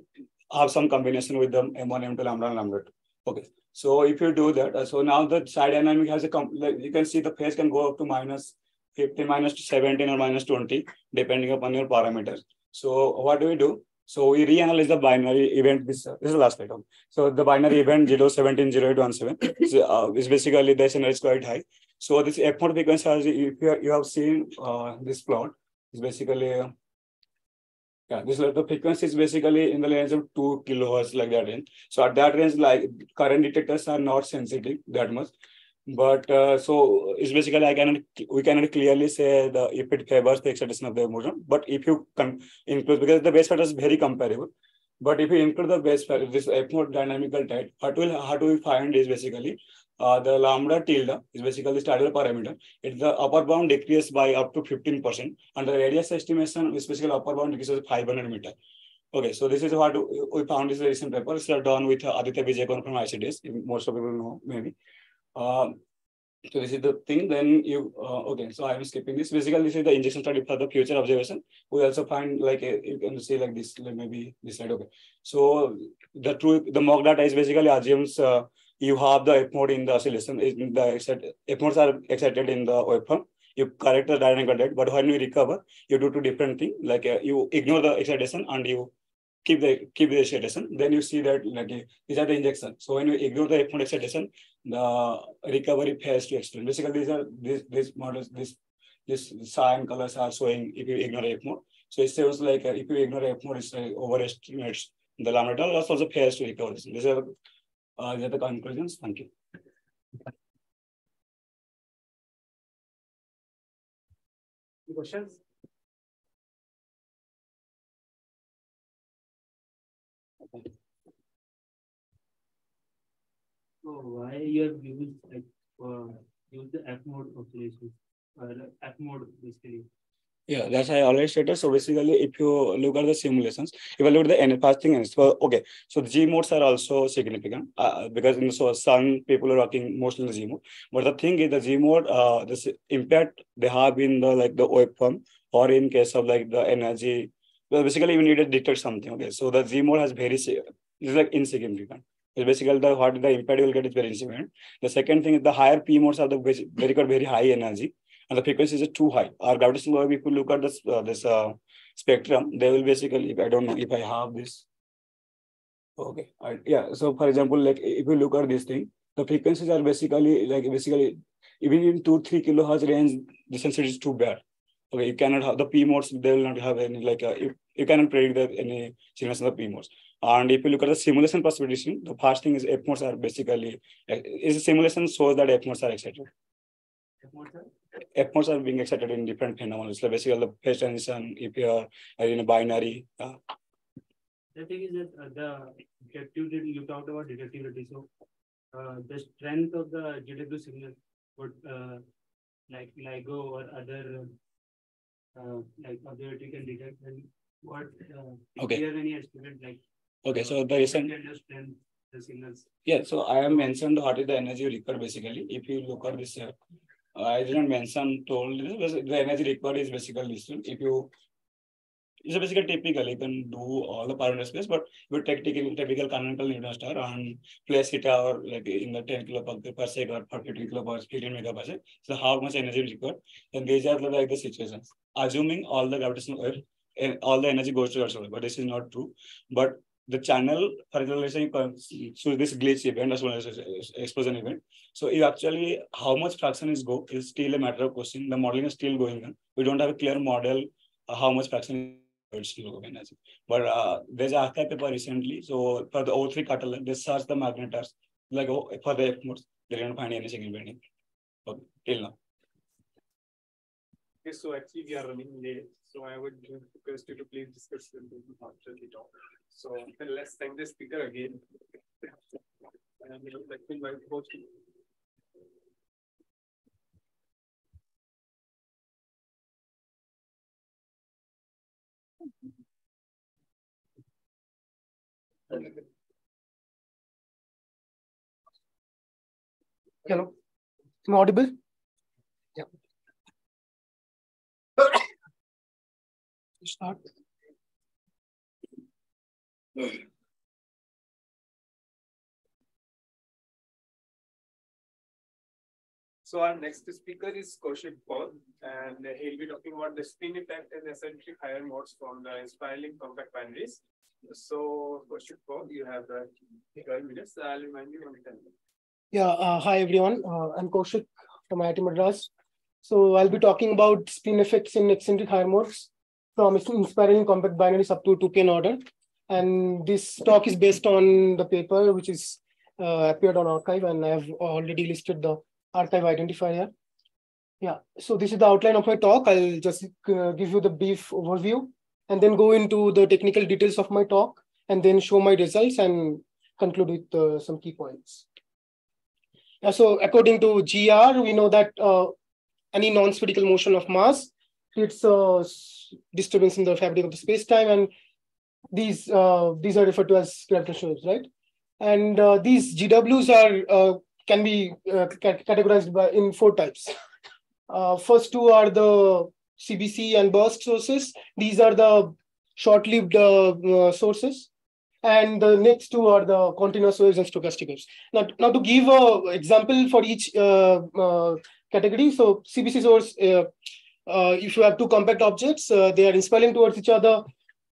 have some combination with the M1, M2, lambda, and lambda. 2. Okay. So if you do that, uh, so now the side dynamic has a, like you can see the phase can go up to minus 50, minus 17 or minus 20, depending upon your parameters. So what do we do? So we reanalyze the binary event. This, this is the last okay. So the binary event 017, 0817 is, uh, is basically the SNR is quite high. So this F mode frequency, has, if you, you have seen uh, this plot, is basically uh, yeah, this the frequency is basically in the range of two kilohertz, like that range. So at that range, like current detectors are not sensitive that much. But uh, so it's basically I cannot we cannot clearly say the if it favors the excitation of the motion. But if you can include because the base factor is very comparable. But if you include the base factor, this dynamical type, what will how do we find is basically uh, the lambda tilde is basically the standard parameter. It's the upper bound decreases by up to 15%, and the radius estimation is basically upper bound decreases 500 meter. Okay, so this is what we found is a recent paper. It's done with Aditya Vijaykumar from ICTS. Most of people know, maybe. Um, so this is the thing. Then you uh, okay. So I'm skipping this. Basically, this is the injection study for the future observation. We also find like a, you can see like this, like maybe this slide. Okay. So the true the mock data is basically assumes uh, you have the F mode in the oscillation. In the F modes are excited in the waveform. You correct the dynamic data, but when you recover, you do two different things. Like uh, you ignore the excitation and you keep the keep the excitation. Then you see that like these are the injection. So when you ignore the F mode excitation, the recovery phase to extend. Basically, these are these these models. This this cyan colors are showing if you ignore F mode. So it shows like uh, if you ignore F mode, it uh, overestimates the lambda. That's also phase to recover. These are uh, these are the conclusions. Thank you. Questions? So why your views like uh, use the F mode oscillations or F mode basically? Yeah, that's I already stated. So basically, if you look at the simulations, if you look at the thing is well, okay. So G modes are also significant uh, because in so some people are working mostly in the G mode. But the thing is, the G mode, uh, this impact they have in the like the waveform or in case of like the energy. Well, basically, you need to detect something. Okay, so the G mode has very it's like insignificant. It's basically the what the impact you will get is very insignificant. The second thing is the higher P modes are the very, very high energy and the frequencies are too high. Our gravitational wave, if you look at this uh, this uh, spectrum, they will basically, if I don't know if I have this. Okay, yeah. So for example, like if you look at this thing, the frequencies are basically like basically even in two three kilohertz range, the sensitivity is too bad. Okay, you cannot have the P modes. They will not have any like uh, you, you cannot predict that any signals in the P modes. And if you look at the simulation perspective, the first thing is F modes are basically is simulation shows that F modes are excited. F modes are being excited in different phenomena. So basically the phase transition, if you are in a binary. Uh, The thing is that uh, the detectivity, you talked about detectivity. So uh, the strength of the GW signal would uh, like LIGO or other uh, like observatory can detect and what uh, Okay. you have any estimate like okay, so the recent can just strength the signals Yeah, so I have mentioned what is the energy required basically. If you look at this, uh, I didn't mention told this, but the energy required is basically this. If you, it's a basically typical, you can do all the parameter space, but you take typical, typical canonical neutron star and place it or like in the 10 kilo per, second or per 15 kilo per 15 megaparsec. So how much energy is required? And these are like the situations. Assuming all the gravitational wave, and all the energy goes to the solar, but this is not true. But the channel, for see- so this glitch event as well as explosion event. So actually how much fraction is go is still a matter of question. The modeling is still going on. We don't have a clear model how much fraction is still going energy. But uh, there's a arXiv paper recently. So for the O3 cutter, they search the magnetars like oh, for the F modes, they didn't find any significant. Okay, till now. Okay, so actually we are running late, so I would request you to please discuss the talk. So then let's thank the speaker again. And we would invite host. Hello, am I audible? Yeah. Start. So our next speaker is Kaushik Paul, and he'll be talking about the spin effect and essentially higher modes from the inspiring compact binaries. So Kaushik Paul, you have the 12 minutes. I'll remind you the time. Yeah, uh, hi everyone. Uh, I'm Kaushik from IIT Madras. So I'll be talking about spin effects in eccentric higher modes from inspiring compact binaries up to 2PN order. And this talk is based on the paper which is uh, appeared on arXiv, and I have already listed the arXiv identifier. Yeah, so this is the outline of my talk. I'll just uh, give you the brief overview and then go into the technical details of my talk and then show my results and conclude with uh, some key points. Yeah, so according to GR, we know that uh, any non-spherical motion of mass creates a disturbance in the fabric of the space-time, and these uh, these are referred to as waves, right? And uh, these GWs are uh, can be uh, categorized by, in four types. Uh, first two are the CBC and burst sources. These are the short-lived sources and the next two are the continuous waves and stochastic waves. Now, now to give an example for each category, so CBC source, uh, if you have two compact objects, uh, they are inspiring towards each other,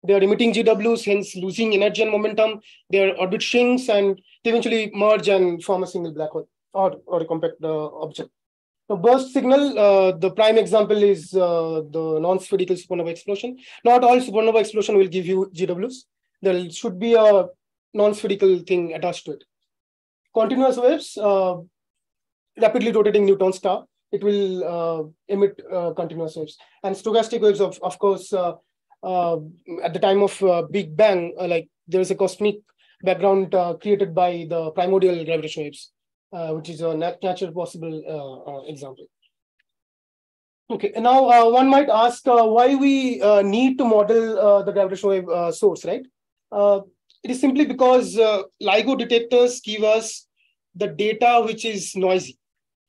they are emitting GWs, hence losing energy and momentum, their orbit shrinks and they eventually merge and form a single black hole or, or a compact uh, object. The burst signal, the prime example is the non-spherical supernova explosion. Not all supernova explosion will give you GWs there should be a non-spherical thing attached to it. Continuous waves, uh, rapidly rotating neutron star, it will uh, emit uh, continuous waves. And stochastic waves, of, of course, uh, uh, Uh, at the time of uh, Big Bang, uh, like there is a cosmic background uh, created by the primordial gravitational waves, which is a nat natural possible example. Okay, now one might ask why we need to model the gravitational wave source, right? Uh, it is simply because uh, LIGO detectors give us the data which is noisy.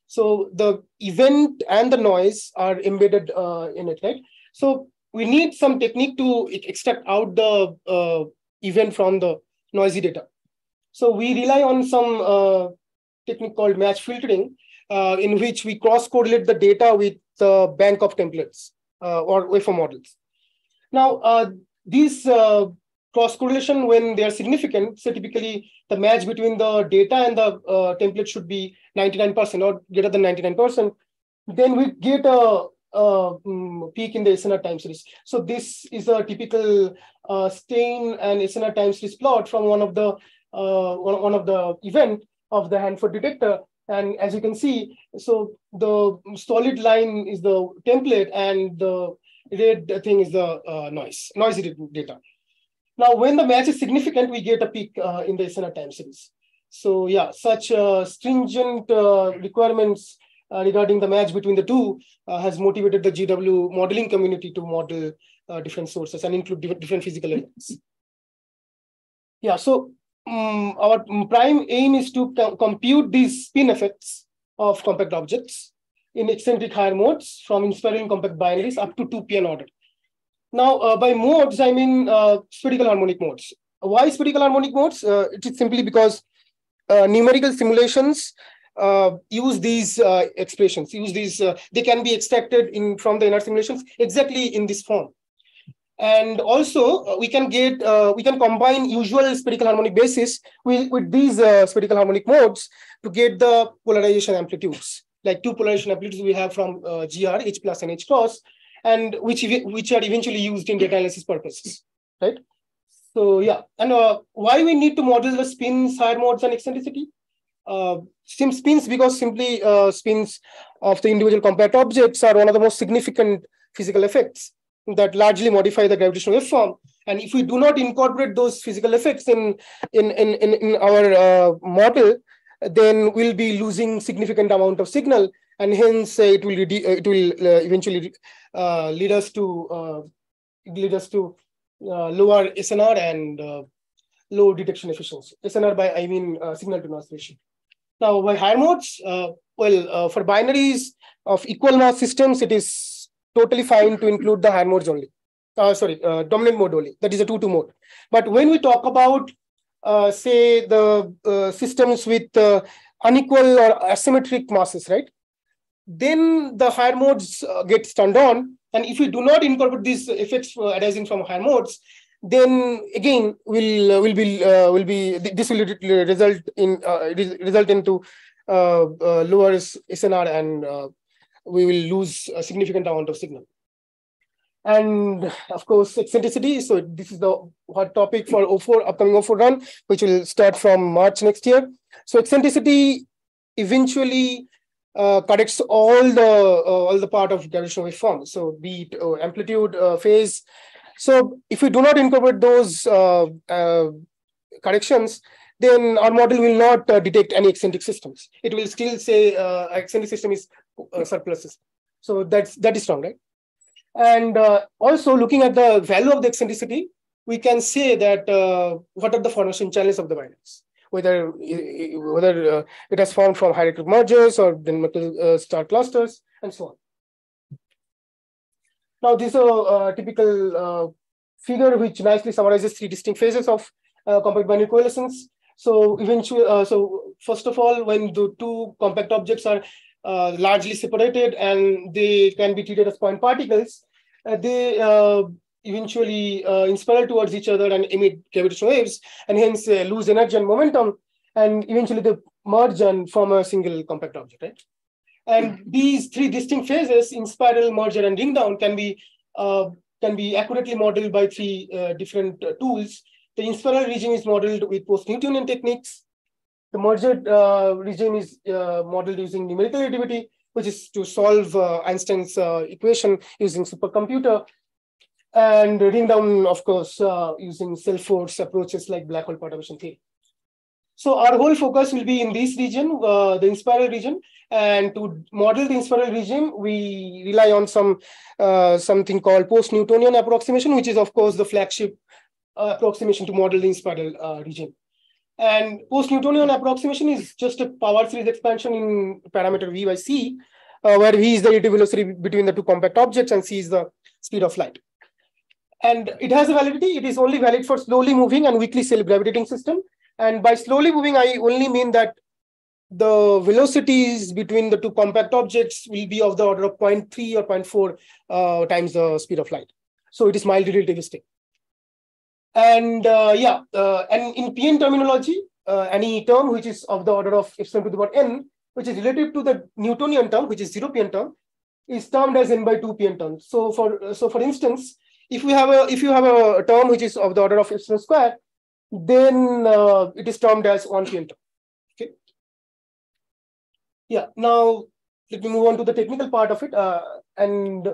So the event and the noise are embedded uh, in it, right? So we need some technique to extract out the uh, event from the noisy data. So we rely on some uh, technique called match filtering, uh, in which we cross-correlate the data with the bank of templates or waveform models. Now, these cross correlation when they are significant. So typically the match between the data and the uh, template should be 99% or greater than 99%. Then we get a, a um, peak in the SNR time series. So this is a typical uh, Stein and SNR time series plot from one of the uh, one, one of the event of the Hanford detector. And as you can see, so the solid line is the template and the red thing is the uh, noise, noisy data. Now, when the match is significant, we get a peak uh, in the SNR time series. So yeah, such uh, stringent uh, requirements uh, regarding the match between the two uh, has motivated the GW modeling community to model uh, different sources and include different, physical events. Yeah, so um, our prime aim is to co compute these spin effects of compact objects in eccentric higher modes from inspiring compact binaries up to 2PN order. Now, uh, by modes, I mean uh, spherical harmonic modes. Why spherical harmonic modes? Uh, it is simply because uh, numerical simulations uh, Uh, use these uh, expressions, use these, uh, they can be extracted in from the inner simulations exactly in this form. And also, uh, we can get, we can combine usual spherical harmonic basis with, with these spherical harmonic modes to get the polarization amplitudes. Like two polarization amplitudes we have from GR, H plus and H cross, and which which are eventually used in data analysis purposes, right? So yeah, and uh, why we need to model the spins, higher modes, and eccentricity? Uh, spins because simply uh, spins of the individual compact objects are one of the most significant physical effects that largely modify the gravitational waveform. And if we do not incorporate those physical effects in in in in, in our uh, model, then we'll be losing significant amount of signal and hence uh, it will it will uh, eventually uh, lead us to lead us to lower SNR and low detection efficiency. SNR by I mean signal to noise ratio. Now by higher modes, well for binaries of equal mass systems, it is totally fine to include the higher modes only. Uh, sorry, uh, dominant mode only. That is a two-two mode. But when we talk about, uh, say, the systems with unequal or asymmetric masses, right? then the higher modes uh, get turned on. And if we do not incorporate these effects uh, arising from higher modes, then again will uh, will be uh, will be this will result in uh, result into uh, lower SNR and we will lose a significant amount of signal. And of course, eccentricity. So this is the hot topic for O4 upcoming O4 run, which will start from March next year. So eccentricity eventually uh, corrects all the uh, all the part of gravitational waveform. So be it uh, amplitude, uh, phase. So if we do not incorporate those uh, uh, corrections, then our model will not detect any eccentric systems. It will still say eccentric system is surplus system. So that's that is wrong, right? And uh, also looking at the value of the eccentricity, we can say that uh, what are the formation channels of the binaries, whether whether uh, it has formed from hierarchical mergers or then metal uh, star clusters and so on. Now this is a uh, typical uh, figure which nicely summarizes three distinct phases of compact binary coalescence. So eventually, so first of all, when the two compact objects are uh, largely separated and they can be treated as point particles, uh, they uh, eventually inspiral towards each other and emit gravitational waves and hence lose energy and momentum and eventually they merge and form a single compact object, right? And these three distinct phases in spiral, merger, and ring down can be uh, can be accurately modeled by three uh, different uh, tools. The inspiral region is modeled with post-Newtonian techniques. The merged uh, regime is uh, modeled using numerical relativity, which is to solve uh, Einstein's equation using supercomputer. And ring down, of course, using self-force approaches like black hole perturbation theory. So our whole focus will be in this region, uh, the inspiral region. And to model the inspiral regime, we rely on some something called post-Newtonian approximation, which is, of course, the flagship approximation to model the inspiral region. And post-Newtonian approximation is just a power series expansion in parameter v by c, uh, where v is the relative velocity between the two compact objects and c is the speed of light. And it has a validity. It is only valid for slowly moving and weakly self-gravitating system. And by slowly moving, I only mean that the velocities between the two compact objects will be of the order of 0.3 or 0.4 uh, times the speed of light. So it is mildly relativistic. And uh, yeah, uh, and in PN terminology, uh, any term which is of the order of epsilon to the power n, which is relative to the Newtonian term, which is zero PN term, is termed as n by two PN term. So for so for instance, if we have a if you have a term which is of the order of epsilon square, then uh, it is termed as PN term. Okay. Yeah. Now let me move on to the technical part of it. Uh, and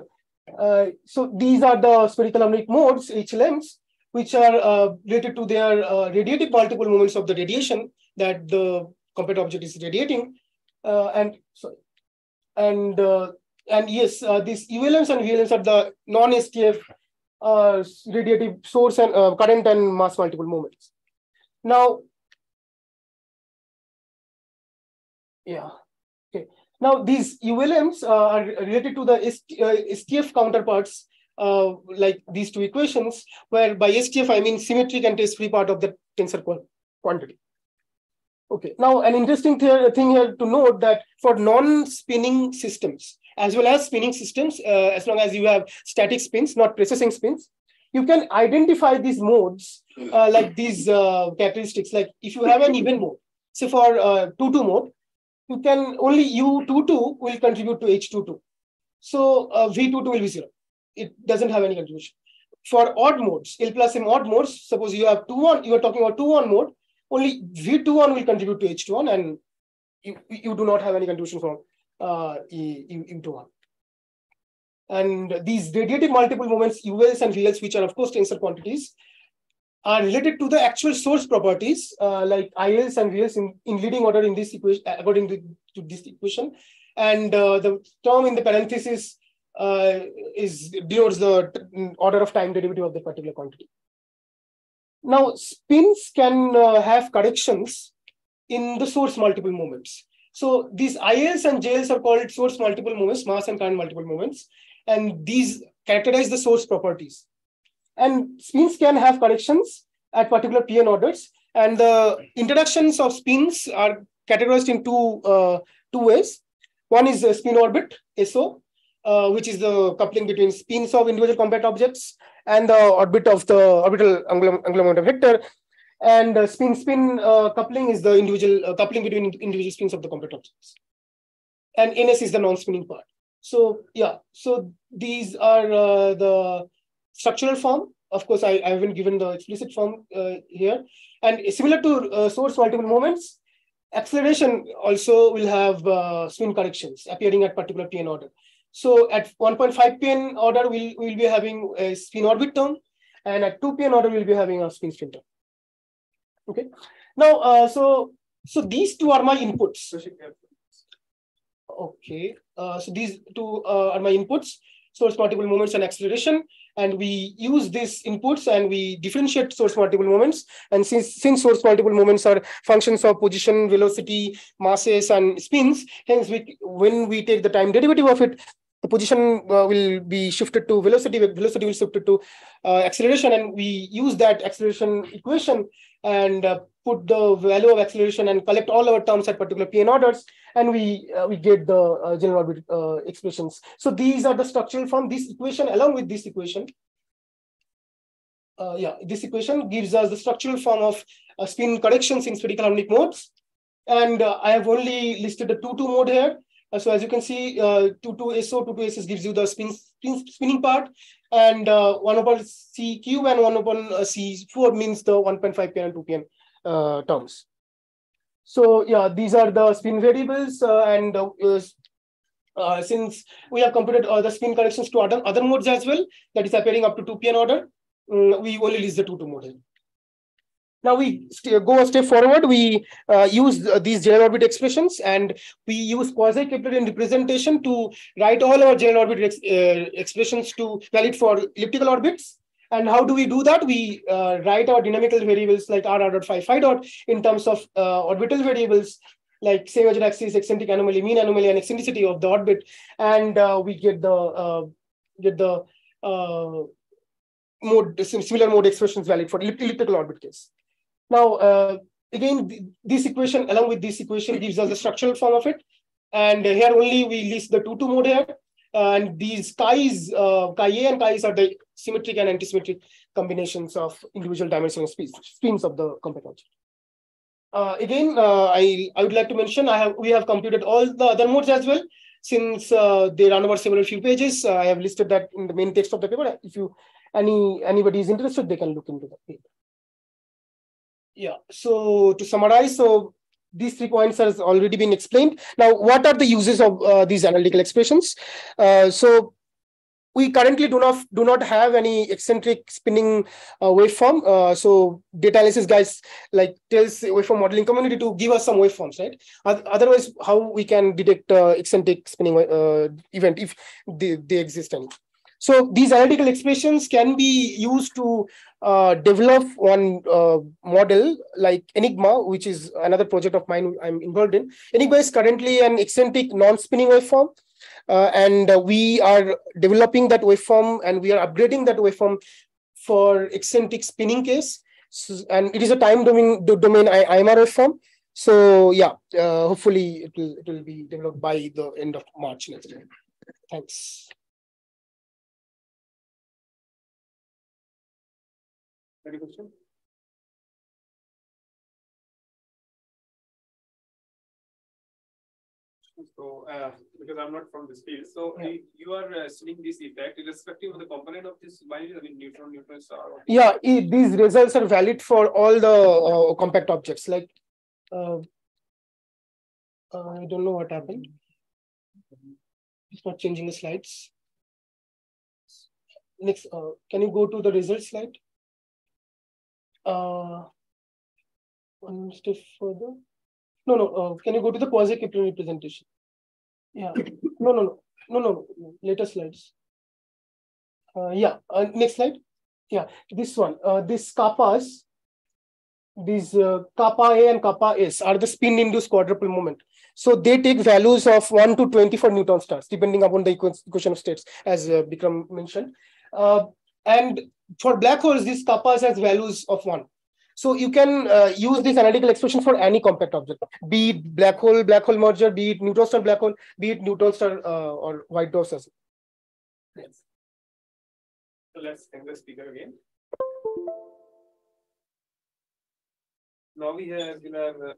uh, so these are the spherical harmonic modes, HLMs, which are uh, related to their uh, radiative multipole moments of the radiation that the compact object is radiating. Uh, and sorry, and and yes, these ULMs and VLMs are the non-STF Uh, radiative source and uh, current and mass multipole moments. Now, yeah, okay. Now these ULMs uh, are related to the STF counterparts uh, like these two equations, where by STF I mean symmetric and trace-free part of the tensor quantity. Okay, now an interesting th thing here to note that for non-spinning systems, as well as spinning systems, uh, as long as you have static spins, not precessing spins, you can identify these modes uh, like these uh, characteristics. Like if you have an even mode, say for 2-2 uh, mode, you can only U22 will contribute to H22. So uh, V22 will be zero it doesn't have any contribution. For odd modes, L plus M odd modes, suppose you have 2 1, you are talking about 2 1 mode, only V21 will contribute to H21 and you, you do not have any contribution from uh, E21. And these radiative multipole moments, ULs and VLs, which are of course tensor quantities, are related to the actual source properties uh, like ILs and VLs in, in leading order in this equation, according to, to this equation. And uh, the term in the parenthesis uh, is denotes the order of time derivative of the particular quantity. Now, spins can uh, have corrections in the source multipole moments. So these ILs and JLs are called source multipole moments, mass and current multipole moments, and these characterize the source properties. And spins can have corrections at particular PN orders, and the introductions of spins are categorized in two, uh, two ways. One is spin orbit, SO, uh, which is the coupling between spins of individual compact objects and the orbit of the orbital angular, angular momentum vector. And uh, spin-spin uh, coupling is the individual uh, coupling between individual spins of the compact objects. And NS is the non-spinning part. So yeah, so these are uh, the structural form. Of course, I, I haven't given the explicit form uh, here. And similar to source multipole moments, acceleration also will have spin corrections appearing at particular PN order. So at 1.5 PN order, we'll, we'll be having a spin orbit term. And at 2 PN order, we'll be having a spin spin term. Okay. Now, uh, so so these two are my inputs. Okay. Uh, so these two uh, are my inputs, source multipole moments and acceleration. And we use these inputs and we differentiate source multipole moments. And since, since source multipole moments are functions of position, velocity, masses, and spins, hence we, when we take the time derivative of it, the position uh, will be shifted to velocity, velocity will shift to uh, acceleration, and we use that acceleration equation and uh, put the value of acceleration and collect all our terms at particular PN orders, and we uh, we get the uh, general orbit uh, expressions. So these are the structural form. This equation, along with this equation, uh, yeah, this equation gives us the structural form of uh, spin corrections in spherical harmonic modes. And uh, I have only listed the 2-2 mode here. So as you can see, 2-2-SO, 2-2-SS gives you the spin spinning part. And 1 upon C cube and 1 upon C4 means the 1.5 PN and 2 PN terms. So yeah, these are the spin variables and uh, since we have computed uh, the spin corrections to other, other modes as well, that is appearing up to 2 PN order, um, we only list the 2 2 model. Now we go a step forward. We uh, use these general orbit expressions and we use quasi-Keplerian representation to write all our general orbit ex uh, expressions to valid for elliptical orbits. And how do we do that? We uh, write our dynamical variables like r, r dot phi, phi dot in terms of uh, orbital variables like semi-major axis, eccentric anomaly, mean anomaly, and eccentricity of the orbit, and uh, we get the uh, get the uh, mode similar mode expressions valid for elliptical orbit case. Now, uh, again, this equation along with this equation gives us the structural form of it, and here only we list the two two mode here, and these chi's uh, chi A and chi's are the symmetric and antisymmetric combinations of individual dimensional spins of the compact object. Uh, again, uh, I, I would like to mention I have we have computed all the other modes as well. Since uh, they run over several few pages, I have listed that in the main text of the paper. If you any anybody is interested, they can look into the paper. Yeah. So to summarize, so these three points has already been explained. Now, what are the uses of uh, these analytical expressions? Uh, so we currently do not do not have any eccentric spinning uh, waveform. Uh, so data analysis guys like tells waveform modeling community to give us some waveforms, right? Otherwise, how we can detect uh, eccentric spinning uh, event if they, they exist any. So these analytical expressions can be used to uh, develop one uh, model like Enigma, which is another project of mine I'm involved in. Enigma is currently an eccentric non-spinning waveform. Uh, and uh, we are developing that waveform and we are upgrading that waveform for eccentric spinning case. So, and it is a time domain, domain IMR waveform. So yeah, uh, hopefully it will, it will be developed by the end of March next year. Thanks. Any question? So, uh, because I'm not from this field, so yeah. you are uh, studying this effect irrespective of the component of this binary, I mean, neutron, neutron star. Yeah, it, these results are valid for all the uh, compact objects. Like, uh, uh, I don't know what happened. It's not changing the slides. Next, uh, can you go to the result slide? Uh, one step further. No, no. Uh, can you go to the quasi-Keplerian representation? Yeah. No, no, no, no, no. no. Later slides. Uh, yeah. Uh, next slide. Yeah. This one. Uh, this kappas. These uh, kappa A and kappa S are the spin-induced quadrupole moment. So they take values of 1 to 24 neutron stars, depending upon the equation of states, as uh, Bikram mentioned. Uh, and for black holes, these kappas has values of 1. So you can uh, use this analytical expression for any compact object, be it black hole, black hole merger, be it neutron star black hole, be it neutron star uh, or white dwarfs. Yes. So let's thank the speaker again. Now we have, we have uh,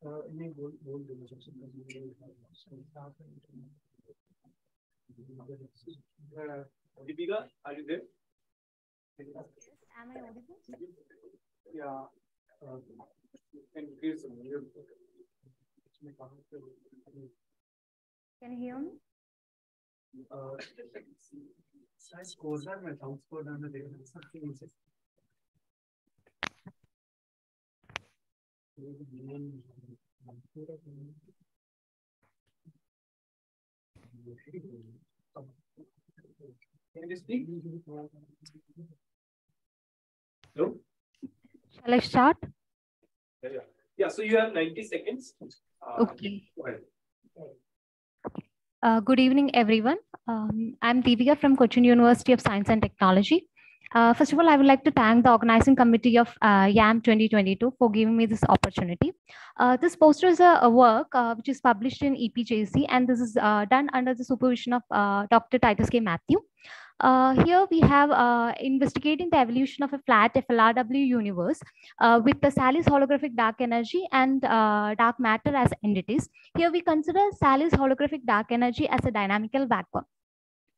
Uh, any bold, bold relationship. Uh, Deepika, are you there? Am I audible? Yeah. Uh, you can increase the volume. Can you hear me? Uh, size goes on, my sound score down the day. Something is it. Can you speak? Hello? Shall I start? Yeah, yeah. Yeah, so you have 90 seconds. Uh, Okay. Go ahead. Uh, good evening, everyone. Um, I'm Deepika from Cochin University of Science and Technology. Uh, first of all, I would like to thank the organizing committee of uh, YAM 2022 for giving me this opportunity. Uh, this poster is a, a work uh, which is published in EPJC, and this is uh, done under the supervision of uh, Dr. Titus K. Mathew. Uh, here we have uh, investigating the evolution of a flat FLRW universe uh, with the Tsallis holographic dark energy and uh, dark matter as entities. Here we consider Tsallis holographic dark energy as a dynamical vacuum.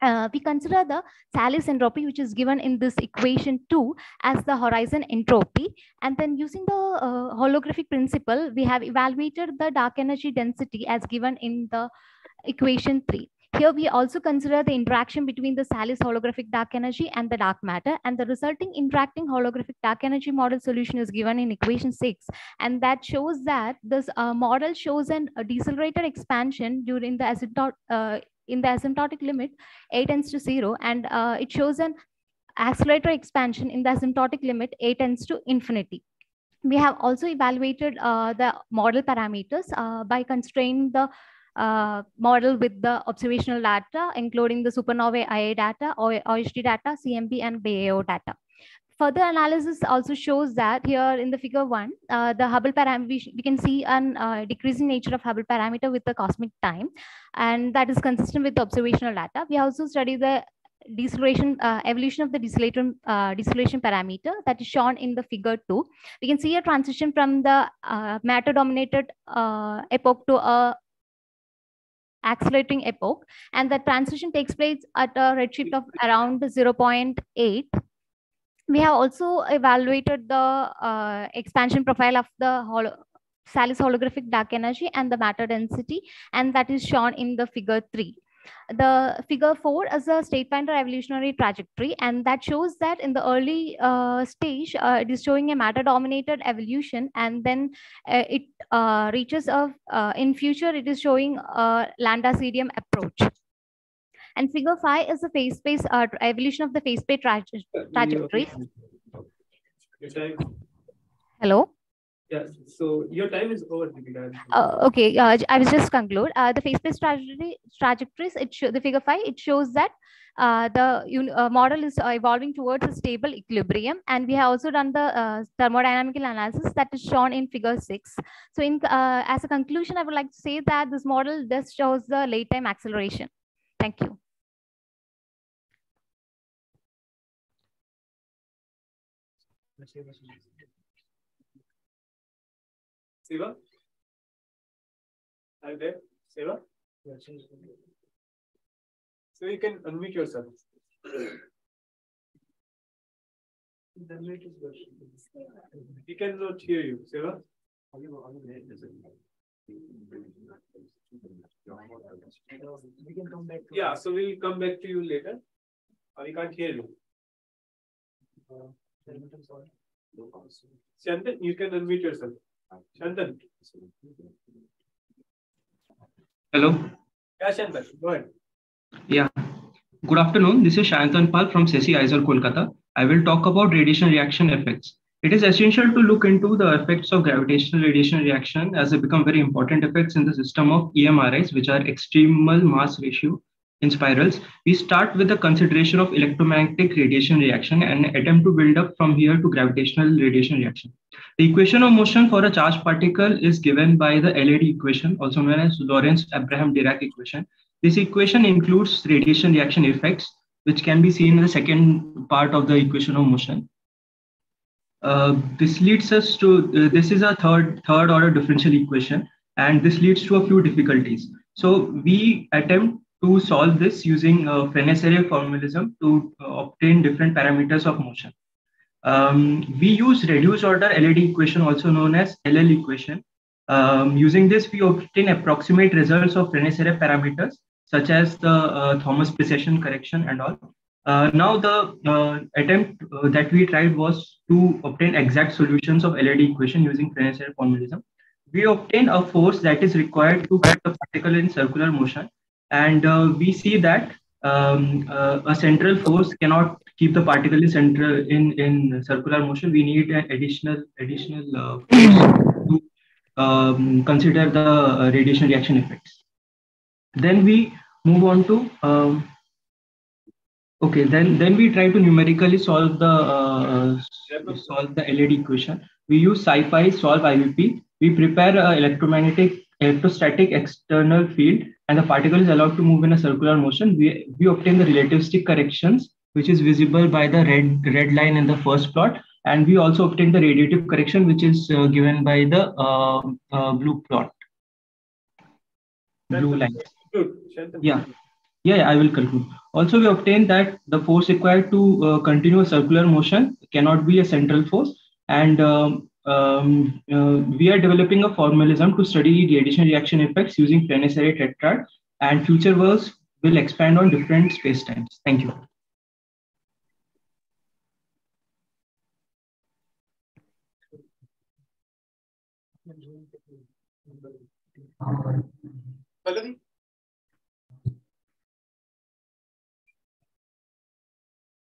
Uh, we consider the Tsallis entropy, which is given in this equation 2 as the horizon entropy. And then using the uh, holographic principle, we have evaluated the dark energy density as given in the equation 3. Here we also consider the interaction between the Tsallis holographic dark energy and the dark matter and the resulting interacting holographic dark energy model solution is given in equation 6 and that shows that this uh, model shows an, a decelerated expansion during the asymptotic uh, in the asymptotic limit a tends to 0 and uh, it shows an accelerator expansion in the asymptotic limit a tends to infinity. We have also evaluated uh, the model parameters uh, by constraining the uh, model with the observational data, including the supernovae IA data, OHD data, CMB, and BAO data. Further analysis also shows that here in the figure one, uh, the Hubble parameter, we, can see an uh, decreasing nature of Hubble parameter with the cosmic time, and that is consistent with the observational data. We also study the deceleration uh, evolution of the deceleration uh, deceleration parameter that is shown in the figure 2 we can see a transition from the uh, matter dominated uh, epoch to a accelerating epoch and the transition takes place at a redshift of around 0.8 we have also evaluated the uh, expansion profile of the holo Tsallis holographic dark energy and the matter density and that is shown in the figure 3 the figure 4 is a state finder evolutionary trajectory and that shows that in the early uh, stage uh, it is showing a matter dominated evolution and then uh, it uh, reaches of uh, in future it is showing a lambda cdm approach. And figure 5 is the phase space uh, evolution of the phase space tra trajectory. Hello yeah, so your time is over, Deepika. Uh, okay, uh, I will just conclude. Uh, the phase-space trajectory, trajectories, it show, the figure five, it shows that uh, the uh, model is evolving towards a stable equilibrium. And we have also done the uh, thermodynamical analysis that is shown in figure six. So in as a conclusion, I would like to say that this model just shows the late time acceleration. Thank you. Siva? Are you there? Siva? So you can unmute yourself. We cannot hear you, Siva. Yeah, so we'll come back to you later. Or we can't hear you. Chandan, you can unmute yourself. Chandan. Hello. Yeah, Chandan, go ahead. Yeah. Good afternoon. This is Shantan Pal from CESI ISOL Kolkata. I will talk about radiation reaction effects. It is essential to look into the effects of gravitational radiation reaction as they become very important effects in the system of EMRIs, which are extremal mass ratio inspirals, we start with the consideration of electromagnetic radiation reaction and attempt to build up from here to gravitational radiation reaction. The equation of motion for a charged particle is given by the LAD equation, also known as Lorentz-Abraham-Dirac equation. This equation includes radiation reaction effects, which can be seen in the second part of the equation of motion. Uh, this leads us to, uh, this is a third, third order differential equation, and this leads to a few difficulties. So we attempt to solve this using uh, Frenet-Serret formalism to uh, obtain different parameters of motion. Um, we use reduced order LAD equation, also known as LL equation. Um, using this, we obtain approximate results of Frenet-Serret parameters, such as the uh, Thomas precession correction and all. Uh, now the uh, attempt uh, that we tried was to obtain exact solutions of LAD equation using Frenet-Serret formalism. We obtain a force that is required to get the particle in circular motion. And uh, we see that um, uh, a central force cannot keep the particle in central in, in circular motion. We need an additional additional uh, to um, consider the radiation reaction effects. Then we move on to um, Okay, then then we try to numerically solve the uh, solve the LAD equation. We use SciPy solve IVP. We prepare a electromagnetic electrostatic external field, and the particle is allowed to move in a circular motion. We we obtain the relativistic corrections, which is visible by the red red line in the first plot, and we also obtain the radiative correction, which is uh, given by the uh, uh blue plot, blue line. Yeah. Yeah, yeah, I will conclude. Also, we obtain that the force required to uh, continue a circular motion cannot be a central force. And um, um, uh, we are developing a formalism to study radiation reaction effects using Frenet-Serret tetrad. And future works will expand on different space times. Thank you.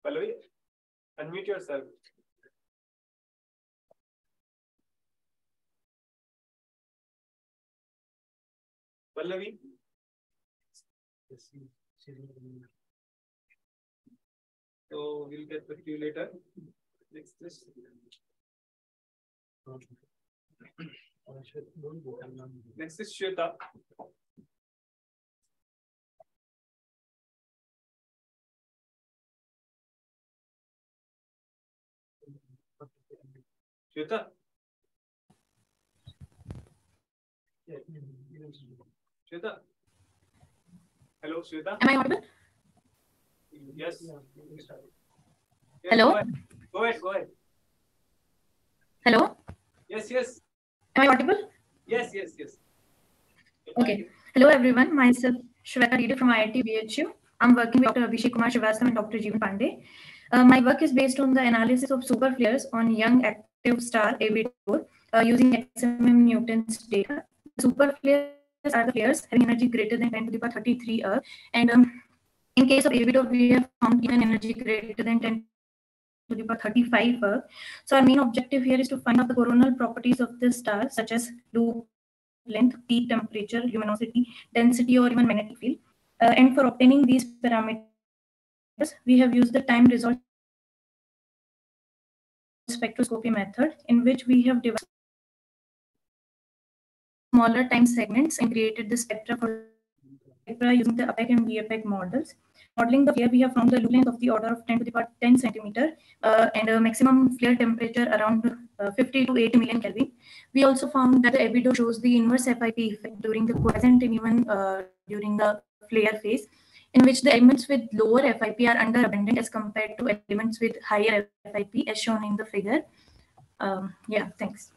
Pallavi, unmute yourself. Pallavi? So we'll get back to you later. Next, this. Next is Shweta. Shweta? Shweta? Hello, Shweta? Am I audible? Yes. Hello? Go ahead. Go ahead. Go ahead. Hello? Yes, yes. Am I audible? Yes, yes, yes. Okay. Hello, everyone. Myself, Shweta Reddy from IIT BHU. I'm working with Dr. Abhishek Kumar Srivastava and Dr. Jeevan Pandey. Uh, my work is based on the analysis of super flares on young active star AB Dor uh, using XMM Newton's data. Super flares are the flares having energy greater than 10 to the power 33 erg. And um, in case of AB Dor, we have found even energy greater than 10 to the power 35 erg. So our main objective here is to find out the coronal properties of this star, such as loop length, peak temperature, luminosity, density, or even magnetic field. Uh, and for obtaining these parameters, we have used the time resolved spectroscopy method in which we have divided smaller time segments and created the spectra for spectra using the APEC and VAPEC models. Modeling the flare, we have found the loop length of the order of 10 to the power 10 centimeter uh, and a maximum flare temperature around uh, 50 to 80 million Kelvin. We also found that the AB Dor shows the inverse FIP effect during the quiescent and even uh, during the flare phase in which the elements with lower FIP are underabundant as compared to elements with higher FIP as shown in the figure. Um, yeah, thanks.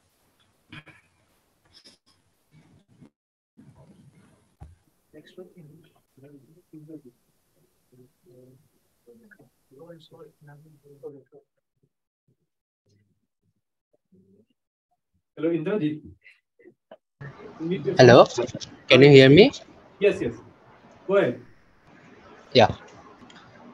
Next one. Hello, Indrajit. Hello, can you hear me? Yes, yes. Go ahead. Yeah.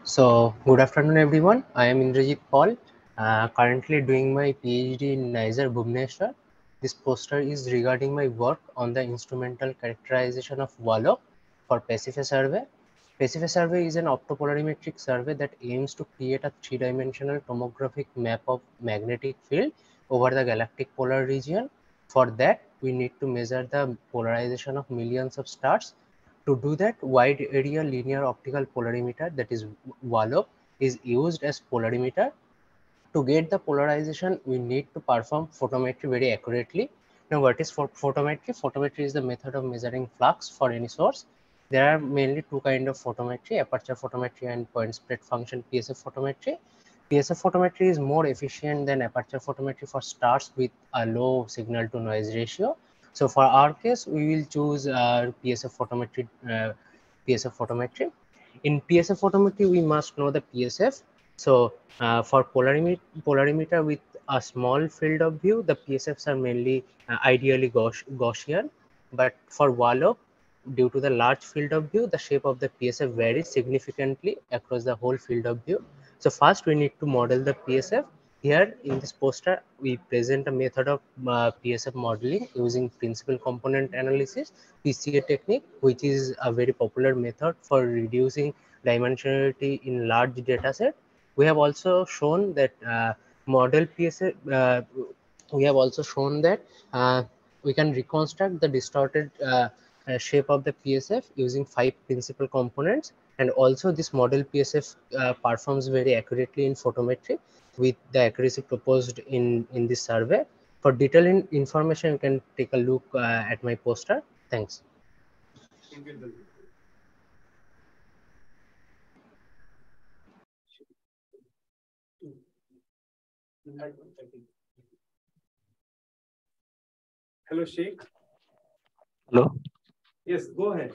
So, good afternoon, everyone. I am Indrajit Paul, uh, currently doing my PhD in NISER, Bhubaneswar. This poster is regarding my work on the instrumental characterization of WALOP for Pasiphae survey. Pasiphae survey is an optopolarimetric survey that aims to create a three-dimensional tomographic map of magnetic field over the galactic polar region. For that, we need to measure the polarization of millions of stars. To do that, wide area linear optical polarimeter, that is WALOP, is used as polarimeter. To get the polarization, we need to perform photometry very accurately. Now, what is photometry? Photometry is the method of measuring flux for any source. There are mainly two kind of photometry, aperture photometry and point spread function PSF photometry. PSF photometry is more efficient than aperture photometry for stars with a low signal to noise ratio. So for our case, we will choose uh, PSF photometry. Uh, PSF photometry. In PSF photometry, we must know the PSF. So uh, for polarimeter, polarimeter with a small field of view, the PSFs are mainly uh, ideally Gauss Gaussian. But for WALOP, due to the large field of view, the shape of the PSF varies significantly across the whole field of view. So first we need to model the PSF. Here in this poster, we present a method of uh, PSF modeling using principal component analysis, PCA technique, which is a very popular method for reducing dimensionality in large data set. We have also shown that uh, model PSF, uh, we have also shown that uh, we can reconstruct the distorted uh, shape of the PSF using five principal components. And also this model PSF uh, performs very accurately in photometry with the accuracy proposed in, in this survey. For detailed information, you can take a look uh, at my poster. Thanks. Hello, Sheikh. Hello. Yes, go ahead.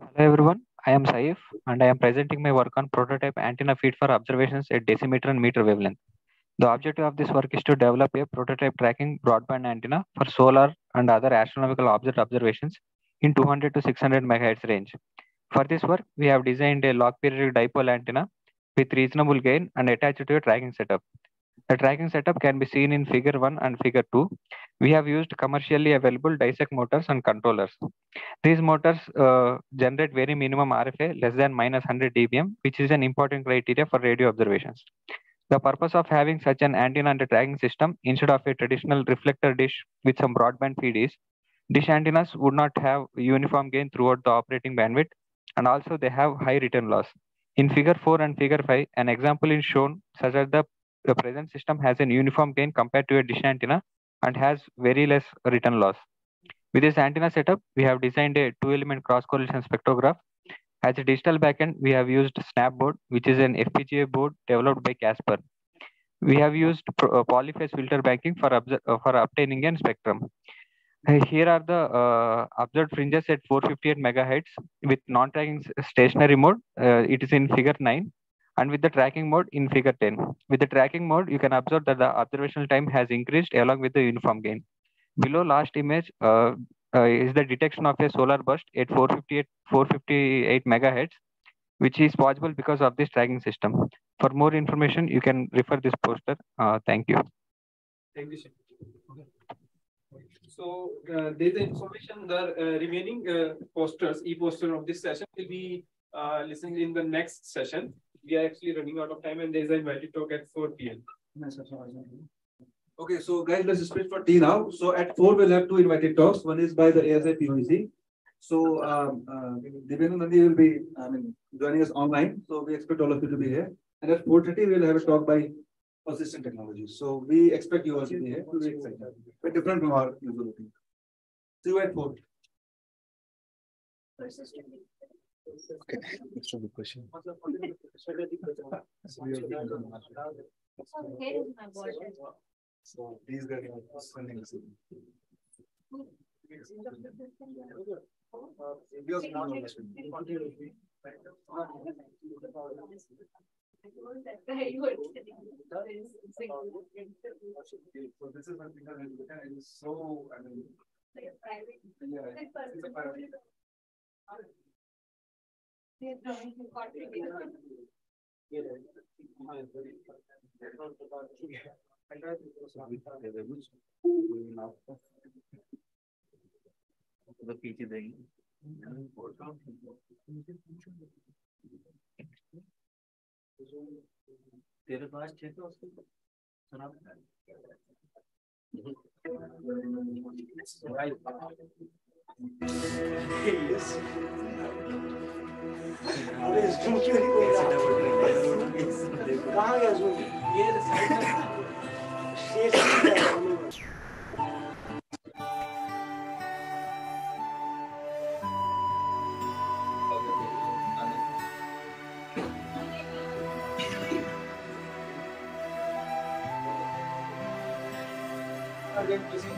Hello everyone. I am Saif and I am presenting my work on prototype antenna feed for observations at decimeter and meter wavelength. The objective of this work is to develop a prototype tracking broadband antenna for solar and other astronomical object observations in 200 to 600 megahertz range. For this work, we have designed a log periodic dipole antenna with reasonable gain and attached to a tracking setup. The tracking setup can be seen in figure 1 and figure 2. We have used commercially available dissect motors and controllers. These motors uh, generate very minimum RFA less than minus 100 dBm, which is an important criteria for radio observations. The purpose of having such an antenna and a tracking system instead of a traditional reflector dish with some broadband feed is dish antennas would not have uniform gain throughout the operating bandwidth and also they have high return loss. In figure 4 and figure 5, an example is shown such that the, the present system has an uniform gain compared to a dish antenna and has very less return loss. With this antenna setup, we have designed a two-element cross-correlation spectrograph. As a digital backend, we have used Snapboard, which is an FPGA board developed by Casper. We have used uh, polyphase filter banking for, uh, for obtaining a spectrum. Here are the uh, observed fringes at 458 megahertz with non-tracking stationary mode. Uh, it is in figure 9 and with the tracking mode in figure 10. With the tracking mode, you can observe that the observational time has increased along with the uniform gain. Below last image uh, uh, is the detection of a solar burst at 458, 458 megahertz, which is possible because of this tracking system. For more information, you can refer this poster. Uh, thank you. Thank you, sir. So uh, there's the information, the uh, remaining uh, posters, e-poster of this session will be uh, listened in the next session. We are actually running out of time and there's an invited talk at 4 p.m. Okay, so guys, let's split for tea now. So at 4, we'll have two invited talks. One is by the ASI POEC. So um, uh, Dibyendu Nandi will be I mean, joining us online. So we expect all of you to be here. And at 4.30, we'll have a talk by Persistent Technologies. So we expect you all to be here. We're very excited. But different from our usual routine. See you at 4. Okay, that's good question. So these guys are sending us. So this is something that is so, I mean, yeah, it's a private. तो पीछे देंगे तेरे पास छे तो सुना Right. Yes. अरे इसमें क्यों नहीं बोल रहा कहाँ गया इसमें ये शेष again,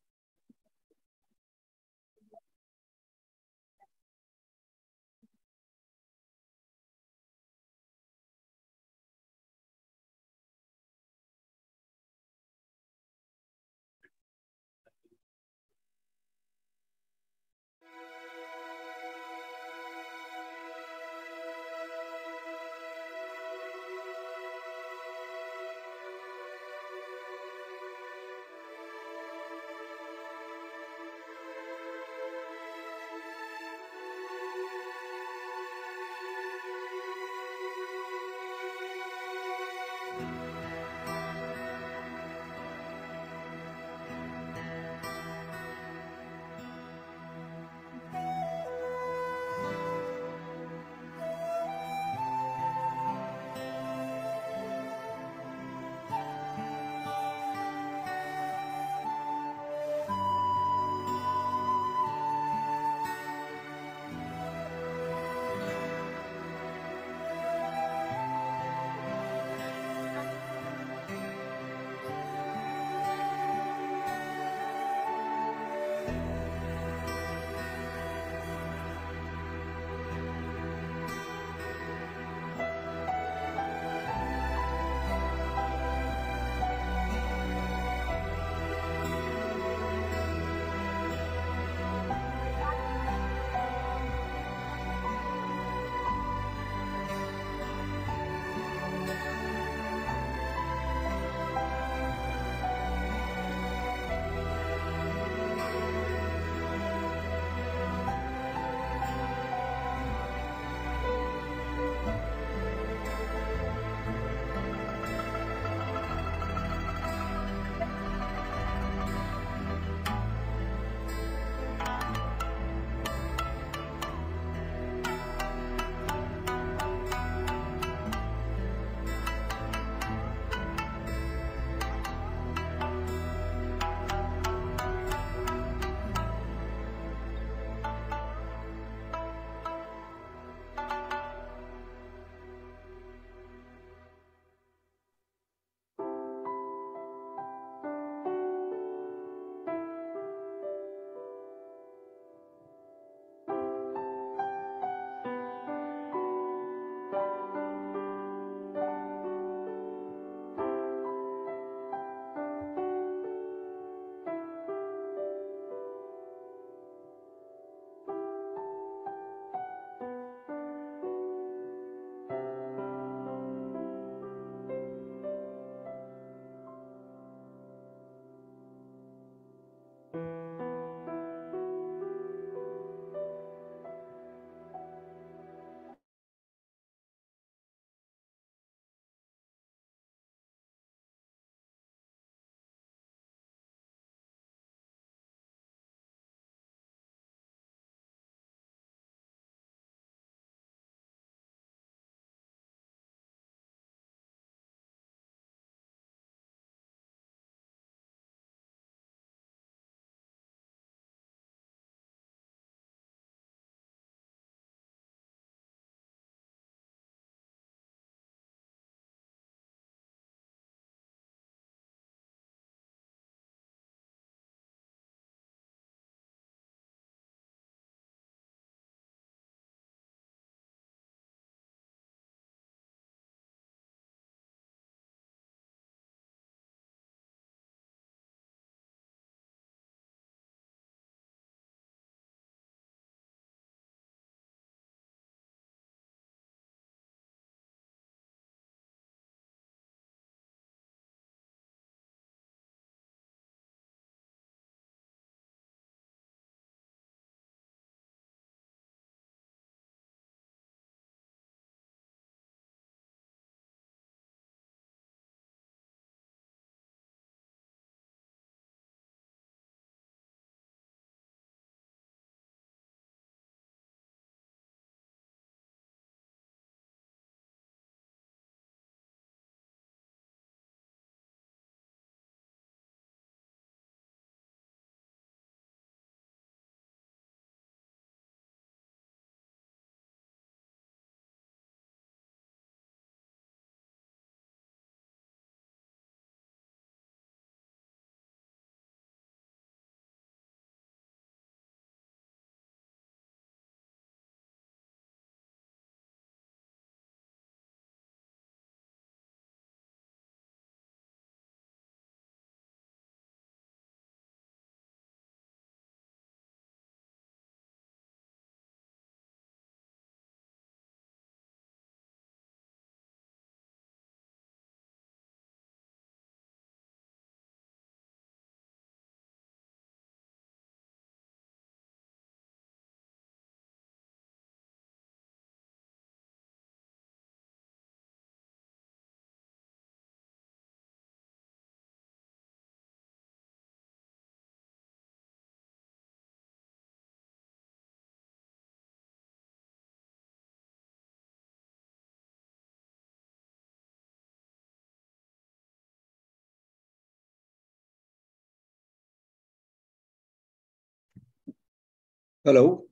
Hello,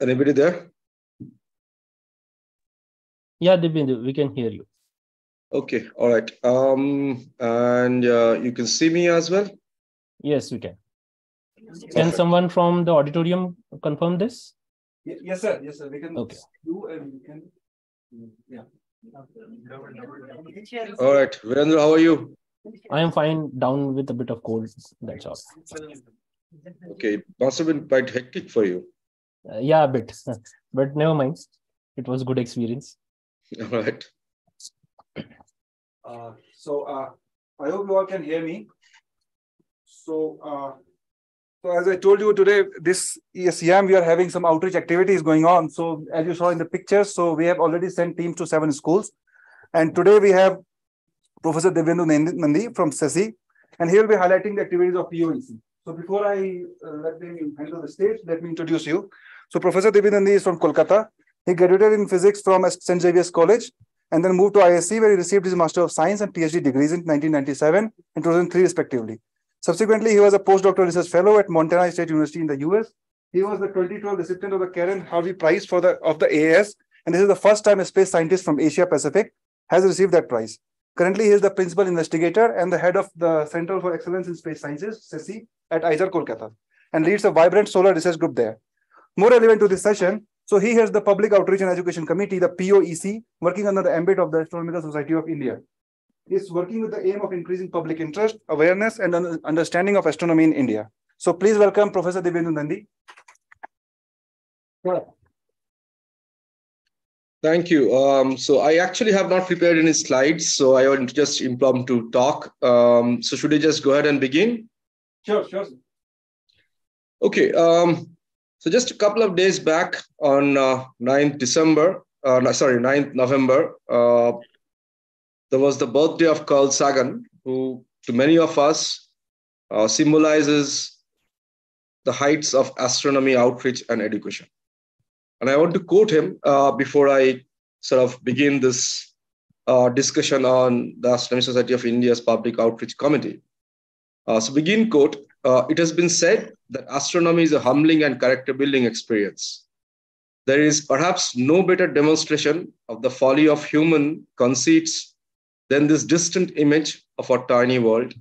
anybody there? Yeah, Dibyendu, we can hear you. Okay, all right. Um, and uh, you can see me as well? Yes, we can. Can Perfect. someone from the auditorium confirm this? Yes, sir. Yes, sir. We can Okay. do and we can. Yeah. All right, Virendra, how are you? I am fine, down with a bit of cold. That's all. Okay, it must have been quite hectic for you. Uh, yeah, a bit, but never mind. It was good experience. All right. Uh, so uh, I hope you all can hear me. So, uh, so as I told you today, this ESEM, we are having some outreach activities going on. So as you saw in the pictures, so we have already sent teams to seven schools. And today we have Professor Dibyendu Nandi from CESSI, and he will be highlighting the activities of POEC. So before I uh, let him handle the stage, let me introduce you. So Professor Dibyendu Nandi is from Kolkata. He graduated in physics from St. Xavier's College and then moved to IISc where he received his Master of Science and PhD degrees in 1997 and 2003 respectively. Subsequently, he was a postdoctoral research fellow at Montana State University in the US. He was the 2012 recipient of the Karen Harvey Prize for the of the AAS, and this is the first time a space scientist from Asia Pacific has received that prize. Currently, he is the principal investigator and the head of the Center for Excellence in Space Sciences, CESSI, at IISER Kolkata, and leads a vibrant solar research group there. More relevant to this session, so he heads the Public Outreach and Education Committee, the POEC, working under the ambit of the Astronomical Society of India. He is working with the aim of increasing public interest, awareness, and un- understanding of astronomy in India. So please welcome Professor Dibyendu Nandi. Thank you. Um, so I actually have not prepared any slides, so I want to just impromptu talk. Um, so should I just go ahead and begin? Sure, sure. Okay. Um, so just a couple of days back on uh, 9th December, uh, no, sorry, 9th November, uh, there was the birthday of Carl Sagan, who to many of us uh, symbolizes the heights of astronomy outreach and education. And I want to quote him uh, before I sort of begin this uh, discussion on the Astronomy Society of India's Public Outreach Committee. Uh, so begin quote, uh, it has been said that astronomy is a humbling and character building experience. There is perhaps no better demonstration of the folly of human conceits than this distant image of our tiny world.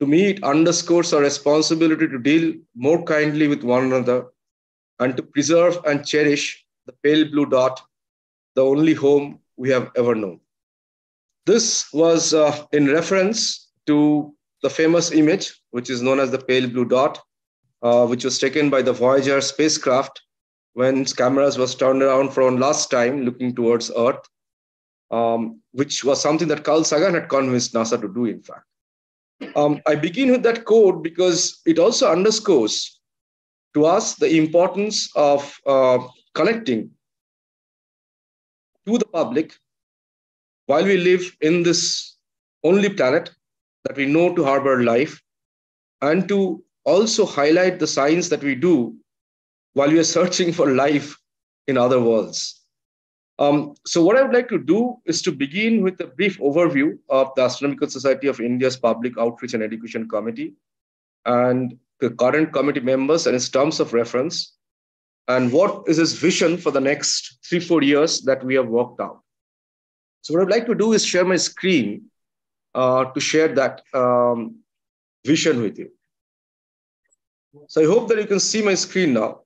To me, it underscores our responsibility to deal more kindly with one another and to preserve and cherish the pale blue dot, the only home we have ever known. This was uh, in reference to the famous image, which is known as the pale blue dot, uh, which was taken by the Voyager spacecraft when its cameras was turned around for last time, looking towards Earth, um, which was something that Carl Sagan had convinced NASA to do, in fact. Um, I begin with that quote because it also underscores to us the importance of uh, connecting to the public while we live in this only planet that we know to harbor life and to also highlight the science that we do while we are searching for life in other worlds. Um, so what I would like to do is to begin with a brief overview of the Astronomical Society of India's Public Outreach and Education Committee and the current committee members and its terms of reference, and what is his vision for the next three, four years that we have worked out. So what I'd like to do is share my screen uh, to share that um, vision with you. So I hope that you can see my screen now.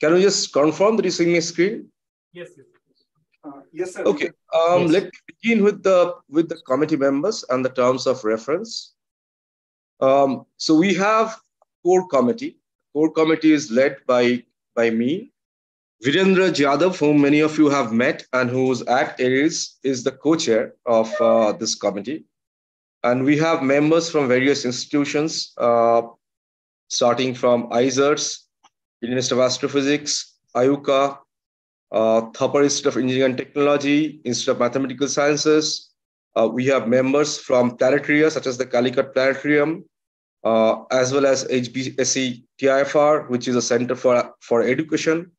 Can you just confirm that you see my screen? Yes, yes. Uh, yes, sir. Okay. Um, Yes. Let me begin with the with the committee members and the terms of reference. Um, so we have core committee. Core committee is led by by me. Virendra Yadav, whom many of you have met and whose at Aries is the co-chair of uh, this committee. And we have members from various institutions, uh, starting from IISERs, Indian Institute of Astrophysics, IUCAA, uh, Thapar Institute of Engineering and Technology, Institute of Mathematical Sciences. Uh, we have members from planetaria such as the Calicut Planetarium, uh, as well as HBCSE TIFR, which is a center for, for education.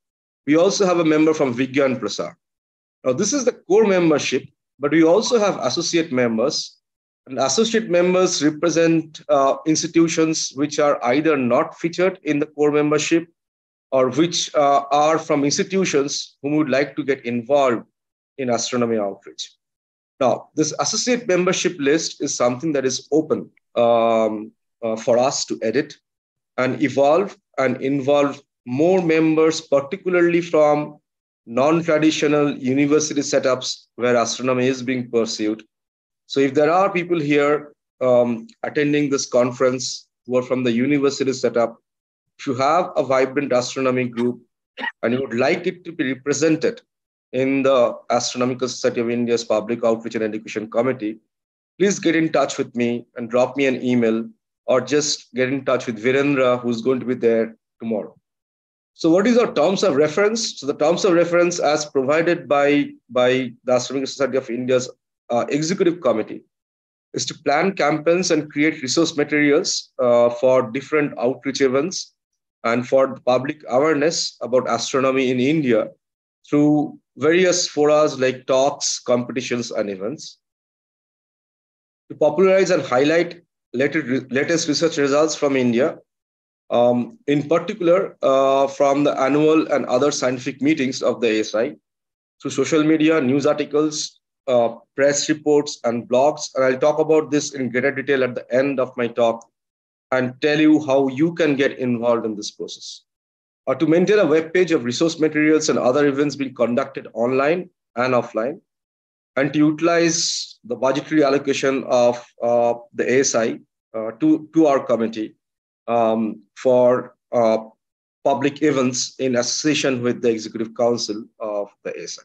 We also have a member from Vigyan Prasar. Now, this is the core membership, but we also have associate members. And associate members represent uh, institutions which are either not featured in the core membership or which uh, are from institutions whom would like to get involved in astronomy outreach. Now, this associate membership list is something that is open um, uh, for us to edit and evolve and involve more members, particularly from non-traditional university setups where astronomy is being pursued. So if there are people here um, attending this conference who are from the university setup, if you have a vibrant astronomy group and you would like it to be represented in the Astronomical Society of India's Public Outreach and Education Committee, please get in touch with me and drop me an email or just get in touch with Virendra, who's going to be there tomorrow. So what is our terms of reference? So the terms of reference as provided by, by the Astronomical Society of India's uh, Executive Committee is to plan campaigns and create resource materials uh, for different outreach events and for public awareness about astronomy in India through various forums like talks, competitions, and events. To popularize and highlight latest research results from India, um, in particular uh, from the annual and other scientific meetings of the ASI, through social media, news articles, uh, press reports, and blogs. And I'll talk about this in greater detail at the end of my talk and tell you how you can get involved in this process or to maintain a web page of resource materials and other events being conducted online and offline, and to utilize the budgetary allocation of uh, the ASI uh, to, to our committee um, for uh, public events in association with the Executive Council of the ASI.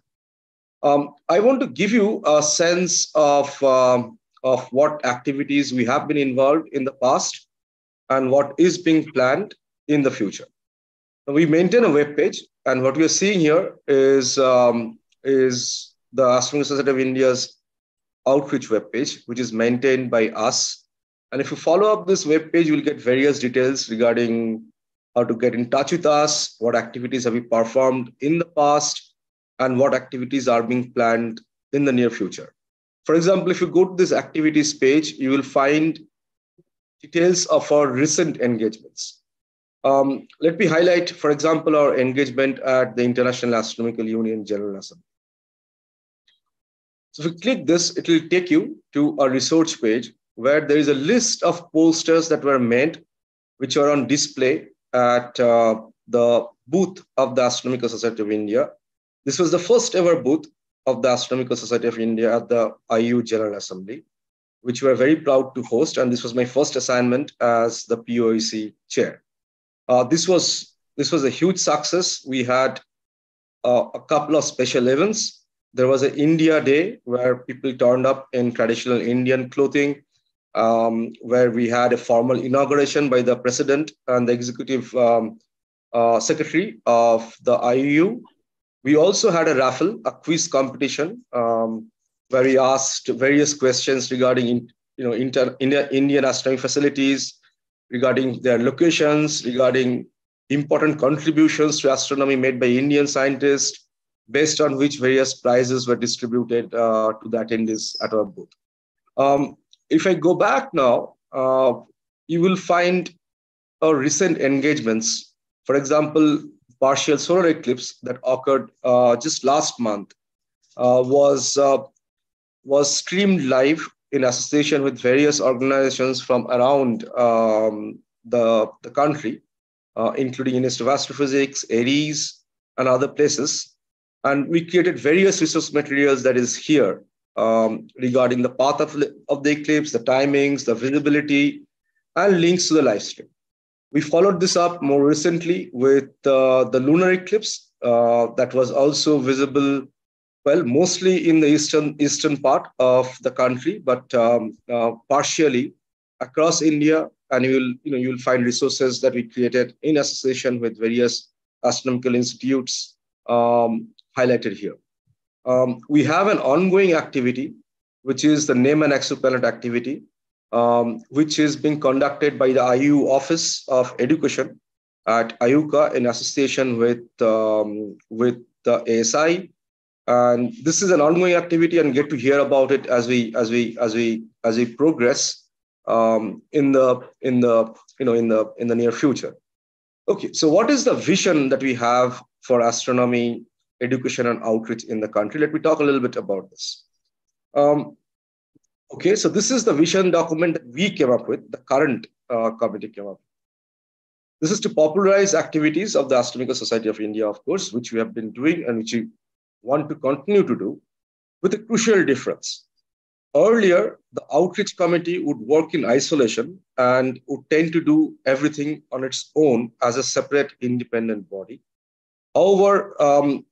Um, I want to give you a sense of, um, of what activities we have been involved in the past and what is being planned in the future we maintain a web page, and what we are seeing here is um, is the Astronomical Society of India's outreach web page, which is maintained by us. And if you follow up this web page, you will get various details regarding how to get in touch with us, what activities have we performed in the past, and what activities are being planned in the near future. For example, if you go to this activities page, you will find details of our recent engagements. Um, let me highlight, for example, our engagement at the International Astronomical Union General Assembly. So if you click this, it will take you to a research page where there is a list of posters that were made, which are on display at uh, the booth of the Astronomical Society of India. This was the first ever booth of the Astronomical Society of India at the IAU General Assembly, which we are very proud to host. And this was my first assignment as the POEC chair. Uh, this was this was a huge success. We had uh, a couple of special events. There was an India Day where people turned up in traditional Indian clothing, um, where we had a formal inauguration by the president and the executive um, uh, secretary of the IAU. We also had a raffle, a quiz competition, um, where we asked various questions regarding you know, inter, India, Indian astronomy facilities, regarding their locations, regarding important contributions to astronomy made by Indian scientists, based on which various prizes were distributed uh, to the attendees at our booth. Um, if I go back now, uh, you will find our recent engagements. For example, partial solar eclipse that occurred uh, just last month uh, was uh, was streamed live in association with various organizations from around um, the, the country, uh, including Institute of Astrophysics, ARIES, and other places. And we created various resource materials that is here um, regarding the path of, of the eclipse, the timings, the visibility, and links to the live stream. We followed this up more recently with uh, the lunar eclipse uh, that was also visible well, mostly in the eastern eastern part of the country, but um, uh, partially across India. And you will you know you will find resources that we created in association with various astronomical institutes um, highlighted here. Um, we have an ongoing activity, which is the name an exoplanet activity, um, which is being conducted by the IAU Office of Education at IUCAA in association with um, with the ASI and this is an ongoing activity and get to hear about it as we as we as we as we progress um, in the in the you know in the in the near future Okay, so what is the vision that we have for astronomy, education, and outreach in the country? Let me talk a little bit about this. Um, okay, so this is the vision document that we came up with, the current uh, committee came up. This is to popularize activities of the Astronomical Society of India, of course, which we have been doing and which we want to continue to do, with a crucial difference. Earlier, the outreach committee would work in isolation and would tend to do everything on its own as a separate independent body. However, um,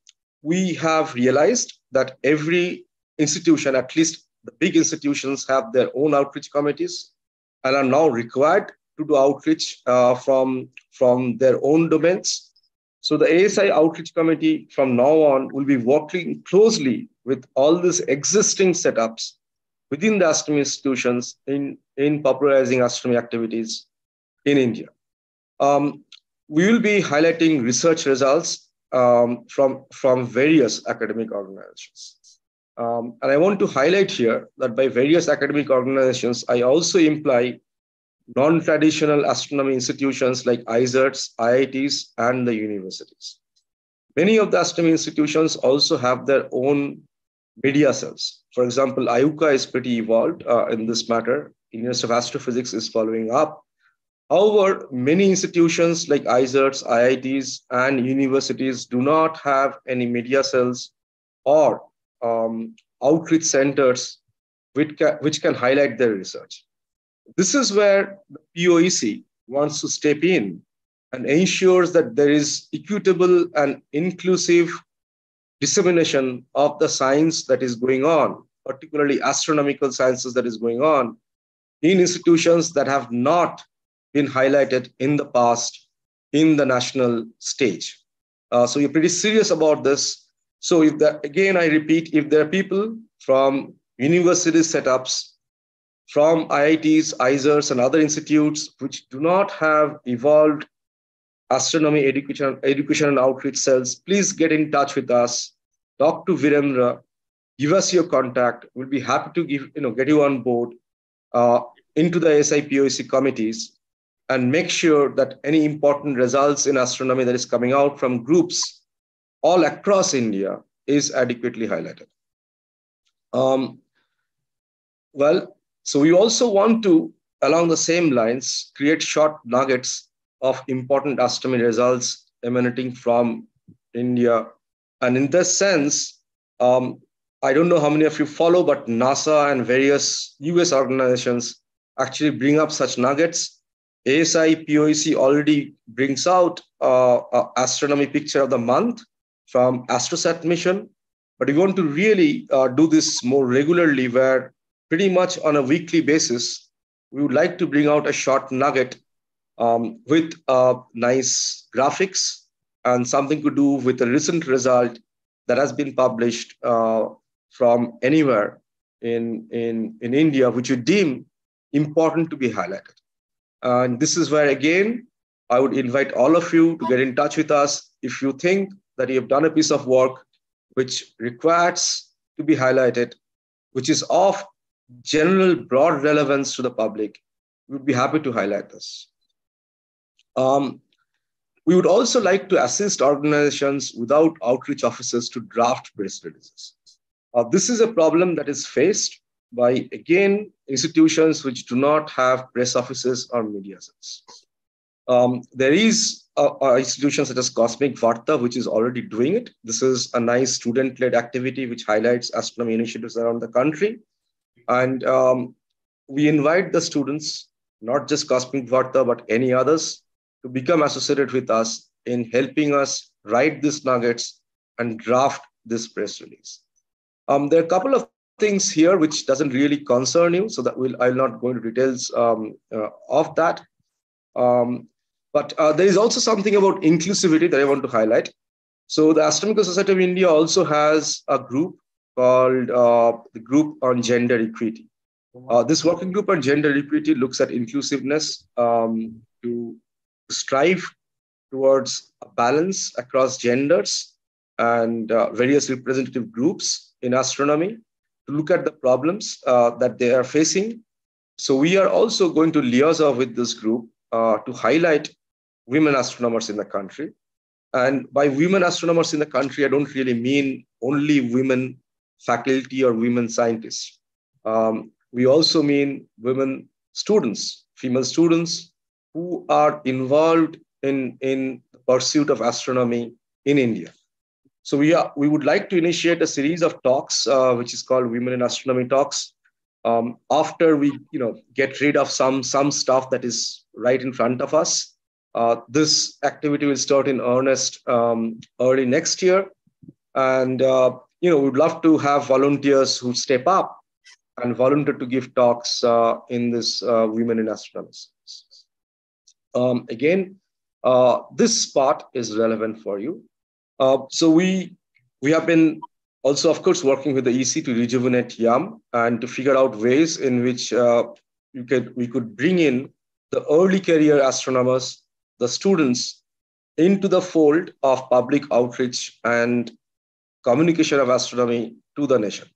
we have realized that every institution, at least the big institutions, have their own outreach committees and are now required to do outreach uh, from, from their own domains. So the ASI Outreach Committee from now on will be working closely with all these existing setups within the astronomy institutions in, in popularizing astronomy activities in India. Um, we will be highlighting research results um, from, from various academic organizations. Um, and I want to highlight here that by various academic organizations, I also imply non-traditional astronomy institutions like IISERs, IITs, and the universities. Many of the astronomy institutions also have their own media cells. For example, IUCAA is pretty evolved uh, in this matter. University of Astrophysics is following up. However, many institutions like IISERs, IITs, and universities do not have any media cells or um, outreach centers which can, which can highlight their research. This is where the POEC wants to step in and ensures that there is equitable and inclusive dissemination of the science that is going on, particularly astronomical sciences that is going on in institutions that have not been highlighted in the past in the national stage. Uh, so we're pretty serious about this. So if that, again, I repeat, if there are people from university setups from IITs, IISERs, and other institutes which do not have evolved astronomy education, education and outreach cells, please get in touch with us. Talk to Virendra. Give us your contact. We'll be happy to give, you know, get you on board uh, into the SIPOEC committees and make sure that any important results in astronomy that is coming out from groups all across India is adequately highlighted. Um, well, so we also want to, along the same lines, create short nuggets of important astronomy results emanating from India. And in this sense, um, I don't know how many of you follow, but NASA and various US organizations actually bring up such nuggets. ASI POEC already brings out uh, astronomy picture of the month from AstroSat mission. But we want to really uh, do this more regularly where pretty much on a weekly basis, we would like to bring out a short nugget um, with uh, nice graphics and something to do with a recent result that has been published uh, from anywhere in, in, in India, which you deem important to be highlighted. And this is where, again, I would invite all of you to get in touch with us if you think that you have done a piece of work which requires to be highlighted, which is of general broad relevance to the public, we would be happy to highlight this. Um, we would also like to assist organizations without outreach offices to draft press releases. Uh, this is a problem that is faced by, again, institutions which do not have press offices or media cells. Um, there is an institution such as Cosmic Varta, which is already doing it. This is a nice student-led activity which highlights astronomy initiatives around the country. And um, we invite the students, not just Cosmic Varta, but any others, to become associated with us in helping us write these nuggets and draft this press release. Um, there are a couple of things here which doesn't really concern you, so that we'll, I'll not go into details um, uh, of that. Um, but uh, there is also something about inclusivity that I want to highlight. So the Astronomical Society of India also has a group called uh, the Group on Gender Equity. Uh, this working group on gender equity looks at inclusiveness um, to strive towards a balance across genders and uh, various representative groups in astronomy to look at the problems uh, that they are facing. So we are also going to liaise with this group uh, to highlight women astronomers in the country. And by women astronomers in the country, I don't really mean only women faculty or women scientists. Um, we also mean women students, female students who are involved in, in pursuit of astronomy in India. So we are we would like to initiate a series of talks, uh, which is called Women in Astronomy Talks. Um, after we you know get rid of some some stuff that is right in front of us, uh, this activity will start in earnest um, early next year, and uh, you know we'd love to have volunteers who step up and volunteer to give talks uh, in this uh, Women in Astronomy. Um, again, uh, this part is relevant for you. Uh, so we we have been also, of course, working with the EC to rejuvenate YAM and to figure out ways in which you could we could bring in the early career astronomers, the students, into the fold of public outreach and communication of astronomy to the nation.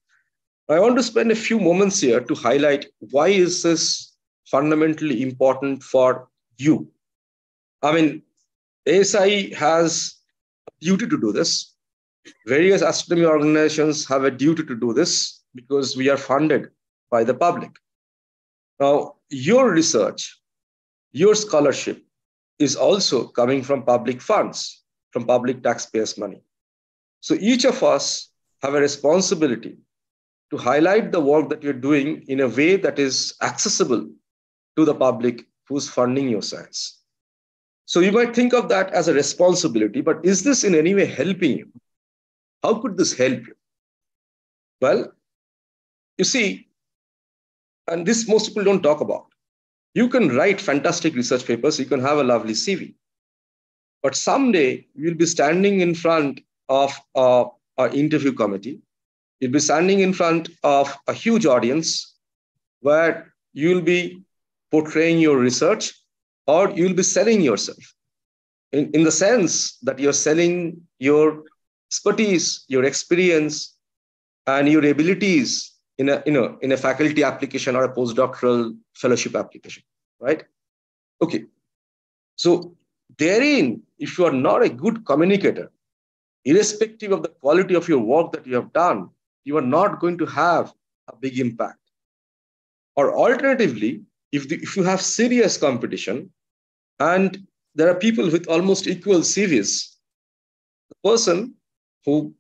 I want to spend a few moments here to highlight why is this fundamentally important for you. I mean, ASI has a duty to do this. Various astronomy organizations have a duty to do this because we are funded by the public. Now, your research, your scholarship is also coming from public funds, from public taxpayers' money. So each of us have a responsibility to highlight the work that you're doing in a way that is accessible to the public who's funding your science. So you might think of that as a responsibility, but is this in any way helping you? How could this help you? Well, you see, and this most people don't talk about. You can write fantastic research papers, you can have a lovely CV. But someday you'll be standing in front of a, a interview committee. You'll be standing in front of a huge audience where you'll be portraying your research or you'll be selling yourself in, in the sense that you're selling your expertise, your experience, and your abilities in a, you know, in a faculty application or a postdoctoral fellowship application, right? Okay. So therein, if you are not a good communicator, irrespective of the quality of your work that you have done, you are not going to have a big impact. Or alternatively, if, the, if you have serious competition and there are people with almost equal CVs, the person who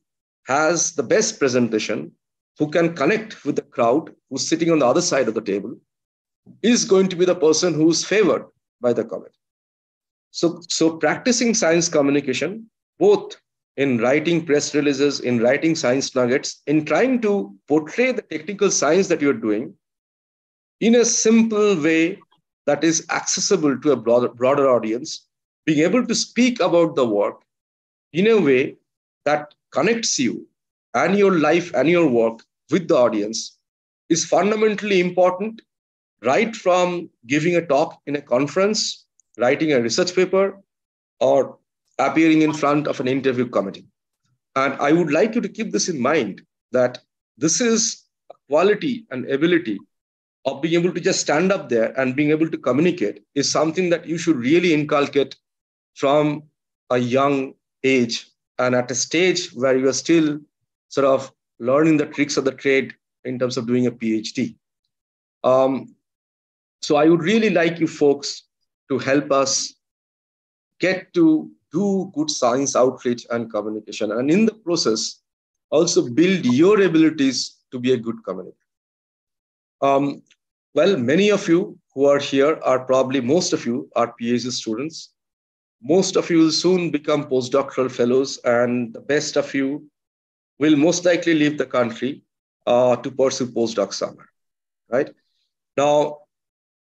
has the best presentation, who can connect with the crowd who's sitting on the other side of the table, is going to be the person who's favored by the committee. So, so practicing science communication, both in writing press releases, in writing science nuggets, in trying to portray the technical science that you're doing in a simple way that is accessible to a broader, broader audience, being able to speak about the work in a way that connects you and your life and your work with the audience is fundamentally important right from giving a talk in a conference, writing a research paper, or appearing in front of an interview committee. And I would like you to keep this in mind that this is a quality and ability of being able to just stand up there and being able to communicate is something that you should really inculcate from a young age and at a stage where you are still sort of learning the tricks of the trade in terms of doing a PhD. Um, so I would really like you folks to help us get to do good science outreach and communication. And in the process, also build your abilities to be a good communicator. Um, well, many of you who are here are probably, most of you are PhD students. Most of you will soon become postdoctoral fellows, and the best of you will most likely leave the country uh, to pursue postdoc summer, right? Now,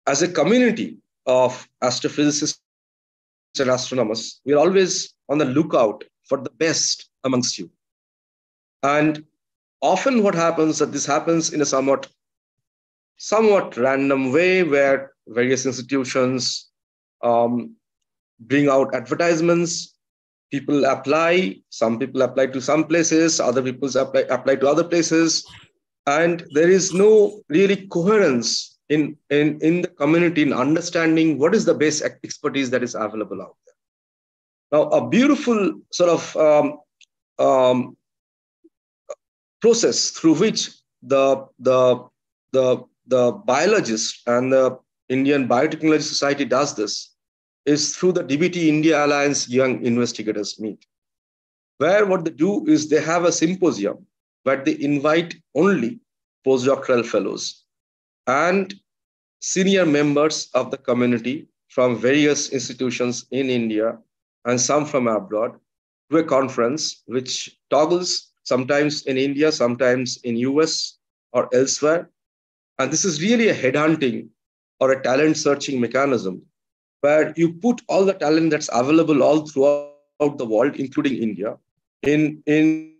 as a community of astrophysicists and astronomers, we're always on the lookout for the best amongst you. And often what happens that this happens in a somewhat somewhat random way where various institutions um, bring out advertisements people apply some people apply to some places other people apply, apply to other places. And there is no really coherence in, in, in the community in understanding what is the base expertise that is available out there. Now, a beautiful sort of um, um, process through which the, the, the, the biologist and the Indian Biotechnology Society does this is through the DBT India Alliance Young Investigators Meet, where what they do is they have a symposium where they invite only postdoctoral fellows and senior members of the community from various institutions in India and some from abroad to a conference which toggles sometimes in India, sometimes in US or elsewhere. And this is really a headhunting or a talent searching mechanism where you put all the talent that's available all throughout the world, including India, in, in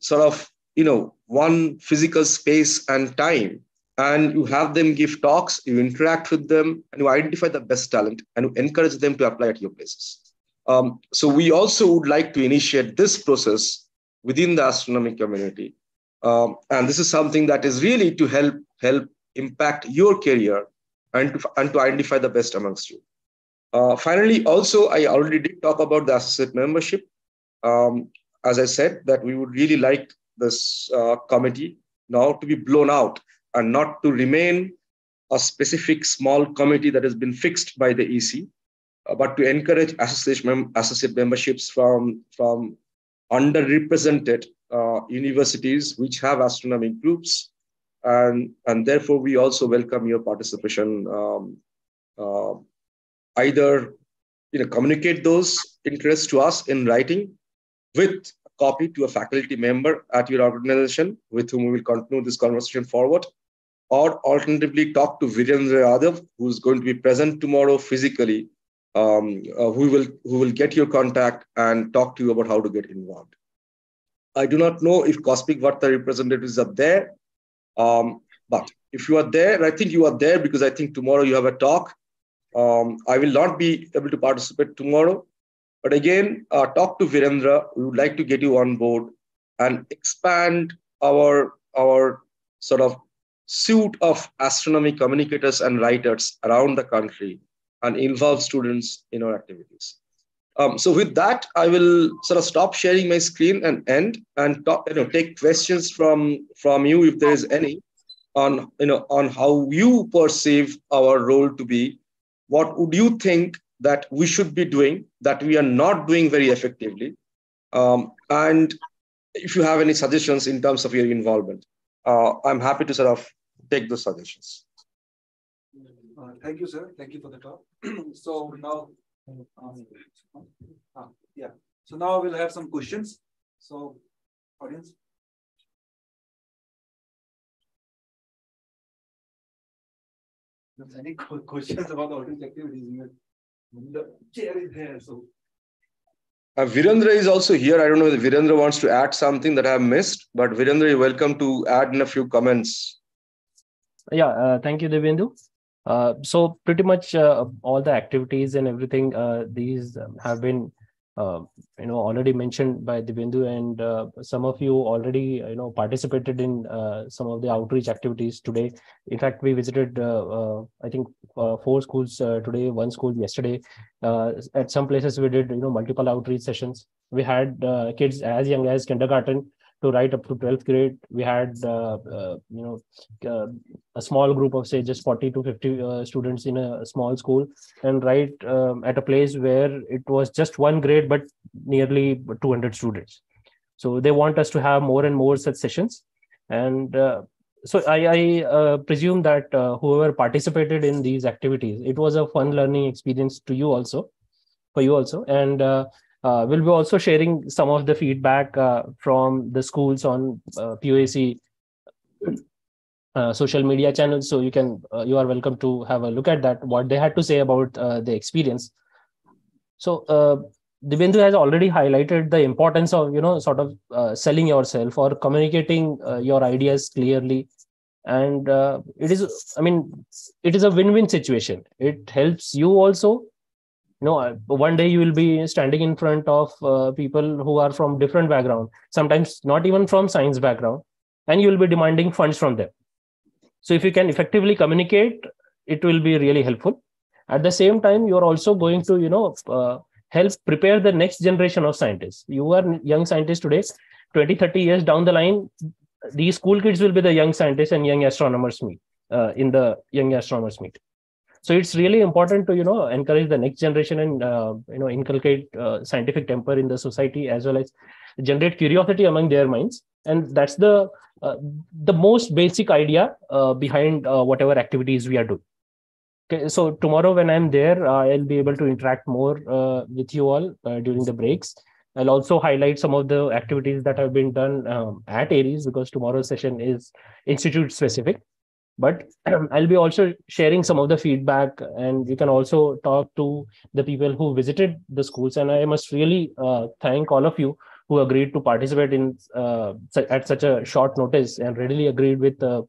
sort of, you know, one physical space and time. And you have them give talks, you interact with them, and you identify the best talent and you encourage them to apply at your places. Um, so we also would like to initiate this process within the astronomy community. Um, and this is something that is really to help help impact your career and to, and to identify the best amongst you. Uh, finally, also, I already did talk about the associate membership. Um, as I said, that we would really like this uh, committee now to be blown out and not to remain a specific small committee that has been fixed by the EC, uh, but to encourage associate, mem- associate memberships from, from underrepresented uh, universities which have astronomy groups. And, and therefore, we also welcome your participation um, uh, either you know, communicate those interests to us in writing with a copy to a faculty member at your organization with whom we will continue this conversation forward, or alternatively talk to Virendra Yadav, who's going to be present tomorrow physically, um, uh, who will who will get your contact and talk to you about how to get involved. I do not know if Cosmic Varta representatives are there, um, but if you are there, I think you are there because I think tomorrow you have a talk um, I will not be able to participate tomorrow. But again, uh, talk to Virendra. We would like to get you on board and expand our, our sort of suite of astronomy communicators and writers around the country and involve students in our activities. Um, so with that, I will sort of stop sharing my screen and end and talk, you know, take questions from, from you if there is any on, you know, on how you perceive our role to be what would you think that we should be doing that we are not doing very effectively? Um, and if you have any suggestions in terms of your involvement uh, i'm happy to sort of take those suggestions. Uh, thank you sir. Thank you for the talk. So now uh, yeah. So now we'll have some questions. So audience any questions about the audience activities? The chair is there, so. Uh, Virendra is also here. I don't know if Virendra wants to add something that I have missed, but Virendra, you're welcome to add in a few comments. Yeah, uh, thank you, Dibyendu. Uh, so pretty much uh, all the activities and everything, uh, these um, have been uh, you know already mentioned by Dibendu and uh, some of you already you know participated in uh, some of the outreach activities today. In fact, we visited I think four schools today, one school yesterday. at some places we did you know multiple outreach sessions. We had kids as young as kindergarten to write up to 12th grade we had uh, uh, you know uh, a small group of say just 40 to 50 uh, students in a small school and write um, at a place where it was just one grade but nearly 200 students. So they want us to have more and more such sessions. And uh, so i, I uh, presume that whoever participated in these activities it was a fun learning experience to you also for you also. And uh, we'll be also sharing some of the feedback uh, from the schools on uh, uh, social media channels. So you can uh, you are welcome to have a look at that. What they had to say about uh, the experience. So uh, Dibendu has already highlighted the importance of you know sort of selling yourself or communicating your ideas clearly and uh, it is i mean it is a win-win situation it helps you also you know uh, one day you will be standing in front of uh, people who are from different background sometimes not even from science background and you will be demanding funds from them so if you can effectively communicate it will be really helpful at the same time you are also going to you know uh, help prepare the next generation of scientists. You are young scientists today, 20, 30 years down the line, these school kids will be the young scientists and young astronomers meet uh, in the young astronomers meet. So it's really important to you know encourage the next generation and uh, you know inculcate uh, scientific temper in the society as well as generate curiosity among their minds, and that's the uh, the most basic idea uh, behind uh, whatever activities we are doing. Okay, so tomorrow when I'm there, I'll be able to interact more with you all during the breaks I'll also highlight some of the activities that have been done um, at Aries because tomorrow's session is institute specific. But I'll be also sharing some of the feedback, and you can also talk to the people who visited the schools. And I must really uh, thank all of you who agreed to participate in uh, at such a short notice and readily agreed with uh,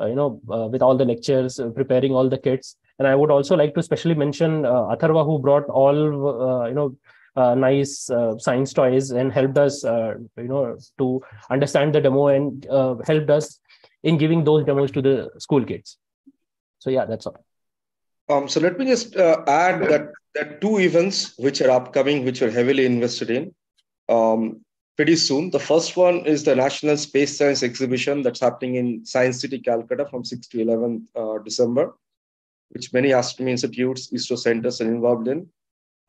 uh you know uh, with all the lectures, uh, preparing all the kits. And I would also like to specially mention Atharva, who brought all you know uh, nice uh, science toys and helped us, uh, you know, to understand the demo and helped us in giving those demos to the school kids. So yeah, that's all. Um, so let me just uh, add that that two events which are upcoming, which are heavily invested in um, pretty soon. The first one is the National Space Science Exhibition that's happening in Science City, Calcutta from 6 to 11 uh, December, which many astronomy institutes, ISRO centers are involved in.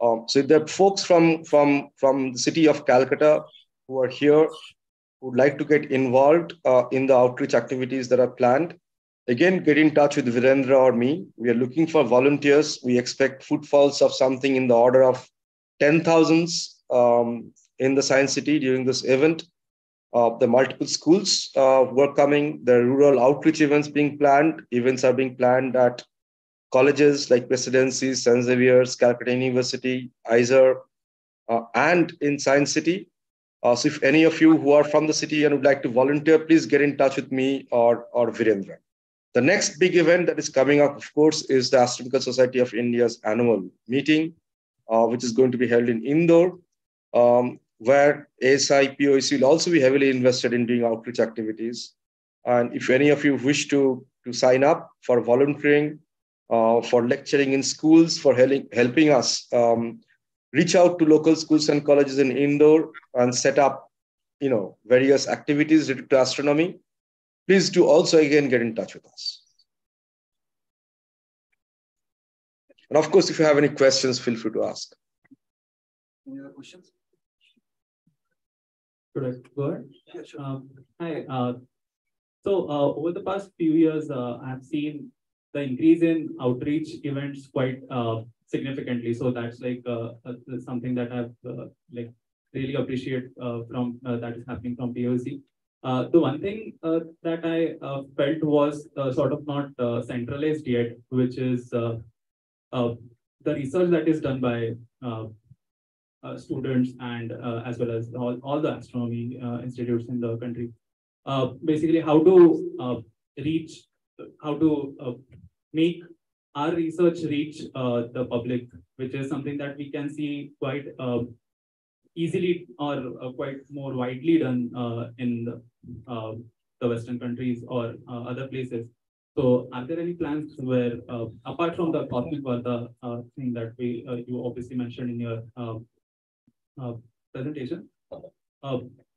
Um, so there are folks from, from, from the city of Calcutta who are here, who would like to get involved uh, in the outreach activities that are planned. Again, get in touch with Virendra or me. We are looking for volunteers. We expect footfalls of something in the order of 10,000s um, in the Science City during this event. Uh, the multiple schools uh, were coming, the rural outreach events being planned, events are being planned at colleges like Presidency, St. Xavier's, Calcutta University, IISER, uh, and in Science City. Uh, so if any of you who are from the city and would like to volunteer, please get in touch with me or, or Virendra. The next big event that is coming up, of course, is the Astronomical Society of India's annual meeting, uh, which is going to be held in Indore, um, where ASI POEC will also be heavily invested in doing outreach activities. And if any of you wish to, to sign up for volunteering uh, for lecturing in schools, for helping, helping us um, reach out to local schools and colleges in Indore and set up, you know, various activities related to astronomy. Please do also again get in touch with us. And of course, if you have any questions, feel free to ask. Any other questions? Correct. I go ahead? Yeah, sure. Um, hi. Uh, so uh, over the past few years, uh, I've seen the increase in outreach events quite uh, significantly. So that's like uh, uh, something that I've uh, like really appreciate uh, from uh, that is happening from POEC. Uh, the one thing uh, that I uh, felt was sort of not centralized yet, which is the research that is done by students and as well as all, all the astronomy institutes in the country. basically, how to reach how to uh, make our research reach uh, the public, which is something that we can see quite uh, easily or uh, quite more widely done uh, in the, uh, the, Western countries or uh, other places. So, are there any plans where, apart from the cosmic Varta thing that we you obviously mentioned in your presentation,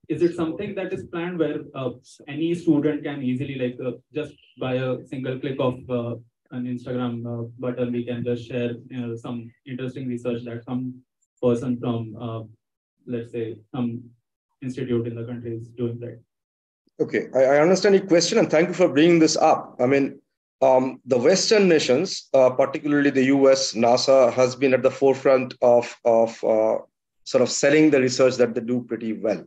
is it something that is planned where any student can easily like just by a single click of an Instagram uh, button, we can just share you know, some interesting research that some person from, uh, let's say, some institute in the country is doing that. Okay, I, I, understand your question and thank you for bringing this up. I mean, um, the Western nations, uh, particularly the US, NASA has been at the forefront of, of uh, sort of selling the research that they do pretty well.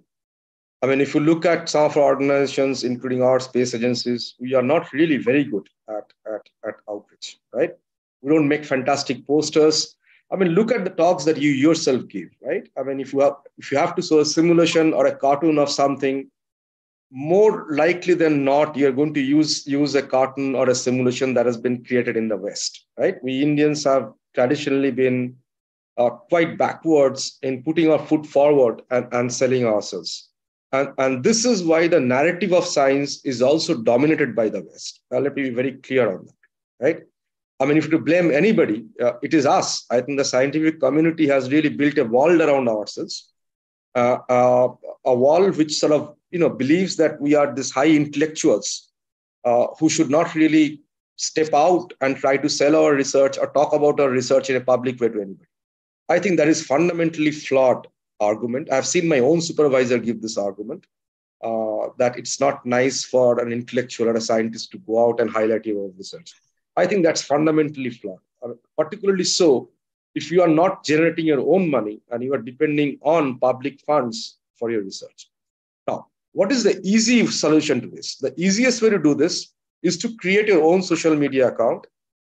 I mean, if you look at some of our organizations, including our space agencies, we are not really very good at, at, at outreach, right? We don't make fantastic posters. I mean, look at the talks that you yourself give, right? I mean, if you have if you have to show a simulation or a cartoon of something, more likely than not, you're going to use use a cartoon or a simulation that has been created in the West, right? We Indians have traditionally been uh, quite backwards in putting our foot forward and, and selling ourselves. And, and this is why the narrative of science is also dominated by the West. Now, let me be very clear on that, right? I mean, if to blame anybody, uh, it is us. I think the scientific community has really built a wall around ourselves, uh, uh, a wall which sort of you know believes that we are these high intellectuals uh, who should not really step out and try to sell our research or talk about our research in a public way to anybody. I think that is fundamentally flawed argument. I've seen my own supervisor give this argument uh, that it's not nice for an intellectual or a scientist to go out and highlight your own research. I think that's fundamentally flawed, particularly so if you are not generating your own money and you are depending on public funds for your research. Now, what is the easy solution to this? The easiest way to do this is to create your own social media account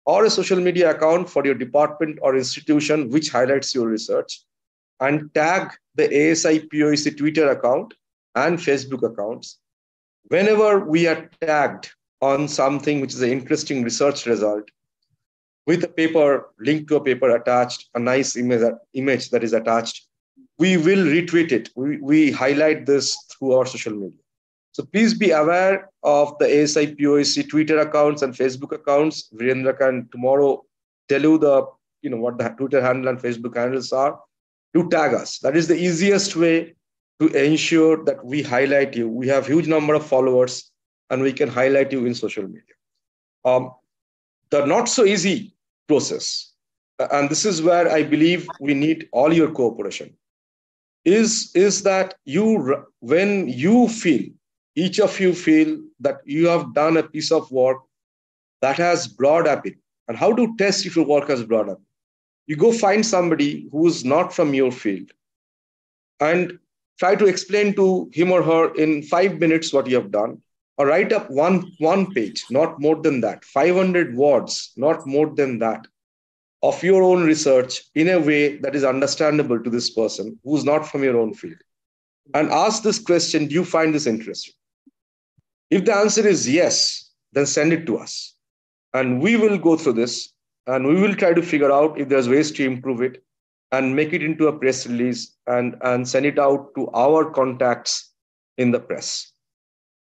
or a social media account for your department or institution which highlights your research and tag the ASI POEC Twitter account and Facebook accounts. Whenever we are tagged on something which is an interesting research result, with a paper, link to a paper attached, a nice image, image that is attached, we will retweet it. We, we highlight this through our social media. So please be aware of the ASI POEC Twitter accounts and Facebook accounts. Virendra can tomorrow tell you the, you know, what the Twitter handle and Facebook handles are. To tag us. That is the easiest way to ensure that we highlight you. We have huge number of followers and we can highlight you in social media. Um, the not so easy process, and this is where I believe we need all your cooperation, is, is that you, when you feel each of you feel that you have done a piece of work that has broad appeal. And how to test if your work has broad appeal? You go find somebody who is not from your field and try to explain to him or her in five minutes what you have done, or write up one, one page, not more than that, 500 words, not more than that, of your own research in a way that is understandable to this person who's not from your own field. And ask this question Do you find this interesting? If the answer is yes, then send it to us. And we will go through this and we will try to figure out if there's ways to improve it and make it into a press release and, and send it out to our contacts in the press.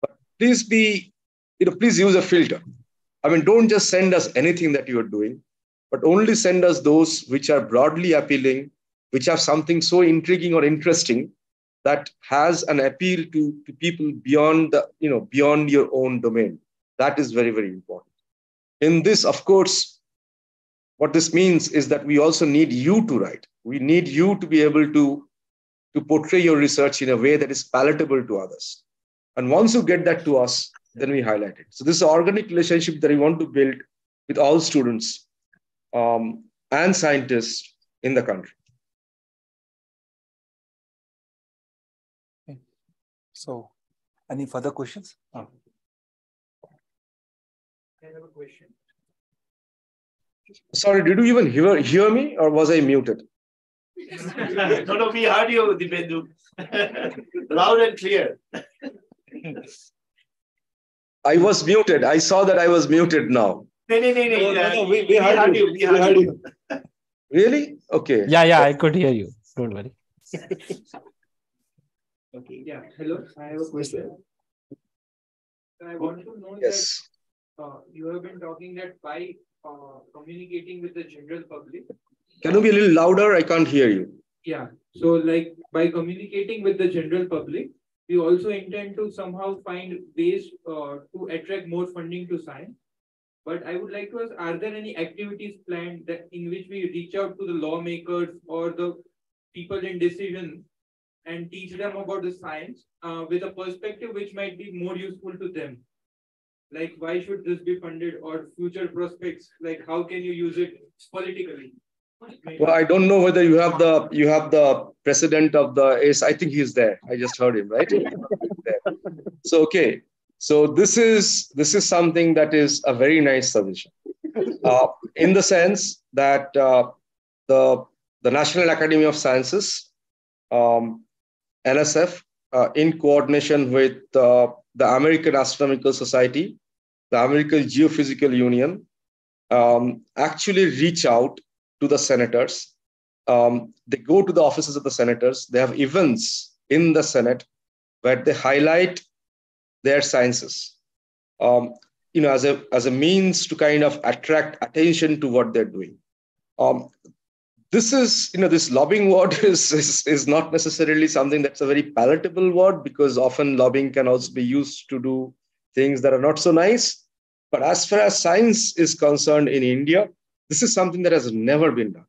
But please be, you know, please use a filter. I mean, don't just send us anything that you are doing, but only send us those which are broadly appealing, which have something so intriguing or interesting that has an appeal to, to people beyond the, you know, beyond your own domain. That is very, very important. In this, of course, what this means is that we also need you to write. We need you to be able to, to portray your research in a way that is palatable to others. And once you get that to us, then we highlight it. So this is an organic relationship that we want to build with all students um, and scientists in the country. So, any further questions? I have a question. Sorry, did you even hear, hear me or was I muted? no, no, we heard you, Dipendu. Loud and clear. I was muted. I saw that I was muted now. No, no, no, no. no, no, we- we heard you. We heard you. Really? Okay. Yeah, yeah, I could hear you. Don't worry. Okay, yeah, hello, I have a question. I want to know Yes. that uh, you have been talking that by uh, communicating with the general public. Can you be a little louder? I can't hear you. Yeah, so like by communicating with the general public, we also intend to somehow find ways uh, to attract more funding to science. But I would like to ask, are there any activities planned that in which we reach out to the lawmakers or the people in decision and teach them about the science uh, with a perspective which might be more useful to them? Like, why should this be funded or future prospects? Like, how can you use it politically? Well, I don't know whether you have the you have the president of the ACE. I think he's there. I just heard him, right? So okay. So this is this is something that is a very nice suggestion. Uh, in the sense that uh, the the National Academy of Sciences, um, NSF, uh, in coordination with uh, the American Astronomical Society, the American Geophysical Union, um, actually reach out to the senators. Um, they go to the offices of the senators. They have events in the Senate where they highlight their sciences. Um, you know, as a as a means to kind of attract attention to what they're doing. Um, this is, you know, this lobbying word is, is, is not necessarily something that's a very palatable word because often lobbying can also be used to do things that are not so nice. But as far as science is concerned in India, this is something that has never been done.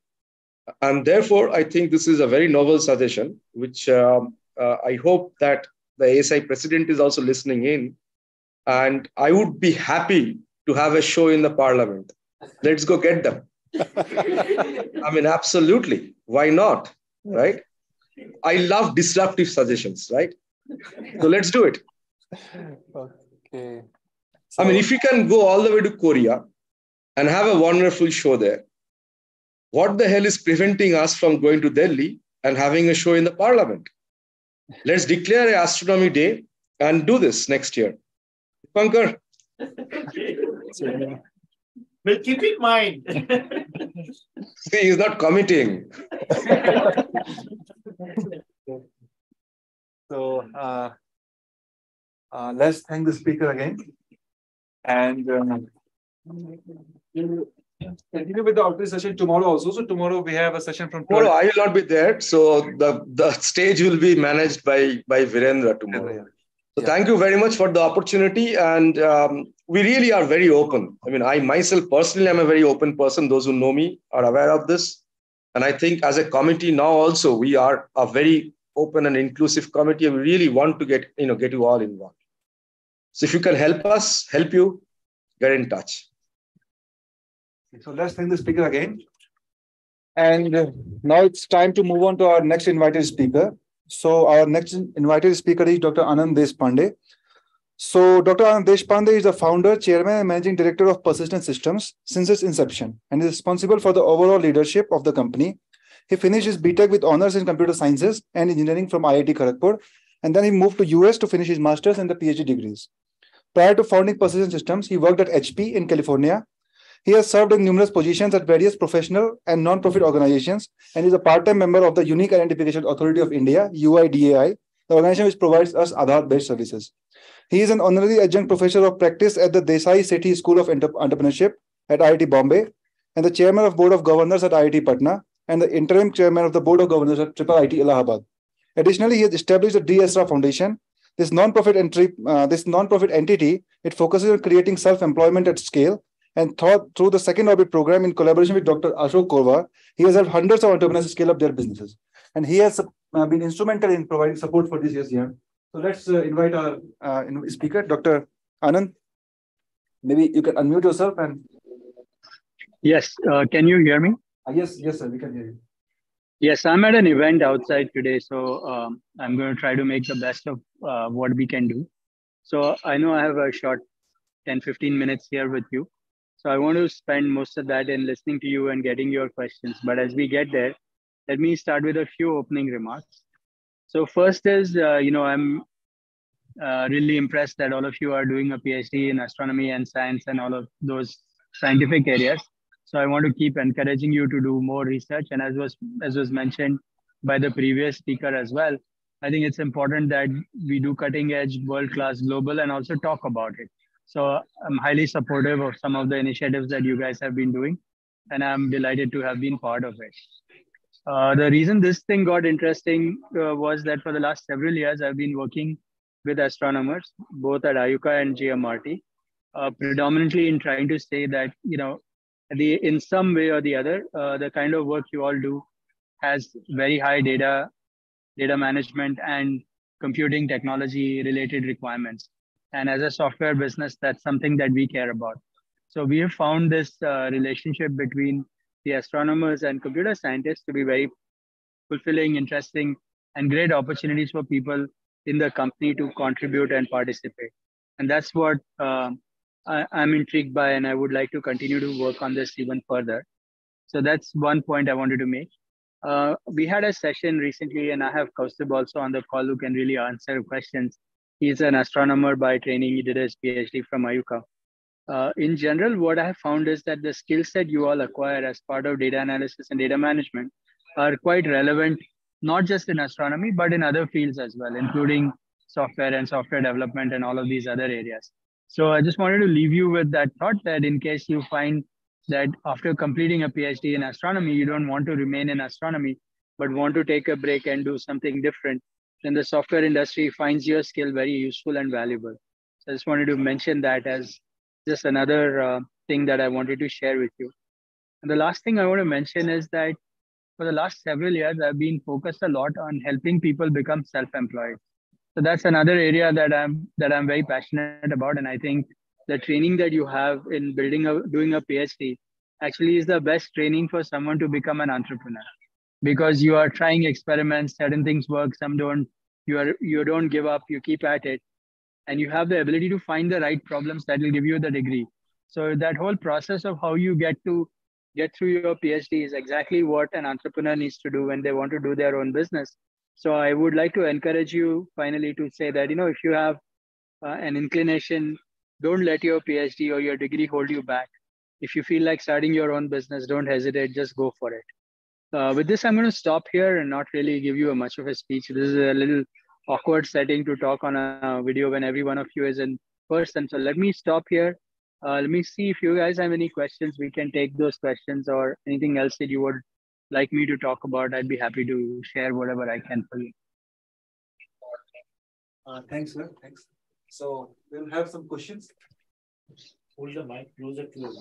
And therefore, I think this is a very novel suggestion, which um, uh, I hope that the ASI president is also listening in. And I would be happy to have a show in the parliament. Let's go get them. I mean, absolutely. Why not? Right? I love disruptive suggestions, right? So let's do it. Okay. I mean, if we can go all the way to Korea and have a wonderful show there, what the hell is preventing us from going to Delhi and having a show in the parliament? Let's declare an astronomy day and do this next year. Pankar. We'll keep in mind. See, he's not committing. So uh, uh, let's thank the speaker again. And um, continue with the outreach session tomorrow also. So tomorrow we have a session from Tomorrow I will not be there, so the, the stage will be managed by by Virendra tomorrow. So thank you very much for the opportunity, and um, we really are very open. I mean, I myself personally am a very open person. Those who know me are aware of this, and I think as a committee now also we are a very open and inclusive committee. We really want to get you know get you all involved. So if you can help us, help you, get in touch. So let's thank the speaker again. And uh, now it's time to move on to our next invited speaker. So our next invited speaker is Dr. Anand Deshpande. So Dr. Anand Deshpande is the founder, chairman, and managing director of Persistent Systems since its inception and is responsible for the overall leadership of the company. He finished his BTech with honors in computer sciences and engineering from IIT Kharagpur, and then he moved to US to finish his master's and the PhD degrees. Prior to founding Persistent Systems, he worked at HP in California. He has served in numerous positions at various professional and non-profit organizations and is a part-time member of the Unique Identification Authority of India, UIDAI, the organization which provides us Aadhaar-based services. He is an honorary adjunct professor of practice at the Desai Sethi School of Entrepreneurship at IIT Bombay and the chairman of Board of Governors at IIT Patna and the interim chairman of the Board of Governors at Triple IT Allahabad. Additionally, he has established the deAsra Foundation. This non-profit entry, uh, this non-profit entity, it focuses on creating self-employment at scale and thought through the second orbit program in collaboration with Dr. Ashok Korwa, he has helped hundreds of entrepreneurs scale up their businesses. And he has uh, been instrumental in providing support for this year's year. So let's uh, invite our uh, speaker, Dr. Anand. Maybe you can unmute yourself and. Yes, uh, can you hear me? yes, yes, sir, we can hear you. Yes, I'm at an event outside today, so um, I'm going to try to make the best of uh, what we can do. So I know I have a short 10, 15 minutes here with you. So I want to spend most of that in listening to you and getting your questions. But as we get there, let me start with a few opening remarks. So first is, uh, you know, I'm uh, really impressed that all of you are doing a PhD in astronomy and science and all of those scientific areas. So I want to keep encouraging you to do more research. And as was as was mentioned by the previous speaker as well, I think it's important that we do cutting edge, world class, global, and also talk about it. So I'm highly supportive of some of the initiatives that you guys have been doing, and I'm delighted to have been part of it. Uh, the reason this thing got interesting uh, was that for the last several years, I've been working with astronomers, both at IUCAA and GMRT, uh, predominantly in trying to say that, you know, the in some way or the other, uh, the kind of work you all do has very high data, data management and computing technology related requirements. And as a software business, that's something that we care about. So we have found this uh, relationship between the astronomers and computer scientists to be very fulfilling, interesting, and great opportunities for people in the company to contribute and participate. And that's what uh, I, am intrigued by, and I would like to continue to work on this even further. So that's one point I wanted to make. Uh, we had a session recently, and I have Kaustubh also on the call who can really answer questions. He's an astronomer by training. He did his PhD from IUCAA. Uh, in general, what I have found is that the skill set you all acquire as part of data analysis and data management are quite relevant, not just in astronomy, but in other fields as well, including software and software development and all of these other areas. So I just wanted to leave you with that thought that in case you find that after completing a PhD in astronomy, you don't want to remain in astronomy, but want to take a break and do something different, then the software industry finds your skill very useful and valuable. So I just wanted to mention that as just another uh, thing that I wanted to share with you. And the last thing I want to mention is that for the last several years, I've been focused a lot on helping people become self-employed. So that's another area that I'm that I'm very passionate about, and I think the training that you have in building a doing a PhD actually is the best training for someone to become an entrepreneur. Because you are trying experiments certain things work some don't. You are you don't give up you keep at it. And you have the ability to find the right problems that will give you the degree. So that whole process of how you get to get through your phd is exactly what an entrepreneur needs to do when they want to do their own business so i would like to encourage you finally to say that you know if you have uh, an inclination don't let your phd or your degree hold you back. If you feel like starting your own business don't hesitate just go for it. Uh, with this i'm going to stop here and not really give you a much of a speech. This is a little awkward setting to talk on a video when every one of you is in person. So let me stop here. Uh, let me see if you guys have any questions. We can take those questions or anything else that you would like me to talk about i'd be happy to share whatever i can for you uh, thanks sir thanks so we'll have some questions. Hold the mic closer to your.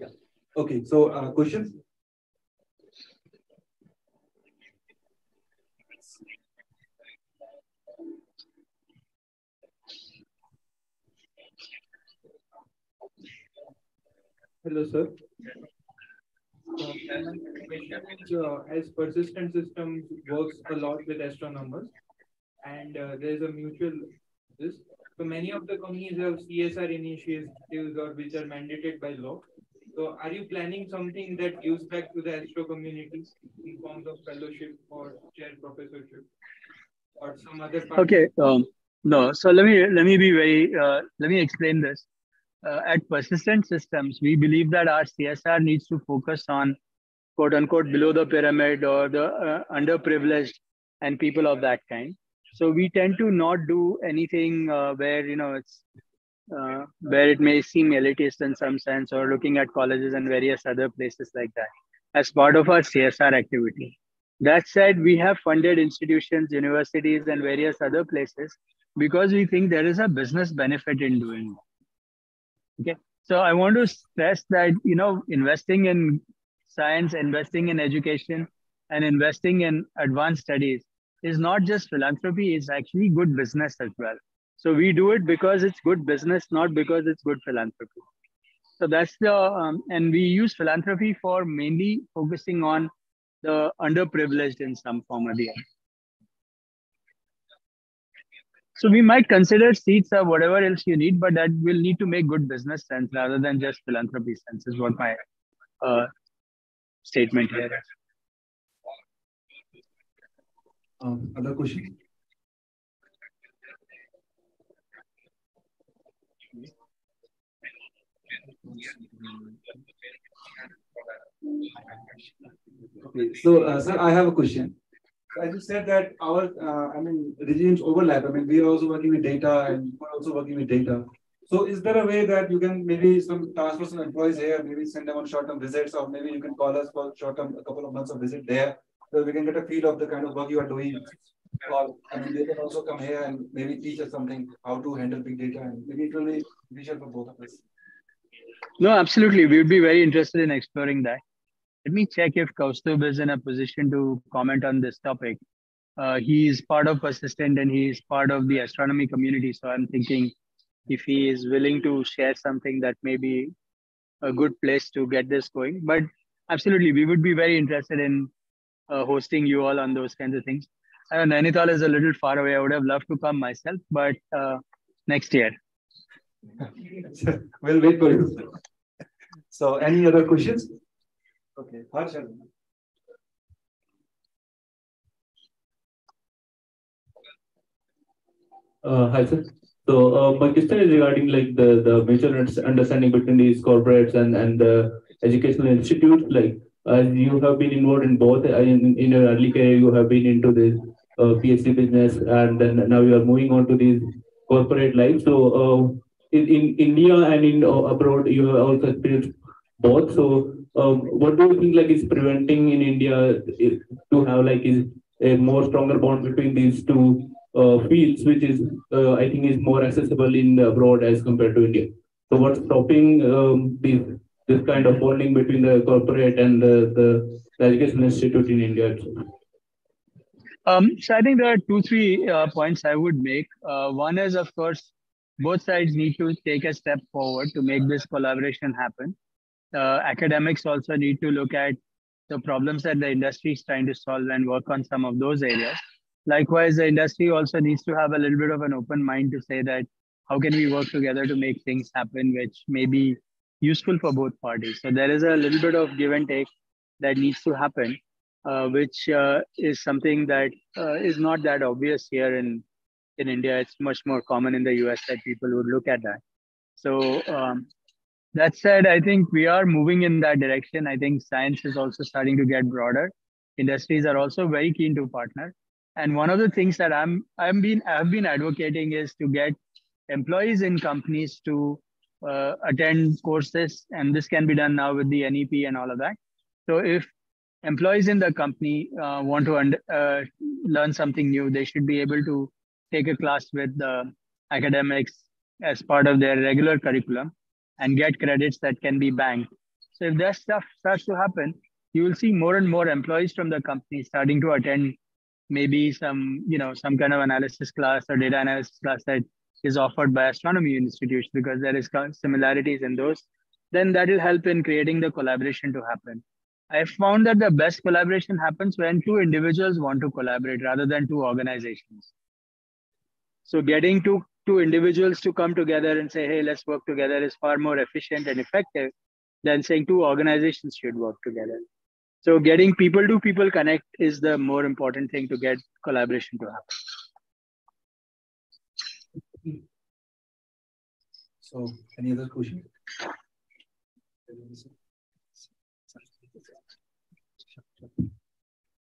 Yeah. Okay. So uh, questions. Hello, sir. Uh, as persistent systems works a lot with astronomers, and uh, there is a mutual this. So many of the companies have CSR initiatives or which are mandated by law. So are you planning something that gives back to the astro community in forms of fellowship or chair professorship or some other? part? Okay. Um, no. So let me let me be very uh, let me explain this. Uh, at persistent systems, we believe that our CSR needs to focus on quote unquote below the pyramid or the uh, underprivileged and people of that kind. So we tend to not do anything uh, where you know it's uh, where it may seem elitist in some sense or looking at colleges and various other places like that as part of our csr activity. That said we have funded institutions universities and various other places because we think there is a business benefit in doing it okay so i want to stress that you know investing in science investing in education and investing in advanced studies is not just philanthropy, it's actually good business as well. So we do it because it's good business, not because it's good philanthropy. So that's the, um, and we use philanthropy for mainly focusing on the underprivileged in some form or the other. So we might consider seats or whatever else you need, but that will need to make good business sense rather than just philanthropy sense is what my uh, statement here is. Um, other question? Okay, so uh, sir, I have a question. As you said that our, uh, I mean, regions overlap. I mean, we are also working with data and we're also working with data. So is there a way that you can maybe some transfer some employees here, maybe send them on short-term visits, or maybe you can call us for short-term, a couple of months of visit there, so we can get a feel of the kind of work you are doing. Or I mean, they can also come here and maybe teach us something how to handle big data, and maybe it will be beneficial for both of us. No, absolutely. We would be very interested in exploring that. Let me check if Kaustubh is in a position to comment on this topic. Uh, he is part of Persistent and he is part of the astronomy community. So I'm thinking if he is willing to share something that may be a good place to get this going. But absolutely, we would be very interested in uh, hosting you all on those kinds of things. Uh, Nainital is a little far away. I would have loved to come myself, but uh, next year. we'll wait for you. So, any other questions? Okay, Harshal. Uh, hi, sir. So uh, my question is regarding like the, the mutual understanding between these corporates and, and the educational institutes. Like as you have been involved in both uh, in, in your early career, you have been into this uh, PhD business, and then now you are moving on to this corporate life. So uh, in, in India and in uh, abroad, you have also experienced both. So, um, what do you think like is preventing in India to have like is a more stronger bond between these two uh, fields, which is uh, I think is more accessible in abroad as compared to India. So, what's stopping um, this this kind of bonding between the corporate and the, the, the educational institute in India? Um, so I think there are two, three uh, points I would make. Uh, one is, of course, both sides need to take a step forward to make this collaboration happen. Uh, academics also need to look at the problems that the industry is trying to solve and work on some of those areas. Likewise, the industry also needs to have a little bit of an open mind to say that how can we work together to make things happen which may be useful for both parties. So there is a little bit of give and take that needs to happen uh, which uh, is something that uh, is not that obvious here in in India. It's much more common in the US that people would look at that. So um, that said, I think we are moving in that direction. I think science is also starting to get broader. Industries are also very keen to partner. And one of the things that I'm I'm been I've been advocating is to get employees in companies to uh, attend courses, and this can be done now with the NEP and all of that. So if employees in the company uh, want to uh, learn something new, they should be able to take a class with the academics as part of their regular curriculum and get credits that can be banked. So if that stuff starts to happen, you will see more and more employees from the company starting to attend maybe some, you know, some kind of analysis class or data analysis class that is offered by astronomy institutes because there is similarities in those. Then that will help in creating the collaboration to happen. I found that the best collaboration happens when two individuals want to collaborate rather than two organizations. So getting two, two individuals to come together and say, hey, let's work together is far more efficient and effective than saying two organizations should work together. So getting people to people connect is the more important thing to get collaboration to happen. So any other questions?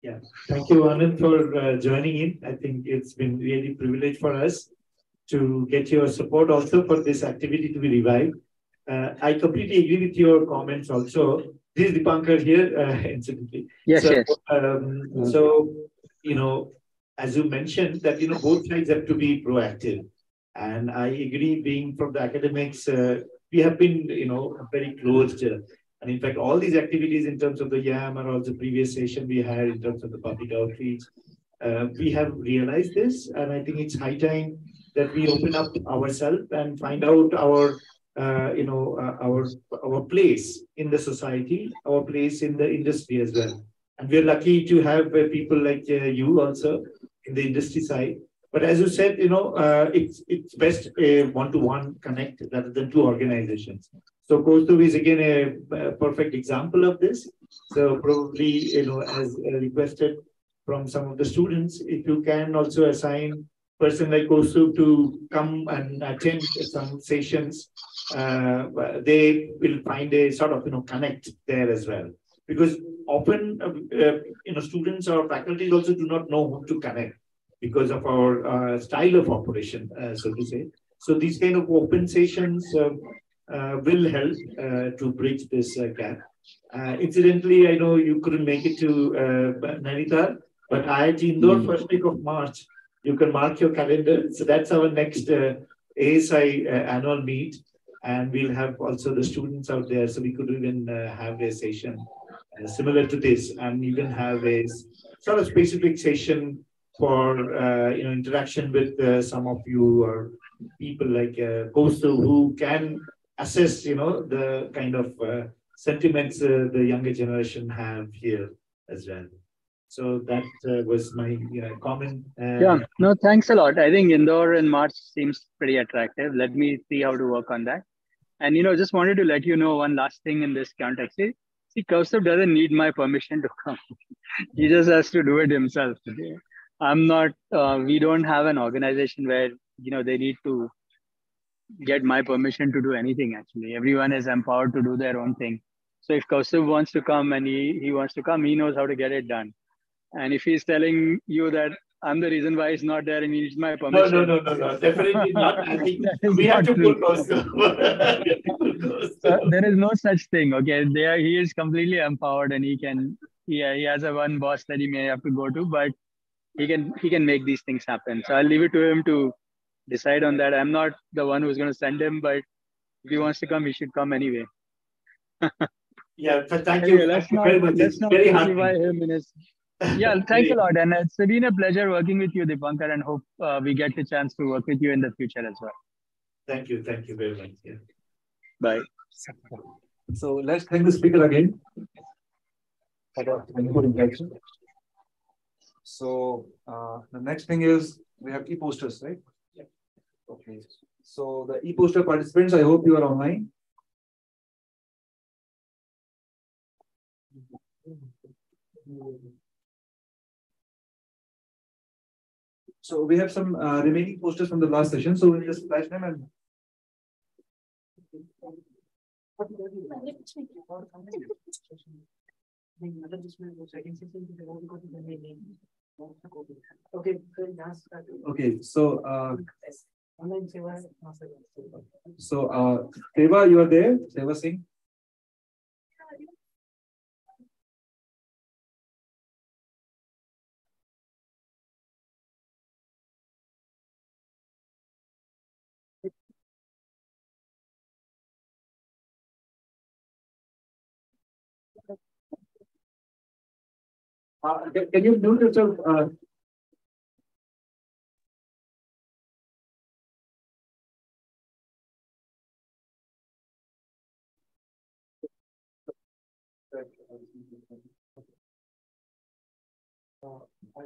Yeah, thank you, Anand, for uh, joining in. I think it's been really privilege for us to get your support also for this activity to be revived. Uh, I completely agree with your comments also. This is Dipankar here, uh, incidentally. Yes, so, yes. Um, so, you know, as you mentioned, that, you know, both sides have to be proactive. And I agree, being from the academics, uh, we have been, you know, very closed. And in fact, all these activities in terms of the YAM and also previous session we had in terms of the public outreach, uh, we have realized this. And I think it's high time that we open up ourselves and find out our, uh, you know, uh, our, our place in the society, our place in the industry as well. And we're lucky to have uh, people like uh, you also in the industry side. But as you said, you know, uh, it's it's best a one-to-one connect rather than two organizations. So Kaustubh is again a, a, perfect example of this. So probably, you know, as requested from some of the students, if you can also assign person like Kaustubh to come and attend some sessions, uh, they will find a sort of, you know, connect there as well. Because often, uh, you know, students or faculty also do not know who to connect because of our uh, style of operation, uh, so to say. So these kind of open sessions uh, will help uh, to bridge this uh, gap. Uh, incidentally, I know you couldn't make it to uh, Nainital, but IIT Indore mm. first week of March, you can mark your calendar. So that's our next ASI annual meet. And we'll have also the students out there. So we could even have a session similar to this and even have a sort of specific session for uh, you know interaction with uh, some of you or people like uh, Kaustubh who can assess you know the kind of uh, sentiments uh, the younger generation have here as well. So that uh, was my comment. yeah, no, thanks a lot. I think Indore in March seems pretty attractive. Let me see how to work on that. And you know, just wanted to let you know one last thing in this context. See, Kaustubh doesn't need my permission to come. he just has to do it himself. I'm not. Uh, we don't have an organization where you know they need to get my permission to do anything. Actually, everyone is empowered to do their own thing. So if Kaustubh wants to come and he he wants to come, he knows how to get it done. And if he's telling you that I'm the reason why he's not there and he needs my No, permission. no, no, no, no, definitely not. I think we have to true. those. We to pull those. So there is no such thing. Okay, there he is completely empowered and he can. Yeah, he has a one boss that he may have to go to, but he can he can make these things happen. So I'll leave it to him to decide on that. I'm not the one who's going to send him, but if he wants to come, he should come anyway. Yeah, but thank Anyway, you. let's not very much. let's not very him in his. Yeah, thanks a lot, and it's been a pleasure working with you, Dipankar, and hope uh, we get the chance to work with you in the future as well. Thank you, thank you very much. Yeah. Bye. So let's thank the speaker again. for the wonderful introduction. So uh, the next thing is we have e-posters, right? Yeah. Okay. So the e-poster participants, I hope you are online. So we have some uh, remaining posters from the last session, so we'll just flash them and Okay, so uh, so uh, Seva, you are there? Seva Singh? Uh, can, can you mute yourself? Uh,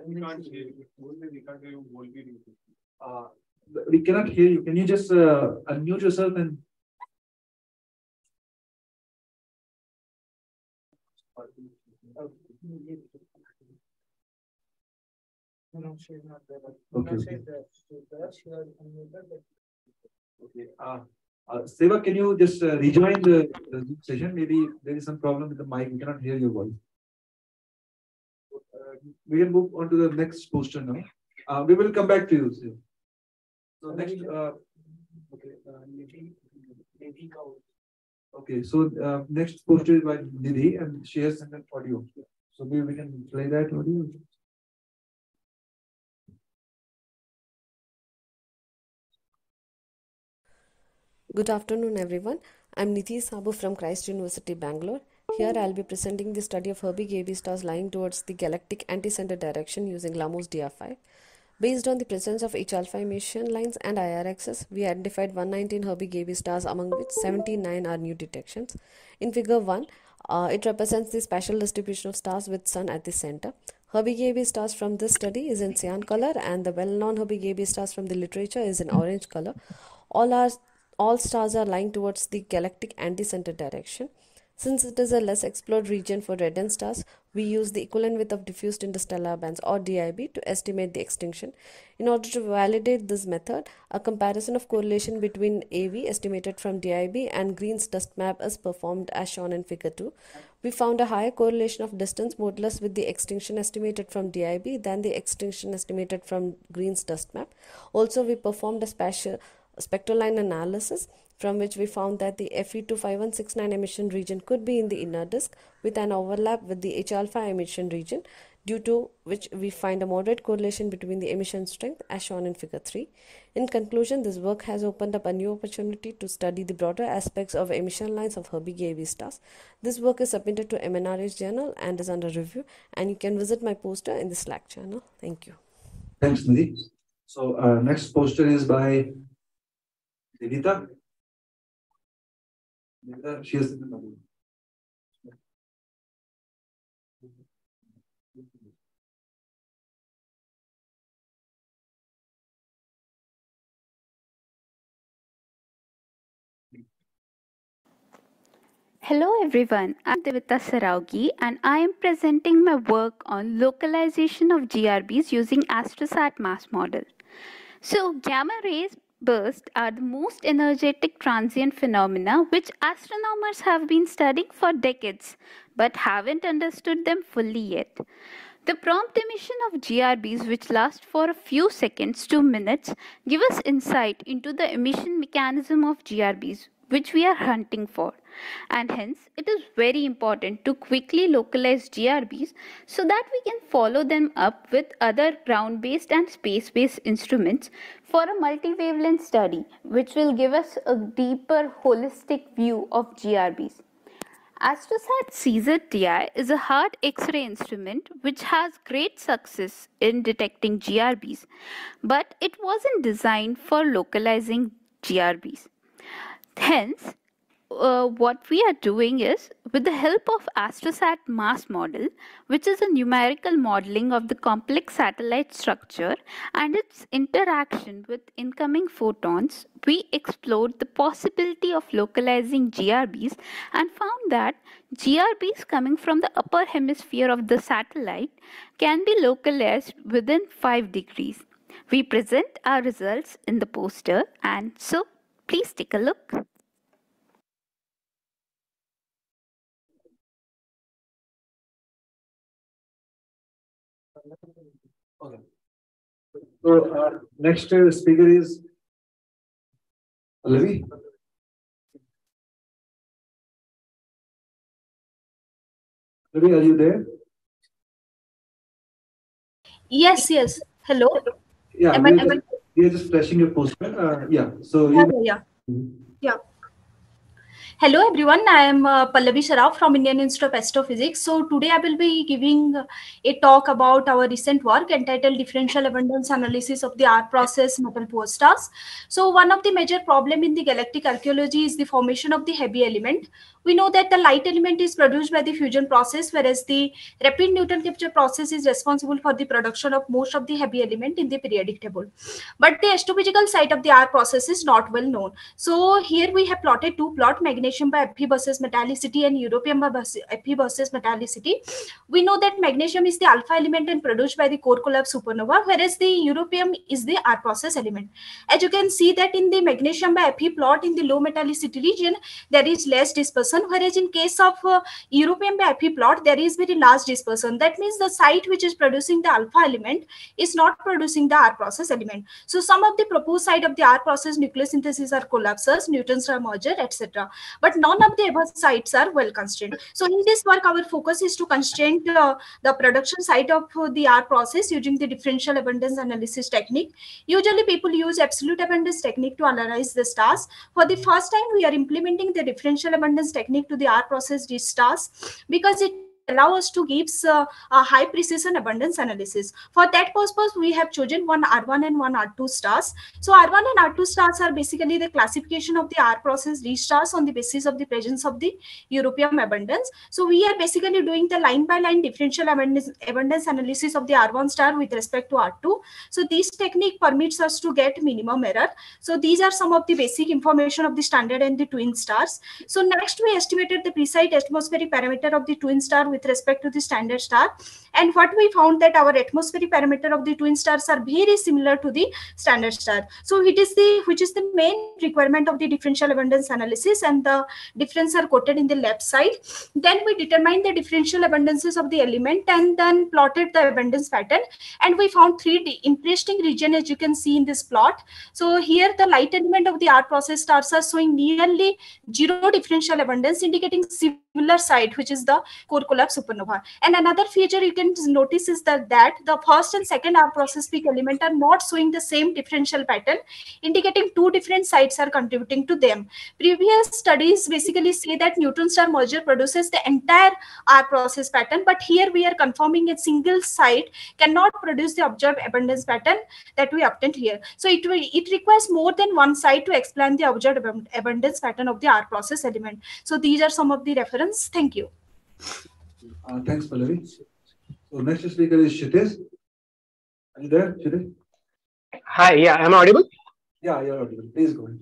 We can't hear you. Can We can't hear you. No, not there. Okay. Okay. Uh, uh Seva, can you just uh, rejoin the, the session? Maybe there is some problem with the mic. We cannot hear your voice. Uh, we can move on to the next poster now. Uh, we will come back to you. Seva. So next, uh, okay, uh, Nidhi, Nidhi Okay, so uh, next poster is by Nidhi, and she has sent an audio. So maybe we can play that audio. Good afternoon, everyone. I'm Nidhi Sabu from Christ University, Bangalore. Here I'll be presenting the study of Herbig AB stars lying towards the galactic anti-center direction using LAMOST DR5. Based on the presence of H alpha emission lines and IR excess, we identified 119 Herbig AB stars, among which 79 are new detections. In figure 1, uh, it represents the spatial distribution of stars with Sun at the center. Herbig AB stars from this study is in cyan color, and the well-known Herbig AB stars from the literature is in orange color. All are all stars are lying towards the galactic anti-center direction. Since it is a less explored region for red and stars, we use the equivalent width of diffused interstellar bands or DIB to estimate the extinction. In order to validate this method, a comparison of correlation between AV estimated from DIB and Green's dust map is performed as shown in figure 2. We found a higher correlation of distance modulus with the extinction estimated from DIB than the extinction estimated from Green's dust map. Also, we performed a spatial spectral line analysis from which we found that the Fe25169 emission region could be in the inner disk with an overlap with the H alpha emission region due to which we find a moderate correlation between the emission strength as shown in figure 3. In conclusion, this work has opened up a new opportunity to study the broader aspects of emission lines of Herbig AB stars. This work is submitted to MNRAS journal and is under review and you can visit my poster in the Slack channel. Thank you. Thanks, Nidhi. So uh, next poster is by Devita. Hello everyone, I'm Devita Saraugi and I am presenting my work on localization of GRBs using AstroSat mass model. So gamma rays bursts are the most energetic transient phenomena which astronomers have been studying for decades but haven't understood them fully yet. The prompt emission of GRBs, which last for a few seconds to minutes, give us insight into the emission mechanism of GRBs, which we are hunting for. And hence, it is very important to quickly localize GRBs so that we can follow them up with other ground based and space based instruments for a multi wavelength study, which will give us a deeper holistic view of GRBs. Astrosat CZTI is a hard X-ray instrument which has great success in detecting GRBs, but it wasn't designed for localizing GRBs. Hence, uh, what we are doing is with the help of astrosat mass model which is a numerical modeling of the complex satellite structure and its interaction with incoming photons we explored the possibility of localizing grbs and found that grbs coming from the upper hemisphere of the satellite can be localized within 5 degrees. We present our results in the poster and so please take a look Okay. So our next uh, speaker is Pallavi. Pallavi, are you there? Yes, yes. Hello. Yeah, Am I, we are I, just, we are just flashing your poster. Uh, yeah, so yeah, you, yeah, yeah. yeah. Hello everyone, I am uh, Pallavi Saraf from Indian Institute of Astrophysics. So today I will be giving a talk about our recent work entitled Differential Abundance Analysis of the R process metal poor stars. So one of the major problem in the galactic archaeology is the formation of the heavy element. We know that the light element is produced by the fusion process, whereas the rapid neutron capture process is responsible for the production of most of the heavy element in the periodic table. But the astrophysical side of the R process is not well known. So here we have plotted two plot magnesium by Fe versus metallicity and europium by Fe versus metallicity. We know that magnesium is the alpha element and produced by the core collapse supernova, whereas the europium is the R process element. As you can see that in the magnesium by Fe plot in the low metallicity region, there is less dispersion whereas in case of uh, europium by Fe plot, there is very large dispersion. That means the site which is producing the alpha element is not producing the R process element. So some of the proposed site of the R process nucleosynthesis are collapsars, neutron star merger, etc. But none of the above sites are well constrained. So in this work, our focus is to constrain uh, the production site of uh, the R process using the differential abundance analysis technique. Usually people use absolute abundance technique to analyze the stars. For the first time, we are implementing the differential abundance technique to the R process these stars because it allow us to give uh, a high precision abundance analysis. For that purpose, we have chosen one R1 and one R2 stars. So R1 and R2 stars are basically the classification of the R process D stars on the basis of the presence of the europium abundance. So we are basically doing the line by line differential abundance, abundance analysis of the R1 star with respect to R2. So this technique permits us to get minimum error. So these are some of the basic information of the standard and the twin stars. So next we estimated the precise atmospheric parameter of the twin star with respect to the standard star. And what we found that our atmospheric parameter of the twin stars are very similar to the standard star. So it is the which is the main requirement of the differential abundance analysis and the difference are quoted in the left side. Then we determined the differential abundances of the element and then plotted the abundance pattern. And we found three interesting region as you can see in this plot. So here the light element of the R process stars are showing nearly zero differential abundance indicating similar side which is the core supernova. And another feature you can notice is that, that the first and second R process peak element are not showing the same differential pattern, indicating two different sites are contributing to them. Previous studies basically say that neutron star merger produces the entire R process pattern, but here we are confirming a single site cannot produce the observed abundance pattern that we obtained here. So it, it requires more than one site to explain the observed abundance pattern of the R process element. So these are some of the reference. Thank you. Uh, thanks, Pallavi. So next speaker is Kshitij. Are you there, Kshitij? Hi, yeah, am I audible? Yeah, you're audible. Please go ahead.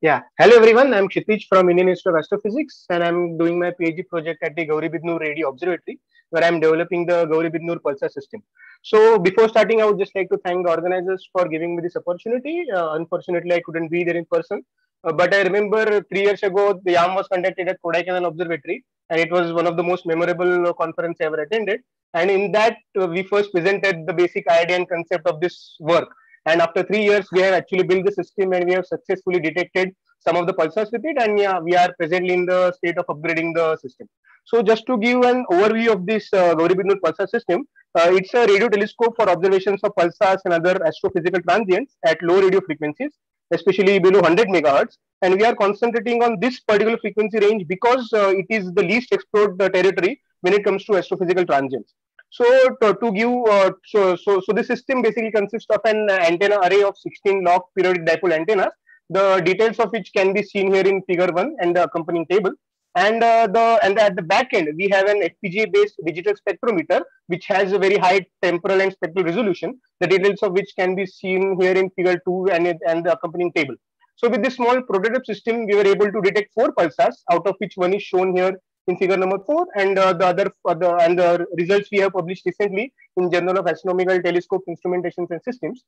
Yeah, hello everyone. I'm Kshitij from Indian Institute of Astrophysics, and I'm doing my PhD project at the Gauribidnur Radio Observatory, where I'm developing the Gauribidnur pulsar system. So before starting, I would just like to thank the organizers for giving me this opportunity. Uh, unfortunately, I couldn't be there in person, uh, but I remember three years ago, the YAM was conducted at Kodaikanal Observatory, and it was one of the most memorable conference I ever attended. And in that, uh, we first presented the basic idea and concept of this work. And after three years, we have actually built the system and we have successfully detected some of the pulsars with it. And yeah, we are presently in the state of upgrading the system. So just to give an overview of this uh, Gauribidnur pulsar system, uh, it's a radio telescope for observations of pulsars and other astrophysical transients at low radio frequencies, especially below 100 megahertz. And we are concentrating on this particular frequency range because uh, it is the least explored uh, territory when it comes to astrophysical transients. So to, to give, uh, so, so, so the system basically consists of an antenna array of 16 log periodic dipole antennas, the details of which can be seen here in figure one and the accompanying table. And uh, the and at the back end, we have an FPGA based digital spectrometer, which has a very high temporal and spectral resolution, the details of which can be seen here in figure two and, and the accompanying table. So with this small prototype system, we were able to detect four pulsars, out of which one is shown here in figure number four, and uh, the other uh, the, and the results we have published recently in Journal of Astronomical Telescope Instrumentations and Systems.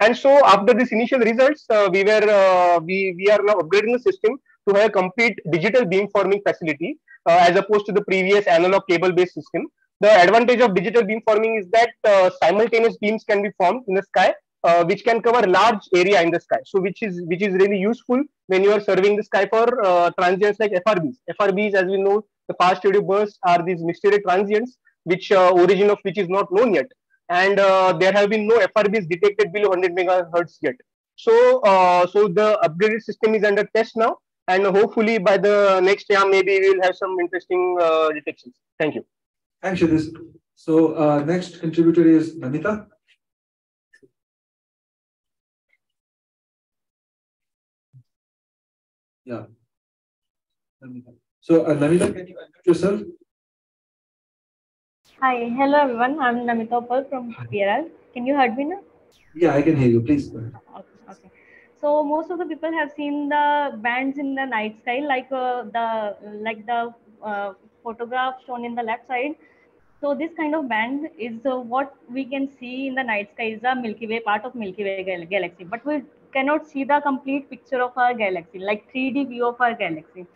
And so after these initial results, uh, we were uh, we we are now upgrading the system to have a complete digital beamforming facility uh, as opposed to the previous analog cable-based system. The advantage of digital beamforming is that uh, simultaneous beams can be formed in the sky uh, which can cover large area in the sky. So which is which is really useful when you are serving the sky for uh, transients like FRBs. FRBs, as we know, the fast radio bursts are these mysterious transients, which uh, origin of which is not known yet, and uh, there have been no FRBs detected below 100 megahertz yet. So so the upgraded system is under test now, and hopefully by the next year maybe we will have some interesting uh, detections. Thank you. Thanks, Shadish. So uh, next contributor is Namita. Yeah. Namita. So, uh, Namita, can you unmute yourself? Hi, hello everyone. I'm Namita Paul from PRL. Can you hear me now? Yeah, I can hear you. Please go ahead. Okay. okay. So most of the people have seen the bands in the night sky, like uh, the like the uh, photograph shown in the left side. So this kind of band is uh, what we can see in the night sky is a Milky Way part of Milky Way gal galaxy, but we cannot see the complete picture of our galaxy, like 3D view of our galaxy.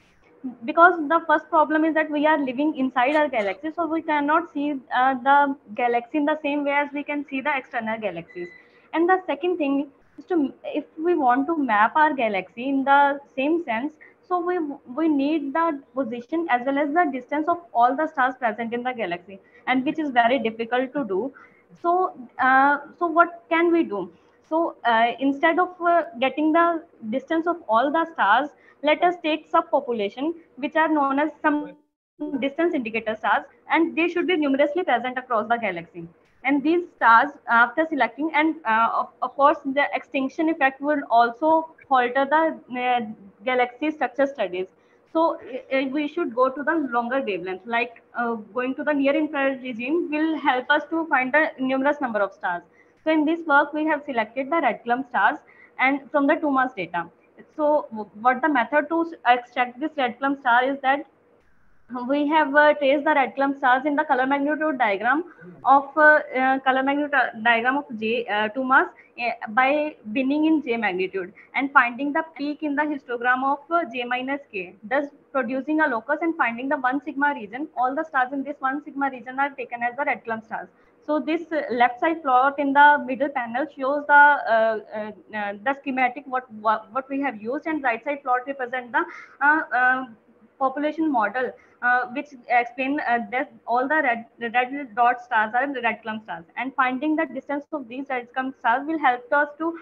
Because the first problem is that we are living inside our galaxy so we cannot see uh, the galaxy in the same way as we can see the external galaxies. And the second thing to if we want to map our galaxy in the same sense so we we need the position as well as the distance of all the stars present in the galaxy and which is very difficult to do so uh, so what can we do so uh, instead of uh, getting the distance of all the stars let us take subpopulation, which are known as some distance indicator stars, and they should be numerously present across the galaxy. And these stars, after selecting, and uh, of, of, course, the extinction effect will also alter the uh, galaxy structure studies. So uh, we should go to the longer wavelength, like uh, going to the near infrared regime will help us to find the numerous number of stars. So in this work, we have selected the red clump stars and from the 2MASS data so what the method to extract this red clump star is that we have uh, traced the red clump stars in the color magnitude diagram of uh, uh, color magnitude diagram of J uh, 2MASS by binning in J magnitude and finding the peak in the histogram of uh, J minus K, thus producing a locus and finding the one sigma region. All the stars in this one sigma region are taken as the red clump stars. So this uh, left side plot in the middle panel shows the uh, uh, uh the schematic what, what, what we have used and right side plot represent the uh, population model which explain that all the red, red dot stars are red clump stars and finding the distance of these red clump stars will help us to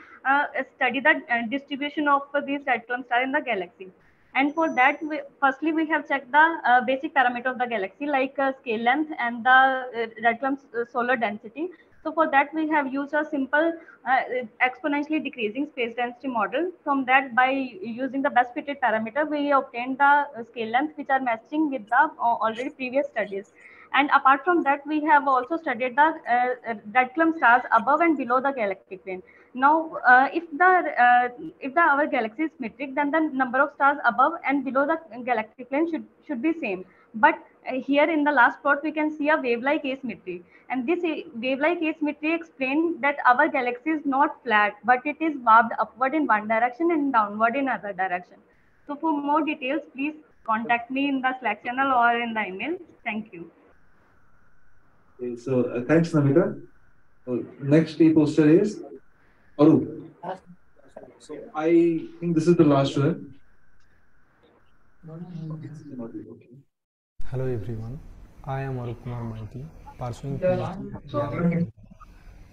study the distribution of these red clump stars in the galaxy. And for that, we, firstly, we have checked the uh, basic parameter of the galaxy, like uh, scale length and the uh, red clump uh, solar density. So for that, we have used a simple uh, exponentially decreasing space density model. From that, by using the best fitted parameter, we obtained the uh, scale length, which are matching with the already previous studies. And apart from that, we have also studied the red clump stars above and below the galactic plane. Now, uh, if the uh, if the our galaxy is metric, then the number of stars above and below the galactic plane should should be same. But uh, here in the last plot, we can see a wave-like asymmetry, and this wave-like asymmetry explains that our galaxy is not flat, but it is warped upward in one direction and downward in other direction. So, for more details, please contact me in the Slack channel or in the email. Thank you. Okay, so uh, thanks, Namita. So next e-poster is Arup. So I think this is the last one. Hello everyone, I am Arup Kumar Maiti, pursuing PhD.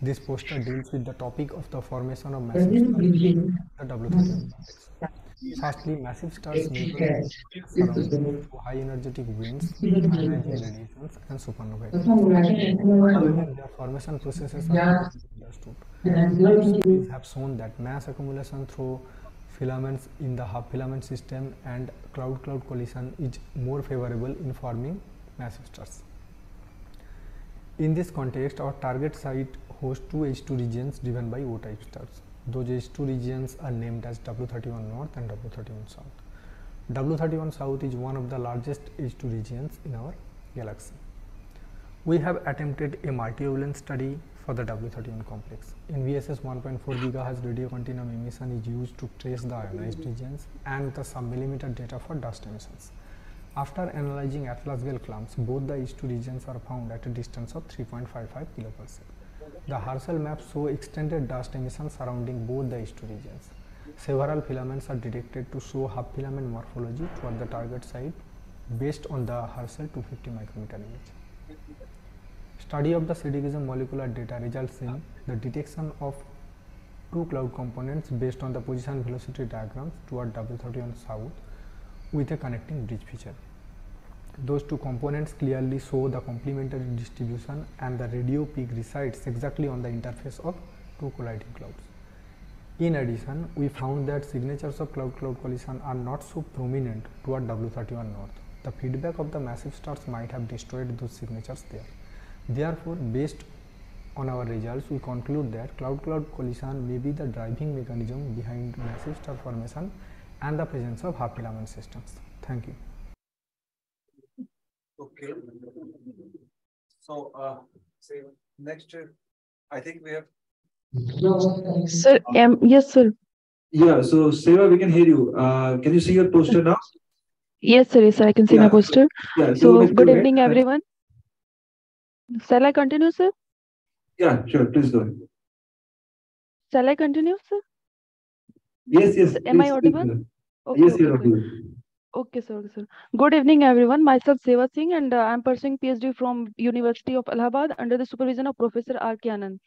This poster deals with the topic of the formation of massive stars in the W31 context. Firstly, massive stars may be surrounded through high energetic winds, ionizing radiations, and supernovae. However, their formation processes are understood. Studies have shown that mass accumulation through filaments in the hub-filament system and cloud-cloud collision is more favorable in forming massive stars. In this context, our target site hosts two H2 regions driven by O-type stars. Those H2 regions are named as W31 North and W31 South. W31 South is one of the largest H2 regions in our galaxy. We have attempted a multi-wavelength study for the W31 complex. NVSS 1.4 GHz radio continuum emission is used to trace the ionized regions and the sub-millimeter data for dust emissions. After analyzing ATLASGAL clumps, both the H2 regions are found at a distance of 3.55 kiloparsec. The Herschel maps show extended dust emission surrounding both the H2 regions. Several filaments are detected to show hub-filament morphology toward the target site based on the Herschel 250 micrometer image. Study of the Sedigism molecular data results in the detection of two cloud components based on the position velocity diagrams toward W31 south with a connecting bridge feature. Those two components clearly show the complementary distribution and the radio peak resides exactly on the interface of two colliding clouds. In addition, we found that signatures of cloud-cloud collision are not so prominent toward W31 north. The feedback of the massive stars might have destroyed those signatures there. Therefore, based on our results, we conclude that cloud-cloud collision may be the driving mechanism behind massive star formation and the presence of hub-filament systems. Thank you. Okay. So, uh, say next, uh, I think we have. Sir, um, yes, sir. Yeah, so Seva, we can hear you. Uh, can you see your poster now? Yes, sir. Yes, sir. I can see my poster. Yeah, so So, good go ahead. evening, everyone. Shall I continue, sir? Yeah, sure. Please go ahead. Shall I continue, sir? Yes, yes. Am I audible? please go ahead. Okay, Yes, you're sir. audible. Okay, sir. okay, sir. Good evening, everyone. Myself, Seva Singh, and uh, I'm pursuing PhD from University of Allahabad under the supervision of Professor R. K. Anand.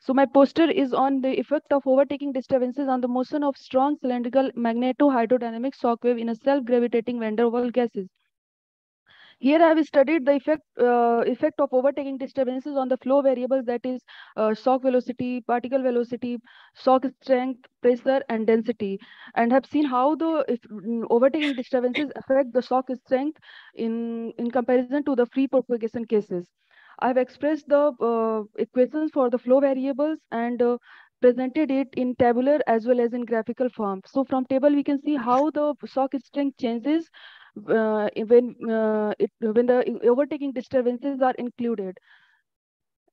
So my poster is on the effect of overtaking disturbances on the motion of strong cylindrical magneto-hydrodynamic shock wave in a self-gravitating van der Waals gases. Here I have studied the effect uh, effect of overtaking disturbances on the flow variables that is uh, shock velocity, particle velocity, shock strength, pressure, and density, and have seen how the if, mm, overtaking disturbances affect the shock strength in in comparison to the free propagation cases. I have expressed the uh, equations for the flow variables and uh, presented it in tabular as well as in graphical form. So from table we can see how the shock strength changes uh, when uh, it when the overtaking disturbances are included.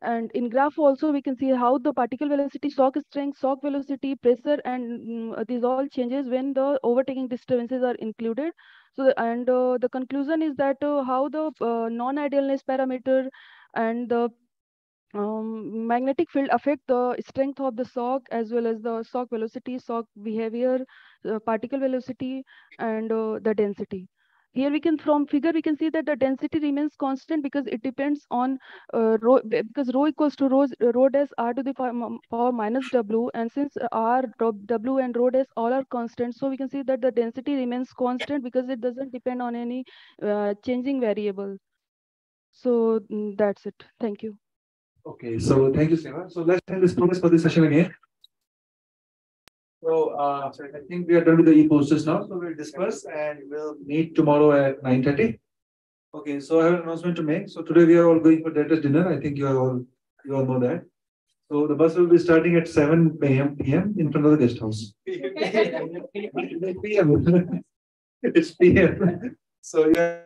And in graph also we can see how the particle velocity, shock strength, shock velocity, pressure, and mm, these all changes when the overtaking disturbances are included. So and uh, the conclusion is that uh, how the uh, non-idealness parameter and the um, magnetic field affect the strength of the shock as well as the shock velocity, shock behavior, uh, particle velocity, and uh, the density. Here we can, from figure, we can see that the density remains constant because it depends on uh, rho, because rho equals to rho, rho dash r to the power minus w. And since r w and rho dash all are constant, so we can see that the density remains constant because it doesn't depend on any uh, changing variable. So mm, that's it. Thank you. Okay, so thank you, Seva. So let's end this progress for this session again. So, uh, I think we are done with the e-posters now, so we'll disperse and we'll meet tomorrow at nine thirty. Okay, so I have an announcement to make. So today we are all going for director's dinner. I think you are all, you all know that. So the bus will be starting at seven AM PM in front of the guest house. PM. It's PM. So yeah.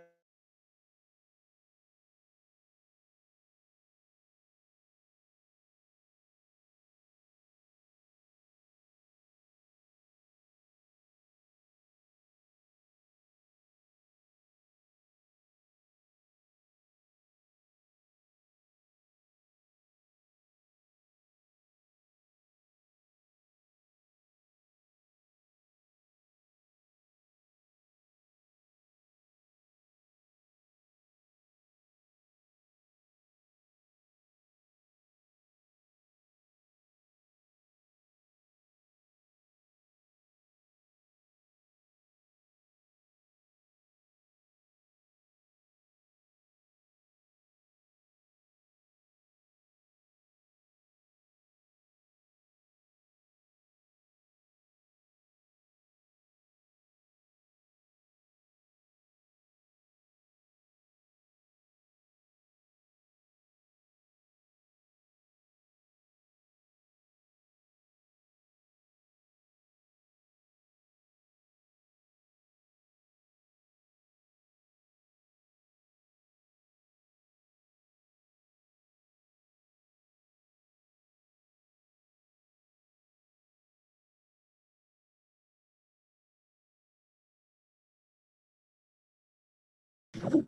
não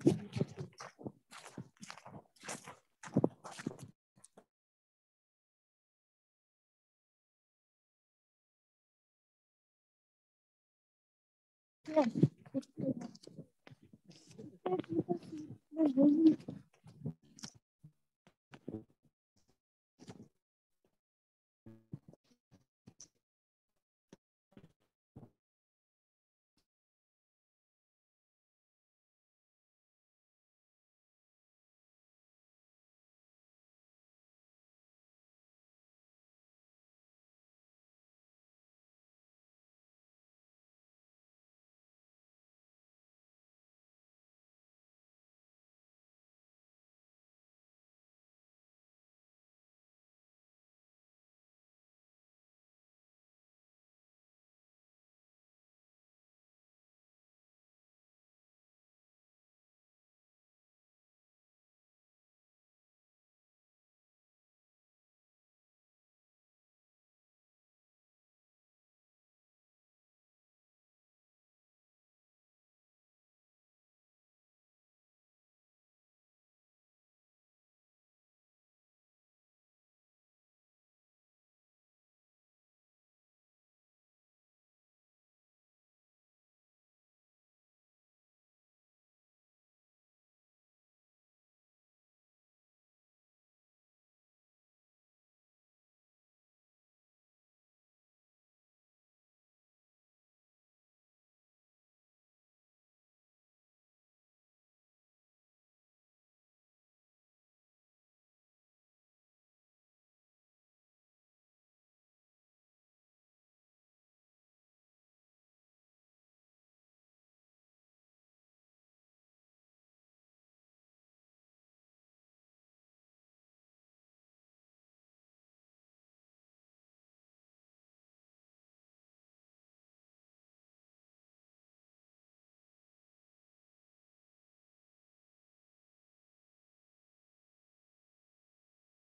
you.